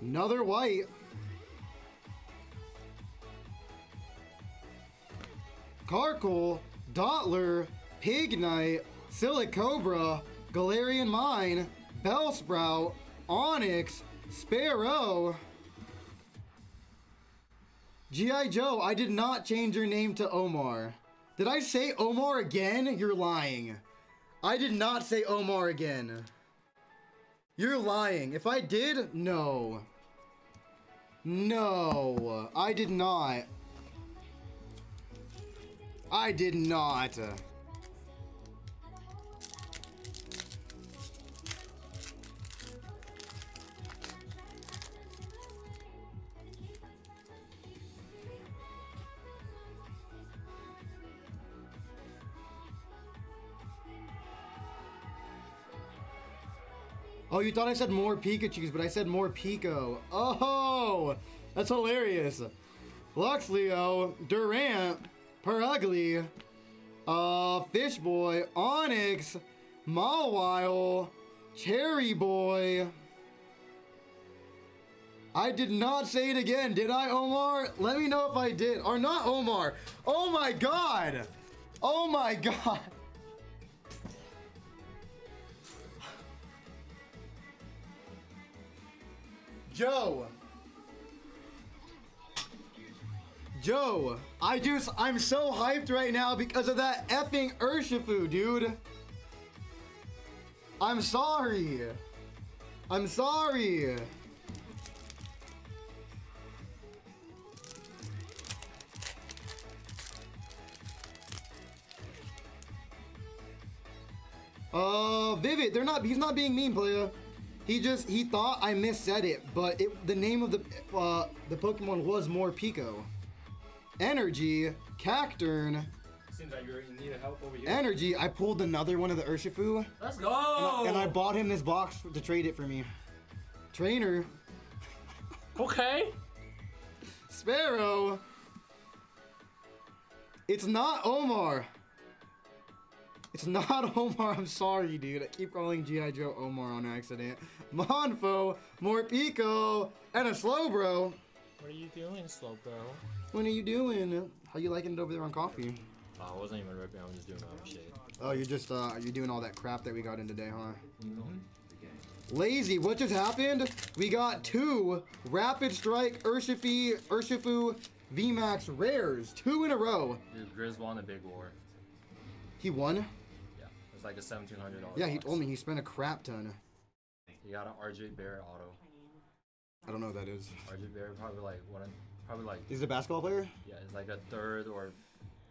Another white. Carkol, Dottler, Pignite, Silicobra, Galarian Mine, Bellsprout, Onix, Spearow. G.I. Joe, I did not change your name to Omar. Did I say Omar again? You're lying. I did not say Omar again. You're lying. If I did, no. No, I did not. I did not. Oh, you thought I said more Pikachus, but I said more Pico. Oh, that's hilarious. Luxio, Durant, Purugly, uh, Fish Boy, Onix, Mawile, Cherry Boy. I did not say it again, did I, Omar? Let me know if I did. Or not Omar. Oh my god. Oh my god. Joe. Joe, I just, I'm so hyped right now because of that effing Urshifu, dude. I'm sorry. I'm sorry. Uh, Vivid, they're not, he's not being mean, player. He just, he thought I missaid it, but it, the name of the, uh, the Pokemon was Morpeko. Energy, Cacturne, Seems like you're in need of help over here. Energy, I pulled another one of the Urshifu. Let's And I, go. and I bought him this box for, to trade it for me. Trainer, Okay. Spearow. It's not Omar. It's not Omar. I'm sorry, dude. I keep calling G.I. Joe Omar on accident. Monfo, Morpeko, and a Slowbro. What are you doing, Slowbro? What are you doing? How you liking it over there on coffee? Oh, I wasn't even ripping. I was just doing my own shit. Oh, you're just uh, you're doing all that crap that we got in today, huh? Mm-hmm. Lazy, what just happened? We got two Rapid Strike Urshifu Urshifu VMAX rares, two in a row. Dude, Grizz won a big war. He won. Yeah, it's like a seventeen hundred dollars. Yeah, he told me he spent a crap ton. He got an RJ Barrett auto. I don't know what that is. RJ Barrett probably like one, probably like. He's a basketball player. Yeah, it's like a third or,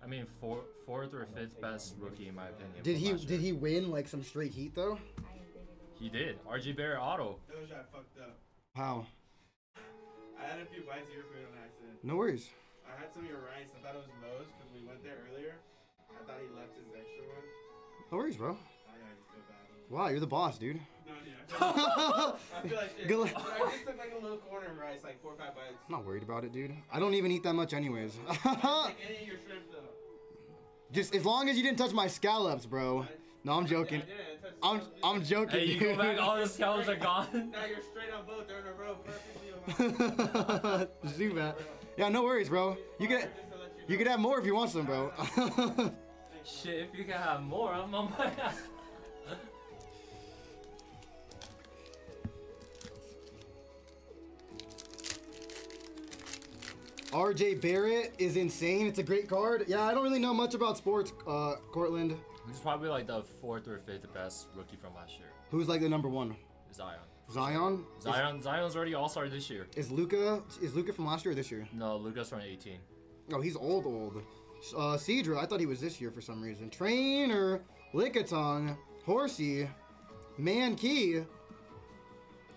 I mean, four, fourth or fifth best rookie in my opinion. Did he last did he win like some straight heat though? He did. RJ Barrett auto. Doja, I fucked up. How? I had a few bites of your food on accident. No worries. I had some of your rice. I thought it was Moe's because we went there earlier. I thought he left his extra one. No worries, bro. I, I just feel bad. Wow, you're the boss, dude. No, yeah. I feel like shit. Good I just took like a little corner of rice, like four or five bites. I'm not worried about it, dude. I don't even eat that much anyways. I didn't take any of your shrimp though. Just as long as you didn't touch my scallops, bro. No, I'm joking. I'm I'm joking. Hey, you go dude. back, all the scallops are gone. Now you're straight on both. They're in a row perfectly. aligned. Zoom that. Yeah, no worries, bro. You could you could have more if you want some, bro. Shit, if you can have more, I'm on my ass. RJ Barrett is insane. It's a great card. Yeah, I don't really know much about sports, uh, Cortland. He's probably like the fourth or fifth best rookie from last year. Who's like the number one? Zion. Zion. Zion, Zion's already All Star this year. Is, is Luka? Is Luka from last year or this year? No, Lucas from 18. Oh, he's old, old. Uh, Seadra, I thought he was this year for some reason. Trainer, Lickitung, Horsea, Mankey,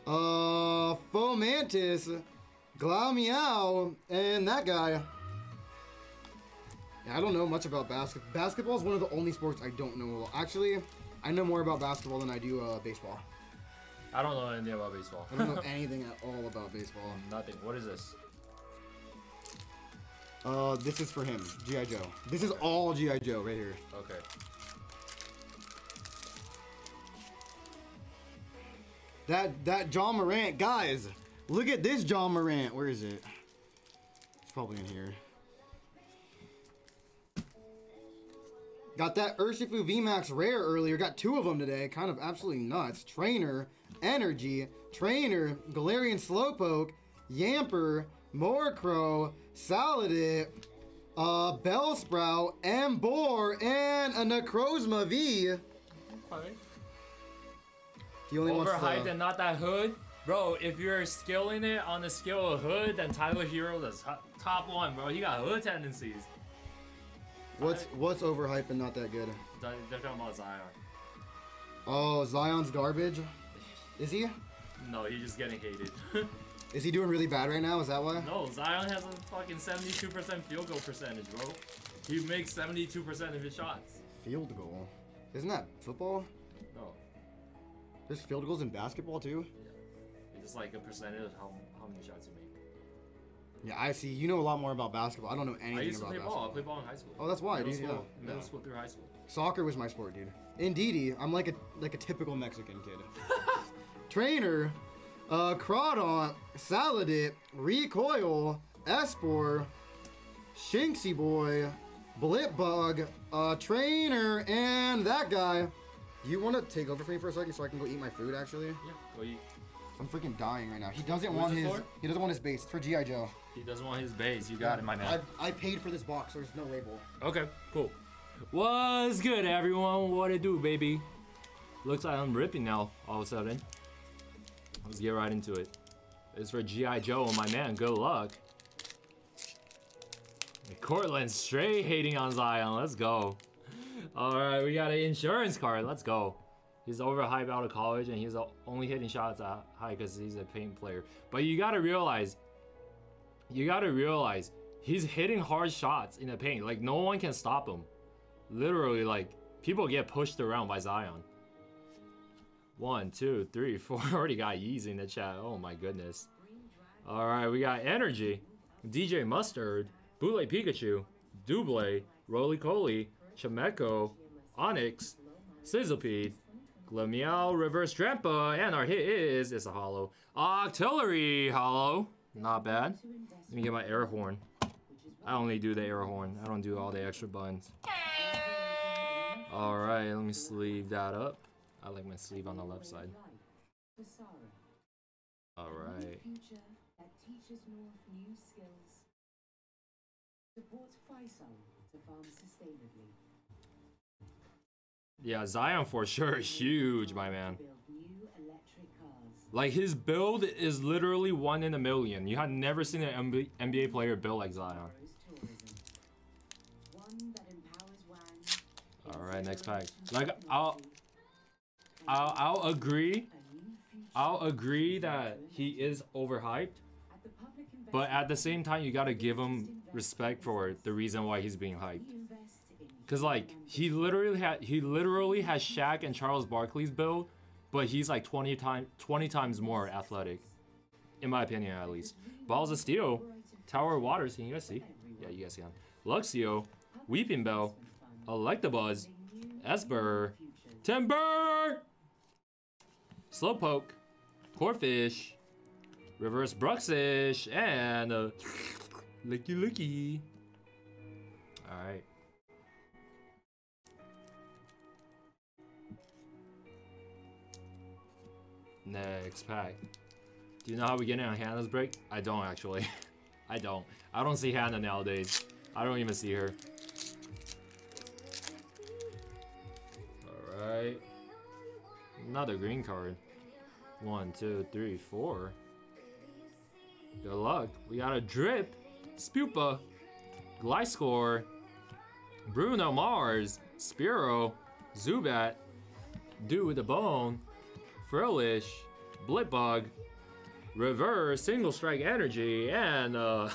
uh, Fomantis, Glameow, and that guy. Yeah, I don't know much about basketball. Basketball is one of the only sports I don't know. Actually, I know more about basketball than I do uh, baseball. I don't know anything about baseball. I don't know anything at all about baseball. Nothing. What is this? Uh, this is for him, GI Joe. This is all GI Joe right here. Okay. That that Ja Morant, guys, look at this Ja Morant. Where is it? It's probably in here. Got that Urshifu VMAX rare earlier. Got two of them today. Kind of absolutely nuts. Trainer, Energy, Trainer, Galarian Slowpoke, Yamper, Murkrow, Salandit, uh, Bellsprout, Ambor, and a Necrozma V. He only Overhyped and not that hood. Bro, if you're skilling it on the skill of hood, then Tyler Herro is top, one, bro. He got hood tendencies. What's what's overhyped and not that good? They're talking about Zion. Oh, Zion's garbage. Is he? No, he's just getting hated. Is he doing really bad right now? Is that why? no, Zion has a fucking 72% field goal percentage, bro. He makes 72% of his shots. Field goal. Isn't that football? No, There's field goals in basketball too. Yeah. it's just like a percentage of how, how many shots you make. Yeah, I see. You know a lot more about basketball. I don't know anything about basketball. I used to play basketball. ball. I played ball in high school. Oh, that's why, middle dude, School, yeah. Middle Yeah. school through high school. Soccer was my sport, dude. Indeedy, I'm like a like a typical Mexican kid. Trainer, uh, Crawdaunt, Salandit, Recoil, Espurr, Shinxie Boy, Blipbug, uh, Trainer, and that guy. You want to take over for me for a second so I can go eat my food? Actually, Yeah, go eat. I'm freaking dying right now. He doesn't Who's want his. for? He doesn't want his base. It's for GI Joe. He doesn't want his base. You got it, my man. I, I paid for this box. So There's no label. Okay, cool. What's good, everyone? What it do, baby? Looks like I'm ripping now, all of a sudden. Let's get right into it. It's for G.I. Joe and my man. Good luck. Cortland straight hating on Zion. Let's go. All right, we got an insurance card. Let's go. He's overhyped out of college, and he's only hitting shots at high because he's a paint player. But you gotta realize, you gotta realize, he's hitting hard shots in the paint. Like no one can stop him. Literally, like people get pushed around by Zion. One, two, three, four. Already got Yeezy in the chat. Oh my goodness. All right, we got energy. DJ Mustard, Boule Pikachu, Double, Rolycoly, Chameco, Onix, Sizzlepede, Glameow, Reverse Drampa, and our hit is, it's a holo. Octillery holo. Not bad. Let me get my air horn. I only do the air horn. I don't do all the extra buttons. Alright, let me sleeve that up. I like my sleeve on the left side. Alright. future that teaches North new skills. Supports Faisal to farm sustainably. Yeah, Zion for sure. Huge, my man. Build new electric cars. Like his build is literally one in a million. You had never seen an NBA player build like Zion. One that empowers Wang. All right, next pack. Like I'll, I'll, I'll agree. I'll agree that he is overhyped, but at the same time, you gotta give him respect for the reason why he's being hyped. Cause like he literally had he literally has Shaq and Charles Barkley's build, but he's like 20 times 20 times more athletic, in my opinion at least. Balls of Steel, Tower of Waters. Can you guys see? Yeah, you guys can. Luxio, Weepinbell, Electabuzz, Espurr, Timburr, Slowpoke, Corphish, Reverse Bruxish, and uh, Lickilicky. Alright. Next pack. Do you know how we get in on Hannah's break? I don't actually. I don't. I don't see Hannah nowadays. I don't even see her. Alright. Another green card. One, two, three, four. Good luck. We got a Drip, Spewpa, Gliscor, Bruno Mars, Spiro, Zubat, Dude with a Bone, Frillish, Blipbug, Reverse, Single Strike Energy, and uh,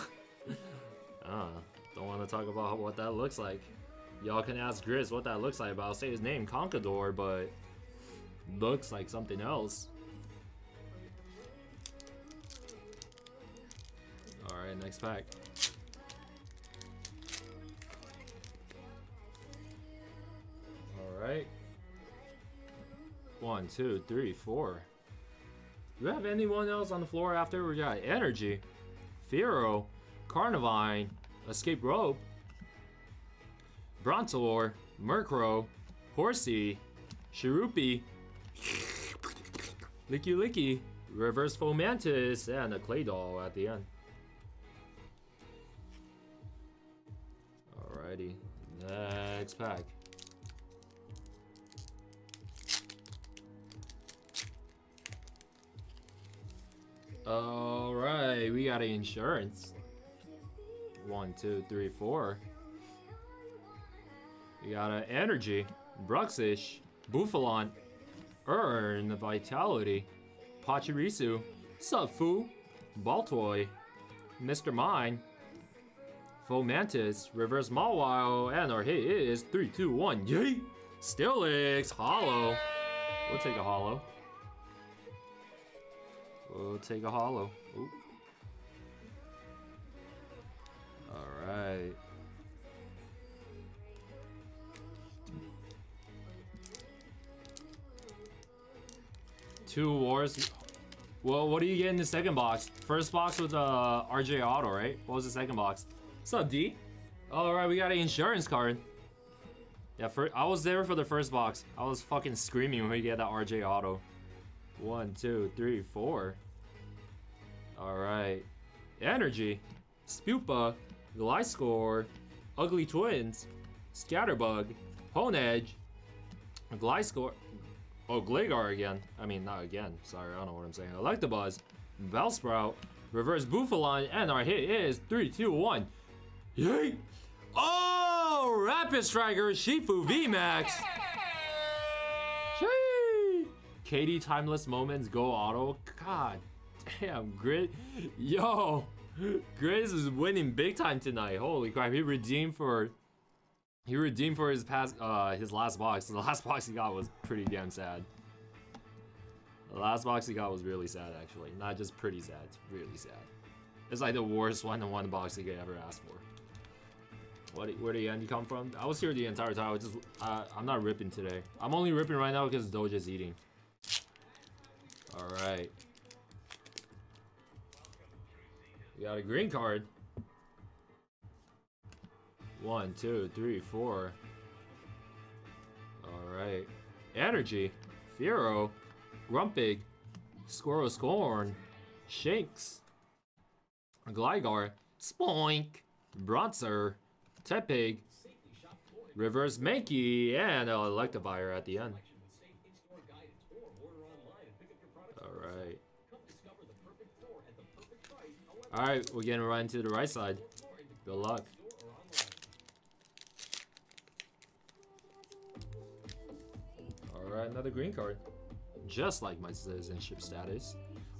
uh don't want to talk about what that looks like. Y'all can ask Grizz what that looks like, but I'll say his name, Conquador, but looks like something else. Alright, next pack. Alright. One, two, three, four. Do we have anyone else on the floor after? We got Energy, Fearow, Carnivine, Escape Rope, Bronzor, Murkrow, Horsea, Cherubi, Lickilicky, Reverse Fomantis, and a Claydol at the end. Alrighty, next pack. Alright, we got an insurance. One, two, three, four. We got an energy, Bruxish, Bouffalant, Earn, the Vitality, Pachirisu, Subfu, Baltoy, Mr. Mime, Fomantis, Reverse Mawile, and our hit is 3, 2, 1, yay! Steelix, Holo. We'll take a Holo. We'll take a Holo. Alright. Two wars. Well, what do you get in the second box? First box was uh, RJ Auto, right? What was the second box? What's up, D? All right, we got an insurance card. Yeah, for, I was there for the first box. I was fucking screaming when we get that RJ Auto. One, two, three, four. All right. Energy, Spewpa, Gliscor, Ugly Twins, Scatterbug, Honedge, Gliscor, oh Gligar again. I mean, not again. Sorry, I don't know what I'm saying. Electabuzz, Bellsprout, Reverse Bouffalant, and our hit is three, two, one. Yay! Oh, Rapid Striker, Shifu VMAX. Shee! KD Timeless Moments Go Auto. God damn, Grid. Yo, Grizz is winning big time tonight. Holy crap, he redeemed for he redeemed for his past uh his last box. The last box he got was pretty damn sad. The last box he got was really sad actually. Not just pretty sad, it's really sad. It's like the worst one in one box he could ever ask for. What? Where did end come from? I was here the entire time. I just, uh, I'm not ripping today. I'm only ripping right now because Doja's eating. All right. We got a green card. One, two, three, four. All right. Energy. Fearow. Grumpig. Squirrel Scorn. Shanks. Gligar. Spoink. Bronzor. Tepig. Reverse Mankey. And Electivire at the end. Alright. Alright, we're getting right into the right side. Good luck. Another green card. Just like my citizenship status.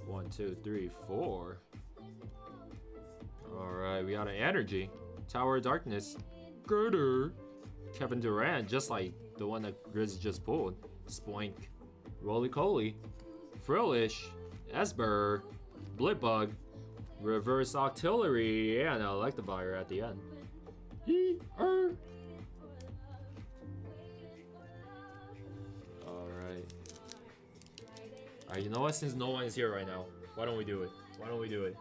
One, two, three, four. Alright, we got an energy. Tower of Darkness. Girder. Kevin Durant, just like the one that Grizz just pulled. Spoink. Roly Coly. Frillish. Espurr. Blipbug. Reverse Octillery. And Electivire at the end. Yee-er. Alright, you know what? Since no one is here right now, why don't we do it? Why don't we do it?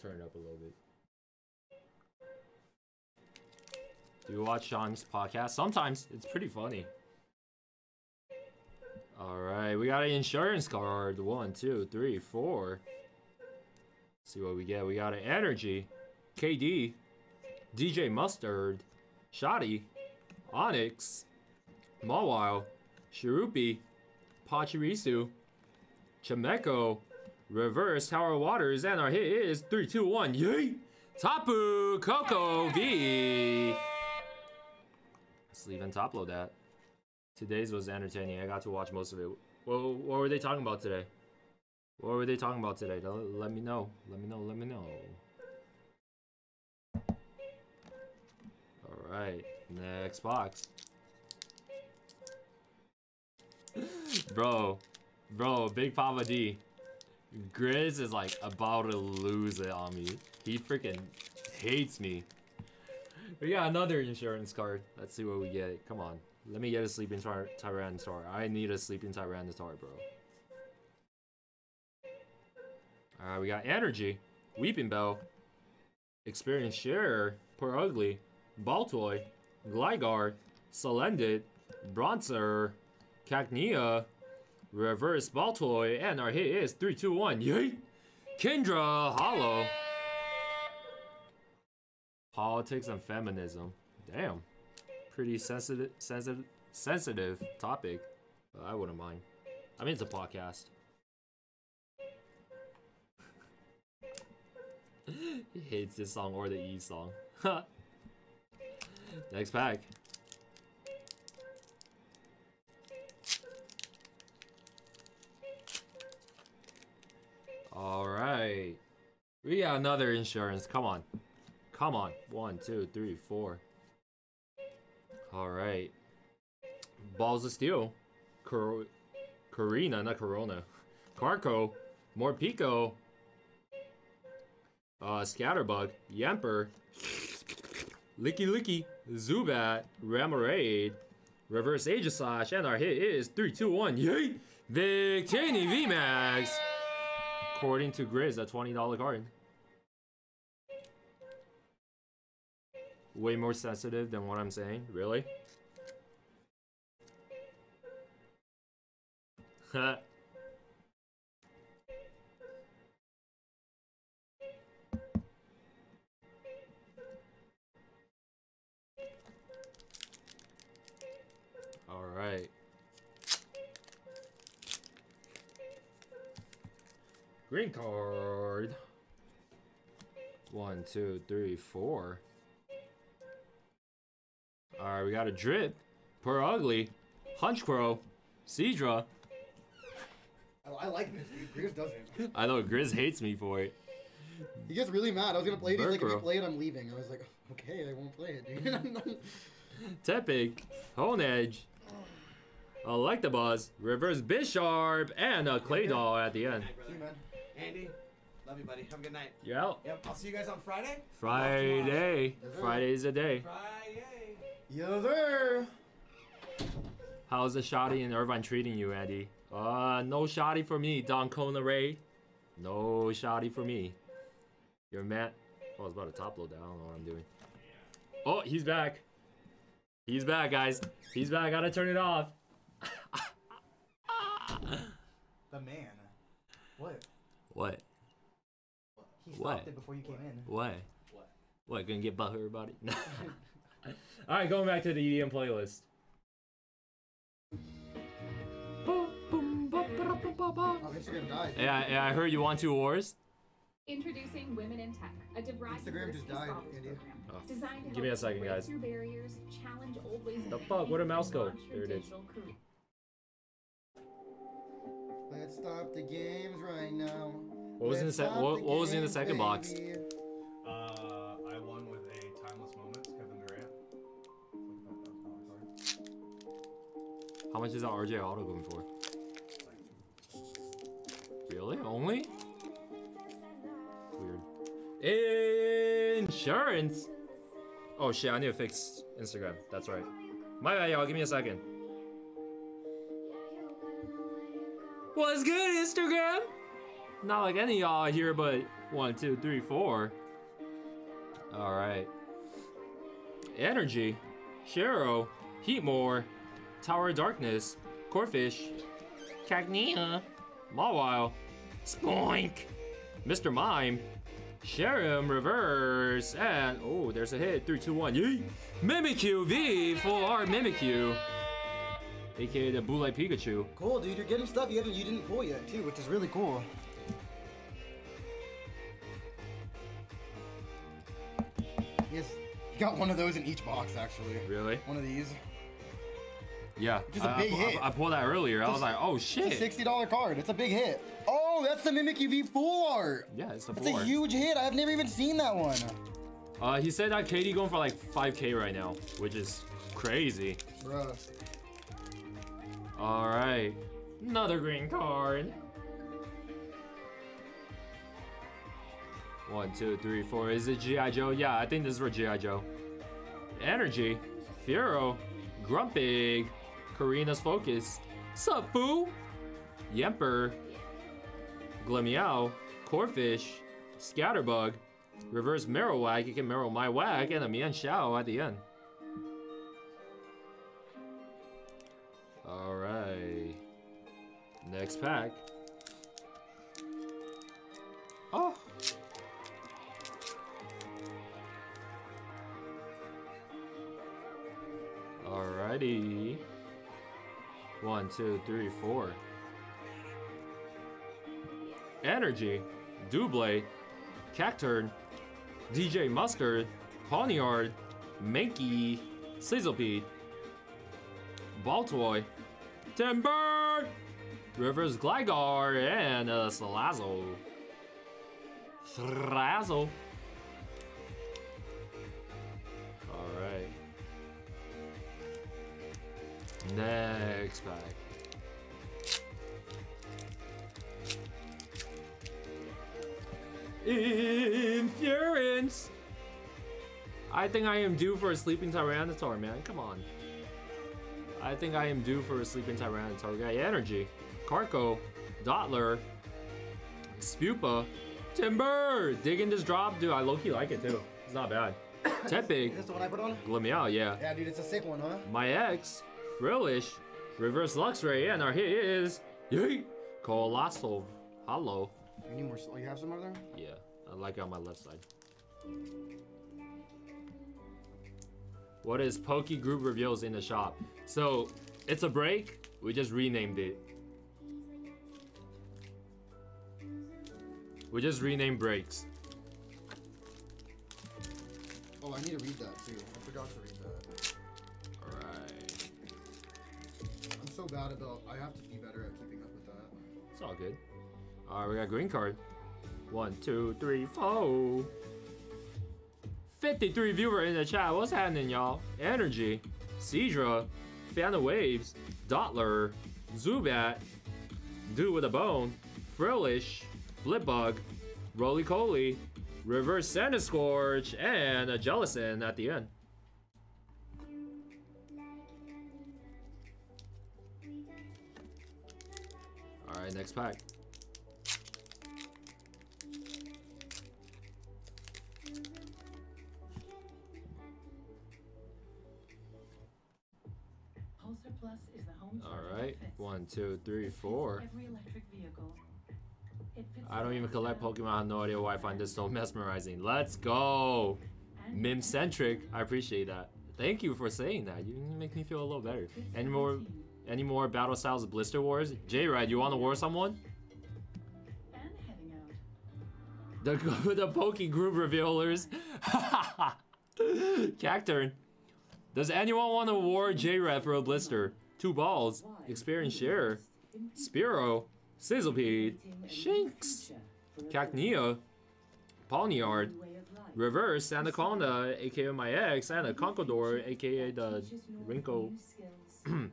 Turn it up a little bit. Do you watch Sean's podcast? Sometimes. It's pretty funny. Alright, we got an insurance card. One, two, three, four. see what we get. We got an energy. KD. DJ Mustard. Shoddy. Onix. Mawile. Cherubi. Pachirisu. Chameko. Reverse Tower Waters. And our hit is 3, 2, 1. Yay! Tapu Koko V. Let's leave and top load that. Today's was entertaining. I got to watch most of it. What, what were they talking about today? What were they talking about today? Let, let me know. Let me know. Let me know. Alright. Next box. bro. Bro, Big Papa D. Grizz is like about to lose it on me. He freaking hates me. We got another insurance card. Let's see what we get. Come on. Let me get a sleeping tyr Tyranitar. I need a sleeping Tyranitar, bro. Alright, we got Energy, Weepinbell, Experience Share, Purugly, Baltoy, Gligar, Salandit, Bronzor, Cacnea, Reverse Baltoy, and our hit is 3, 2, 1. Yay! Kingdra Holo. Politics and feminism. Damn. Pretty sensitive, sensitive, sensitive topic. But I wouldn't mind. I mean, it's a podcast. he hates this song or the E song. Next pack. All right. We got another insurance. Come on. Come on. One, two, three, four. All right. Balls of Steel. Cor Corina, not Corona. Carkol. Morpeko. Uh, Scatterbug. Yamper. Lickilicky. Zubat. Remoraid. Reverse Aegislash. And our hit is 3, 2, 1. Yay! Victini VMAX. According to Grizz, a $20 card. Way more sensitive than what I'm saying, really? All right. Green card. One, two, three, four. Alright, we got a drip. Poor ugly. Honchkrow. Seadra. I, I like this, dude. Grizz doesn't. I know Grizz hates me for it. He gets really mad. I was gonna play it. He's like, if you play it, I'm leaving. I was like, okay, I won't play it, dude. Tepig, Honedge, Electabuzz, Reverse Bisharp, and a Claydol at the end. See you, man. Andy, love you, buddy. Have a good night. You're out. Yep. I'll see you guys on Friday. Friday. Yes, sir. Friday's the day. Friday. Yes, sir. How's the shoddy and Irvine treating you, Andy? Uh, no shoddy for me, Don Kona Ray. No shoddy for me. You're Matt. Oh, I was about to top load that. I don't know what I'm doing. Oh, he's back. He's back, guys. He's back. Gotta turn it off. The man. What? What? He What? it before you came in. Why? What? What? Gonna get butthurt about it? All right, going back to the EDM playlist. Oh, Instagram died. Yeah, yeah, I heard you want two wars. Introducing Women in Tech, a DeVry Instagram just died, scholars program Oh, designed to give me a second, guys. barriers, challenge old ways The thinking, fuck? Where'd the mouse go? There it is. career. Let's stop the games right now. What was in the Let's sec- stop what- what was in the second box? baby. Uh, How much is that RJ Auto going for? Really? Only? Weird. Insurance. Oh shit! I need to fix Instagram. That's right. My bad, y'all. Give me a second. What's good, Instagram? Not like any y'all here, but one, two, three, four. All right. Energy, Shero, Heatmor, Tower of Darkness, Corphish, Cacnea, Mawile, Spoink, Mr. Mime, Sharam Reverse, and oh, there's a hit. 3, 2, 1. Yeet! Mimikyu V, full art Mimikyu, aka the Blue Light Pikachu. Cool, dude. You're getting stuff you haven't, you didn't pull yet too, which is really cool. Yes, you got one of those in each box actually. Really? One of these. Yeah, Just a I- I big I, hit. I pulled that earlier. I was Just- like, oh It's shit. a sixty dollar card. It's a big hit. Oh, that's the Mimikyu V full art. Yeah, it's a four. a huge hit. I've never even seen that one. Uh, he said that KD going for like 5k right now, which is crazy. Bruh. All right, another green card. One, two, three, four. Is it GI Joe? Yeah, I think this is for GI Joe. Energy, Furo, Grumpig, Korrina's Focus, Sup Foo, Yamper, Glameow, Corphish, Scatterbug, Reverse Marowak, you can Marrow my whack, and a Mienshao at the end. Alright. Next pack. Oh. Alrighty. One, two, three, four. Energy, Double, Cacturne, DJ Mustard, Pawniard, Mankey, Sizzlepede, Baltoy, Timburr, Rivers Gligar, and uh, Salazzle. Thrazzle. Next pack. Infuriance! I think I am due for a sleeping Tyranitar, man. Come on. I think I am due for a sleeping Tyranitar. Got energy. Carco, Dottler, Spewpa, Timber! Digging this drop, dude. I low-key like it too. It's not bad. Tepig, Is this the one I put on? Glameow, yeah. Yeah, dude, it's a sick one, huh? My ex, Frillish, Reverse Luxray, and our hit is Yeet! Coalossal. Hello. You need more. Oh, you have some more there? Yeah, I like it on my left side. What is Poke Group reveals in the shop? So, it's a break. We just renamed it. We just renamed breaks. Oh, I need to read that too. So bad about. I have to be better at keeping up with that. It's all good. Alright, we got green card. One, two, three, four. 53 viewer in the chat. What's happening, y'all? Energy, Seadra, Fan of Waves, Dottler, Zubat, Dude with a Bone, Frillish, Blipbug, Rolycoly, Reverse Centiskorch, and a Jellicent at the end. Alright, next pack. Pulsar Plus is the home charger that Alright, one, two, three, four. Every electric vehicle. It fits I don't even collect. Pokemon. I have no idea why I find this so mesmerizing. Let's go! Mim centric. I appreciate that. Thank you for saying that. You make me feel a little better. Any more, any more battle styles of Blister Wars? J Ride, you want to war someone? And heading out. The the Poke Group revealers. Cacturne. Does anyone want to war J Red for a blister? Two balls. Experience share. Spearow. Sizzlepede. Shinx. Cacnea. Pawniard. Reverse Anaconda, aka my ex, and a Conquador, aka the Rinko.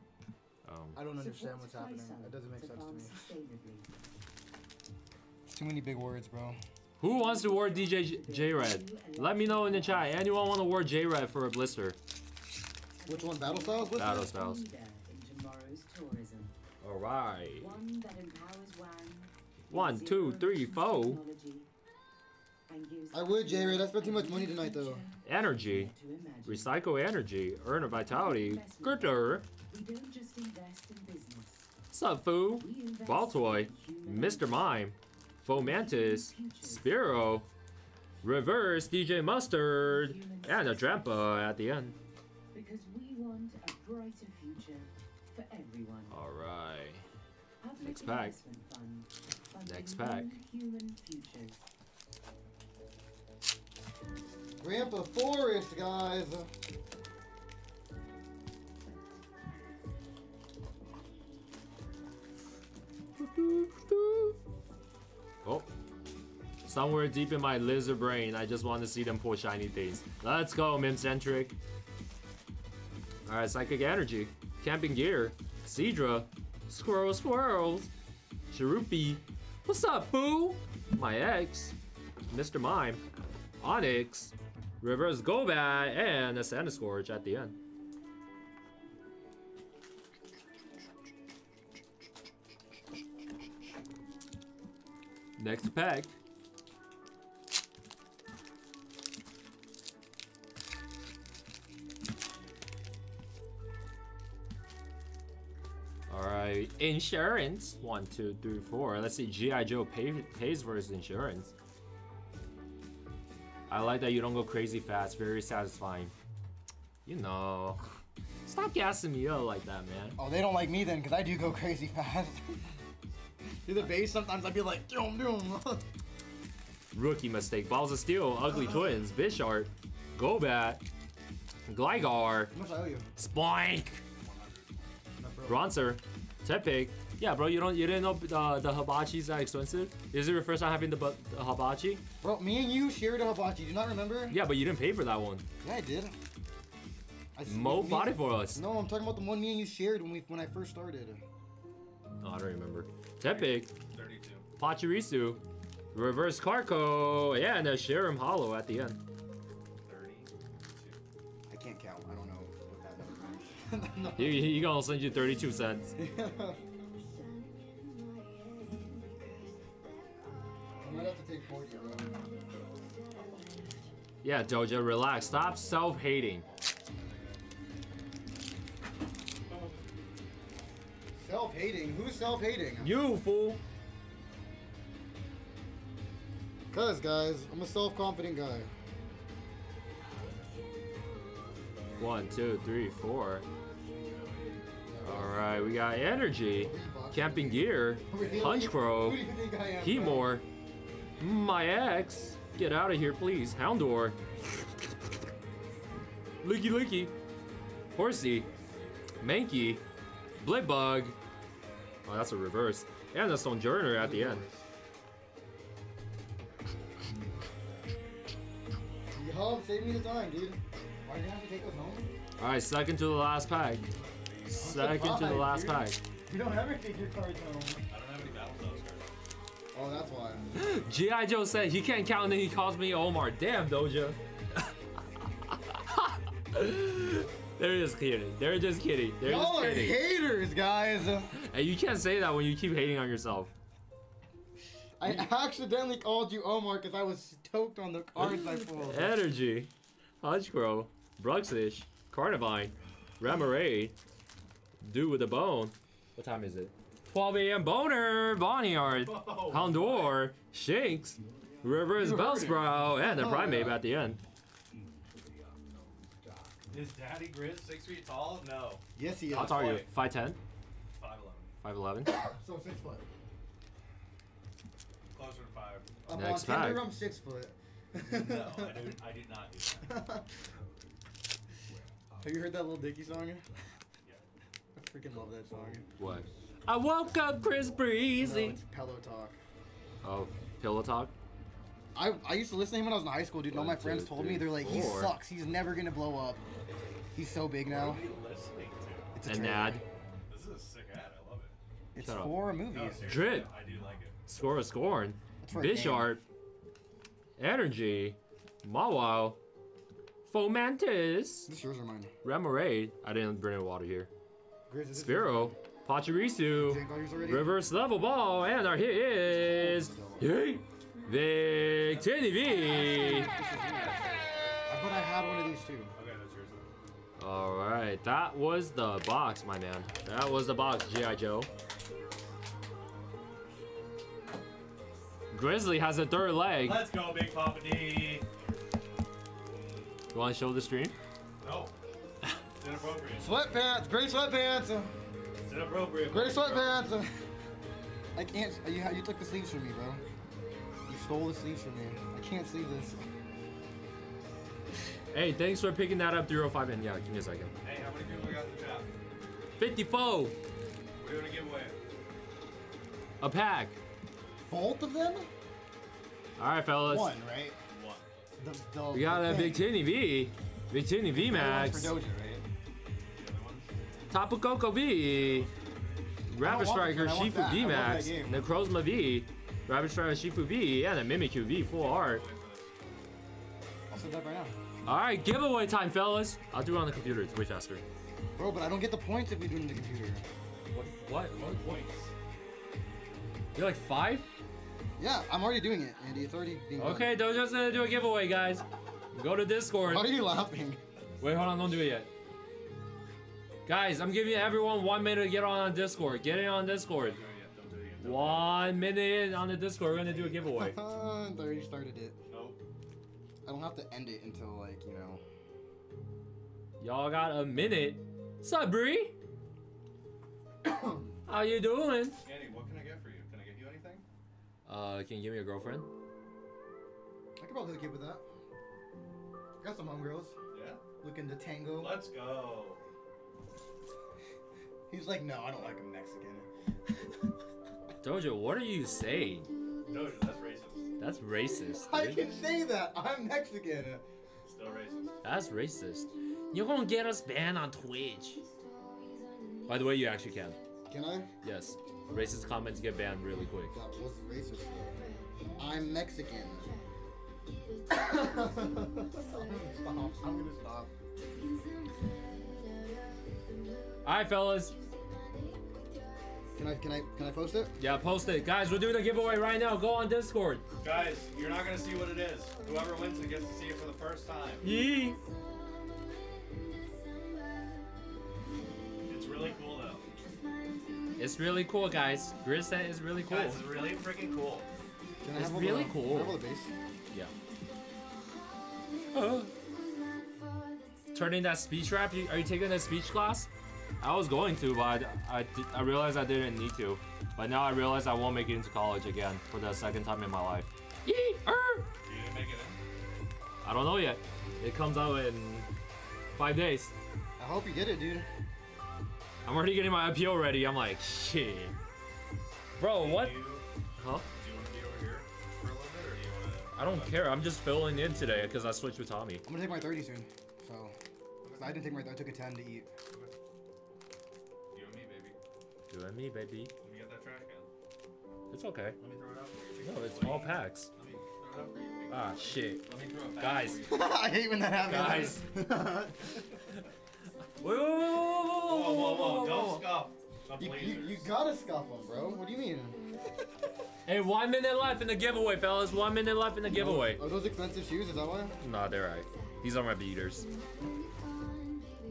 I don't understand what's happening. That doesn't make sense to me. Too many big words, bro. who wants to war DJ J Red? Let me know in the chat. Anyone want to war J Red for a blister? Which one? Battle styles? What's Battle that? styles. Leader in tomorrow's tourism. Alright. One that empowers one. One, two, three, four. Technology. And gives I would, J-Red. I spent too much money tonight, though. Energy. Recycle energy. Earn a vitality. Gritter. We don't just invest in business. Sup, foo? Baltoy. Mr. Mime. Fomantis. Spiro. Reverse DJ Mustard. And a Drampa at the end. Because we want a brighter future for everyone. Alright. Public Next pack. Fund, Next pack. new Grandpa Forest, guys. Oh. Somewhere deep in my lizard brain, I just want to see them pull shiny things. Let's go, Mimcentric. Alright, Psychic Energy. Camping Gear. Seadra. Squirrel Squirrels. Cherubi. What's up, boo? My ex. Mr. Mime. Onix. Reverse Golbat. And a Centiskorch at the end. Next pack. Alright, insurance. One, two, three, four. Let's see, G.I. Joe pay, pays for his insurance. I like that you don't go crazy fast. Very satisfying. You know. Stop gassing me up like that, man. Oh, they don't like me then, because I do go crazy fast. Do the base sometimes I'd be like, doom, doom. Rookie mistake. Balls of Steel, Ugly Twins, Bisharp, Golbat, Gligar, How much I owe you? Spoink, Bronzor, Tepig. Yeah, bro, you don't you didn't know uh, the hibachi's that expensive? Is it your first time having the, bu- the hibachi? Bro, me and you shared a hibachi. Do you not remember? Yeah, but you didn't pay for that one. Yeah, I did. I Mo me- bought it for us. No, I'm talking about the one me and you shared when we when I first started. Oh, I don't remember. Tepig, 32. Pachirisu, Reverse Carkol, yeah, and a Shiram Holo at the end. 32. I can't count. I don't know what that number He, he gonna send you 32 cents. means. I might have to take 40, bro. Yeah, Doja, relax. Stop self-hating. Self-hating? Who's self-hating? You fool. Cause guys, I'm a self-confident guy. One, two, three, four. Alright, we got energy, camping gear, Punchcrow, Heatmor, my ex. Get out of here, please. Houndour. Licky Licky. Horsea. Mankey. Blipbug. Well, that's a reverse. And a Sojourner at the end. You Hub, save me the time, dude. Why do you have to take those home? Alright, second to the last pack. Second to the last dude. pack. You don't ever take your cards home. I don't have any battle cards. Oh, that's why. G.I. Joe said he can't count and he calls me Omar. Damn, Doja. They're just kidding. They're just kidding. They're just Y'all are kidding. haters, guys. And you can't say that when you keep hating on yourself. I accidentally called you Omar because I was stoked on the cards I pulled. Energy, Hudgecrow, Bruxish, Carnivine, Remoraid, Dude with a Bone. What time is it? 12 a.m. Boner, Boneyard, Houndour, Shinx, Reverse. Bellsprout, and the Oh, Primeape yeah. at the end. Is Daddy Grizz six feet tall? No. Yes, he is. How tall are you? 5'10? Five eleven. 5'11? So six foot. Closer to five. I'm Next on Tinder. I'm six foot. No, I do. I did not do that. Have you heard that Lil Dicky song? Yeah. I freaking love that song. What? I woke up Chris No, Breezy. it's Pillow Talk. Oh, Pillow Talk? I, I used to listen to him when I was in high school, dude. and All One, my friends two, told me they're like, he four. sucks. He's never gonna blow up. He's so big now. What are you listening to? It's a An trailer. ad. This is a sick ad. I love it. It's Shut up. for No, movies. seriously, Drip. I do like it. Score a Scorn, It's for a game. Bisharp, Energy, Mawile, Fomantis, This yours or mine? Remoraid. I didn't bring any water here. Grizz, Spiro, Pachirisu, Drink all yours already? Reverse Level Ball, and our hit is Yay! Victini V. I bet I had one of these too. Okay, that's yours. Alright, that was the box, my man. That was the box, G.I. Joe. Grizzly has a third leg. Let's go, Big Papa D. You want to show the stream? No. It's inappropriate. Sweatpants, gray sweatpants, It's inappropriate. gray sweatpants. I can't. You, you took the sleeves from me, bro. You stole the sleeves from me. I can't see this. Hey, thanks for picking that up 305 and yeah, give me a second. Hey, how many people we got in the chat? 54, We're doing a giveaway. a pack. Both of them? Alright, fellas. One, right? One. The, the, We got the a thing. Big Tinny V. Big Tinny V The other one's Max. For Doja, right? Tapu Koko V. Rabbit want Striker this one, Shifu that. V I love that Max. game. Necrozma V. Rabbit Striker Shifu V. Yeah, a Mimikyu V full art. I'll send that right now. Alright, giveaway time, fellas. I'll do it on the computer. It's way faster. Bro, but I don't get the points if we do it on the computer. What? What? What points? You're like five? Yeah, I'm already doing it, Andy. It's already being done. Okay, Dojo's gonna do a giveaway, guys. Go to Discord. Why are you laughing? Wait, hold on, don't do it yet. Guys, I'm giving everyone one minute to get on, on Discord. Get in on Discord. One minute on the Discord. We're gonna do a giveaway. I already started it. Nope. I don't have to end it until, like, you know. Y'all got a minute. Sup, Bree? How you doing? Andy, what can I get for you? Can I get you anything? Uh, can you give me a girlfriend? I could probably get with that. Got some homegirls. Yeah. Looking to tango. Let's go. He's like, no, I don't like a Mexican. Dojo, what are you saying? Doja, that's racist. That's racist. I can say that. I'm Mexican. Still racist. That's racist. You're gonna get us banned on Twitch. By the way, you actually can. Can I? Yes. Racist comments get banned really quick. That was racist. I'm Mexican. I'm gonna stop. I'm gonna stop. Alright, fellas. Can I? Can I? Can I post it? Yeah, post it. Guys, we're doing a giveaway right now. Go on Discord. Guys, you're not gonna see what it is. Whoever wins it gets to see it for the first time. Yee. It's really cool though. It's really cool, guys. Grisset is really cool. Guys, it's really freaking cool. Can I It's have really the, cool. Can I have all the base? Yeah. Uh. Turning that speech rap. Are you taking a speech class? I was going to, but I, I, I realized I didn't need to. But now I realize I won't make it into college again for the second time in my life. Yee! Er! You didn't make it in. I don't know yet. It comes out in five days. I hope you get it, dude. I'm already getting my appeal ready. I'm like, shit. Bro, what? You, Huh? do you want to be over here for a little bit, or do you want to? I don't care. I'm just filling in today because I switched with Tommy. I'm gonna take my 30 soon. So, I didn't take my. I took a 10 to eat. You and me, baby. Let me get that trash can. It's okay. Let me throw it out for you. No, it's all packs. Let me throw it out for you. Ah, shit. Let me throw it back Guys. for you. I hate when that happens. Guys. Whoa, whoa, whoa, whoa, Whoa, whoa, whoa! whoa. Don't scuff. The You, you, you gotta scuff them, bro. What do you mean? Hey, one minute left in the giveaway, fellas. One minute left in the giveaway. Are those expensive shoes? Is that why? Nah, they're right. These are my beaters.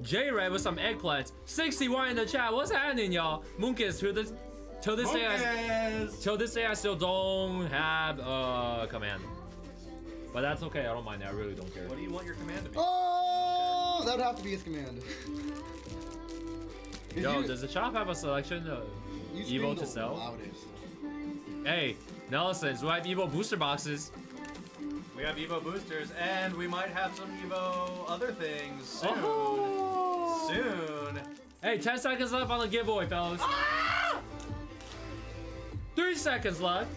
J Red with some eggplants. 61 in the chat. What's happening, y'all? Moonkis, to this till this day I till this day I still don't have uh command. But that's okay, I don't mind that. I really don't care. What do you want your command to be? Oh, that would have to be his command. 'Cause Yo, you- does the shop have a selection of you Evo to sell? loudest. Hey, Nelsons, do I have Evo booster boxes? We have Evo boosters, and we might have some Evo other things soon. Oh. Soon. Hey, 10 seconds left on the giveaway, fellas. Ah! Three seconds left.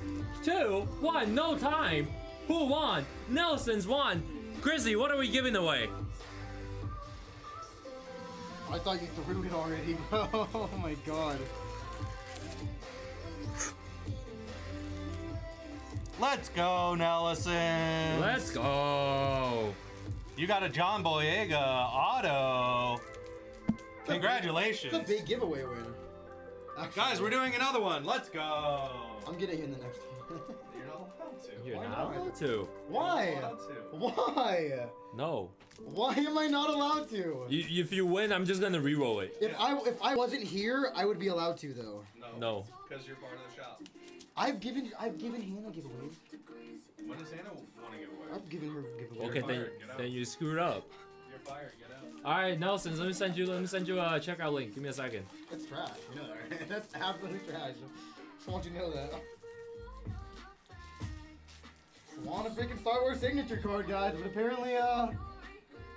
Two, one, no time. Who won? Nelson's won. Grizzly, what are we giving away? I thought you threw it already, bro. Oh my god. Let's go, Nellison. Let's go. You got a John Boyega auto. Congratulations. It's a Congratulations. big giveaway winner. Actually, Guys, we're doing another one. Let's go. I'm getting in the next one. You're not allowed to. You're Why not not? allowed to. Why? Allowed to. Why? No. Why am I not allowed to? You, if you win, I'm just gonna re-roll it. If I if I wasn't here, I would be allowed to though. No. No. Because you're part of the shop. I've given I've given Hannah giveaways. When does Hannah want to give away? I've given her giveaways. Okay, then, fired, get out. then you screwed up. You're fired. Get out. All right, Nelson. let me send you. Let me send you a checkout link. Give me a second. That's trash. You know that, right? That's absolutely trash. Just want you to know that. Want a freaking Star Wars signature card, guys, but apparently, uh, if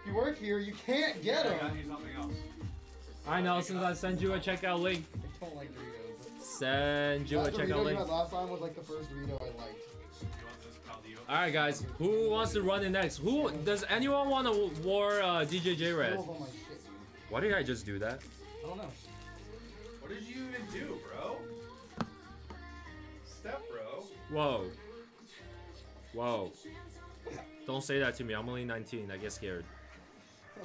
you work here, you can't get I got them. you something else. All right, Nelsons, I send you a checkout link. I don't like Doritos. Send you a That Dorito checkout link. last time was like the first Dorito I liked. You want this Caldillo? All right, guys. Who wants to run it next? Who does anyone want to war uh, DJ J Red? Rolls on my shit, dude. Why did I just do that? I don't know. What did you even do, bro? Step, bro. Whoa. Whoa. Don't say that to me. I'm only 19. I get scared.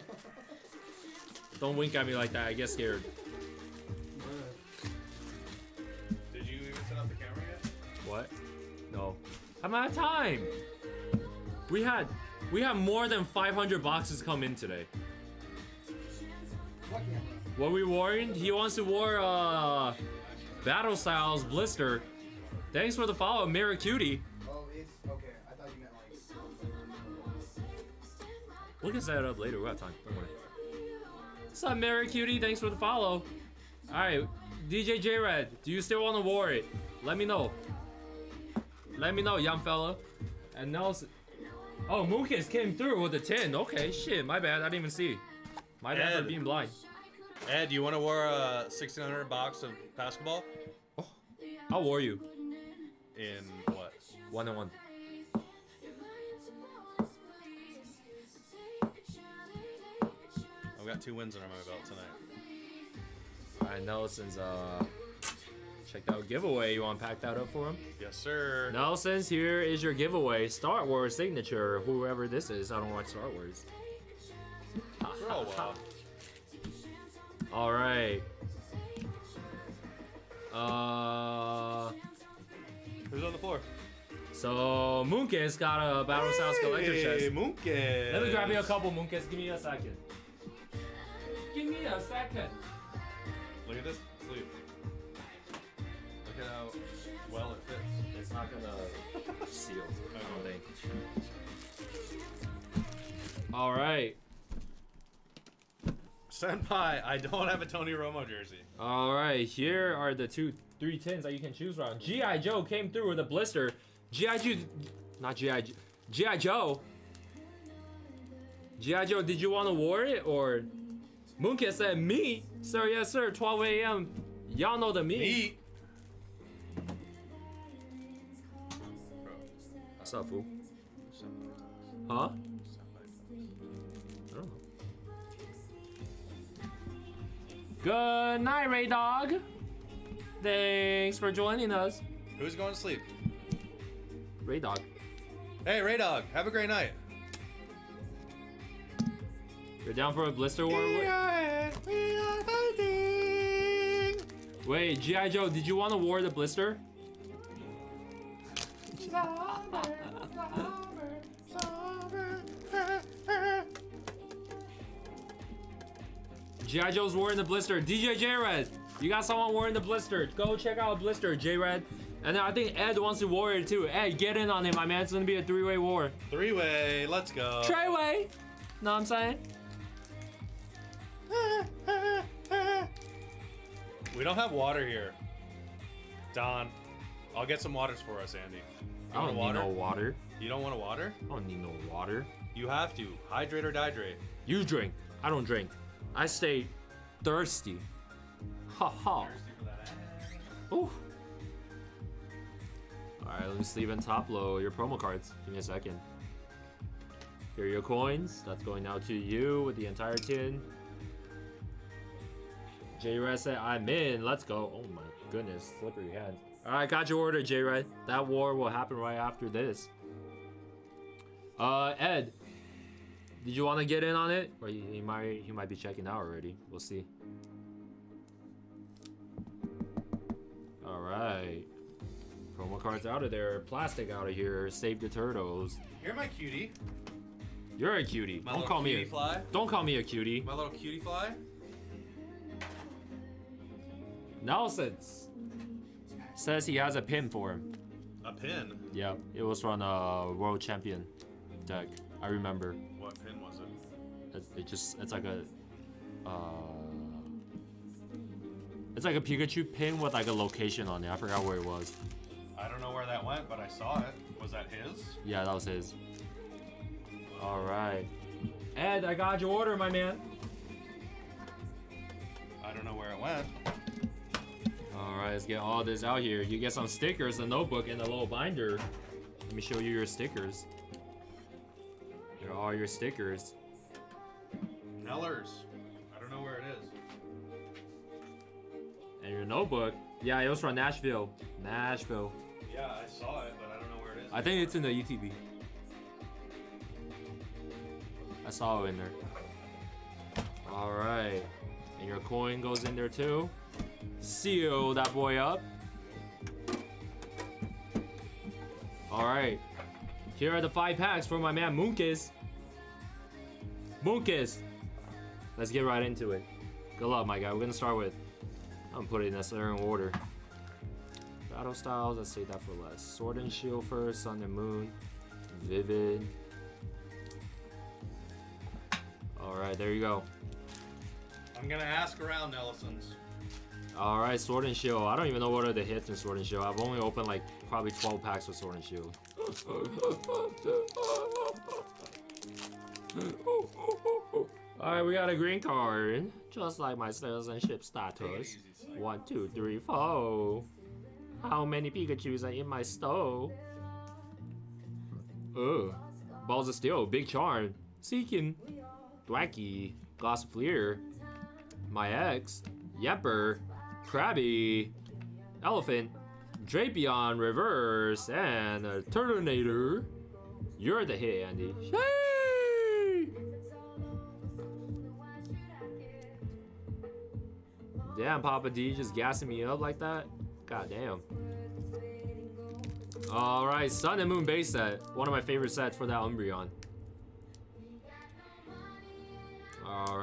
Don't wink at me like that. I get scared. What? No. I'm out of time. We had we had more than 500 boxes come in today. What? We warring? He wants to war uh Battle Styles Blister. Thanks for the follow, Mira Cutie. Oh, it's okay. I thought you meant like. We can set it up later. We got time. Don't worry. What's up? Thanks for the follow. Alright, DJ J Red, do you still want to war it? Let me know. Let me know, young fella. And Nelson. Oh, Moonkiss came through with a 10. Okay, shit, my bad. I didn't even see. My bad for Ed. being blind. Ed, do you want to wear a 1600 box of basketball? I'll war you. In what? One on one. I've got two wins under my belt tonight. Alright, Nelson's uh checked out giveaway. You want to pack that up for him? Yes, sir. Nelson's here is your giveaway. Star Wars signature, whoever this is. I don't watch Star Wars. Oh, well. All right. Uh, Who's on the floor? so Moonkiss got a Battle Styles collector Hey, chest. Moonkiss. Let me grab you a couple, Moonkiss. Give me a second. Give me a second. Well it fits. It's not gonna seal. I don't think. All right. Senpai, I don't have a Tony Romo jersey. All right, here are the two, three tins that you can choose from. GI Joe came through with a blister. GI Joe, not GI, Joe- GI Joe. GI Joe, did you want to war it or? Moonkiss said me, sir. Yes, sir. 12 a.m. Y'all know the me. Meat. What's up, fool? Huh? I don't know. Good night, Ray Dog. Thanks for joining us. Who's going to sleep? Ray Dog. Hey, Ray Dog, have a great night. You're down for a blister war? Wait, G.I. Joe, did you want to war the blister? G.I. Joe's wearing the blister. DJ J Red, you got someone wearing the blister. Go check out blister, J Red. And then I think Ed wants to war it too. Ed, get in on it, my man. It's gonna be a three-way war. Three-way, let's go. Treyway. Know what I'm saying? We don't have water here. Don, I'll get some waters for us, Andy. I don't want need no water. You don't want a water? I don't need no water. You have to. Hydrate or dihydrate. You drink. I don't drink. I stay thirsty. Ha ha. Ooh. Alright, let me sleeve and top low your promo cards. Give me a second. Here are your coins. That's going out to you with the entire tin. J Red said, I'm in. Let's go. Oh my goodness. Slippery hands. Alright, got your order, J Red. That war will happen right after this. Uh, Ed. Did you want to get in on it? Or he, he might he might be checking out already. We'll see. All right. Promo cards out of there. Plastic out of here. Save the turtles. You're my cutie. You're a cutie. My don't call me a fly. Don't call me a cutie. My little cutie fly. Nelsons says he has a pin for him. A pin. Yep, it was from a world champion deck. I remember. What pin was it? It, it just it's like a uh it's like a Pikachu pin with like a location on it. I forgot where it was. I don't know where that went, but I saw it. Was that his? Yeah, that was his. All right. Ed, I got your order, my man. I don't know where it went. All right, let's get all this out here. You get some stickers, a notebook, and a little binder. Let me show you your stickers. Here are your stickers. Nellers. I don't know where it is. And your notebook. Yeah, it was from Nashville. Nashville. Yeah, I saw it, but I don't know where it is. I think it's in the ETB. I saw it in there. All right. And your coin goes in there too. Seal that boy up. All right. Here are the five packs for my man Munkus. Munkus. Let's get right into it. Good luck, my guy. We're gonna start with. I'm putting in a certain order. Battle styles. Let's save that for last. Sword and Shield first. Sun and Moon. Vivid. All right, there you go. I'm gonna ask around Nellison's. All right, Sword and Shield. I don't even know what are the hits in Sword and Shield. I've only opened like probably 12 packs with Sword and Shield. All right, we got a green card, just like my citizenship status. One, two, three, four. How many Pikachu's are in my stove? Oh, Balls of Steel, Big Charm, Seeking, Thwackey, Gossifleur, my ex, Yamper, Krabby, Elephant, Drapion Reverse, and a Turtonator. You're the hit, Andy. Yay! Damn, Papa D just gassing me up like that. God damn. All right, Sun and Moon base set. One of my favorite sets for that Umbreon. All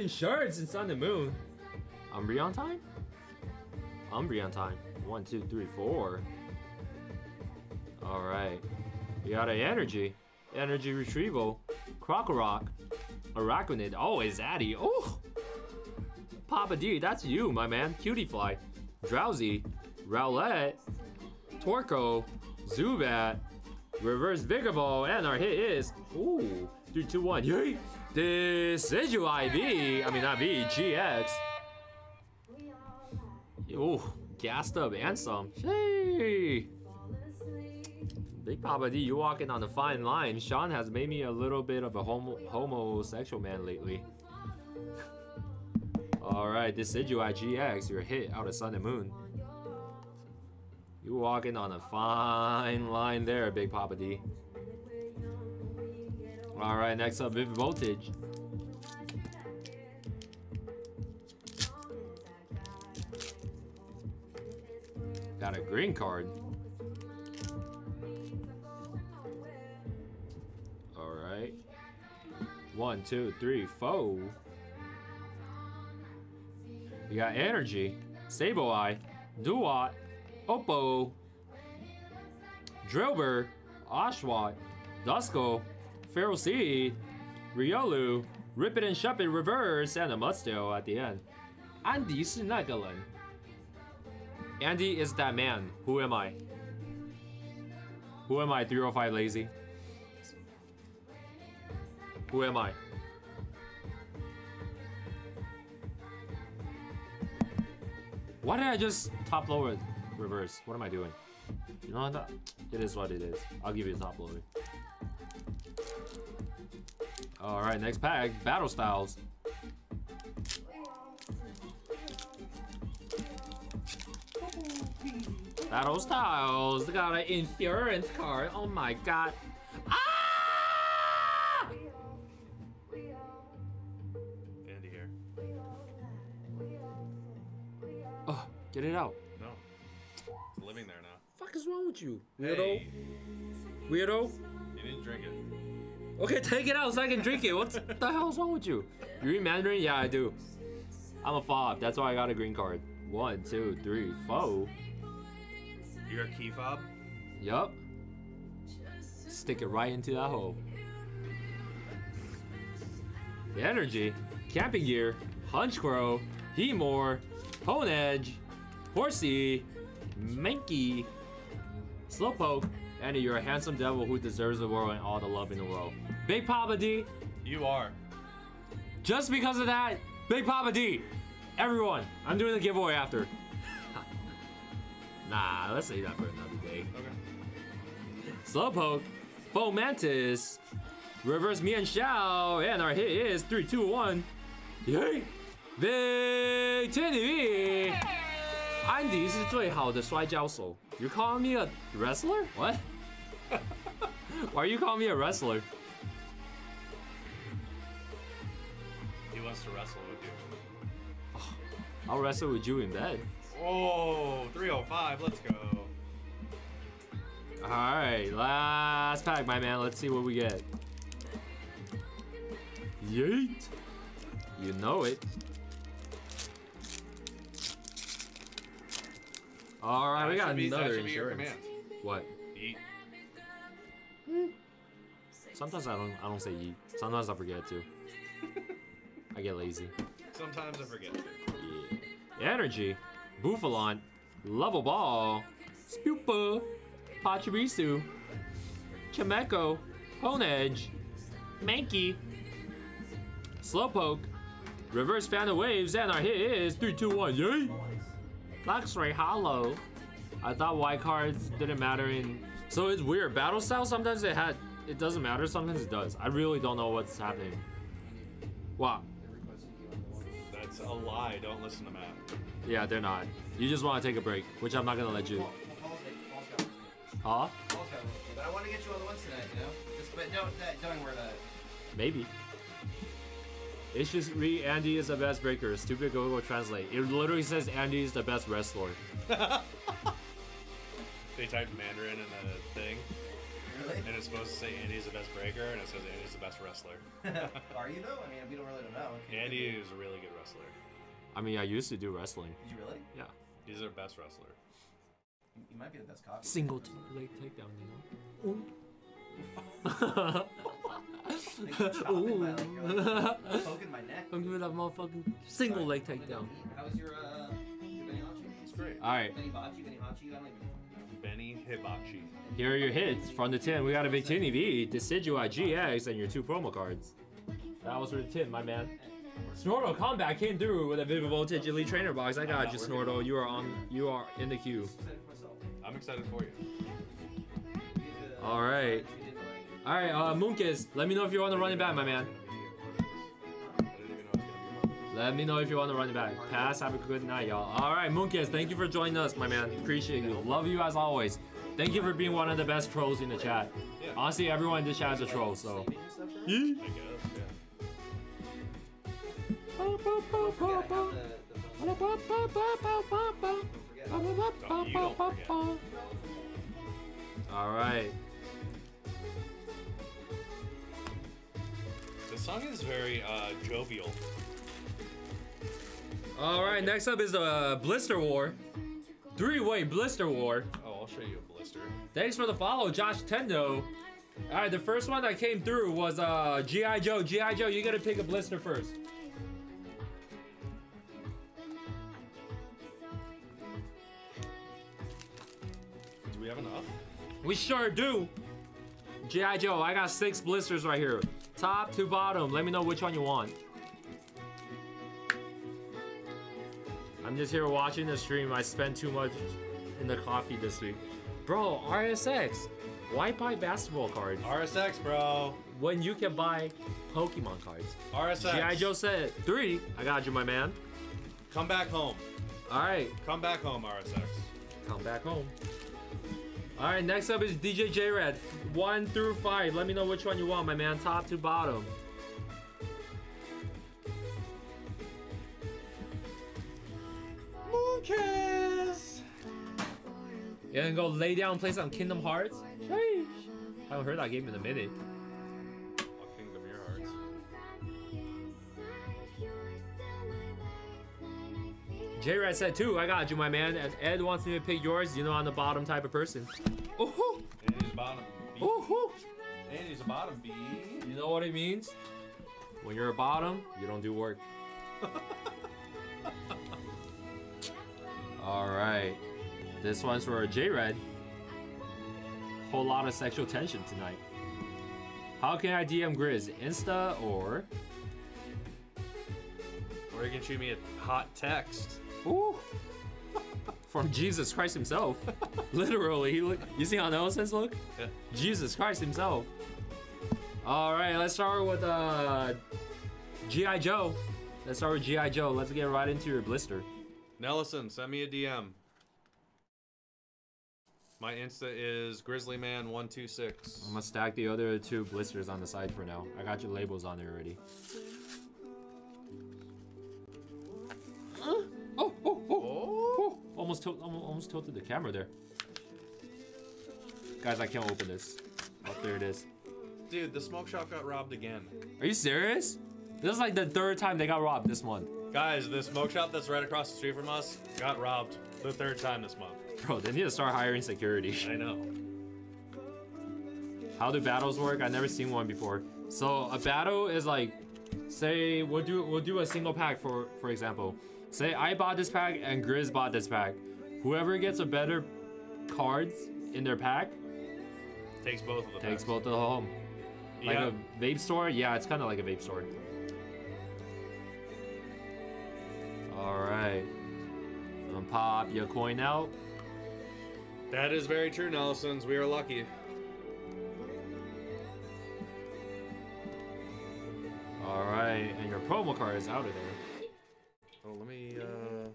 Insurance in Sun the Moon. Umbreon time? Umbreon time. One, two, three, four. All right. We got an energy. Energy retrieval. Krokorok. Araquanid. Oh, is Addy. Oh! Papa D, that's you, my man. Cutie Fly. Drowzee. Rowlet. Torkoal. Zubat. Reverse Vikavolt. And our hit is. Ooh. 3, 2, 1. Yay! Decidueye V. I mean, not V. GX. Ooh. gassed up and some. Hey! Big Papa D, you walking on a fine line. Sean has made me a little bit of a homo homosexual man lately. Alright, Decidueye GX, you're hit out of Sun and Moon. You walking on a fine line there, Big Papa D. Alright, next up, Vivid Voltage. Got a green card. Alright. One, two, three, four. You got Energy, Sableye, Dewott, Oppo, Drillbur, Oshawott, Duskull, Ferroseed, Riolu, Rip It and Shop It Reverse, and a Mustail at the end. Andy 是那个人. Andy is that man. Who am I? Who am I, 305 Lazy? Who am I? Why did I just top lower reverse? What am I doing? You know what? It is what it is. I'll give you a top lower. Alright, next pack. Battle Styles. Battle Styles. Got an insurance card. Oh my god. Ah! Andy here. Oh, get it out. No. It's living there now. fuck is wrong with you? Weirdo. Hey, Weirdo. you didn't drink it. Okay, take it out so I can drink it. What the hell is wrong with you? You read Mandarin? Yeah, I do. I'm a fob. That's why I got a green card. One, two, three, four. You're a key fob? Yup. Stick it right into that hole. The energy, camping gear, hunch crow, Heatmor, hone edge, Horsea, Mankey, slowpoke, Andy, you're a handsome devil who deserves the world and all the love in the world. Big Papa D. You are. Just because of that, Big Papa D. Everyone, I'm doing the giveaway after. nah, let's save that for another day. Okay. Slowpoke, Fomantis, Reverse Mienshao, and our hit is 3, 2, 1. Yay! Big Titty! 安迪是最好的摔跤手。You calling me a wrestler? What? Why are you calling me a wrestler? He wants to wrestle with you. I'll wrestle with you in bed. Oh, 305. Let's go. Alright, last pack, my man. Let's see what we get. Yeet! You know it. Alright, we got should be- that another be insurance. What? Sometimes I don't I don't say eat. Sometimes I forget to. I get lazy. Sometimes I forget. Yeah. Energy, Bouffalant, Level Ball, Spupa, Pachirisu, Chimecho, Honedge, Mankey, Slowpoke, Reverse Fan of Waves, and our hit is 3, 2, 1, yay! Luxray Holo. I thought white cards didn't matter in. So it's weird. Battle style sometimes it had. It doesn't matter. Sometimes it does. I really don't know what's happening. Wow. That's a lie. Don't listen to Matt. Yeah, they're not. You just want to take a break, which I'm not gonna let you. Huh? But I want to get you on the ones tonight, you know? Just, but don't, that- don't worry about it. Maybe. It's just read Andy is the best breaker. Stupid Google Translate. It literally says Andy is the best wrestler. They typed Mandarin in the thing. Really? And it's supposed to say Andy's the best breaker, and it says Andy's the best wrestler. Are you though? I mean, we don't really know. Okay, Andy is a really good wrestler. I mean, I used to do wrestling. Did you really? Yeah. He's our best wrestler. You, you might be the best copy. Single t- leg takedown, you know? Like, chopping my, like, you're, like, poking my neck. I'm giving that motherfucking single leg takedown. How was your, uh, your Benny It's great. Alright. Benny Bachi, Benny Hachi? I don't even Benny Hibachi. Here are your hits. From the 10, we got a Victini V, Decidueye GX, and your two promo cards. That was for the 10, my man. Snorto comeback came through with a Vivid Voltage Elite Trainer box. I got you, Snorto. You are on. You are in the queue. I'm excited for you. All right. All right, uh, Moonkiss, let me know if you want to run it back, my man. Let me know if you want to run it back. Pass, have a good night, y'all. All right, Moonkiss, thank you for joining us, my man. Appreciate you. Love you as always. Thank you for being one of the best trolls in the chat. Honestly, everyone in the chat is a troll, so. All right. The song is very uh, jovial. All right, next up is the Blister War. Three-way Blister War. Oh, I'll show you a blister. Thanks for the follow, Josh Tendo. All right, the first one that came through was uh, GI Joe. GI Joe, you gotta pick a blister first. Do we have enough? We sure do. GI Joe, I got six blisters right here, top to bottom. Let me know which one you want. I'm just here watching the stream. I spent too much in the coffee this week. Bro, RSX, why buy basketball cards? RSX, bro. When you can buy Pokemon cards. RSX. G.I. Joe said three. I got you, my man. Come back home. All right. Come back home, RSX. Come back home. All right, next up is DJ J Red. One through five. Let me know which one you want, my man. Top to bottom. Moonkiss. You gonna go lay down and play some Kingdom Hearts? Sheesh. Haven't heard that game in a minute. What Kingdom Your Hearts? J Red said too, I got you, my man. And Ed wants me to pick yours. You know, I'm the bottom type of person. Ooh, And he's a bottom B. ooh, And he's a bottom B. You know what it means? When you're a bottom, you don't do work. All right. This one's for J Red. Whole lot of sexual tension tonight. How can I DM Grizz? Insta or? Or you can shoot me a hot text. Ooh. From Jesus Christ himself. Literally. He look, you see how Nelson's look? Yeah. Jesus Christ himself. All right, let's start with uh, G.I. Joe. Let's start with G.I. Joe. Let's get right into your blister. Nelson, send me a DM. My Insta is GrizzlyMan126. I'm gonna stack the other two blisters on the side for now. I got your labels on there already. Oh, oh, oh, oh. Almost, tilt, almost, almost tilted the camera there. Guys, I can't open this. Oh, there it is. Dude, the smoke shop got robbed again. Are you serious? This is like the third time they got robbed this month. Guys, the smoke shop that's right across the street from us got robbed the third time this month. Bro, they need to start hiring security. I know. How do battles work? I've never seen one before. So a battle is like, say we'll do we'll do a single pack for for example. Say I bought this pack and Grizz bought this pack. Whoever gets a better cards in their pack Takes both of them. takes both of them home. Like Yeah. a vape store? Yeah, it's kind of like a vape store. All right. Um, pop your coin out. That is very true, Nelsons. We are lucky. All right, and your promo card is out of there. Oh, let me, uh...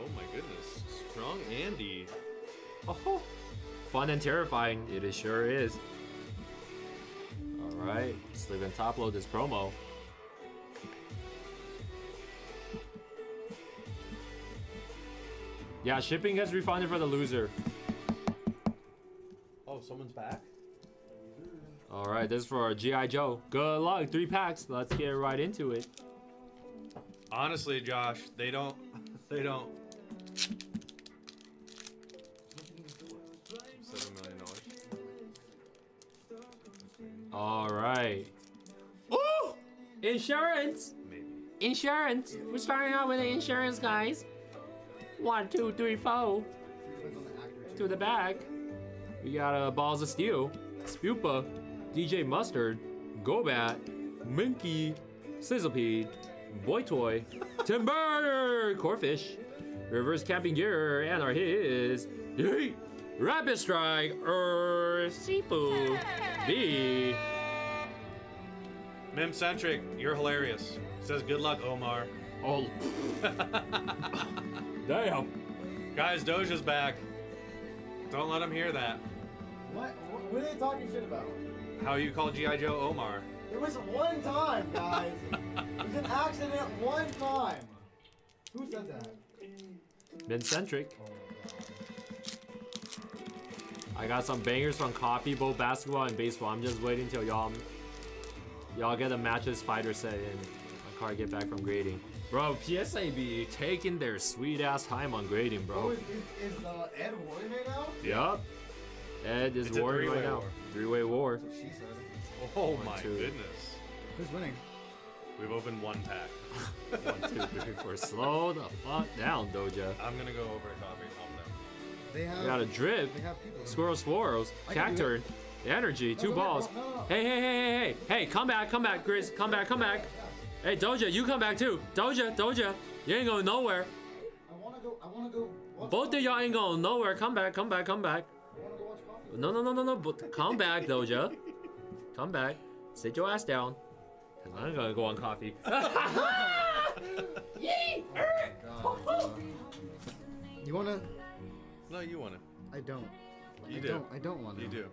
Oh my goodness. Strong Andy. Oh, fun and terrifying. It sure is. All right, sleeve and top load this promo. Yeah, shipping gets refunded for the loser. Oh, someone's back? All right, this is for GI Joe. Good luck, three packs. Let's get right into it. Honestly, Josh, they don't... They don't... All right. Ooh, insurance. Maybe. Insurance. We're starting out with the insurance, guys. One, two, three, four. To the back. We got uh, balls of steel. Spupa. DJ Mustard, Golbat, Minky, Sizzlipede, Boy Toy, Timburr, Corphish, Reverse Camping Gear, and our his Yeet, Rapid Strike, er, Seafood, B. Mimcentric, you're hilarious. Says good luck, Omar. Oh. Damn. Guys, Doja's back. Don't let him hear that. What? What, what are they talking shit about? How you call G.I. Joe Omar. It was one time, guys. it was an accident one time. Who said that? Mincentric. I got some bangers from coffee, both basketball and baseball. I'm just waiting till y'all y'all get a matches fighter set and my car get back from grading. Bro, PSA be taking their sweet ass time on grading, Oh, bro. is, is, is uh, Ed warring right now? Yup. Ed is It's warring right now. war. Three-way war. That's what she said. Oh One, my two. goodness. Who's winning? We've opened one pack. One, two, three, four. Slow the fuck down, Doja. I'm gonna go over to coffee. Calm down. They have. Got a drip. They have people. Squirrel Swirls, I Cacturne, Energy, two no, no, balls. no, no, no. Hey, hey, hey, hey, hey, hey, come back, come back, Grizz, come back, come back. Hey, Doja, you come back too. Doja, Doja, you ain't going nowhere. I wanna go. I wanna go. Watch Both of y'all ain't going nowhere. Come back, come back, come back. I wanna go watch coffee. No, no, no, no, no, but come back, Doja. Come back. Sit your ass down. Cause I'm gonna go on coffee. Yee! God, uh, you wanna? No, you wanna. I don't. You I do. Don't, I don't wanna. You do.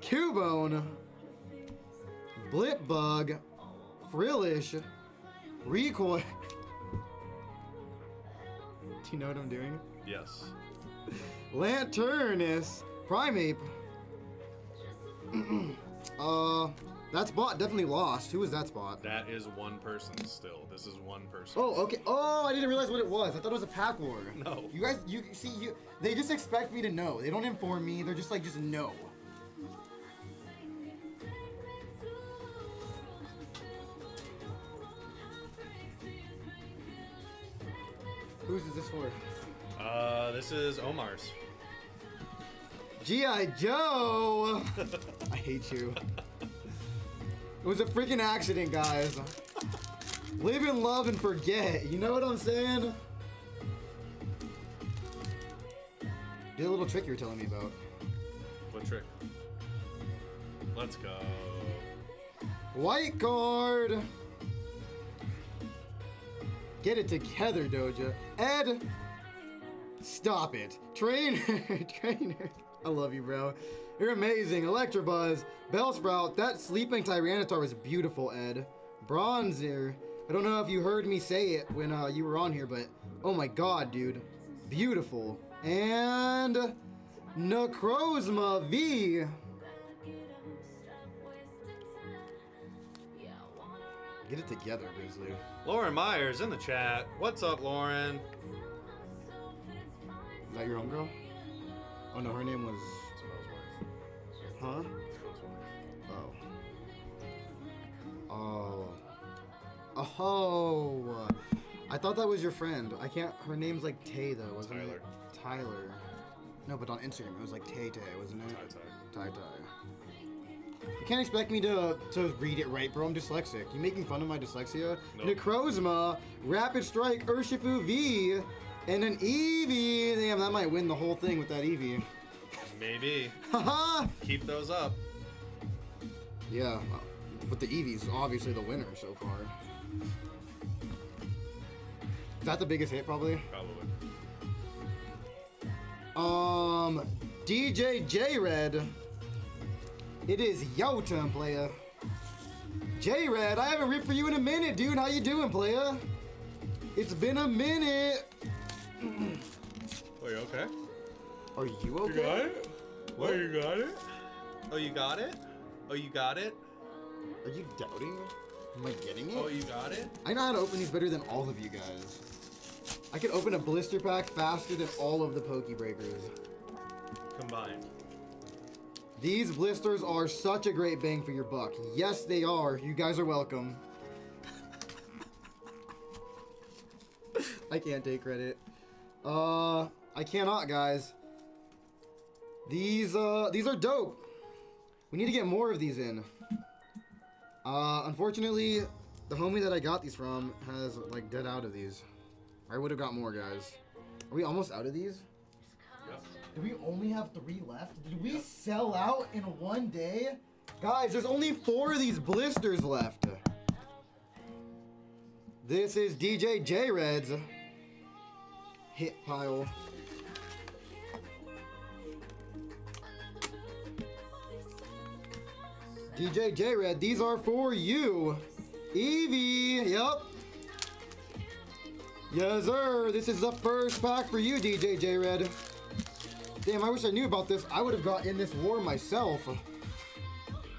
Cubone, Blipbug, Frillish, Recoil. Do you know what I'm doing? Yes. Lanternus, Primeape. uh, that spot definitely lost. Who was that spot? That is one person still. This is one person. Oh, okay. Oh, I didn't realize what it was. I thought it was a pack war. No. You guys, you see, you they just expect me to know. They don't inform me. They're just like, just know. Whose is this for? Uh, this is Omar's. G.I. Joe! I hate you. It was a freaking accident, guys. Live and love and forget. You know what I'm saying? Do a little trick you were telling me about. What trick? Let's go. White card! Get it together, Doja. Ed! Stop it. Trainer! Trainer! I love you, bro. You're amazing. Electabuzz, Bellsprout, that sleeping Tyranitar was beautiful, Ed. Bronzor. I don't know if you heard me say it when uh, you were on here, but oh my god, dude. Beautiful. And Necrozma V. Get it together, Grizzly. Lauren Myers in the chat. What's up, Lauren? Is that your homegirl? Oh no, her name was. Huh? Oh. Oh. Oh. I thought that was your friend. I can't. Her name's like Tay though, wasn't it? Tyler. No, but on Instagram it was like Tay Tay, wasn't it? Ty Ty. You can't expect me to to read it right, bro. I'm dyslexic. You making fun of my dyslexia? Nope. Necrozma, Rapid Strike, Urshifu V, and an Eevee. Damn, that might win the whole thing with that Eevee. Maybe. Haha. Keep those up. Yeah, but the Eevee's obviously the winner so far. Is that the biggest hit, probably? Probably. Um, DJ J Red. It is yo turn, player. J Red, I haven't ripped for you in a minute, dude. How you doing, player? It's been a minute. Are you okay? Are you You okay? got it? Oh, you got it? Oh, you got it? Oh, you got it? Are you doubting? Am I getting it? Oh, you got it? I know how to open these better than all of you guys. I can open a blister pack faster than all of the PokeBreakers. Combined. These blisters are such a great bang for your buck. Yes, they are. You guys are welcome. I can't take credit. Uh, I cannot, guys. These, uh, these are dope. We need to get more of these in. Uh, unfortunately, the homie that I got these from has like dead out of these. I would have got more, guys. Are we almost out of these? Do we only have three left? Did we sell out in one day? Guys, there's only four of these blisters left. This is DJ J Reds. Hit pile. DJ J Red, these are for you. Evie, yep. Yes, sir. This is the first pack for you, DJ J Red. Damn, I wish I knew about this. I would have got in this war myself.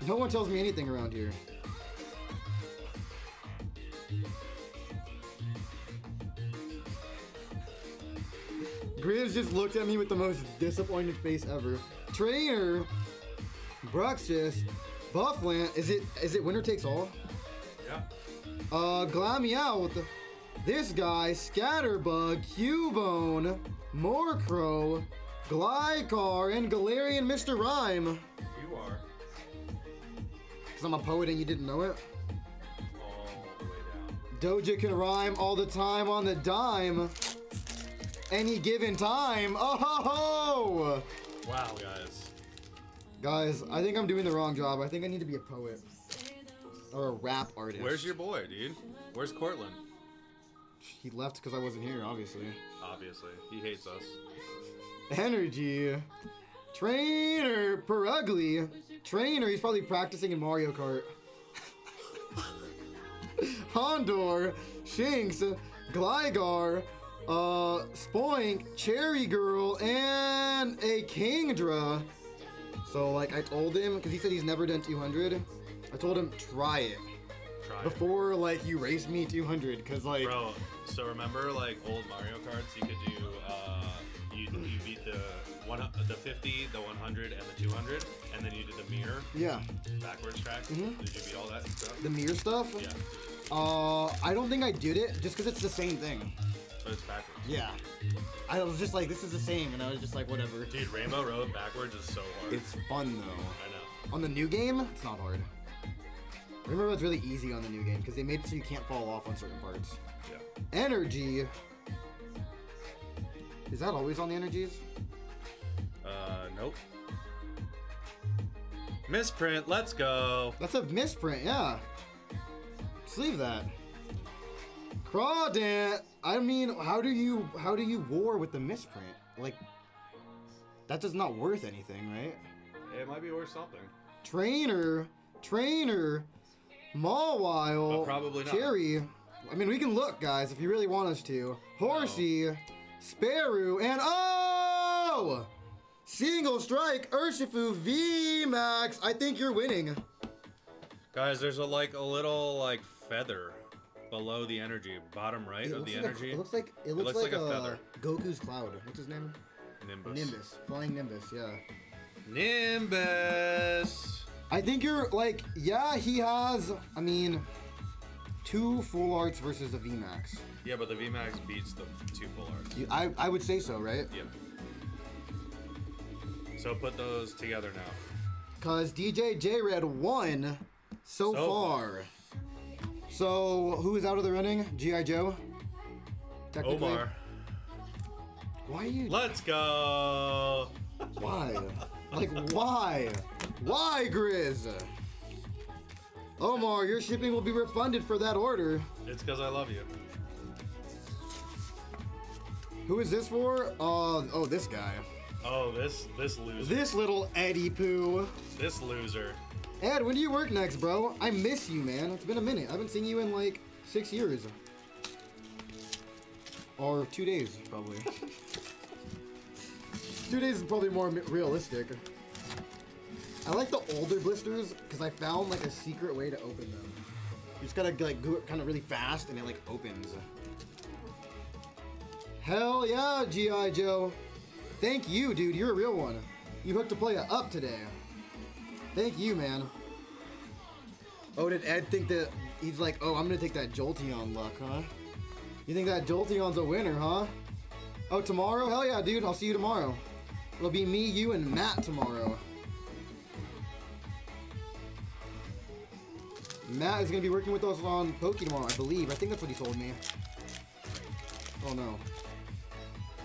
No one tells me anything around here. Grizz just looked at me with the most disappointed face ever. Trainer, Bruxish, Bouffalant. Is it is it winner takes all? Yeah. Uh, Glameow, this guy, Scatterbug, Cubone, Murkrow, Gligar, and Galarian Mr. Rhyme. You are. Because I'm a poet and you didn't know it? All the way down. Doja can rhyme all the time on the dime. Any given time. Oh ho ho! Wow, guys. Guys, I think I'm doing the wrong job. I think I need to be a poet. Or a rap artist. Where's your boy, dude? Where's Cortland? He left because I wasn't here, obviously. Obviously, he hates us. Energy. Trainer Purugly. Trainer, he's probably practicing in Mario Kart. Houndour, Shinx, Gligar, uh, Spoink, Cherry Girl, and a Kingdra. So, like, I told him, because he said he's never done 200, I told him, try it. Try it. Before, like, you race me 200, because, like... Bro, so remember like old Mario Karts? You could do uh, you you beat the one the 50, the 100, and the 200, and then you did the mirror. Yeah. Backwards track. Mhm. Did you beat all that stuff? The mirror stuff? Yeah. Uh, I don't think I did it, just because it's the same thing. But it's backwards. Yeah. I was just like, this is the same, and I was just like, whatever. Dude, Rainbow Road backwards is so hard. It's fun though. I know. On the new game, it's not hard. Remember, it's really easy on the new game because they made it so you can't fall off on certain parts. Yeah. Energy. Is that always on the energies? Uh, nope. Misprint, let's go. That's a misprint, yeah. Just leave that. Crawdaunt. I mean, how do you how do you war with the misprint? Like, that just not worth anything, right? It might be worth something. Trainer, trainer, Mawile, But probably not. Cherry. I mean, we can look, guys, if you really want us to. Horsea, Spearow, and oh! Single strike, Urshifu VMAX. I think you're winning. Guys, there's a like a little like feather below the energy, bottom right It of the like a- energy. it looks like it looks, like, a uh, feather. Goku's cloud. What's his name? Nimbus. Nimbus. Flying Nimbus. Yeah. Nimbus. I think you're like, yeah, he has. I mean, two full arts versus a VMAX. Yeah, but the VMAX beats the two full arts. You- I I would say so, right? Yeah. So put those together now. Cause DJ J Red won so, So far. So who is out of the running? GI Joe. Technically. Omar. Why are you? Let's go. Why? like why? Why, Grizz? Omar, your shipping will be refunded for that order. It's because I love you. Who is this for? Uh oh, this guy. Oh, this this loser. This little Eddie Poo. This loser. Ed, when do you work next, bro? I miss you, man. It's been a minute. I haven't seen you in like six years. Or two days, probably. two days is probably more realistic. I like the older blisters because I found like a secret way to open them. You just gotta like do it kind of really fast and it like opens. Hell yeah, G.I. Joe. Thank you, dude. You're a real one. You hooked a player up today. Thank you, man. Oh, did Ed think that he's like, oh, I'm gonna take that Jolteon luck, huh? You think that Jolteon's a winner, huh? Oh, tomorrow? Hell yeah, dude. I'll see you tomorrow. It'll be me, you, and Matt tomorrow. Matt is gonna be working with us on Pokemon, I believe. I think that's what he told me. Oh no.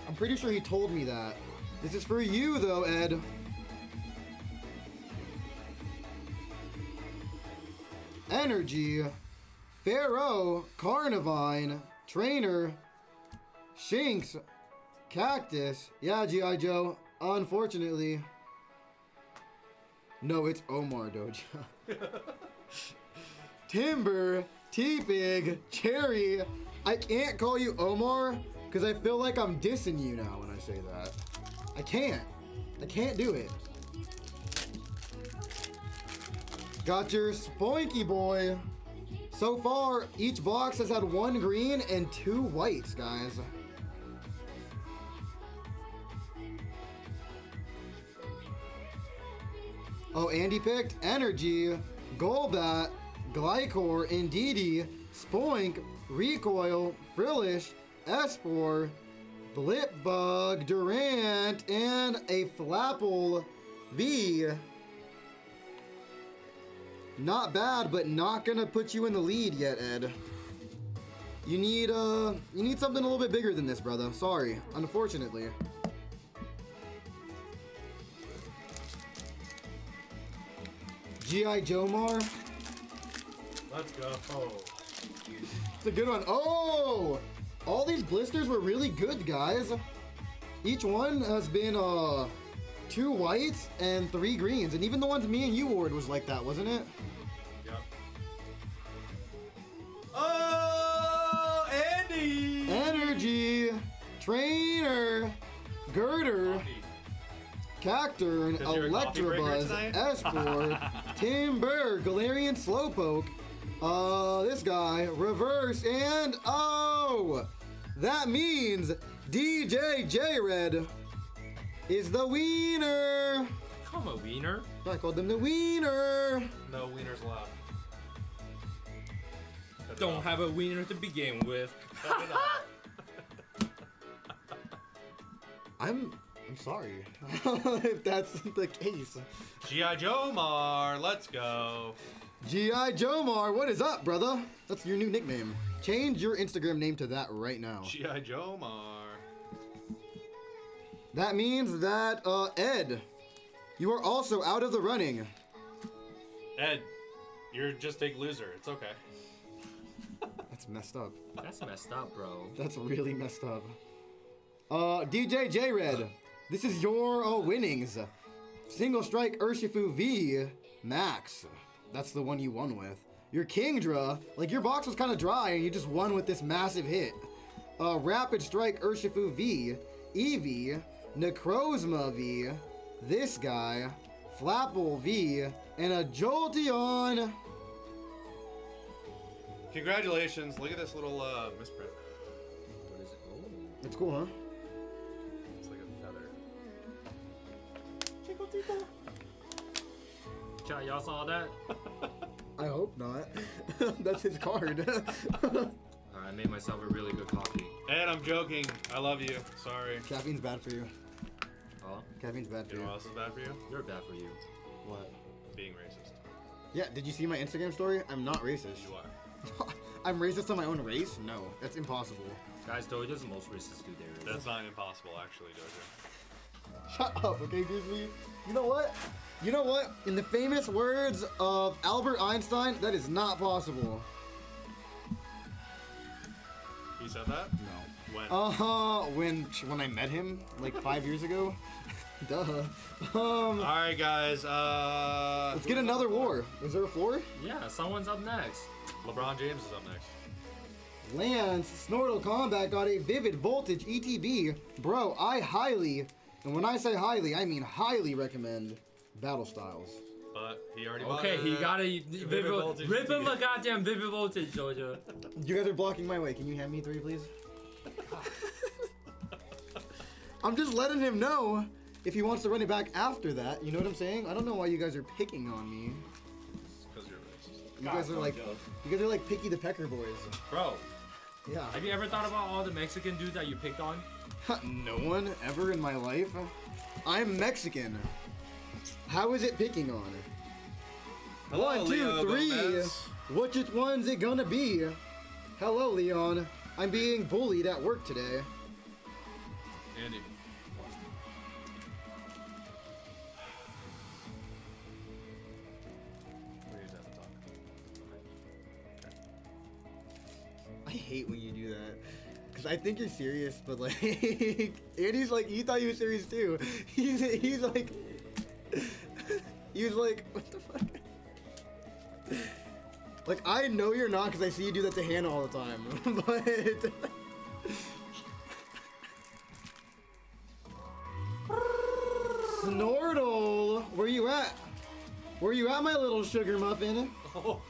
I'm pretty sure he told me that. This is for you though, Ed. Energy, Fearow, Carnivine, Trainer, Shinx, Cactus. Yeah, G.I. Joe. Unfortunately. No, it's Omar Doja. Timburr, Tepig, Cherry. I can't call you Omar because I feel like I'm dissing you now when I say that. I can't. I can't do it. Got your Spoinky Boy. So far, each box has had one green and two whites, guys. Oh, Andy picked Energy, Golbat, Gligar, Indeedee, Spoink, Recoil, Frillish, Espurr, Blipbug, Durant, and a Flapple V. Not bad, but not gonna put you in the lead yet, Ed. You need uh, you need something a little bit bigger than this, brother. Sorry, unfortunately. GI Jomar. Let's go. Oh. It's a good one. Oh, all these blisters were really good, guys. Each one has been uh two whites and three greens, and even the ones me and you ward was like that, wasn't it? Yep. Oh, Andy! Energy, Trainer, Girder, Cacturne, 'Cause you're a coffee breaker Electabuzz, tonight? Espurr, Timburr, Galarian Slowpoke, uh, this guy, Reverse, and oh! That means DJ J-Red is the wiener! Come a wiener. I called them the wiener! No wieners allowed. Don't have a wiener to begin with. I'm I'm sorry if that's the case. G.I. Jomar, let's go. G.I. Jomar, what is up, brother? That's your new nickname. Change your Instagram name to that right now. G.I. Joe Mar. That means that, uh, Ed, you are also out of the running. Ed, you're just a loser. It's okay. That's messed up. That's messed up, bro. That's really messed up. Uh, DJ J Red, this is your uh, winnings. Single strike Urshifu V Max. That's the one you won with. Your Kingdra, like your box was kind of dry and you just won with this massive hit. Uh, Rapid Strike Urshifu V, Eevee, Necrozma V, this guy, Flapple V, and a Jolteon. Congratulations. Look at this little uh, misprint. What is it? Oh. It's cool, huh? It's like a feather. Chat, y'all saw that? I hope not. That's his card. I made myself a really good coffee. Ed, I'm joking. I love you. Sorry. Caffeine's bad for you. Oh? Caffeine's bad for You know you. what else is bad for you? You're bad for you. What? Being racist. Yeah, did you see my Instagram story? I'm not racist. You are. I'm racist to my own race? No, that's impossible. Guys, Doja's the most racist dude there is. That's not impossible, actually, Doja. Shut up, okay, Grizzly? You know what? You know what? In the famous words of Albert Einstein, that is not possible. He said that? No. When? Uh huh. When when I met him like five years ago. Duh. Um. All right, guys. Uh, Let's get another war. Is there a floor? Yeah, someone's up next. LeBron James is up next. Lance Snortle Combat got a Vivid Voltage ETB. Bro, I highly, and when I say highly, I mean highly recommend Battle Styles. But he already Okay, he got a Vivid vivid, voltage rip him a goddamn vivid voltage, Doja. You guys are blocking my way. Can you hand me three, please? I'm just letting him know if he wants to run it back after that. You know what I'm saying? I don't know why you guys are picking on me. Because you're racist. You guys are like, you guys are like Picky the Pecker boys. Bro, Yeah. have you ever thought about all the Mexican dudes that you picked on? no one ever in my life. I'm Mexican. How is it picking on? Hello, One, two, Leo three. Gomez. Which one's it gonna be? Hello, Leon. I'm being bullied at work today. Andy. Hate when you do that. Cause I think you're serious, but like, Andy's like, you thought you were serious too. He's he's like, he was like, what the fuck? Like I know you're not, cause I see you do that to Hannah all the time. but Snortle, where you at? Where you at, my little sugar muffin? So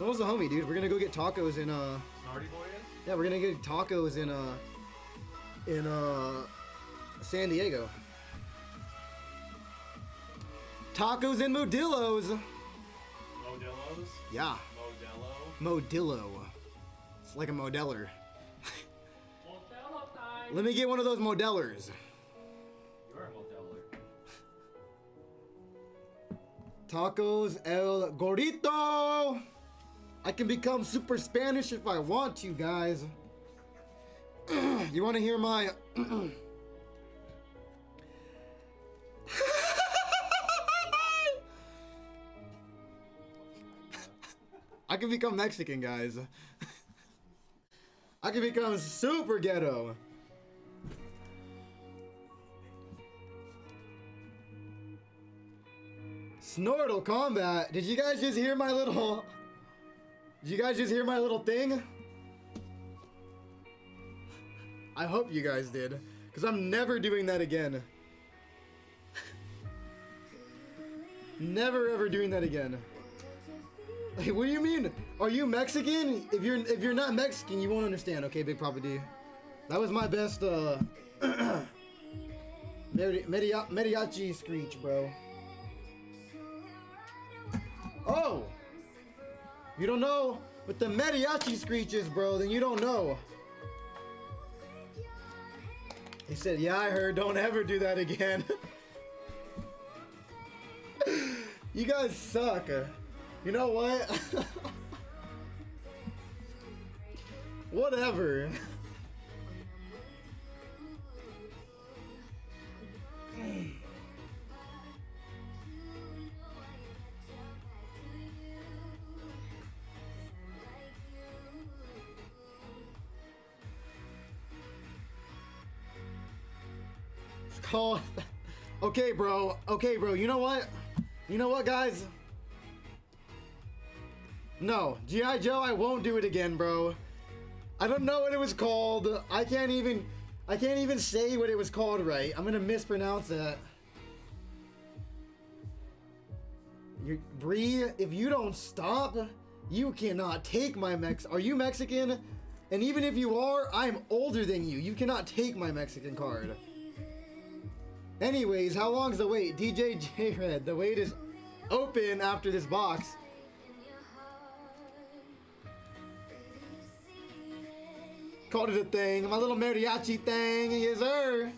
what's the homie, dude? We're gonna go get tacos in uh. Snarty boy is? Yeah, we're gonna get tacos in uh. In uh. San Diego. Tacos and Modillos. Modillos? Yeah. Modelo? Modillo. It's like a modeller. Modelo time. Let me get one of those modellers. You're a modeller. Tacos El Gorito. I can become super Spanish if I want to, guys. you want to hear my. I can become Mexican, guys. I can become super ghetto. Snortle combat. Did you guys just hear my little? You guys just hear my little thing? I hope you guys did, because I'm never doing that again. never ever doing that again. Like, what do you mean? Are you Mexican? If you're if you're not Mexican, you won't understand. Okay, Big Papa D. That was my best uh mari- maria- mariachi screech, bro. Oh! You don't know what the mariachi screech is, bro, then you don't know. He said, yeah, I heard, don't ever do that again. you guys suck. You know what? Whatever. Called. Okay, bro. Okay, bro. You know what? You know what, guys? No, G.I. Joe, I won't do it again, bro. I don't know what it was called. I can't even. I can't even say what it was called right. I'm gonna mispronounce that. You, Bree, if you don't stop, you cannot take my Mex. Are you Mexican? And even if you are, I'm older than you. You cannot take my Mexican card. Anyways, how long's the wait? DJ J Red, the wait is open after this box. Called it a thing. My little mariachi thing. Yes, sir.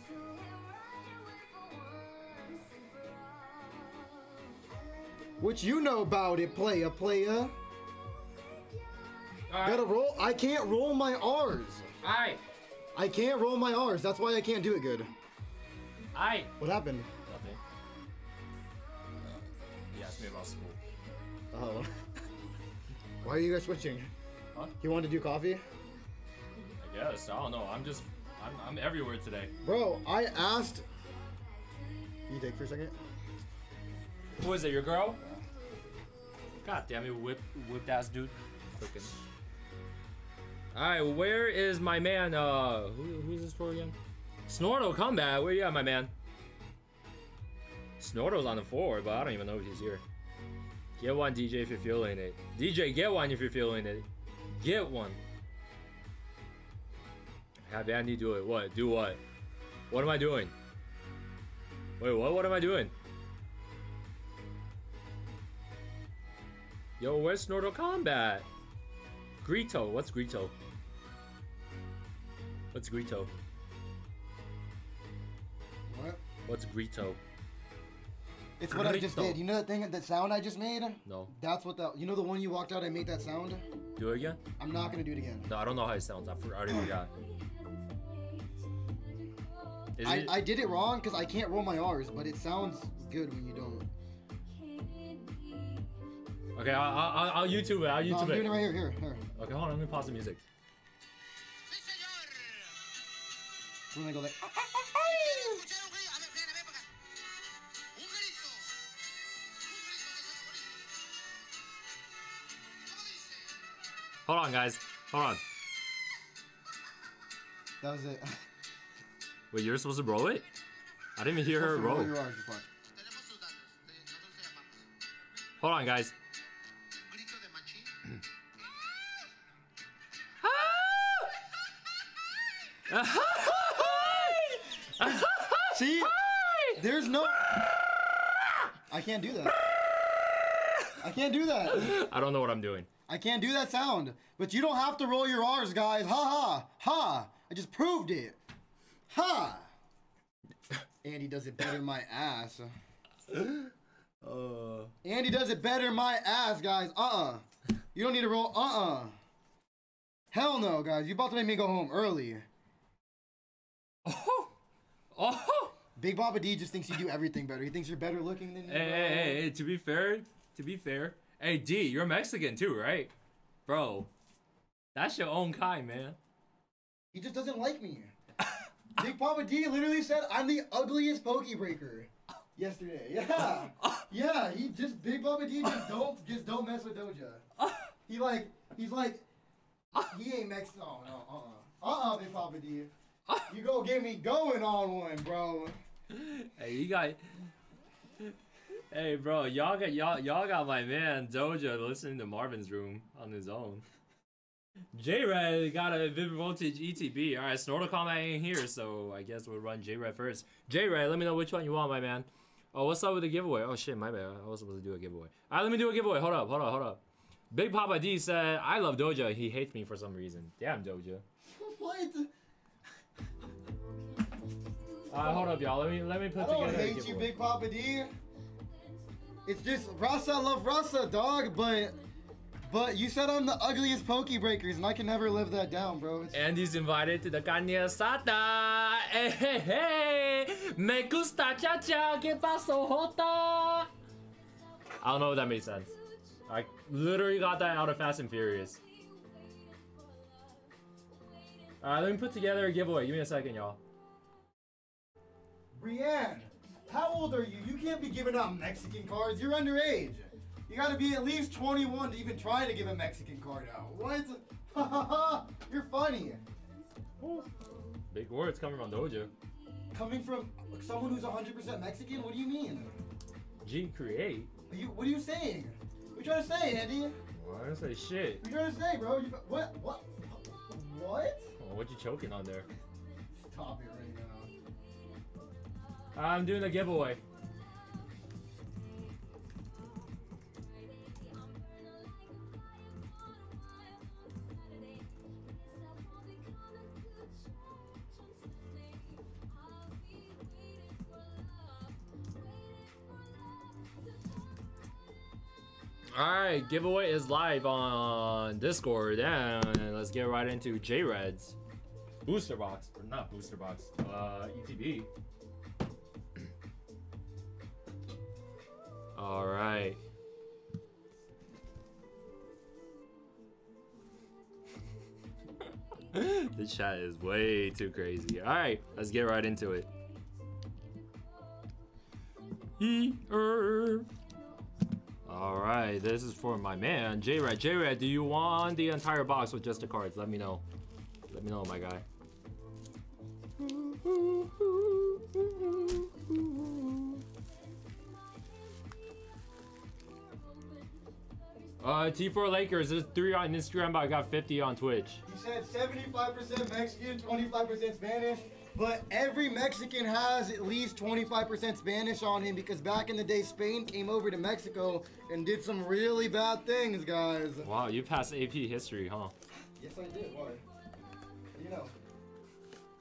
What you know about it, playa, playa? Gotta roll. I can't roll my R's. Alright. I can't roll my R's. That's why I can't do it good. Alright. What happened? Nothing. He asked me about school. Oh. why are you guys switching? Huh? You want to do coffee? I guess. I don't know. I'm just. I'm, I'm everywhere today. Bro, I asked. Can you take for a second? Who is it? Your girl? God damn it, whip, whipped ass dude. Freaking. Alright, where is my man? Uh, who, who's this for again? Snortle Combat. Where you at, my man? Snortle's on the floor, but I don't even know if he's here. Get one, DJ, if you're feeling it. DJ, get one if you're feeling it. Get one. Have Andy do it. What? Do what? What am I doing? Wait, what? What am I doing? Yo, where's Snortle Combat? Grito. What's Grito? What's Grito? What's Grito? It's what I just did. You know that thing, that sound I just made? No. That's what that. You know the one you walked out. I made that sound. Do it again? I'm not gonna do it again. No, I don't know how it sounds. I, for, I already forgot. Is I, it? I did it wrong because I can't roll my R's, but it sounds good when you don't. okay, I'll, I'll, I'll YouTube it. I'll YouTube No, I'm it. doing it right here. Here, here. Okay, hold on. Let me pause the music. So when I go like. Hold on, guys. Hold on. That was it. Wait, you're supposed to roll it? I didn't even hear her roll. It's. Hold on, guys. See, there's no. I can't do that. I can't do that. I don't know what I'm doing. I can't do that sound. But you don't have to roll your R's, guys. Ha ha ha. I just proved it. Ha. Andy does it better my ass. Uh. Andy does it better my ass, guys. Uh-uh. You don't need to roll. Uh-uh. Hell no, guys. You about to make me go home early. Oh. Oh. Big Baba D just thinks you do everything better. He thinks you're better looking than you. Hey, hey, hey, hey, to be fair, to be fair, hey D, you're Mexican too, right? Bro, that's your own kind, man. He just doesn't like me. Big Papa D literally said I'm the ugliest pokey breaker yesterday. Yeah. Yeah, he just Big Papa D just don't just don't mess with Doja. He like he's like he ain't Mexican. Oh no, uh uh. Uh uh Big Papa D. You go get me going on one, bro. Hey, you got. Hey, bro, y'all got y'all y'all got my man Doja listening to Marvin's room on his own. J Red got a Vivid Voltage ETB. All right, Snortle Combat ain't here, so I guess we'll run J Red first. J Red, let me know which one you want, my man. Oh, what's up with the giveaway? Oh shit, my bad. I was supposed to do a giveaway. All right, let me do a giveaway. Hold up, hold up, hold up. Big Papa D said, "I love Doja. He hates me for some reason. Damn, Doja." What? All right, hold up, y'all. Let me let me put I don't together. a hate you. Big Papa D. It's just Rasa love Rasa, dog, but but you said I'm the ugliest pokey breakers, and I can never live that down, bro. It's, he's invited to the carne asada. Hey, hey, hey. Me gusta cha cha. ¿Qué pasó, Jota? I don't know if that made sense. I literally got that out of Fast and Furious. Alright, let me put together a giveaway. Give me a second, y'all. Brienne, how old are you? You can't be giving out Mexican cards. You're underage. You gotta be at least 21 to even try to give a Mexican card out. What? You're funny. Big words coming from Doja. Coming from someone who's 100% Mexican? What do you mean? G Create. You, what are you saying? What are you trying to say, Andy? Well, I didn't say shit. What are you trying to say, bro? You, what? What? What? Oh, what you choking on there? Stop it. I'm doing a giveaway. Alright, giveaway is live on Discord, and let's get right into J-Reds. Booster box, or not booster box, uh, ETB. Alright. the chat is way too crazy. Alright, let's get right into it. Alright, this is for my man, J-Red. J-Red, do you want the entire box with just the cards? Let me know. Let me know, my guy. Uh, T4 Lakers, there's three on Instagram, but I got 50 on Twitch. You said 75% Mexican, 25% Spanish, but every Mexican has at least 25% Spanish on him because back in the day, Spain came over to Mexico and did some really bad things, guys. Wow, you passed AP history, huh? Yes, I did. Why? How do you know?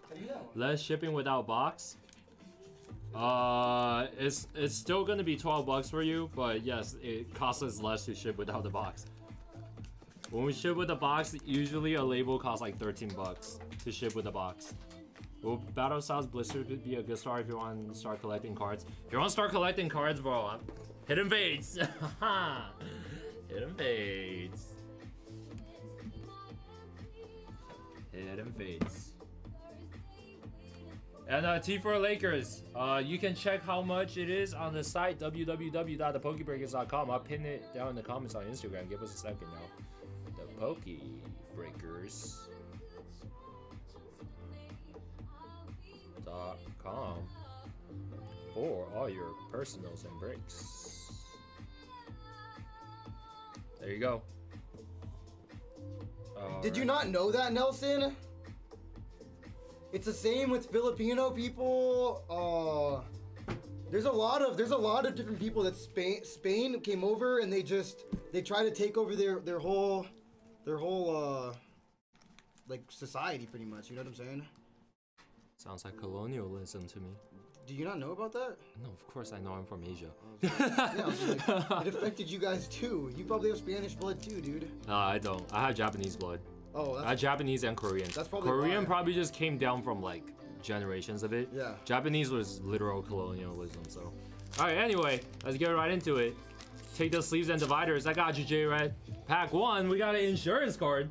How do you know? Less shipping without box? Uh, it's it's still gonna be 12 bucks for you, but yes, it costs us less to ship without the box. When we ship with the box, usually a label costs like 13 bucks to ship with the box. Will Battle Styles Blister would be a good start if you want to start collecting cards? If you want to start collecting cards, bro, I'm... Hidden Fates! Hidden Fates. Hidden Fates. And uh, T4 Lakers, uh, you can check how much it is on the site www.thepokebreakers.com. I'll pin it down in the comments on Instagram. Give us a second now. The Pokebreakers. Dot com for all your personals and breaks. There you go. Did you not know that, Nelson? It's the same with Filipino people. Uh, there's a lot of there's a lot of different people that Spain Spain came over and they just they try to take over their their whole their whole uh like society pretty much. You know what I'm saying? Sounds like colonialism to me. Do you not know about that? No, of course I know I'm from Asia. yeah, like, it affected you guys too. You probably have Spanish blood too, dude. No, I don't. I have Japanese blood. Oh, have Japanese and Korean. That's probably Korean why. probably just came down from like generations of it. Yeah. Japanese was literal colonialism. So, all right. Anyway, let's get right into it. Take the sleeves and dividers. I got you, J Red. Pack one. We got an insurance card.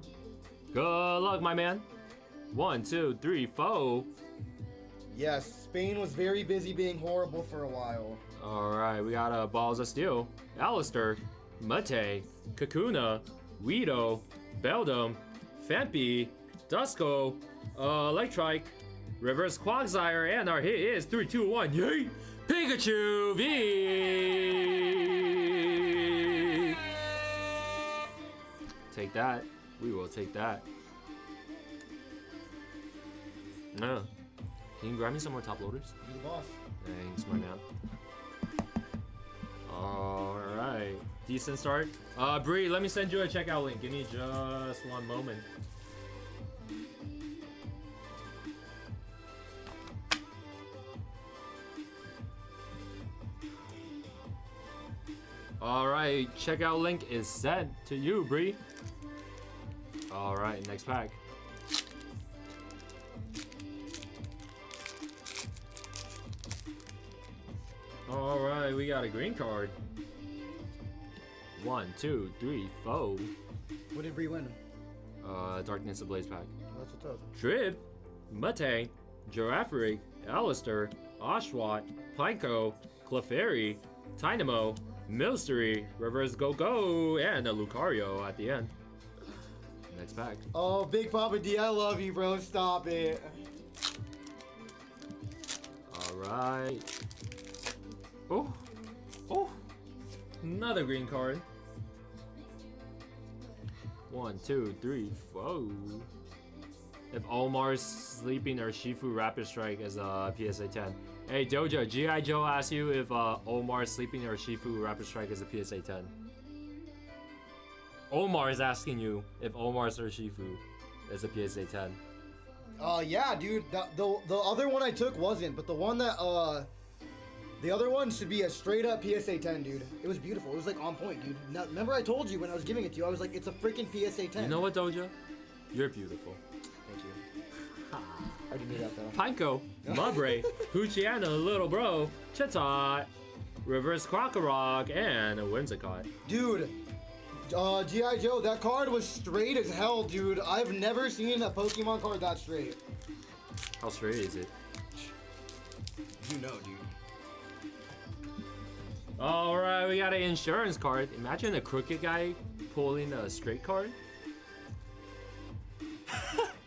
Good luck, my man. One, two, three, four. Yes, Spain was very busy being horrible for a while. All right, we got uh, Balls of Steel, Allister, Mate, Kakuna, Weedo, Beldum, Phanpy, Duskull, uh, Electrike, Reverse Quagsire, and our hit is 3, 2, 1, yay! Pikachu V! Take that. We will take that. No. Can you grab me some more top loaders? You're the boss. Thanks, my man. Alright. Decent start. Uh, Bree, let me send you a checkout link. Give me just one moment. Alright, checkout link is sent to you, Bree. Alright, next pack. Alright, we got a green card. One, two, three, four. What did Bree win? Uh, Darkness Ablaze pack. That's what's up. Trib, Mate, Girafarig, Allister, Oshawott, Pineco, Clefairy, Tynamo, Milcery, Reverse Go Go, and a Lucario at the end. Next pack. Oh, Big Papa D, I love you, bro. Stop it. Alright. Oh. Oh. Another green card. One, two, three, four. If Omar's sleeping Urshifu Rapid Strike is uh, a PSA 10. Hey Dojo, G.I. Joe asked you if uh, Omar's sleeping Urshifu Rapid Strike is a PSA 10. Omar is asking you if Omar's Urshifu is a PSA 10. Uh, yeah, dude. The, the the other one I took wasn't, but the one that uh, the other one should be a straight up PSA 10, dude. It was beautiful. It was like on point, dude. Now, remember I told you when I was giving it to you, I was like, it's a freaking PSA 10. You know what, Dojo? You're beautiful. Thank you. I already knew that though. Pineco, Mudbray, Poochyena, Little Bro, Chatot, Reverse Krokorok, and a Whimsicott. Dude, uh, G.I. Joe, that card was straight as hell, dude. I've never seen a Pokemon card that straight. How straight is it? You know, dude. Alright, we got an insurance card. Imagine a crooked guy pulling a straight card.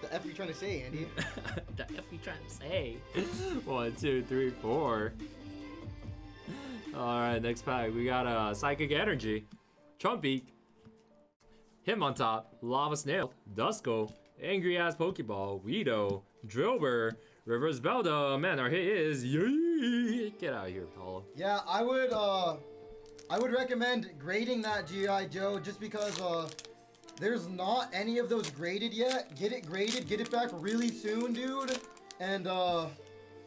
The F you trying to say, Andy? the F you trying to say? One, two, three, four. Alright, next pack. We got a uh, Psychic Energy, Trumpy, top, Lava Snail, Duskull, Angry Ass Pokeball, Weedo, Drillbur, Rivers Belda. Man, our hit is Yee! Get out of here, Paulo. Yeah, I would uh I would recommend grading that GI Joe just because uh There's not any of those graded yet. Get it graded, get it back really soon, dude. And uh,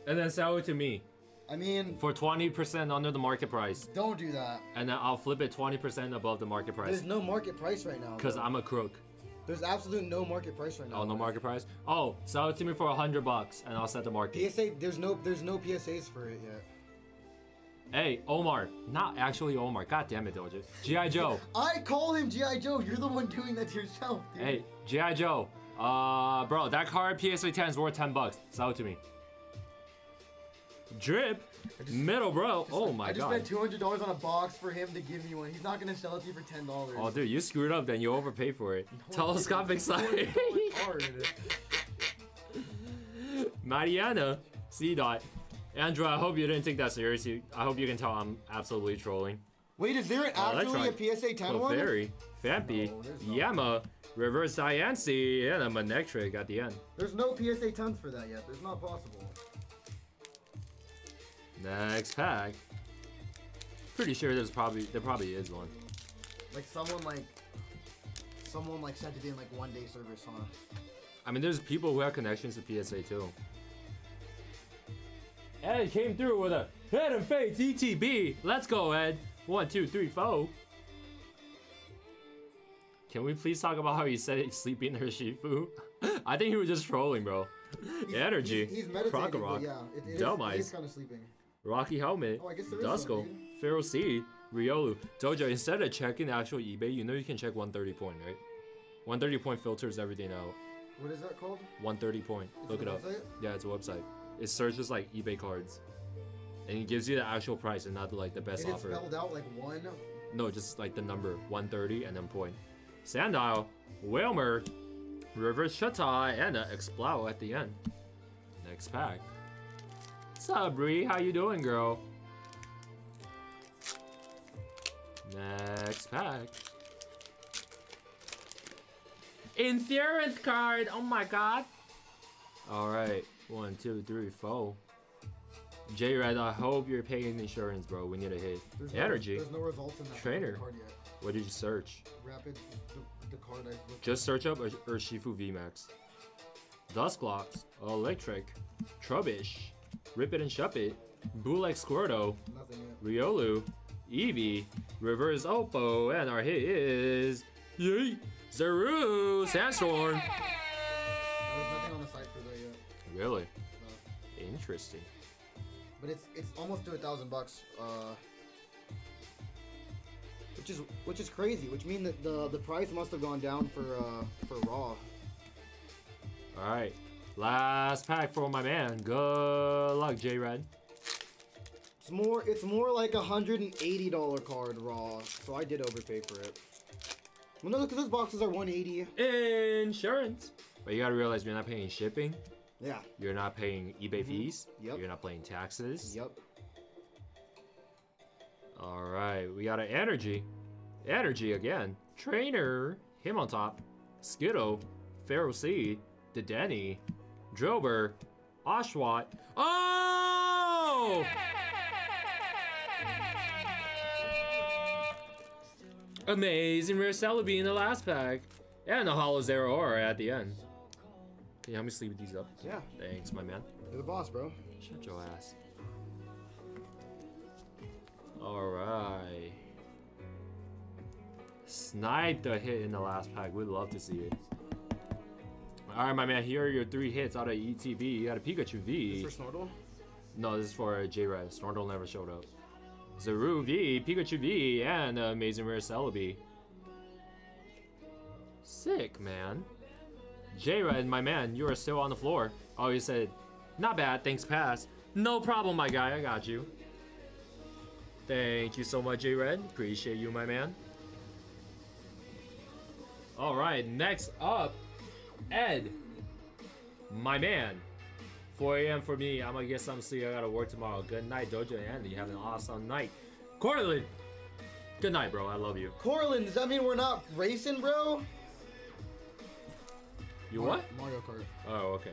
And then sell it to me I mean, for 20% under the market price. don't do that. And then I'll flip it 20% above the market price. There's no market price right now. Because. I'm a crook. There's absolute no market price right now. Oh, no market price? Oh, sell it to me for a hundred bucks and I'll set the market. PSA, there's no, there's no PSAs for it yet. Hey, Omar. Not actually Omar. God damn it, Doja. G.I. Joe. I call him GI Joe. You're the one doing that to yourself, dude. Hey, G.I. Joe. Uh, bro, that card PSA 10 is worth 10 bucks. Sell it to me. Drip. Middle, bro. Oh my God. I just god. spent two hundred dollars on a box for him to give me one. He's not gonna sell it to you for ten dollars. Oh, dude, you screwed up. Then you overpaid for it. Telescopic sight. Mariana. C dot. Andrew, I hope you didn't take that seriously. I hope you can tell I'm absolutely trolling. Wait, is there an actually Electron. a PSA 10 one? Clefairy, Phanpy, Yama, Reverse Diancie, and a Manectric at the end. There's no PSA 10s for that yet. It's not possible. Next pack. Pretty sure there's probably there probably is one. Like someone like someone like sent it in like one day service, huh? I mean, there's people who have connections to PSA too. Ed came through with a Hidden Fates ETB. Let's go, Ed. One, two, three, four. Can we please talk about how he said he's sleeping near Shifu? I think he was just trolling, bro. Energy. He's, he's meditating, Krokorok. yeah, it, it is, Dumb it is Eyes. kind of sleeping. Rocky Helmet, Oh, I guess there is Duskull. Ferroseed, Riolu, Dojo. Instead of checking the actual eBay, you know you can check 130 point, right? 130 point filters everything out. What is that called? 130 point. Is Look it it up. website? Yeah, it's a website. It searches like eBay cards, and it gives you the actual price and not the, like the best and it's offer. spelled out like one. No, just like the number 130 and then point. Sandile, Wailmer, Reverse Shutta, and a Explow at the end. Next pack. Sabri, how you doing, girl? Next pack. Insurance card. Oh my god. All right. One, two, three, four. J Red, I hope you're paying insurance, bro. We need a hit. There's no, Energy. There's no results in that Trainer. card yet. What did you search? Rapid, the, the card I Just search up Ur- Urshifu VMAX. Dusclops, Electrike, Trubbish, Rip It and Shup It, Bulex Squirtle, Riolu, Eevee, Reverse Oppo, and our hit is Yeet, Zaru, Sandstorm. Really? Interesting. But it's it's almost to a thousand bucks. Uh, which is which is crazy. Which means that the the price must have gone down for uh for raw. Alright. Last pack for my man. Good luck, J Red. It's more it's more like a hundred and eighty dollar card raw. So I did overpay for it. Well, no, because those boxes are one eighty. Insurance. But you gotta realize you're not paying shipping. Yeah. You're not paying eBay mm-hmm. fees. Yep. You're not paying taxes. Yep. All right, we got an energy, energy again. Trainer, him on top. Skittle, Ferroseed, Dedenne, Drober, Oshawott. Oh! Amazing rare Celebi in the last pack. And a Holo Zeraora at the end. Can you help me sleep these up? Yeah. Thanks, my man. You're the boss, bro. Shut your ass. Alright. Snipe the hit in the last pack. We'd love to see it. Alright, my man. Here are your three hits out of ETB. You got a Pikachu V. This for Snortle? No, this is for J-Red. Snortle never showed up. Zaru V, Pikachu V, and Amazing Rare Celebi. Sick, man. J-Red, my man, you are still on the floor. Oh, he said, not bad, thanks, pass. No problem, my guy, I got you. Thank you so much, J-Red. Appreciate you, my man. All right, next up, Ed. My man. 4 a.m. for me. I'm gonna get some sleep. I gotta work tomorrow. Good night, Dojo and Andy. Have an awesome night. Cortland. Good night, bro. I love you. Corlin, does that mean we're not racing, bro? You what? Mario Kart. Oh, okay.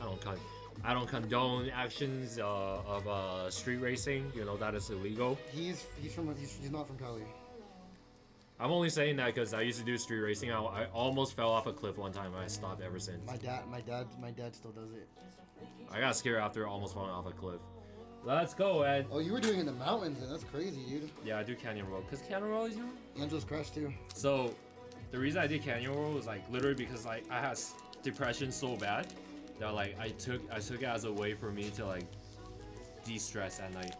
I don't con I don't condone actions uh, of uh, street racing. You know that is illegal. He's he's from he's, he's not from Cali. I'm only saying that because I used to do street racing. I, I almost fell off a cliff one time and I stopped ever since. My dad, my dad, my dad still does it. I got scared after almost falling off a cliff. Let's go, Ed. Oh, you were doing it in the mountains, and that's crazy, dude. Yeah, I do Canyon Road because Canyon Road is new. Angeles Crest too. So, the reason I did Canyon Road was like literally because like I had depression so bad that like I took I took it as a way for me to like de-stress at night.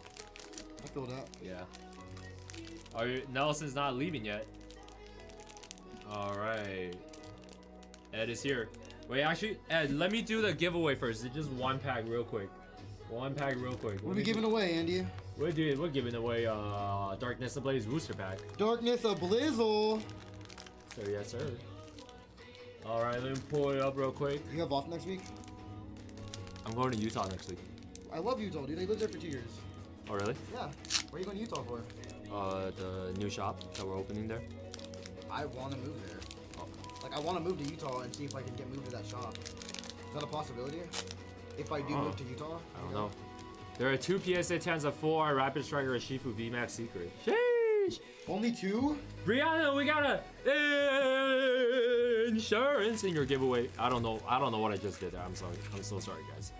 I feel that. Yeah. Are you, Nelson's not leaving yet. All right. Ed is here. Wait, actually, Ed, let me do the giveaway first. It's just one pack real quick. One pack real quick. What are we giving away, Andy? We're doing. We're giving away uh Darkness Ablaze booster pack. Darkness of Blizzle. So yes, sir. All right, let me pull it up real quick. You have off next week? I'm going to Utah next week. I love Utah, dude. I lived there for two years. Oh really? Yeah. Where are you going to Utah for? Uh, the new shop that we're opening there. I want to move there. Like, I want to move to Utah and see if I can get moved to that shop. Is that a possibility? If I do Oh. move to Utah? I don't know. There are two PSA 10s, a 4 Rapid Striker, a Shifu VMAX Secret. Sheesh! Only two? Brianna, we got a insurance in your giveaway. I don't know. I don't know what I just did there. I'm sorry. I'm so sorry, guys.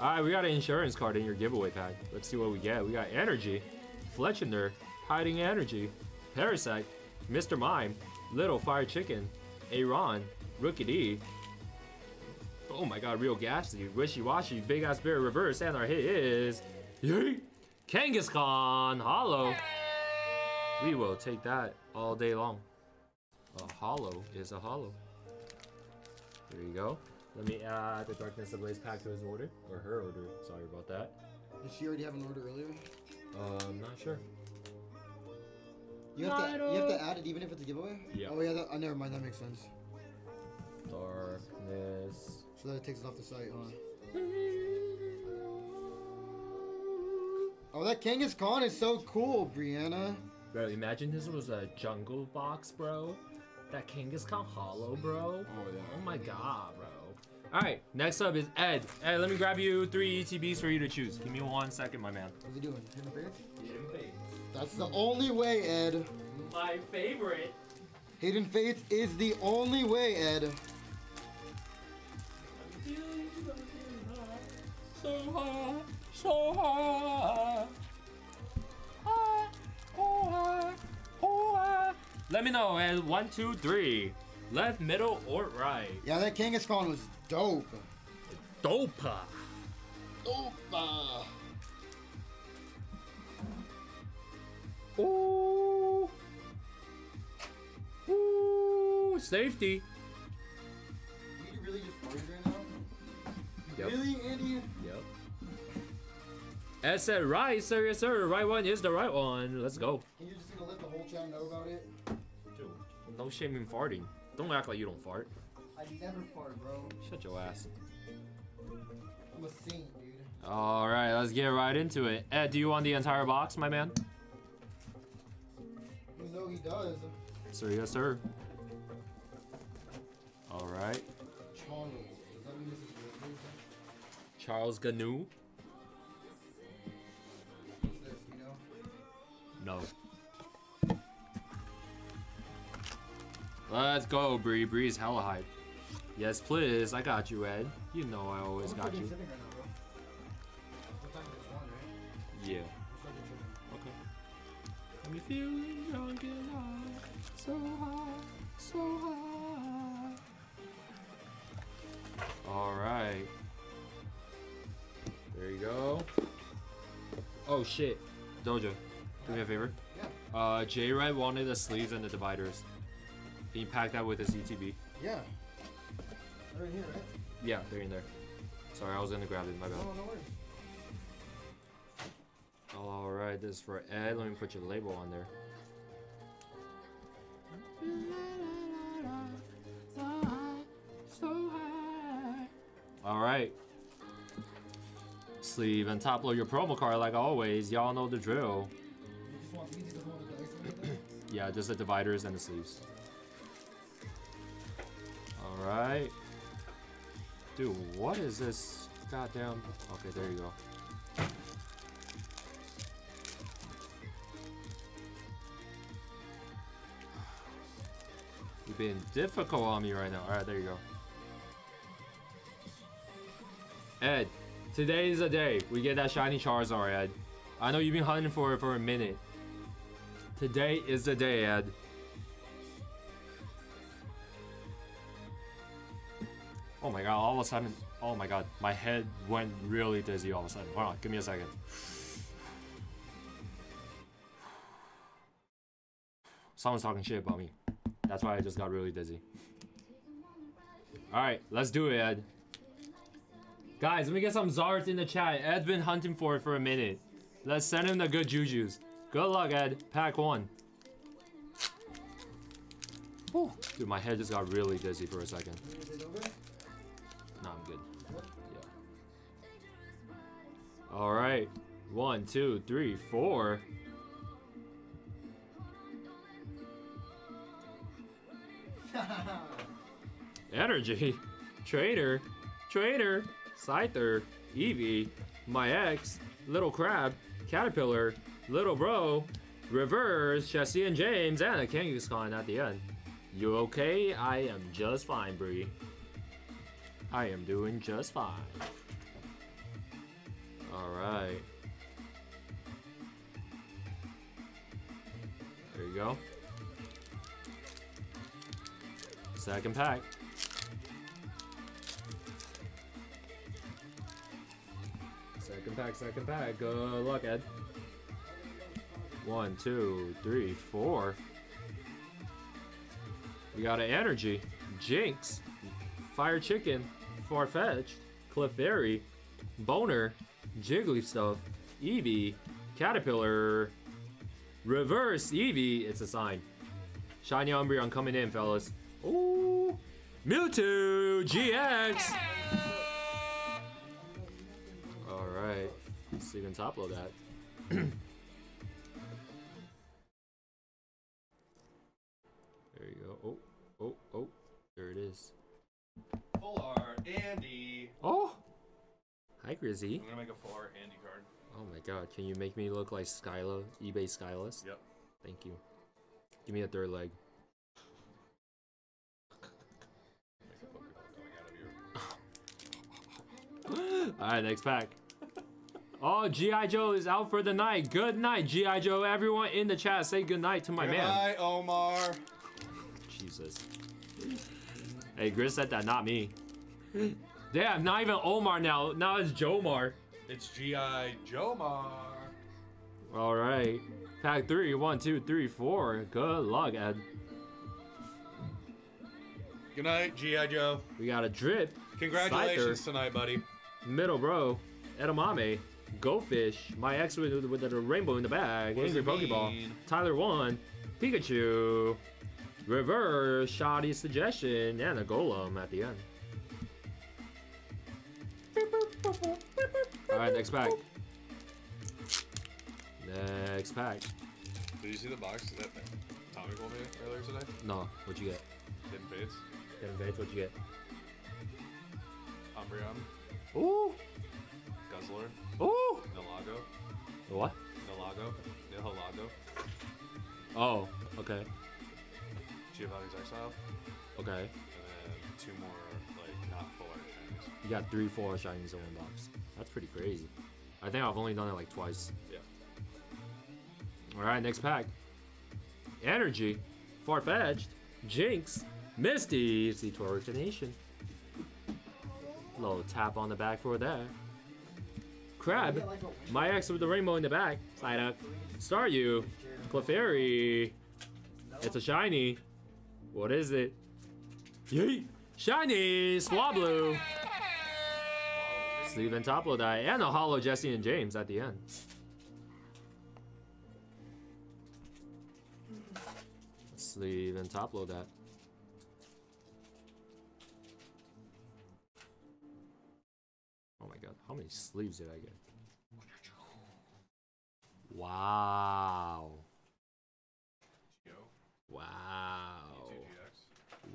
All right, we got an insurance card in your giveaway pack. Let's see what we get. We got Energy, Fletchinder, Hiding Energy, Parasite, Mr. Mime, Little Fire Chicken, Aron, Rookie D. Oh my god, Real Gastly, Wishy Washy, Big Ass Bear Reverse, and our hit is. Yeet! Kangaskhan, Holo. We will take that all day long. A holo is a holo. There you go. Let me add the Darkness Ablaze pack to his order. Or her order. Sorry about that. Did she already have an order earlier? Uh, I'm not sure. You have, to, you have to add it even if it's a giveaway? Yeah. Oh, yeah, that, uh, never mind. That makes sense. Darkness. So that it takes it off the site, huh? Oh, that Kangaskhan is gone, it's so cool, Brianna. Bro, imagine this was a jungle box, bro. That Kangaskhan holo, bro. Oh, yeah. Oh my god, bro. Alright, next up is Ed. Ed, let me grab you three ETBs for you to choose. Give me one second, my man. What's he doing? Hidden Fates? Hidden Fates. That's the only way, Ed. My favorite. Hidden Fates is the only way, Ed. So high, so high. Let me know, Ed. One, two, three. Left, middle, or right. Yeah, that Kangaskhan was dope. Dopa. Dopa. Ooh. Ooh. Safety. You really just farted right now? Yep. Really, Andy? Yep. Ed said right, sir, yes, sir. Right one is the right one. Let's go. Can you just gonna let the whole chat know about it? Dude, no shame in farting. Don't act like you don't fart. I never fart, bro. Shut your ass. I'm a saint, dude. All right, let's get right into it. Ed, do you want the entire box, my man? You know he does. Sir, yes, sir. All right. Charles. Does that mean this is real? Charles Ganu. No. Let's go, Bree. Bree's hella hype. Yes, please. I got you, Ed. You know I always I'm got you. right now, bro. What time is it? One, right? Yeah. Okay. I'm freaking sitting. Okay. Let me feel drunk and high. So high, so high. All right. There you go. Oh shit. Dojo, do me a favor. Yeah. Uh, J Red wanted the sleeves and the dividers. Can you pack that with his ETB? Yeah. Right here, right? Yeah, they're in there. Sorry, I was gonna grab it. My bad. No, no worries. All right, this is for Ed. Let me put your label on there. All right. Sleeve and top load your promo card like always. Y'all know the drill. Yeah, just the dividers and the sleeves. All right. Dude, what is this? Goddamn. Okay, there you go. You're being difficult on me right now. Alright, there you go. Ed, today is the day we get that shiny Charizard, Ed. I know you've been hunting for it for a minute. Today is the day, Ed. Oh my god, all of a sudden, oh my god, my head went really dizzy all of a sudden. Hold on, give me a second. Someone's talking shit about me. That's why I just got really dizzy. Alright, let's do it, Ed. Guys, let me get some Zards in the chat. Ed's been hunting for it for a minute. Let's send him the good jujus. Good luck, Ed. Pack one. Whew. Dude, my head just got really dizzy for a second. No, I'm good. Yeah. Alright. One, two, three, four. Energy. Trader. Trader. Scyther. Eevee. My ex. Little Crab. Caterpillar. Little Bro. Reverse. Jesse and James. And a Kangaskhan at the end. You okay? I am just fine, Bree. I am doing just fine. Alright. There you go. Second pack. Second pack, second pack. Good luck, Ed. One, two, three, four. We got an energy. Jynx. Fire Chicken. Farfetch. Clefairy. Boner. Jiggly Stuff. Eevee. Caterpillar. Reverse Eevee. It's a sign. Shiny Umbreon coming in, fellas. Ooh. Mewtwo GX. Alright. Let's even top load that. it is. Full art, Andy. Oh! Hi, Grizzy. I'm gonna make a full art Andy card. Oh my god, can you make me look like Skyla, eBay Skyless? Yep. Thank you. Give me a third leg. Alright, next pack. Oh, G.I. Joe is out for the night. Good night, G.I. Joe. Everyone in the chat, say good night to my Good man. night, Omar. Jesus. Hey, Grizz said that, not me. Damn, not even Omar now. Now it's Jomar. It's G.I. Jomar. All right. Pack three. One, two, three, four. Good luck, Ed. Good night, G.I. Joe. We got a drip. Congratulations Scyther, tonight, buddy. Middle bro. Edamame. Go fish. My ex with, with the rainbow in the bag. What Angry Pokeball. mean? Tyler one. Pikachu. Reverse. Shoddy suggestion. And a golem at the end. Alright, next pack. Next pack. Did you see the box that Tommy told me earlier today? No, what'd you get? Hidden Fates. Hidden Fates, what'd you get? Umbreon. Ooh! Guzzlord. Ooh! Nilago. What? Nilago. Nihalago. Oh, okay. Giovanni's Exile. Okay. And then two more, like, not full art shinies. You got three, four shinies in one box. That's pretty crazy. I think I've only done it like twice. Yeah. Alright, next pack. Energy. Farfetch'd. Jynx. Misty. It's the Nation. Little tap on the back for that. Crab. My ex with the rainbow in the back. Side up. Staryu. Clefairy. It's a shiny. What is it? Yeet. Shiny. Swablu. Sleeve and die. And a holo Jesse and James at the end. Sleeve and top load that. Oh my god, how many sleeves did I get? Wow. Wow.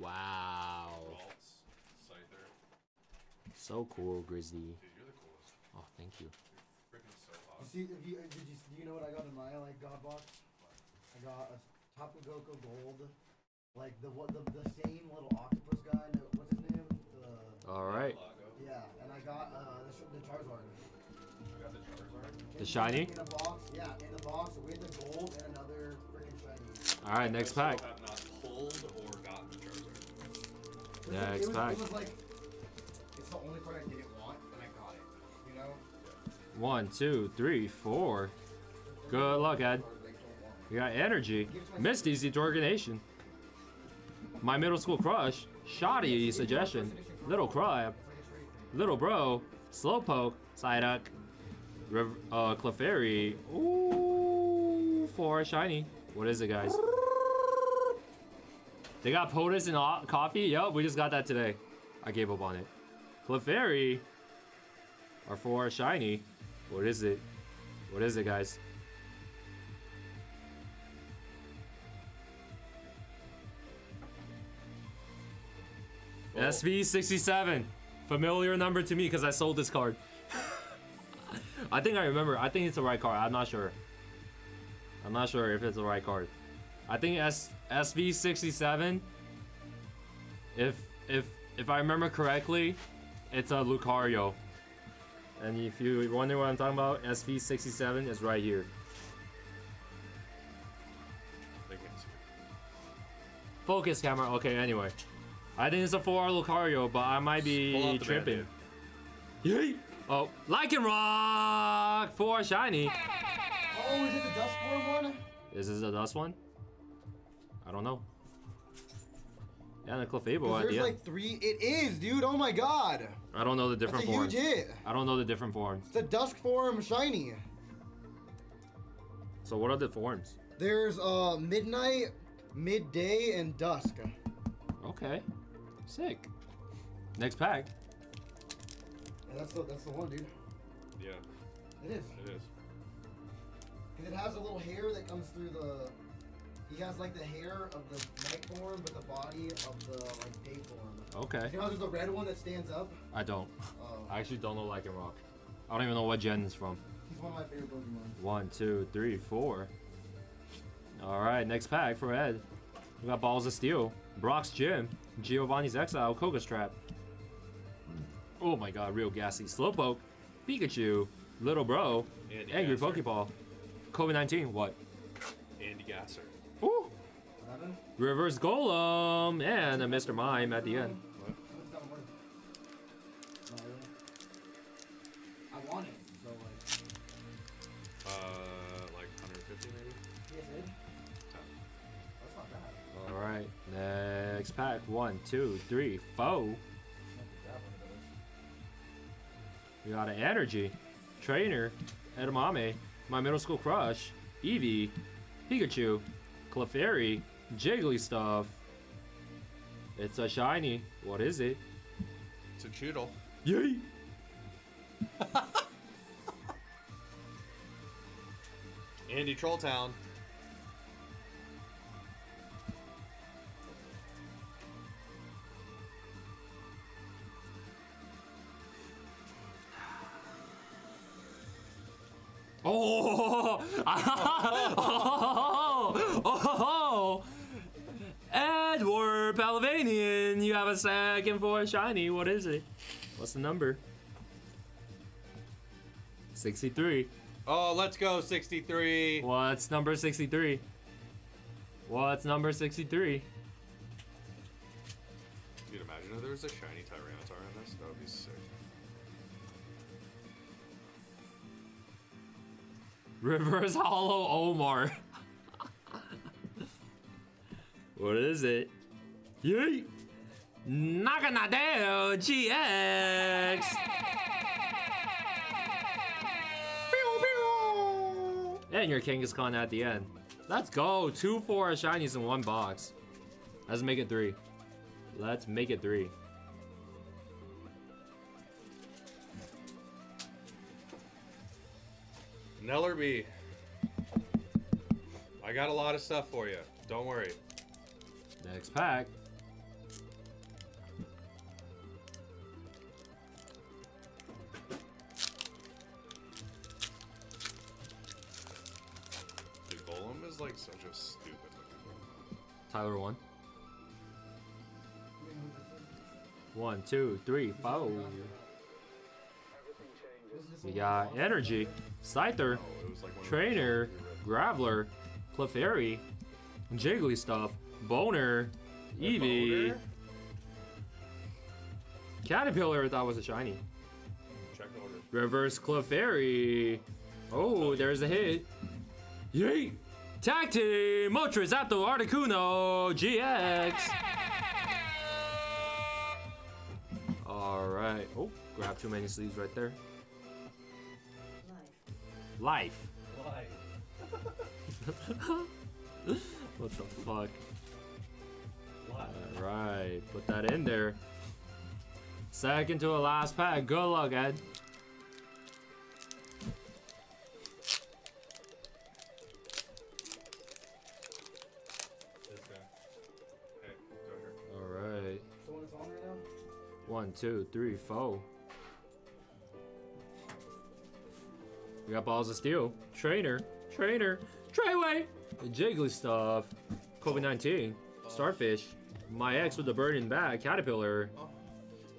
Wow. Scyther. So cool, Grizzly. Dude, you're the coolest. Oh, thank you. Freaking so You hot. see, if you, did you, do you know what I got in my like God box? I got a Tapu Koko Gold, Like the what the, the same little octopus guy. no, What's his name? The, All right. yeah, and I got uh, the, the Charizard. got the Charizard. The shiny? In a box, yeah, in the box with the gold and another freaking shiny. All right, next pack. have not pulled or gotten It was- Next it was. It was like, it's the only part I didn't want, and I got it. You know? One, two, three, four. Good luck, Ed. You got energy. Misty's determination. My middle school crush. Shoddy suggestion. Little crab. Little bro. Slowpoke. Psyduck. Riv- uh, Clefairy. Ooh, for a shiny. What is it, guys? They got POTUS and coffee? Yup, we just got that today. I gave up on it. Clefairy. Or for shiny. What is it? What is it, guys? SV67. Familiar number to me because I sold this card. I think I remember. I think it's the right card. I'm not sure. I'm not sure if it's the right card. I think S SV67. If if if I remember correctly, it's a Lucario. And if you wonder what I'm talking about, SV67 is right here. They can't see. Focus camera. Okay, anyway. I think it's a 4 Lucario, but I might be out the tripping. Yeet! Oh, Lycanroc! 4 shiny. Oh, is it the Dusk Form one? Is this a dust one? I don't know. Yeah, the Clefable 'Cause at There's like three. It is, dude. Oh my god. I don't know the different That's a forms. huge hit. I don't know the different forms. It's a Dusk Form shiny. So what are the forms? There's uh midnight, midday, and dusk. Okay. Sick. Next pack. Yeah, that's the that's the one, dude. Yeah, It is. it is. Cause it has a little hair that comes through the. He has like the hair of the night form, but the body of the like day form. Okay. You know how there's the red one that stands up? I don't. Oh. I actually don't know Lycanroc. I don't even know what gen is from. He's one of my favorite Pokemon. One, two, three, four. All right, next pack for Ed. We got Balls of Steel, Brock's Gym, Giovanni's Exile, Koga's Trap. Oh my god, real gassy. Slowpoke, Pikachu, Little Bro, Andy Angry Gasser. Pokeball, COVID 19, what? Andy Gasser. Ooh! Reverse Golem, and a Mr. Mime at the end. What's that worth? Not really. I want it, so like. Uh, like 150 maybe. Yes, Ed. That's not bad. All right, next pack. One, two, three, four. We got an energy, trainer, edamame, my middle school crush, Eevee, Pikachu, Clefairy, Jiggly stuff. It's a shiny. What is it? It's a Choodle. Yay! Andy Trolltown. Oh, oh! oh! oh! oh, oh Edward Palavanian, you have a second for a shiny. What is it? What's the number? 63. Oh, let's go 63. What's number 63? What's number 63? Dude, imagine if there was a shiny Tyranitar in this. That would be sick. Reverse Holo Omar. What is it? Yeet! Naganadel GX! And your Kangaskhan at the end. Let's go. Two, four shinies in one box. Let's make it three. Let's make it three. Nellerby. I got a lot of stuff for you. Don't worry. Next pack. Dude, Golem is like such a stupid looking Tyler one. One, two, three, four. We got Energy, Scyther, Trainer, Graveler, Clefairy, Jiggly Stuff, Boner, Eevee, Caterpillar, I thought was a shiny. Check order. Reverse Clefairy. Oh, there's a hit. Yeet! Tag Team Moltres Zapdos Articuno GX. Alright. Oh, grab too many sleeves right there. Life. Life. what the fuck? Alright, put that in there. Second to a last pack. Good luck, Ed. This guy. Hey, go here. Alright. So when it's on right now? One, two, three, four. We got balls of steel. Trainer. Trainer. Treyway. Jiggly stuff. COVID 19. Starfish. My ex with the burning bag. Caterpillar. Oh.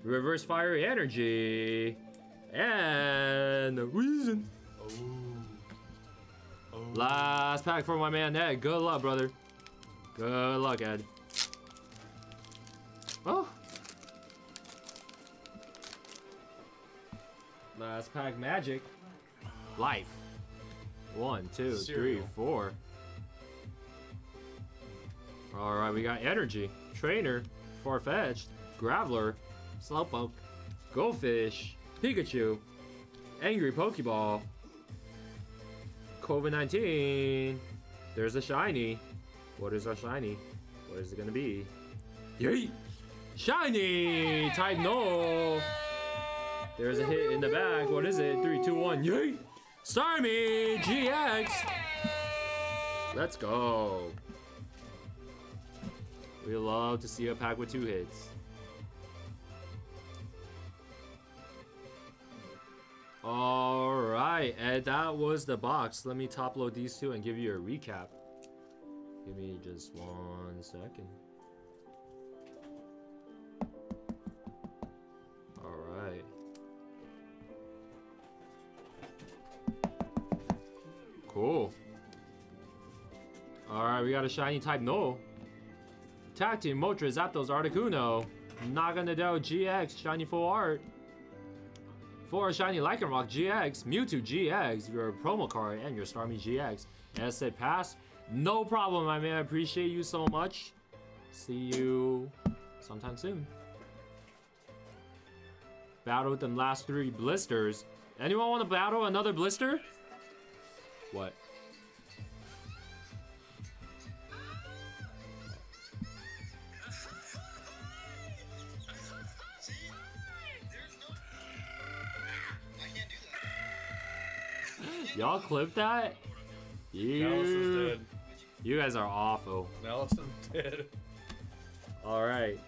Reverse fire energy. And the reason. Oh. Oh. Last pack for my man Ed. Good luck, brother. Good luck, Ed. Oh. Last pack magic. Life. One, two, three, Cereal. four. Alright, we got energy. Trainer. Farfetch'd. Graveler. Slowpoke. Goldfish. Pikachu. Angry Pokeball. COVID 19. There's a shiny. What is our shiny? What is it gonna be? Yay! Shiny! No! There's a hit in the back. What is it? Three, two, one. Yay! Starmie GX! Let's go. We love to see a pack with two hits. Alright, and that was the box. Let me top load these two and give you a recap. Give me just one second. Alright. Cool. Alright, we got a shiny type no. Tag Team Moltres Zapdos Articuno. Naganadel GX Shiny Full Art. For shiny Lycanroc GX, Mewtwo GX, your promo card, and your Starmie GX. As said pass, no problem, my man. Appreciate you so much. See you sometime soon. Battle with them last three blisters. Anyone want to battle another blister? What? Y'all clip that? You, Nellison's dead. you guys are awful. Nellison's dead. All right.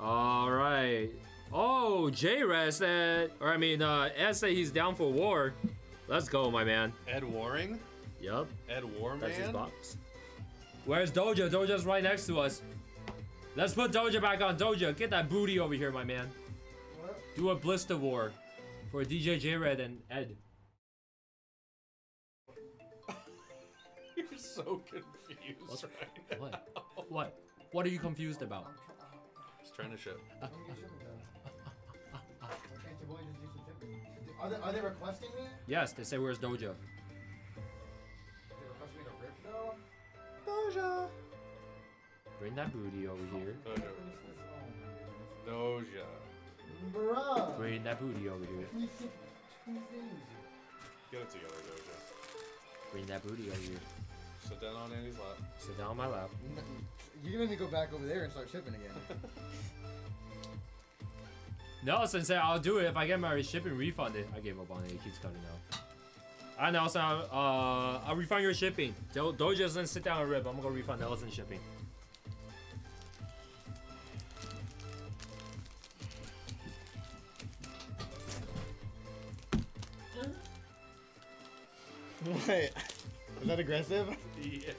All right. Oh, J-Red said, or I mean, uh, Ed said he's down for war. Let's go, my man. Ed Waring? Yup. Ed Warman? That's his box. Where's Doja? Doja's right next to us. Let's put Doja back on. Doja, get that booty over here, my man. Do a blister war for DJ J-Red and Ed. You're so confused What's- right what? now. What? What are you confused about? Just trying to ship. Can't your boy just do some shipping? Are they, are they requesting me? Yes, they say where's Doja. They request me to rip though? Doja! Bring that booty over here. Doja. Doja. Bruh! Bring that booty over here. We ship two things. Get it together, Doja. Bring that booty over here. Sit down on Andy's lap. Sit down on my lap. You're gonna make me go back over there and start shipping again. No, Sensei, I'll do it if I get my shipping refunded. I gave up on it. It keeps cutting out. I know, so uh, I'll refund your shipping. Do- Doja doesn't sit down and rip. I'm gonna refund Nelson shipping. What? Is that aggressive? yeah.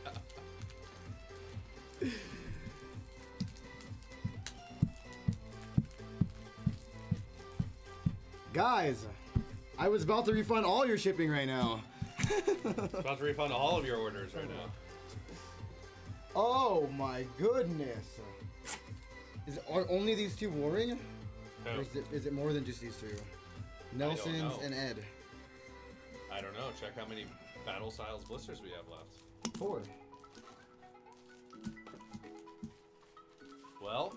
Guys, I was about to refund all your shipping right now. about to refund all of your orders right now. Oh my goodness. Is it, are only these two warring? No. Or is it, is it more than just these two? Nelson's and Ed. I don't know. Check how many battle styles blisters we have left. Four. Well,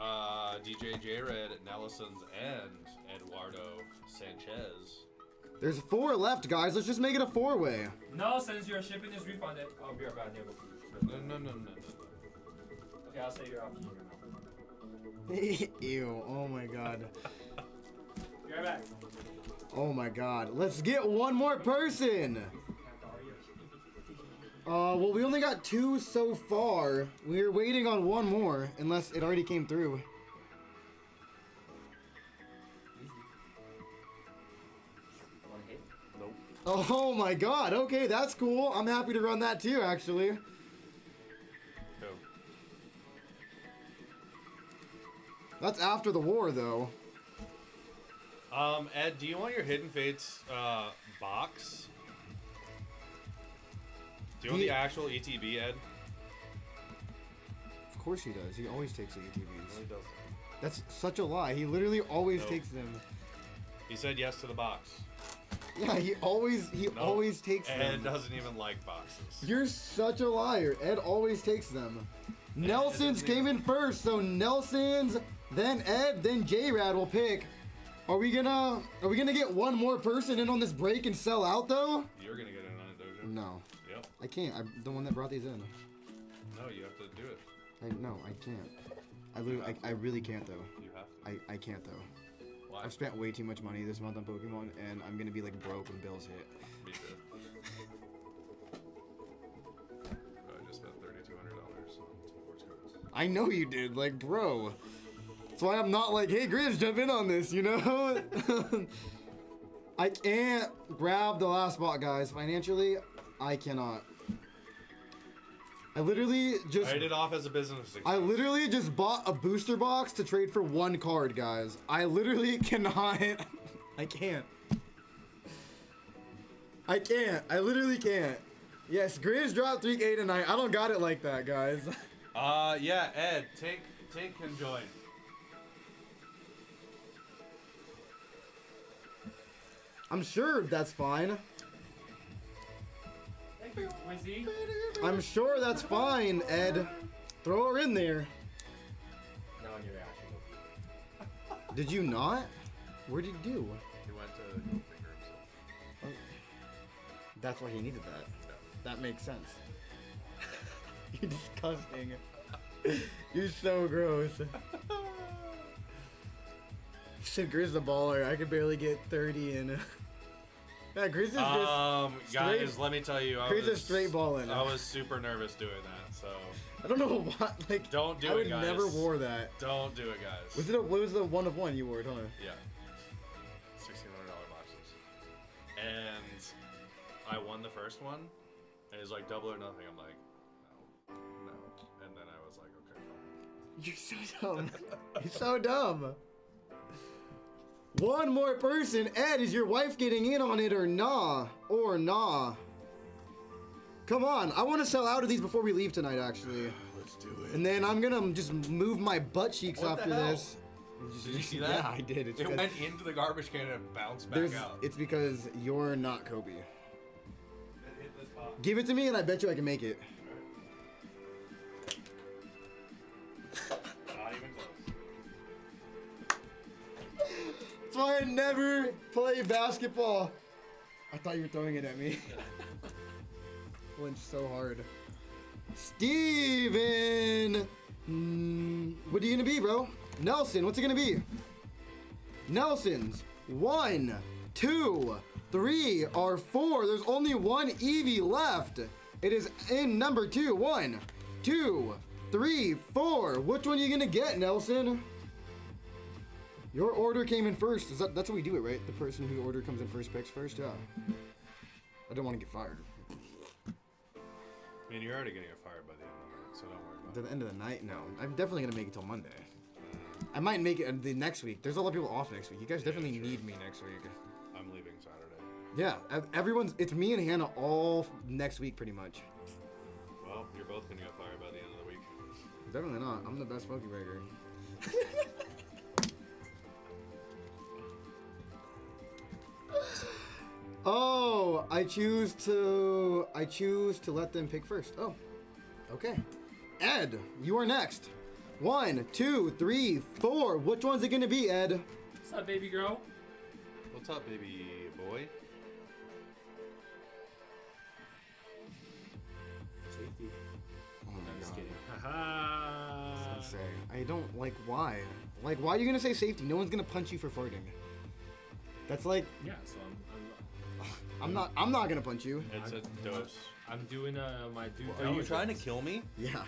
uh, DJ J-Red, Nellison's, and Eduardo Sanchez. There's four left, guys. Let's just make it a four-way. No, since your shipping is refunded, I'll be right back. No, no, no, no, no. Okay, I'll say your option. Ew. Oh my god. Be right back. Oh my god. Let's get one more person. Uh, well, we only got two so far. We're waiting on one more, unless it already came through. Nope. Oh my god. Okay, that's cool. I'm happy to run that too, actually. That's after the war, though. Um, Ed, do you want your Hidden Fates uh, box? Do you want He- the actual ETB, Ed? Of course he does. He always takes the ETBs. he doesn't. That's such a lie. He literally always Nope. takes them. He said yes to the box. Yeah, he always he No, always takes Ed them. doesn't even like boxes. You're such a liar. Ed always takes them. Nelson's came in first, so Nelson's, then Ed, then J-Rad will pick. Are we gonna are we gonna get one more person in on this break and sell out though? You're gonna get in on it, Doja. No. Yep. I can't. I'm the one that brought these in. No, you have to do it. I no, I can't. I literally I, I really can't though. You have to. I, I can't though. Why? I've spent way too much money this month on Pokemon and I'm gonna be like broke when bills hit. Me too. I just spent thirty-two hundred dollars on sports cards. I know you did, like, bro. That's why I'm not like, hey, Grizz, jump in on this, you know? I can't grab the last spot, guys. Financially, I cannot. I literally just. Write it off as a business. I literally just bought a booster box to trade for one card, guys. I literally cannot. I can't. I can't. I literally can't. Yes, Grizz dropped 3K tonight. I don't got it like that, guys. Uh, yeah, Ed, Tink, Tink can join. I'm sure that's fine. Thank you, Wizzy. I'm sure that's fine, Ed. Throw her in there. No. Did you not? Where did you do? He went to finger himself. That's why he needed that. That makes sense. You're disgusting. You're so gross. Said Grizz the baller. I could barely get 30 in. yeah, Grizz is just Um, straight- guys, let me tell you, I was is straight balling. I was super nervous doing that, so I don't know what. Like, don't do I it, would guys. never wore that. Don't do it, guys. Was it? A, what was the one of one you wore it, huh? Yeah. Sixteen hundred dollar boxes. And I won the first one. And it's like double or nothing. I'm like, no, no. And then I was like, okay, fine. You're so dumb. You're so dumb. One more person. Ed, is your wife getting in on it or nah? Or nah? Come on. I want to sell out of these before we leave tonight, actually. Let's do it. And then I'm gonna just move my butt cheeks What after this. Did you see that? Yeah, I did. It's it went into the garbage can and bounced back out. it's because you're not Kobe. Hit this box. Give it to me, and I bet you I can make it. That's why I never play basketball. I thought you were throwing it at me. Flinched so hard. Steven! Mm, what are you gonna be, bro? Nelson, what's it gonna be? Nelson's. One, two, three, or four. There's only one Eevee left. It is in number two. One, two, three, four. Which one are you gonna get, Nelson? Your order came in first. Is that, that's how we do it, right? The person who order comes in first picks first. Yeah. I don't want to get fired. I mean, you're already gonna get fired by the end of the night, so don't worry about To the end of the night, no. I'm definitely gonna make it till Monday. it. I might make it uh, the next week. There's a lot of people off next week. You guys definitely need me next week. I'm leaving Saturday. Yeah, everyone's. It's me and Hannah all next week, pretty much. Well, you're both gonna get fired by the end of the week. Definitely not. I'm the best Pokey oh, I choose to. I choose to let them pick first. Oh, okay. Ed, you are next. One, two, three, four. Which one's it gonna be, Ed? What's up, baby girl? What's up, baby boy? Safety. Oh my I'm just God. kidding. I Haha. was gonna say, I don't like why. Like, why are you gonna say safety? No one's gonna punch you for farting. That's like, Yeah, so I'm. I'm not. I'm not gonna punch you. It's a dose. I'm, I'm doing uh, my due Are you trying to kill me? Yeah.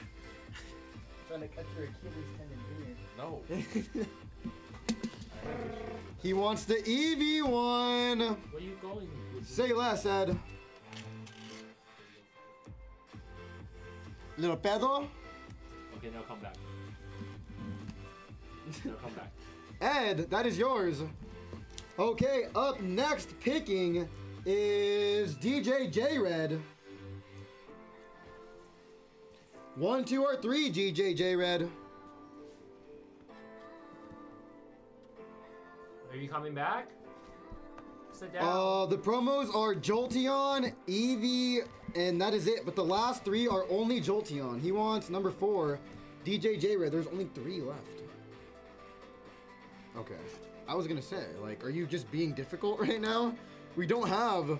Trying to cut your Achilles tendon here. No. He wants the EV one. Where are you going? Say less, Ed. Little pedo. Okay, now come back. now come back. Ed, that is yours. Okay, up next picking is DJ J Red. One, two, or three, DJ J Red. Are you coming back? Sit down. Uh, the promos are Jolteon, Eevee, and that is it. But the last three are only Jolteon. He wants number four, DJ J Red. There's only three left. Okay. I was gonna say, like, are you just being difficult right now? We don't have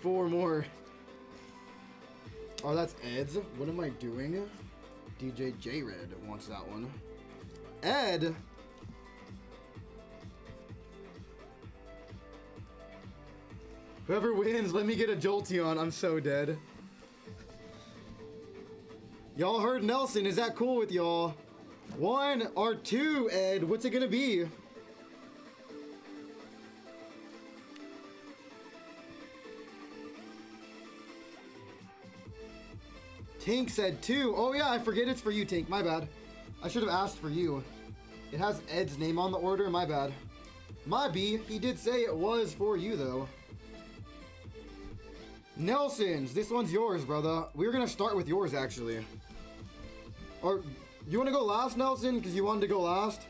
four more. Oh, that's Ed's. What am I doing? DJ J Red wants that one. Ed. Whoever wins, let me get a Jolteon. I'm so dead. Y'all heard Nelson. Is that cool with y'all? One or two, Ed? What's it gonna be? Tink said two. Oh yeah, I forget it's for you, Tink. My bad. I should have asked for you. It has Ed's name on the order. My bad. My B. He did say it was for you though. Nelson's. This one's yours, brother. We are gonna start with yours actually. Or you want to go last, Nelson? Because you wanted to go last.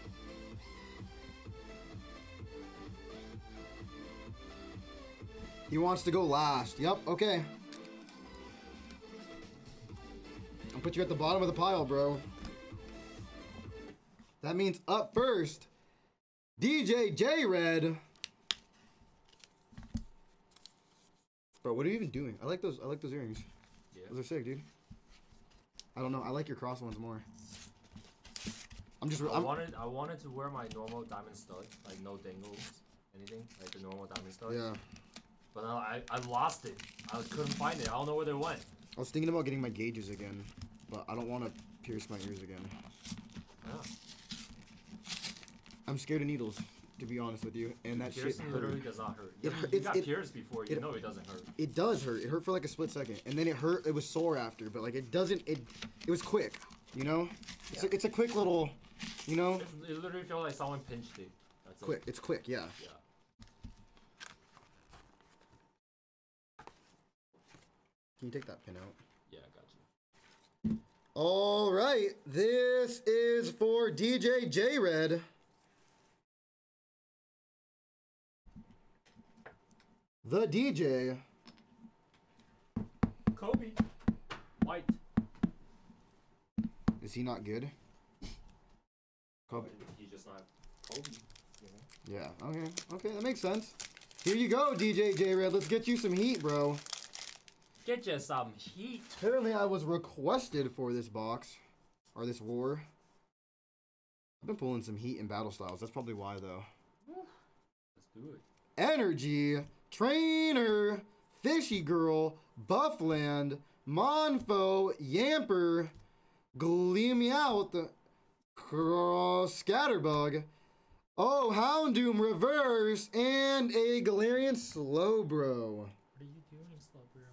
He wants to go last. Yep. Okay. I'll put you at the bottom of the pile, bro. That means up first, DJ J Red. Bro, what are you even doing? I like those. I like those earrings. Yeah. Those are sick, dude. I don't know. I like your cross ones more. I'm just. I I'm, wanted I wanted to wear my normal diamond stud, like no dangles, anything, like the normal diamond stud. yeah. But I I lost it. I couldn't find it. I don't know where they went. I was thinking about getting my gauges again, but I don't want to pierce my ears again. Yeah. I'm scared of needles, to be honest with you, and that shit Piercing hurt. literally does not hurt. It You, it's- got it- pierced before. You it- know it doesn't hurt. It does hurt. It hurt for like a split second, and then it hurt. It was sore after, but like it doesn't. It it was quick, you know. It's a, it's a quick little, you know, It, it literally felt like someone pinched it. That's quick. It. It's quick, yeah. Yeah. Can you take that pin out? Yeah, I got you. All right, this is for DJ J Red. The DJ. Kobe. White. Is he not good? Kobe. He's just not Kobe. You know? Yeah. Okay. Okay, that makes sense. Here you go, DJ J Red. Let's get you some heat, bro. Get you some heat. Apparently, I was requested for this box or this war. I've been pulling some heat in battle styles. That's probably why, though. Let's do it. Energy, Trainer, Fishy Girl, Buffland, Monfo, Yamper, Gleamyout, Cross Scatterbug, Oh, Houndoom Reverse, and a Galarian Slowbro. What are you doing, Slowbro?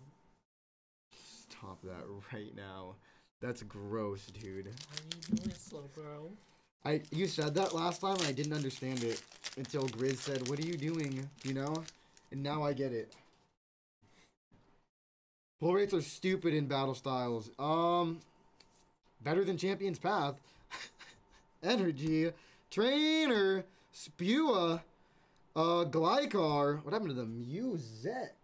Stop that right now. That's gross, dude. What are you doing, Slowbro? I you said that last time and I didn't understand it until Grizz said, "What are you doing?" You know, and now I get it. Pull rates are stupid in battle styles. Um, better than Champion's Path. Energy, Trainer, Spua, uh, Glycar. What happened to the music?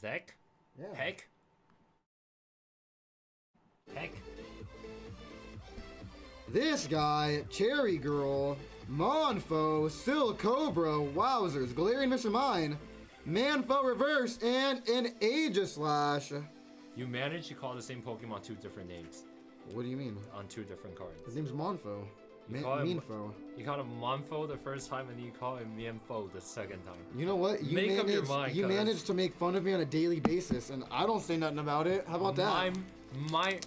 Zek? Yeah. Heck? Heck? This guy, Cherry Girl, Monfo, Sil Cobra, Wowzers, Galarian Mr. Mime, Manfo Reverse, and an Aegislash. You managed to call the same Pokemon two different names. What do you mean? On two different cards. His name's Monfo. You Ma- call him- Meanfo. You called him Monfo the first time, and you call him Mienfo the second time. You know what? You Make managed, up your mind. you cuz. managed to make fun of me on a daily basis, and I don't say nothing about it. How about that? I'm my,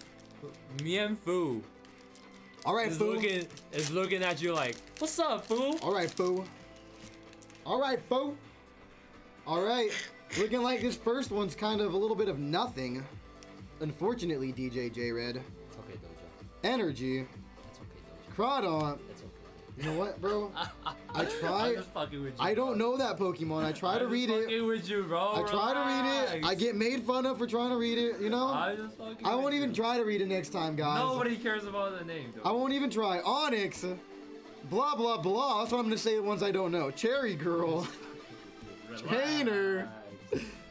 my, Mienfu. All right, is looking is looking at you like, what's up, Fu? All right, Fu. All right, Fu. All right. Looking like this first one's kind of a little bit of nothing. Unfortunately, DJ J Red. It's okay, Dojo. Energy. Dojo. Crawdaunt. It's okay. You know what, bro? I try. I'm just fucking with you. I don't know that Pokemon. I try to read just it. fucking with you, bro. I try to read it. I get made fun of for trying to read it. You know. I'm just fucking I won't you. even try to read it next time, guys. Nobody cares about the name, I won't even try. Onix. Blah blah blah. That's what I'm gonna say. The ones I don't know. Cherry Girl. Trainer.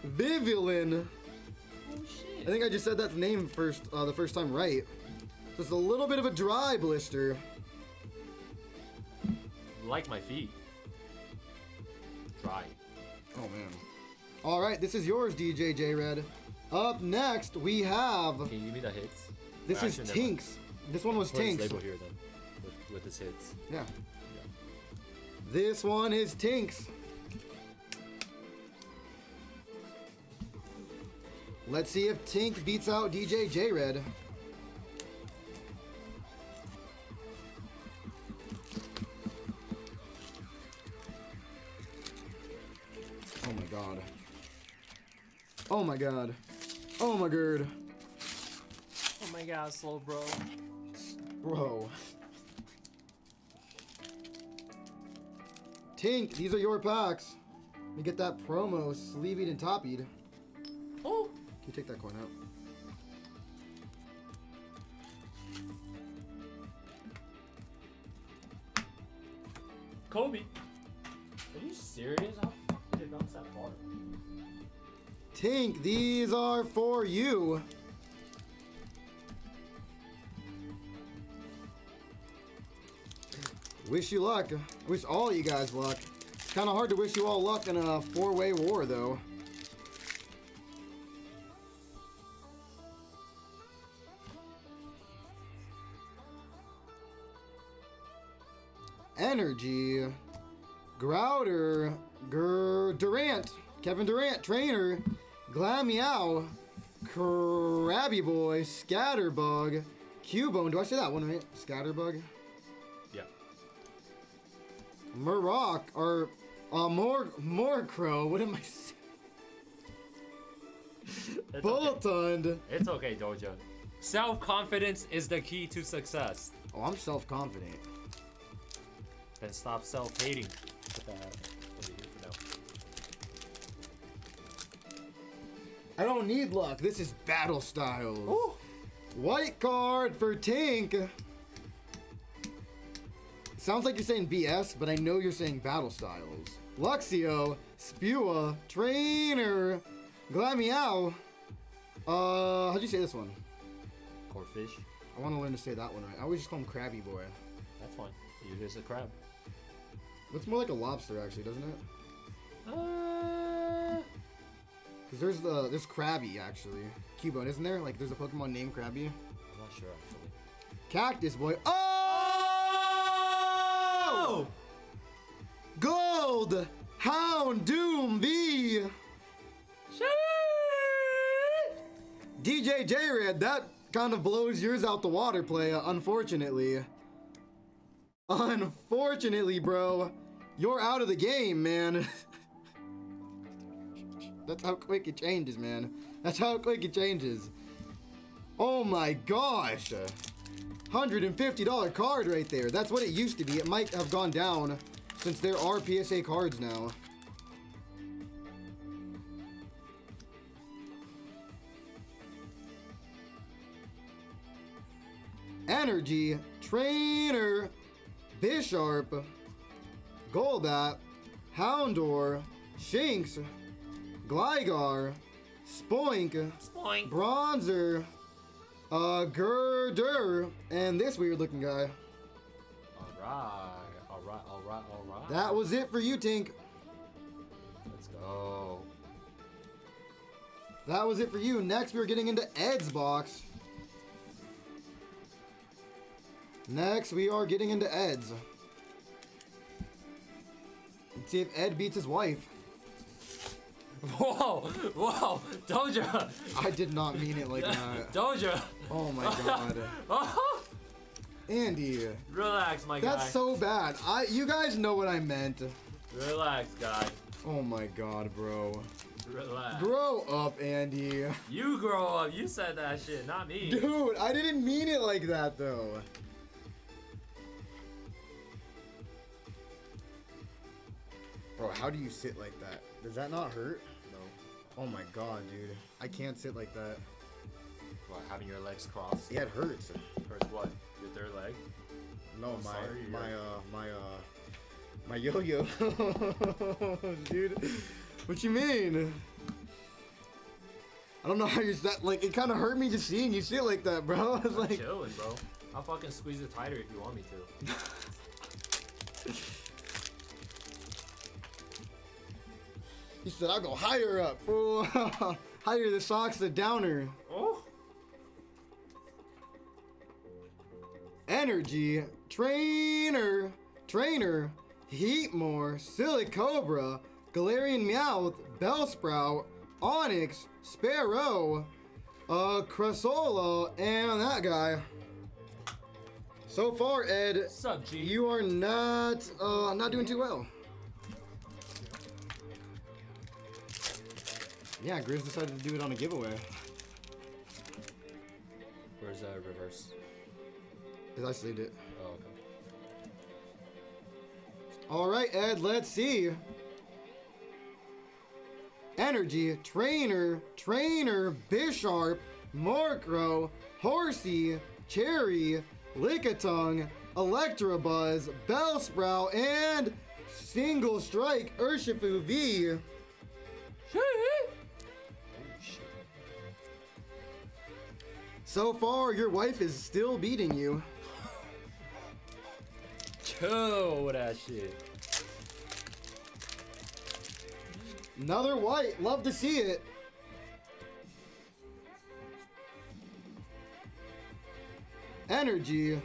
Vivillon. Oh shit. I think I just said that name first, uh, the first time right. Just a little bit of a dry blister. Like my feet. Dry. Oh man. All right, this is yours, DJ J Red. Up next, we have. Can you give me the hits? This Or is actually, never. Tinks. This one was Put Tinks. label here then, with, with his hits. Yeah. This one is Tinks. Let's see if Tink beats out DJ J Oh my god. Oh my god. Oh my god. Oh my god, slow bro. Bro. Tink, these are your packs. Let me get that promo sleevied and toppied. Oh! Can you take that coin out? Kobe. Are you serious? How far? Tink, these are for you. Wish you luck. Wish all you guys luck. It's kind of hard to wish you all luck in a four-way war, though. Energy. Grouter. Durant. Kevin Durant, trainer. Glameow. Krabby Boy. Scatterbug. Cubone. Do I say that one right? Scatterbug? Yeah. Murrock. Or uh, more, more Crow. What am I saying? It's Boltund. Okay. It's okay, Dojo. Self confidence is the key to success. Oh, I'm self-confident. Then stop self hating. I don't need luck. This is battle styles. White card for Tink. Sounds like you're saying BS, but I know you're saying battle styles. Luxio, Spua, Trainer, Glameow. Uh, how'd you say this one? Corphish. I want to learn to say that one right. I always just call him Krabby Boy. That's fine. You just a crab. Looks more like a lobster, actually, doesn't it? Uh, Cause there's the there's Krabby actually. Cubone, isn't there? Like there's a Pokemon named Krabby. I'm not sure actually. Cactus Boy. Oh! oh! Gold! Houndoom V! DJ J Red, that kind of blows yours out the water, playa, unfortunately. Unfortunately, bro. You're out of the game, man. That's how quick it changes, man. That's how quick it changes. Oh my gosh. $150 card right there. That's what it used to be. It might have gone down since there are PSA cards now. Energy, Trainer, Bisharp, Golbat, Houndour, Shinx, Gligar, Spoink, Spoink. Bronzor, uh, Girder, and this weird looking guy. Alright, alright, alright, alright. That was it for you, Tink. Let's go. That was it for you. Next, we're getting into Ed's box. Next, we are getting into Ed's. Let's see if Ed beats his wife. Whoa, whoa, Doja. I did not mean it like that. Doja. Oh my god. oh. Andy. Relax, my That's guy. That's so bad. I you guys know what I meant. Relax, guy. Oh my god, bro. Relax. Grow up, Andy. You grow up. You said that shit, not me. Dude, I didn't mean it like that though. Bro, how do you sit like that? Does that not hurt? Oh my god, dude. I can't sit like that. What, having your legs crossed? Yeah, it hurts. Hurts what? Your third leg? No, my sorry, my you're- uh my uh my yo-yo. dude. What you mean? I don't know how you're that like it kind of hurt me just seeing you sit like that, bro. It's I'm like chilling, bro. I'll fucking squeeze it tighter if you want me to. he said I'll go higher up, fool. higher the socks the downer. Oh. Energy, Trainer, Trainer, Heatmor, Silicobra, Galarian Meowth, Bellsprout, Onix, Spearow, uh, Corsola, and that guy. So far, Ed, Sup, G? you are not, uh, not doing too well. Yeah, Grizz decided to do it on a giveaway. Where's that reverse? Cause I sleeved it. Oh, okay. All right, Ed, let's see. Energy, Trainer, Trainer, Bisharp, Murkrow, Horsea, Cherry, Lickitung, Electabuzz, Bellsprout, and Single Strike Urshifu V. So far, your wife is still beating you. With that shit. Another white. Love to see it. Energy.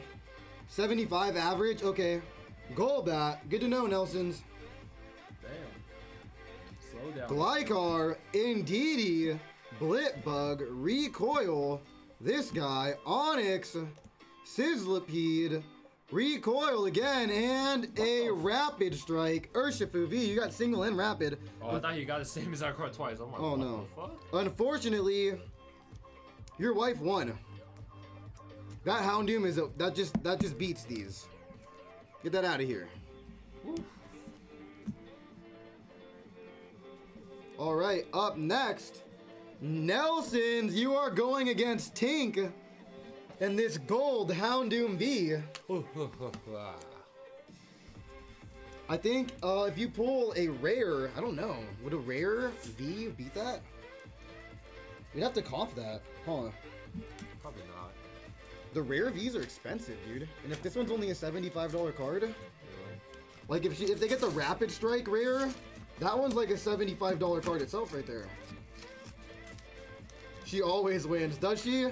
75 average. Okay. Golbat. Good to know, Nelsons. Damn. Slow down. Gligar. Indeedee. Blipbug. Recoil. This guy. Onix. Sizzlipede. Recoil again. And a Rapid Strike. Urshifu V. You got single and rapid. Oh, I thought you got the same exact card twice. I'm like, Oh no. Unfortunately, your wife won. That Houndoom is a that just that just beats these. Get that out of here. All right, up next, Nelsons. You are going against Tink and this gold Houndoom V. I think uh, if you pull a rare, I don't know, would a rare V beat that? We'd have to comp that, huh? Probably not. The rare Vs are expensive, dude. And if this one's only a $75 card, like if she, if they get the Rapid Strike rare, that one's like a $75 card itself right there. She always wins, does she?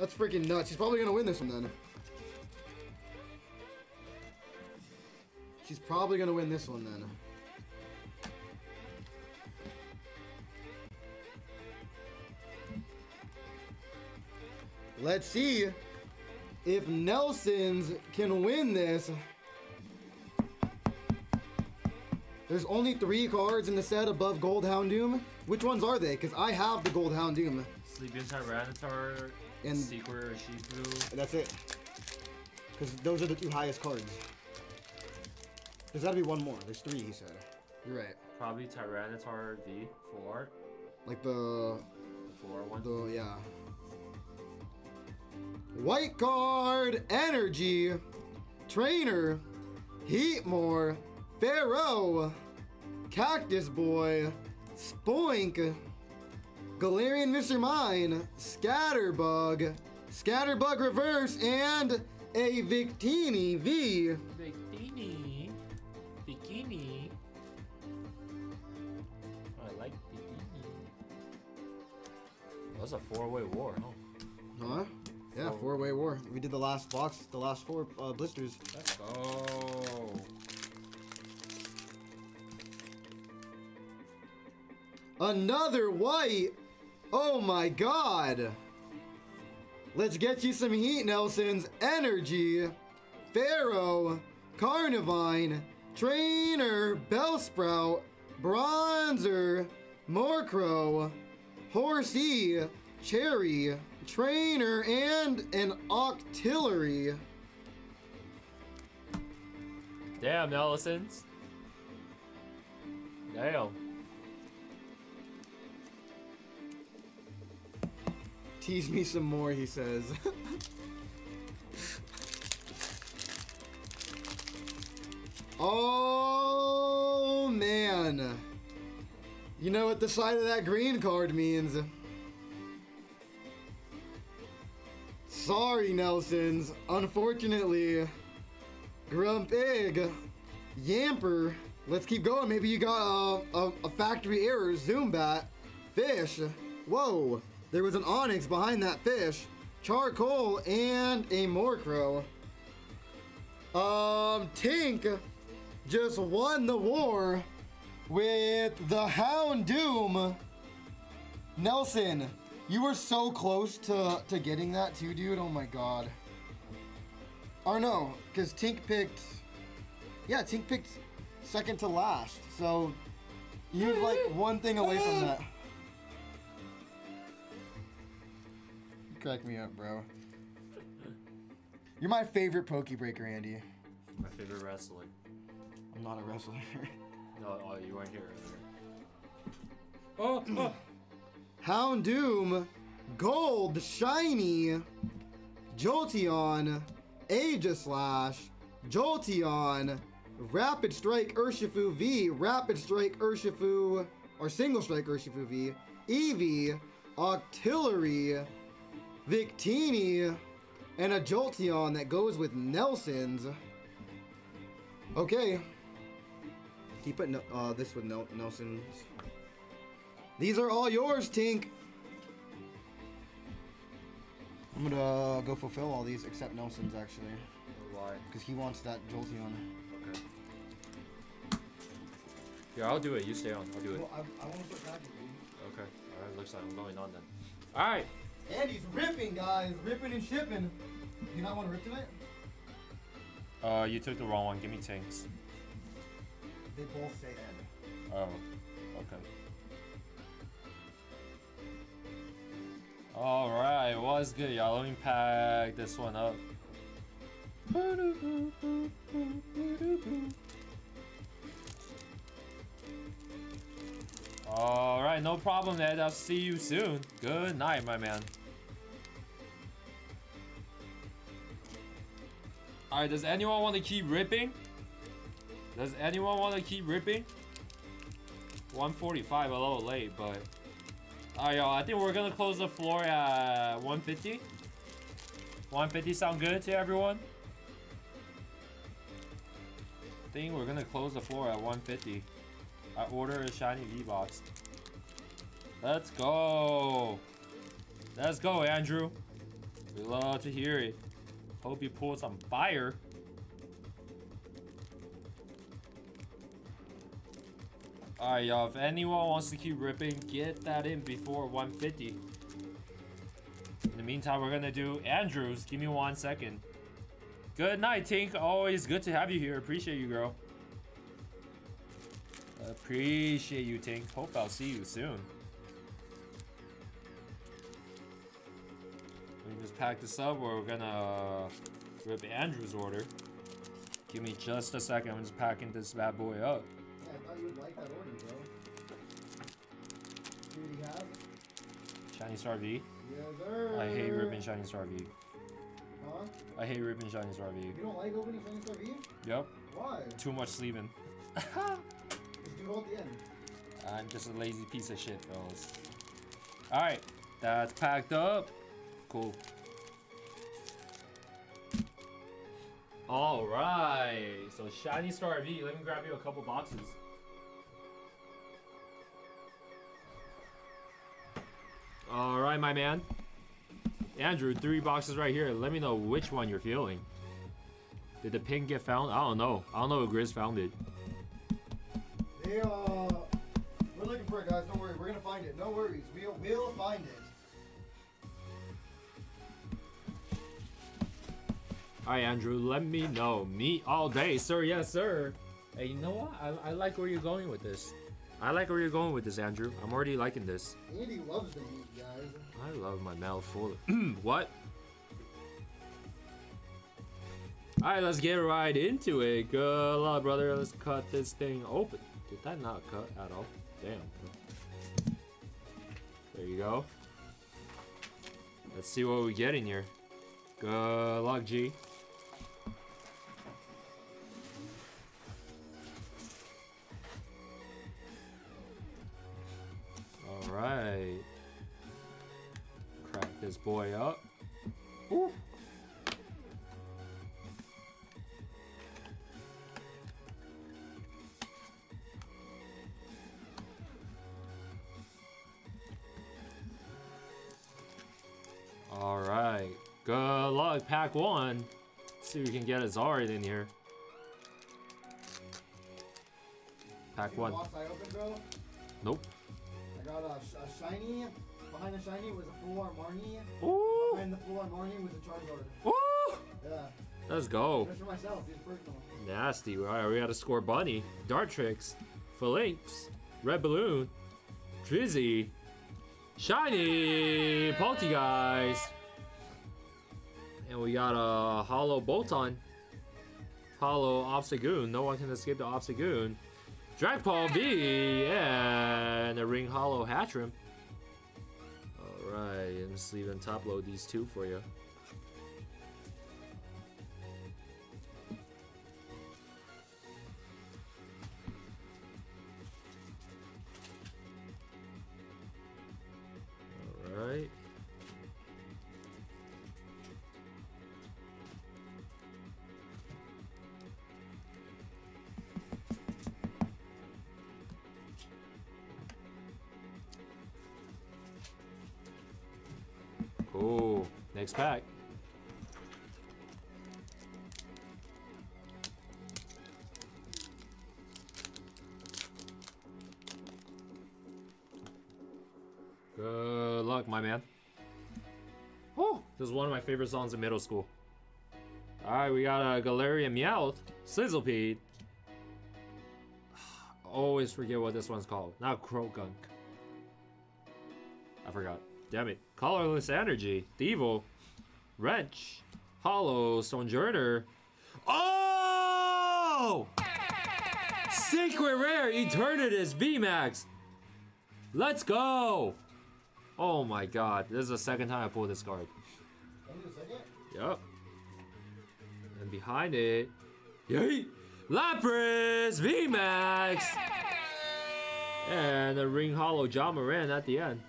That's freaking nuts. She's probably gonna win this one then. She's probably gonna win this one then. Let's see if Nelsons can win this. There's only three cards in the set above Gold Houndoom. Which ones are they? Because I have the Gold Houndoom. Sleeping Tyranitar, And- Secret Shifu. That's it. Because those are the two highest cards. There's gotta be one more. There's three, he said. You're right. Probably Tyranitar V four. Like the The full art one. the yeah. White card energy. Trainer. Heatmor. Fearow. Cactus Boy. Spoink. Galarian Mr. Mime. Scatterbug. Scatterbug Reverse and a Victini V. Bikini. Bikini. I like bikini. That was a four-way war, huh? Huh? Yeah, Four- four-way war. We did the last box, the last four uh, blisters. Let's go. Another white. Oh my god. Let's get you some heat, Nelson's energy. Fearow, Carnivine, Trainer, Bellsprout, Bronzor, Murkrow, Horsea, Cherry, Trainer, and an Octillery. Damn, Nellisons. Damn. Tease me some more, he says. oh man. You know what the side of that green card means. Sorry, Nelsons. Unfortunately, Grumpig, Yamper. Let's keep going. Maybe you got a, a, factory error. Zubat, Fish. Whoa. There was an Onix behind that fish. Charcoal and a Murkrow. Um, Tink just won the war with the Houndoom. Nelson, you were so close to, to getting that too, dude. Oh my god. Or no, because Tink picked. Yeah, Tink picked second to last. So you was like one thing away from that. Crack me up, bro. You're my favorite PokeBreaker, Andy. My favorite wrestler. I'm not a wrestler. No, oh, you weren't here earlier. Oh, oh. Houndoom, Gold, Shiny, Jolteon, Aegislash, Jolteon, Rapid Strike Urshifu V, Rapid Strike Urshifu, or Single Strike Urshifu V, Eevee, Octillery, Victini, and a Jolteon that goes with Nelson's. Okay. Keep it, uh, this with Nel- Nelson's. These are all yours, Tink. I'm gonna go fulfill all these except Nelson's actually. Why? Because he wants that Jolteon. Okay. Yeah, I'll do it. You stay on. I'll do it. I, I want to put magic, Okay. Alright, looks like I'm going on then. Alright. he's ripping, guys. Ripping and shipping. You not want to rip tonight? Uh, you took the wrong one. Give me tanks. They both say Ed. Oh, okay. Alright, what's good, y'all? Let me pack this one up. Alright, no problem, Ed. I'll see you soon. Good night, my man. Alright, does anyone want to keep ripping? Does anyone want to keep ripping? 145, a little late, but... Alright, y'all, I think we're gonna close the floor at 150. 150 sound good to everyone? I think we're gonna close the floor at 150. I order a shiny V-Box. Let's go! Let's go, Andrew. We love to hear it. Hope you pull some fire. Alright, y'all. If anyone wants to keep ripping, get that in before 150. In the meantime, we're gonna do Andrews. Give me one second. Good night, Tink. Always good to have you here. Appreciate you, girl. Appreciate you, Tink. Hope I'll see you soon. Let me just pack this up. or We're gonna uh, Rip Andrew's order. Give me just a second. I'm just packing this bad boy up. Yeah, I thought you would like that order, bro. See what he? Shiny Star V. Yes, sir. I hate ripping Shiny Star V. Huh? I hate ripping Shiny Star V. You don't like opening Shiny Star V? Yep. Why? Too much sleeving. At the end. I'm just a lazy piece of shit, fellas. Alright, that's packed up. Cool. Alright, so Shiny Star V, let me grab you a couple boxes. Alright, my man. Andrew, three boxes right here. Let me know which one you're feeling. Did the pin get found? I don't know. I don't know if Grizz found it. They, uh, we're looking for it, guys. Don't worry. We're gonna find it. No worries. We'll, we'll find it. Alright, Andrew, let me know. Meat all day, sir. Yes, sir. Hey, you know what? I, I like where you're going with this. I like where you're going with this, Andrew. I'm already liking this. Andy loves the meat, guys. I love my mouth full of... what? Alright, let's get right into it. Good luck, brother. Let's cut this thing open. That not cut at all? Damn. There you go. Let's see what we get in here. Good luck, G. Alright. Crack this boy up. Ooh. Alright. Good luck, pack one. see if we can get a Zard in here. Pack one. box I opened, bro? Nope. I got a, sh- a shiny. Behind the shiny was a full art Marnie. Ooh. Behind the full art Marnie was a Charizard. Ooh. Yeah. Let's go. Just for myself, just personal. Nasty. Alright, we gotta Scorbunny. Dart Tricks. Falinks. Red Balloon. Drizzy. Shiny. Polteageist. And we got a Holo Boltund. Holo Obstagoon. No one can escape the Obstagoon. Dragapult V. And a Ring Holo Hattrem. Alright, I'm just leaving top load these two for you. Alright. Cool. Next pack. Luck, my man. Oh, this is one of my favorite songs in middle school. Alright, we got a Galarian Meowth, Sizzlipede. Always forget what this one's called. Not Croagunk. I forgot. Damn it. Colorless Energy, Thievul, Wrench, Holo, Sojourner. Oh! Secret Rare Eternatus VMAX. Let's go! Oh my god, this is the second time I pulled this card. Only the second? Yep. And behind it, yay! Lapras VMAX! And a Ring Holo John Moran at the end.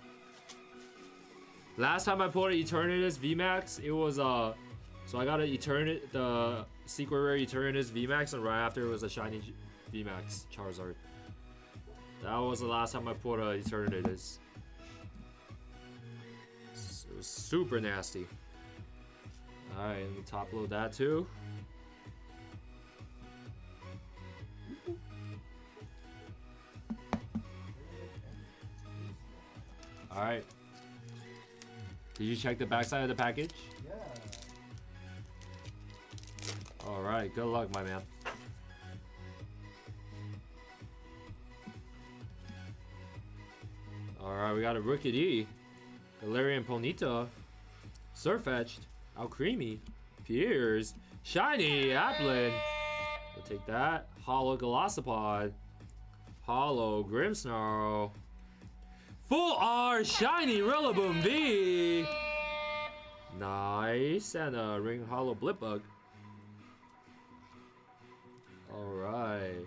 Last time I pulled an Eternatus VMAX, it was uh so I got an Eternit the Secret Rare Eternatus VMAX and right after it was a shiny VMAX Charizard. That was the last time I pulled a Eternatus. S- It was super nasty. Alright, let me top load that too. Alright. Did you check the backside of the package? Yeah. Alright, good luck, my man. Alright, we got a Rookidee. Galarian Ponyta. Sirfetch'd. Alcremie. Piers. Shiny Applin. We'll take that. Holo Golisopod. Holo Grimmsnarl. Full R Shiny Rillaboom V. Nice. And a Ring Holo Blipbug. Alright.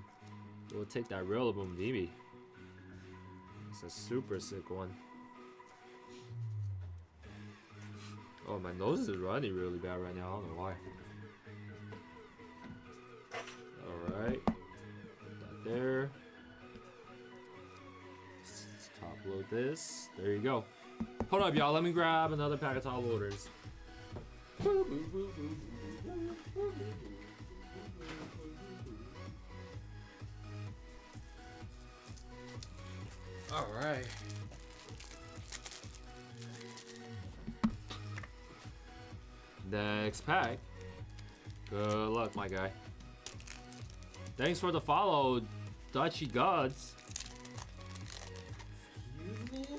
We'll take that Rillaboom V. It's a super sick one. Oh, my nose is running really bad right now. I don't know why. Alright. Put that there. Let's top load this. There you go. Hold up, y'all. Let me grab another pack of top loaders. Alright. Next pack. Good luck, my guy. Thanks for the follow, Dutchy Gods. Excuse me?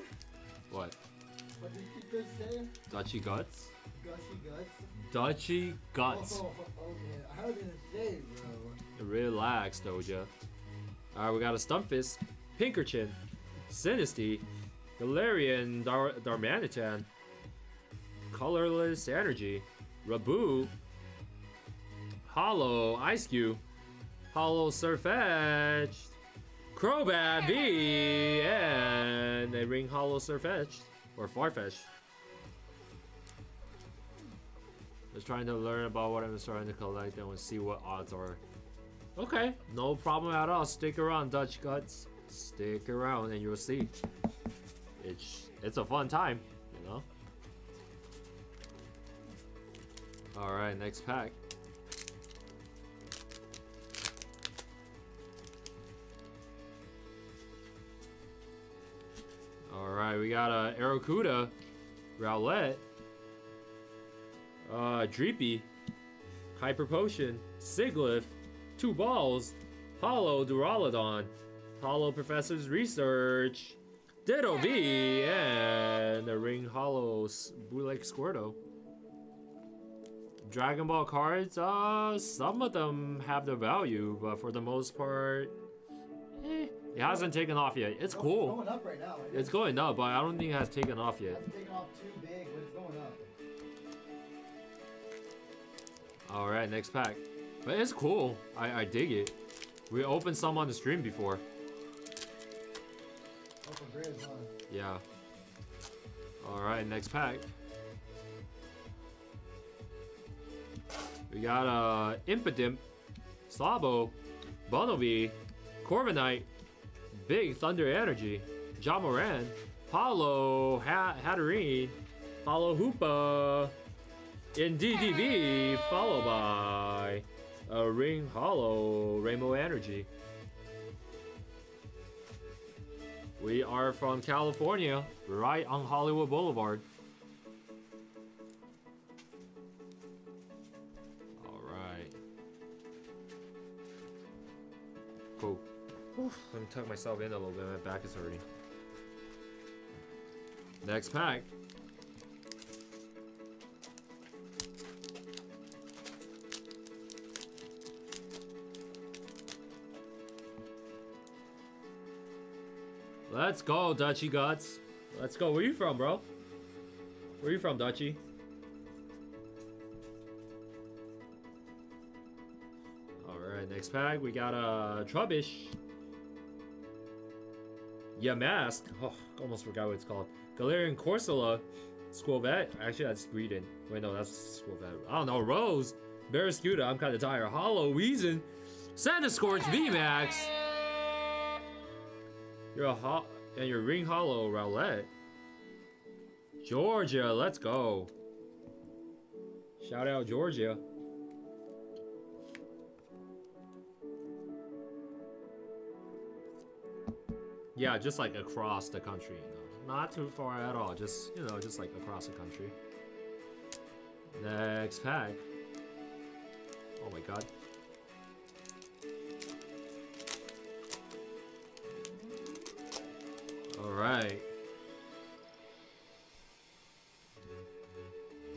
What? What did you just say? Dutchy Guts? Dutchy guts? Dutchy Guts. Oh, okay. How did it say, bro? Relax, Doja. Alright, we got a Stunfisk, Pincurchin, Sinistea, Galarian Dar Darmanitan, Colorless Energy, Rabu, Holo Ice Cube, Holo Sirfetch'd, Crobat V, and a Ring Holo Sirfetch'd, or Farfetch'd. Just trying to learn about what I'm starting to collect and we'll see what odds are. Okay, no problem at all. Stick around, Dutch Guts. Stick around and you'll see. It's it's a fun time, All right, next pack. All right, we got a uh, Arrokuda, Rowlet, uh, Dreepy, Hyper Potion, Sigilyph, Two Balls, Holo Duraludon, Holo Professor's Research, Ditto V, and the Ring Holo Bootleg Squirtle. Dragon Ball cards, uh, some of them have their value, but for the most part, eh, it hasn't taken off yet. It's cool. It's going up right now. It It's going up, but I don't think it has taken off yet. taken off too big, but it's going up. All right, next pack. But it's cool. I, I dig it. We opened some on the stream before. For huh? Yeah. All right, next pack. We got uh Impidimp, Slabo, Bunnelby, Corviknight, Big Thunder Energy, Jamoran, Paulo ha- Hatterene, Holo Hoopa, Indeedee V, followed by a Ring Holo Rainbow Energy. We are from California, right on Hollywood Boulevard. Cool. Let me tuck myself in a little bit. My back is hurting. Next pack. Let's go, Dutchy Guts. Let's go. Where you from, bro? Where you from, Dutchy? Next pack. We got a uh, Trubbish. Yeah, Mask. Oh, almost forgot what it's called. Galarian Corsola. Skwovet. Actually, that's Greedent. Wait, no, that's Skwovet. I don't know. Rose. Barraskewda. I'm kind of tired. Holo. Weezing. Centiskorch VMAX. You're a hot and your ring holo Rowlet. Georgia, let's go. Shout out Georgia. Yeah, just like across the country, you know. Not too far at all. Just you know, just like across the country. Next pack. Oh my god. Alright.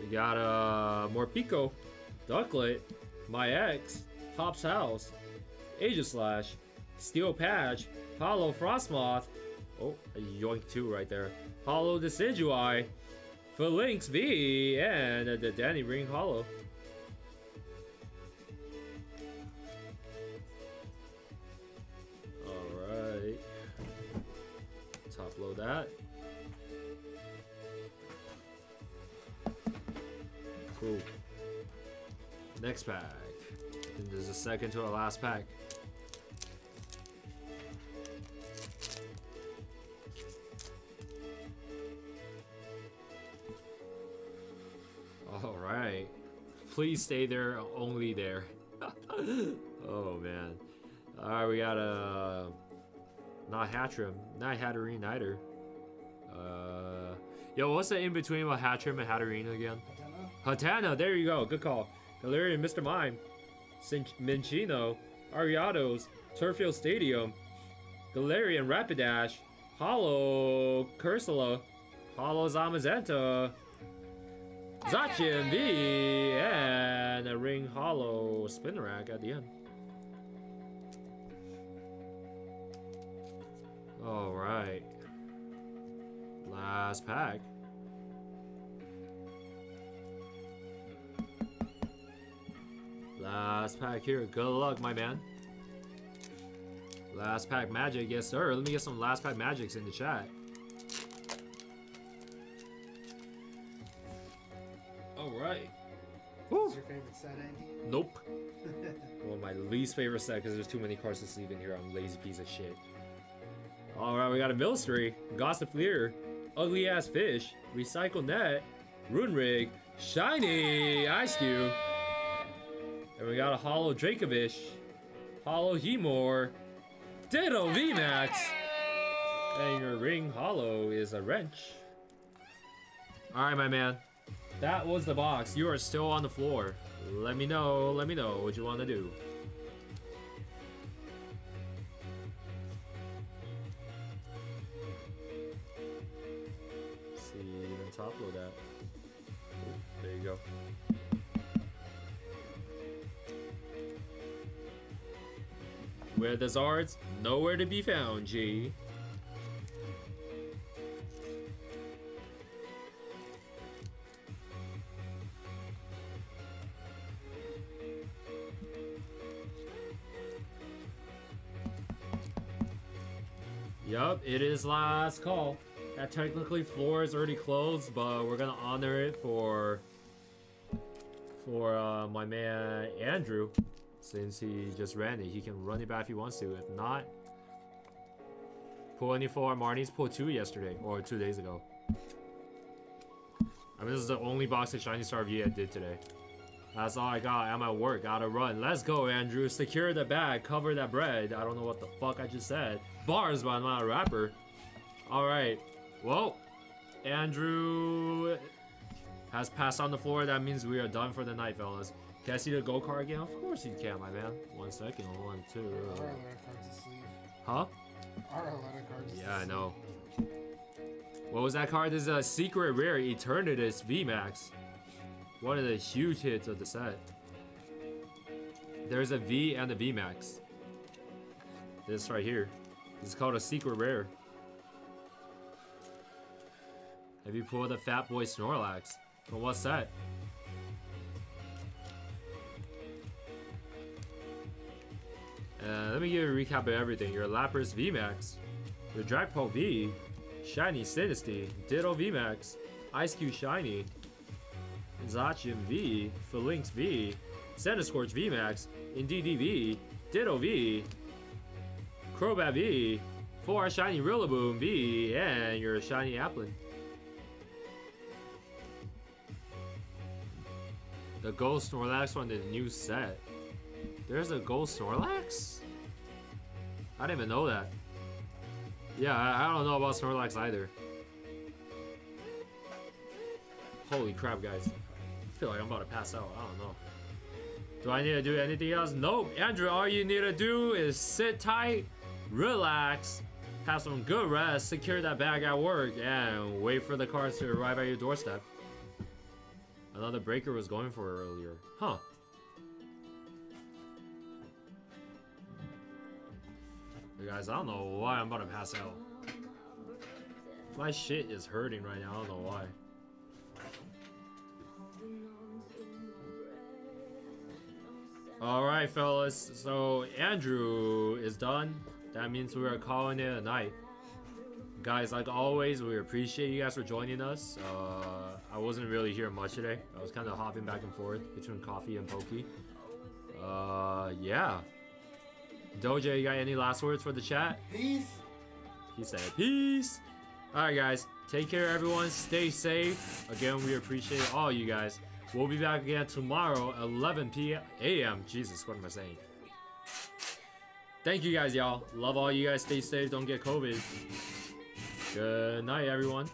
We got uh, Morpeko, Ducklet, My Ex, Hop's House, Aegislash, Steel Patch, Holo Frosmoth, oh, a Yoink 2 right there, Holo Decidueye, Falinks V, and the Danny Ring Holo. Alright. Top load that. Cool. Next pack. And there's a second to our last pack. All right. Please stay there, only there. oh man. All right, we got a not Hattrem, not Hatterene either. Uh, yo, what's the in between with Hattrem and Hatterene again? Hatenna, there you go. Good call. Galarian, Mr. Mime, Sin- Minccino, Ariados, Turffield Stadium, Galarian Rapidash, Holo Corsola, Holo Zamazenta, Zacian V, and a Ring Holo Spinarak at the end. Alright. Last pack. Last pack here. Good luck, my man. Last pack magic. Yes, sir. Let me get some last pack magics in the chat. Alright. What's your favorite set, Andy? Nope. well, my least favorite set because there's too many cards to sleeve in here. I'm a lazy piece of shit. Alright, we got a Milcery, Gossifleur, Ugly Ass Fish, Recycle Net, Rune Rig, Shiny Ice Cube. And we got a Holo Dracovish, Holo Hemor, Ditto VMAX, and your Ring Holo is a wrench. Alright, my man. That was the box. You are still on the floor. Let me know, let me know what you want to do. see, even top load that. Oh, there you go. Where the Zards, nowhere to be found, G. Yup, it is last call. That technically floor is already closed, but we're gonna honor it for for uh, my man Andrew, since he just ran it. He can run it back if he wants to. If not, pull any for Marnie's pull two yesterday or two days ago. I mean, this is the only box of Shiny Star V I did today. That's all I got. I'm at work. Gotta run. Let's go, Andrew. Secure the bag. Cover that bread. I don't know what the fuck I just said. Bars, but I'm not a rapper. All right. Well, Andrew has passed on the floor. That means we are done for the night, fellas. Can I see the go card again? Of course you can, my man. One second. One, two. Our letter cards to sleeve. Huh? Yeah, I know. What was that card? This is a secret rare Eternatus VMAX. One of the huge hits of the set. There's a V and a VMAX. This right here. This is called a secret rare. Have you pulled a Fat Boy Snorlax? From what set? Uh, let me give you a recap of everything. Your Lapras VMAX, your Dragapult V, Shiny Sinistea, Ditto VMAX, Ice Cube Shiny, Zacian V, Falinks V, Scorch VMAX, Indeedee V, Ditto V, Crobat V, 4 Shiny Rillaboom V, and your Shiny Applin. The Gold Snorlax from the new set. There's a Gold Snorlax? I didn't even know that. Yeah, I, I don't know about Snorlax either. Holy crap, guys feel like I'm about to pass out. I don't know. Do I need to do anything else? Nope. Andrew, all you need to do is sit tight, relax, have some good rest, secure that bag at work, and wait for the cars to arrive at your doorstep. Another breaker was going for earlier. Huh. You guys, I don't know why I'm about to pass out. My shit is hurting right now, I don't know why. All right, fellas. So Andrew is done. That means we are calling it a night. Guys, like always, we appreciate you guys for joining us. Uh, I wasn't really here much today. I was kind of hopping back and forth between coffee and pokey. Uh, yeah. Doja, you got any last words for the chat? Peace. He said peace. All right, guys. Take care, everyone. Stay safe. Again, we appreciate all you guys. We'll be back again tomorrow, 11 p.m. a.m. Jesus, what am I saying? Thank you guys, y'all. Love all you guys. Stay safe. Don't get COVID. Good night, everyone.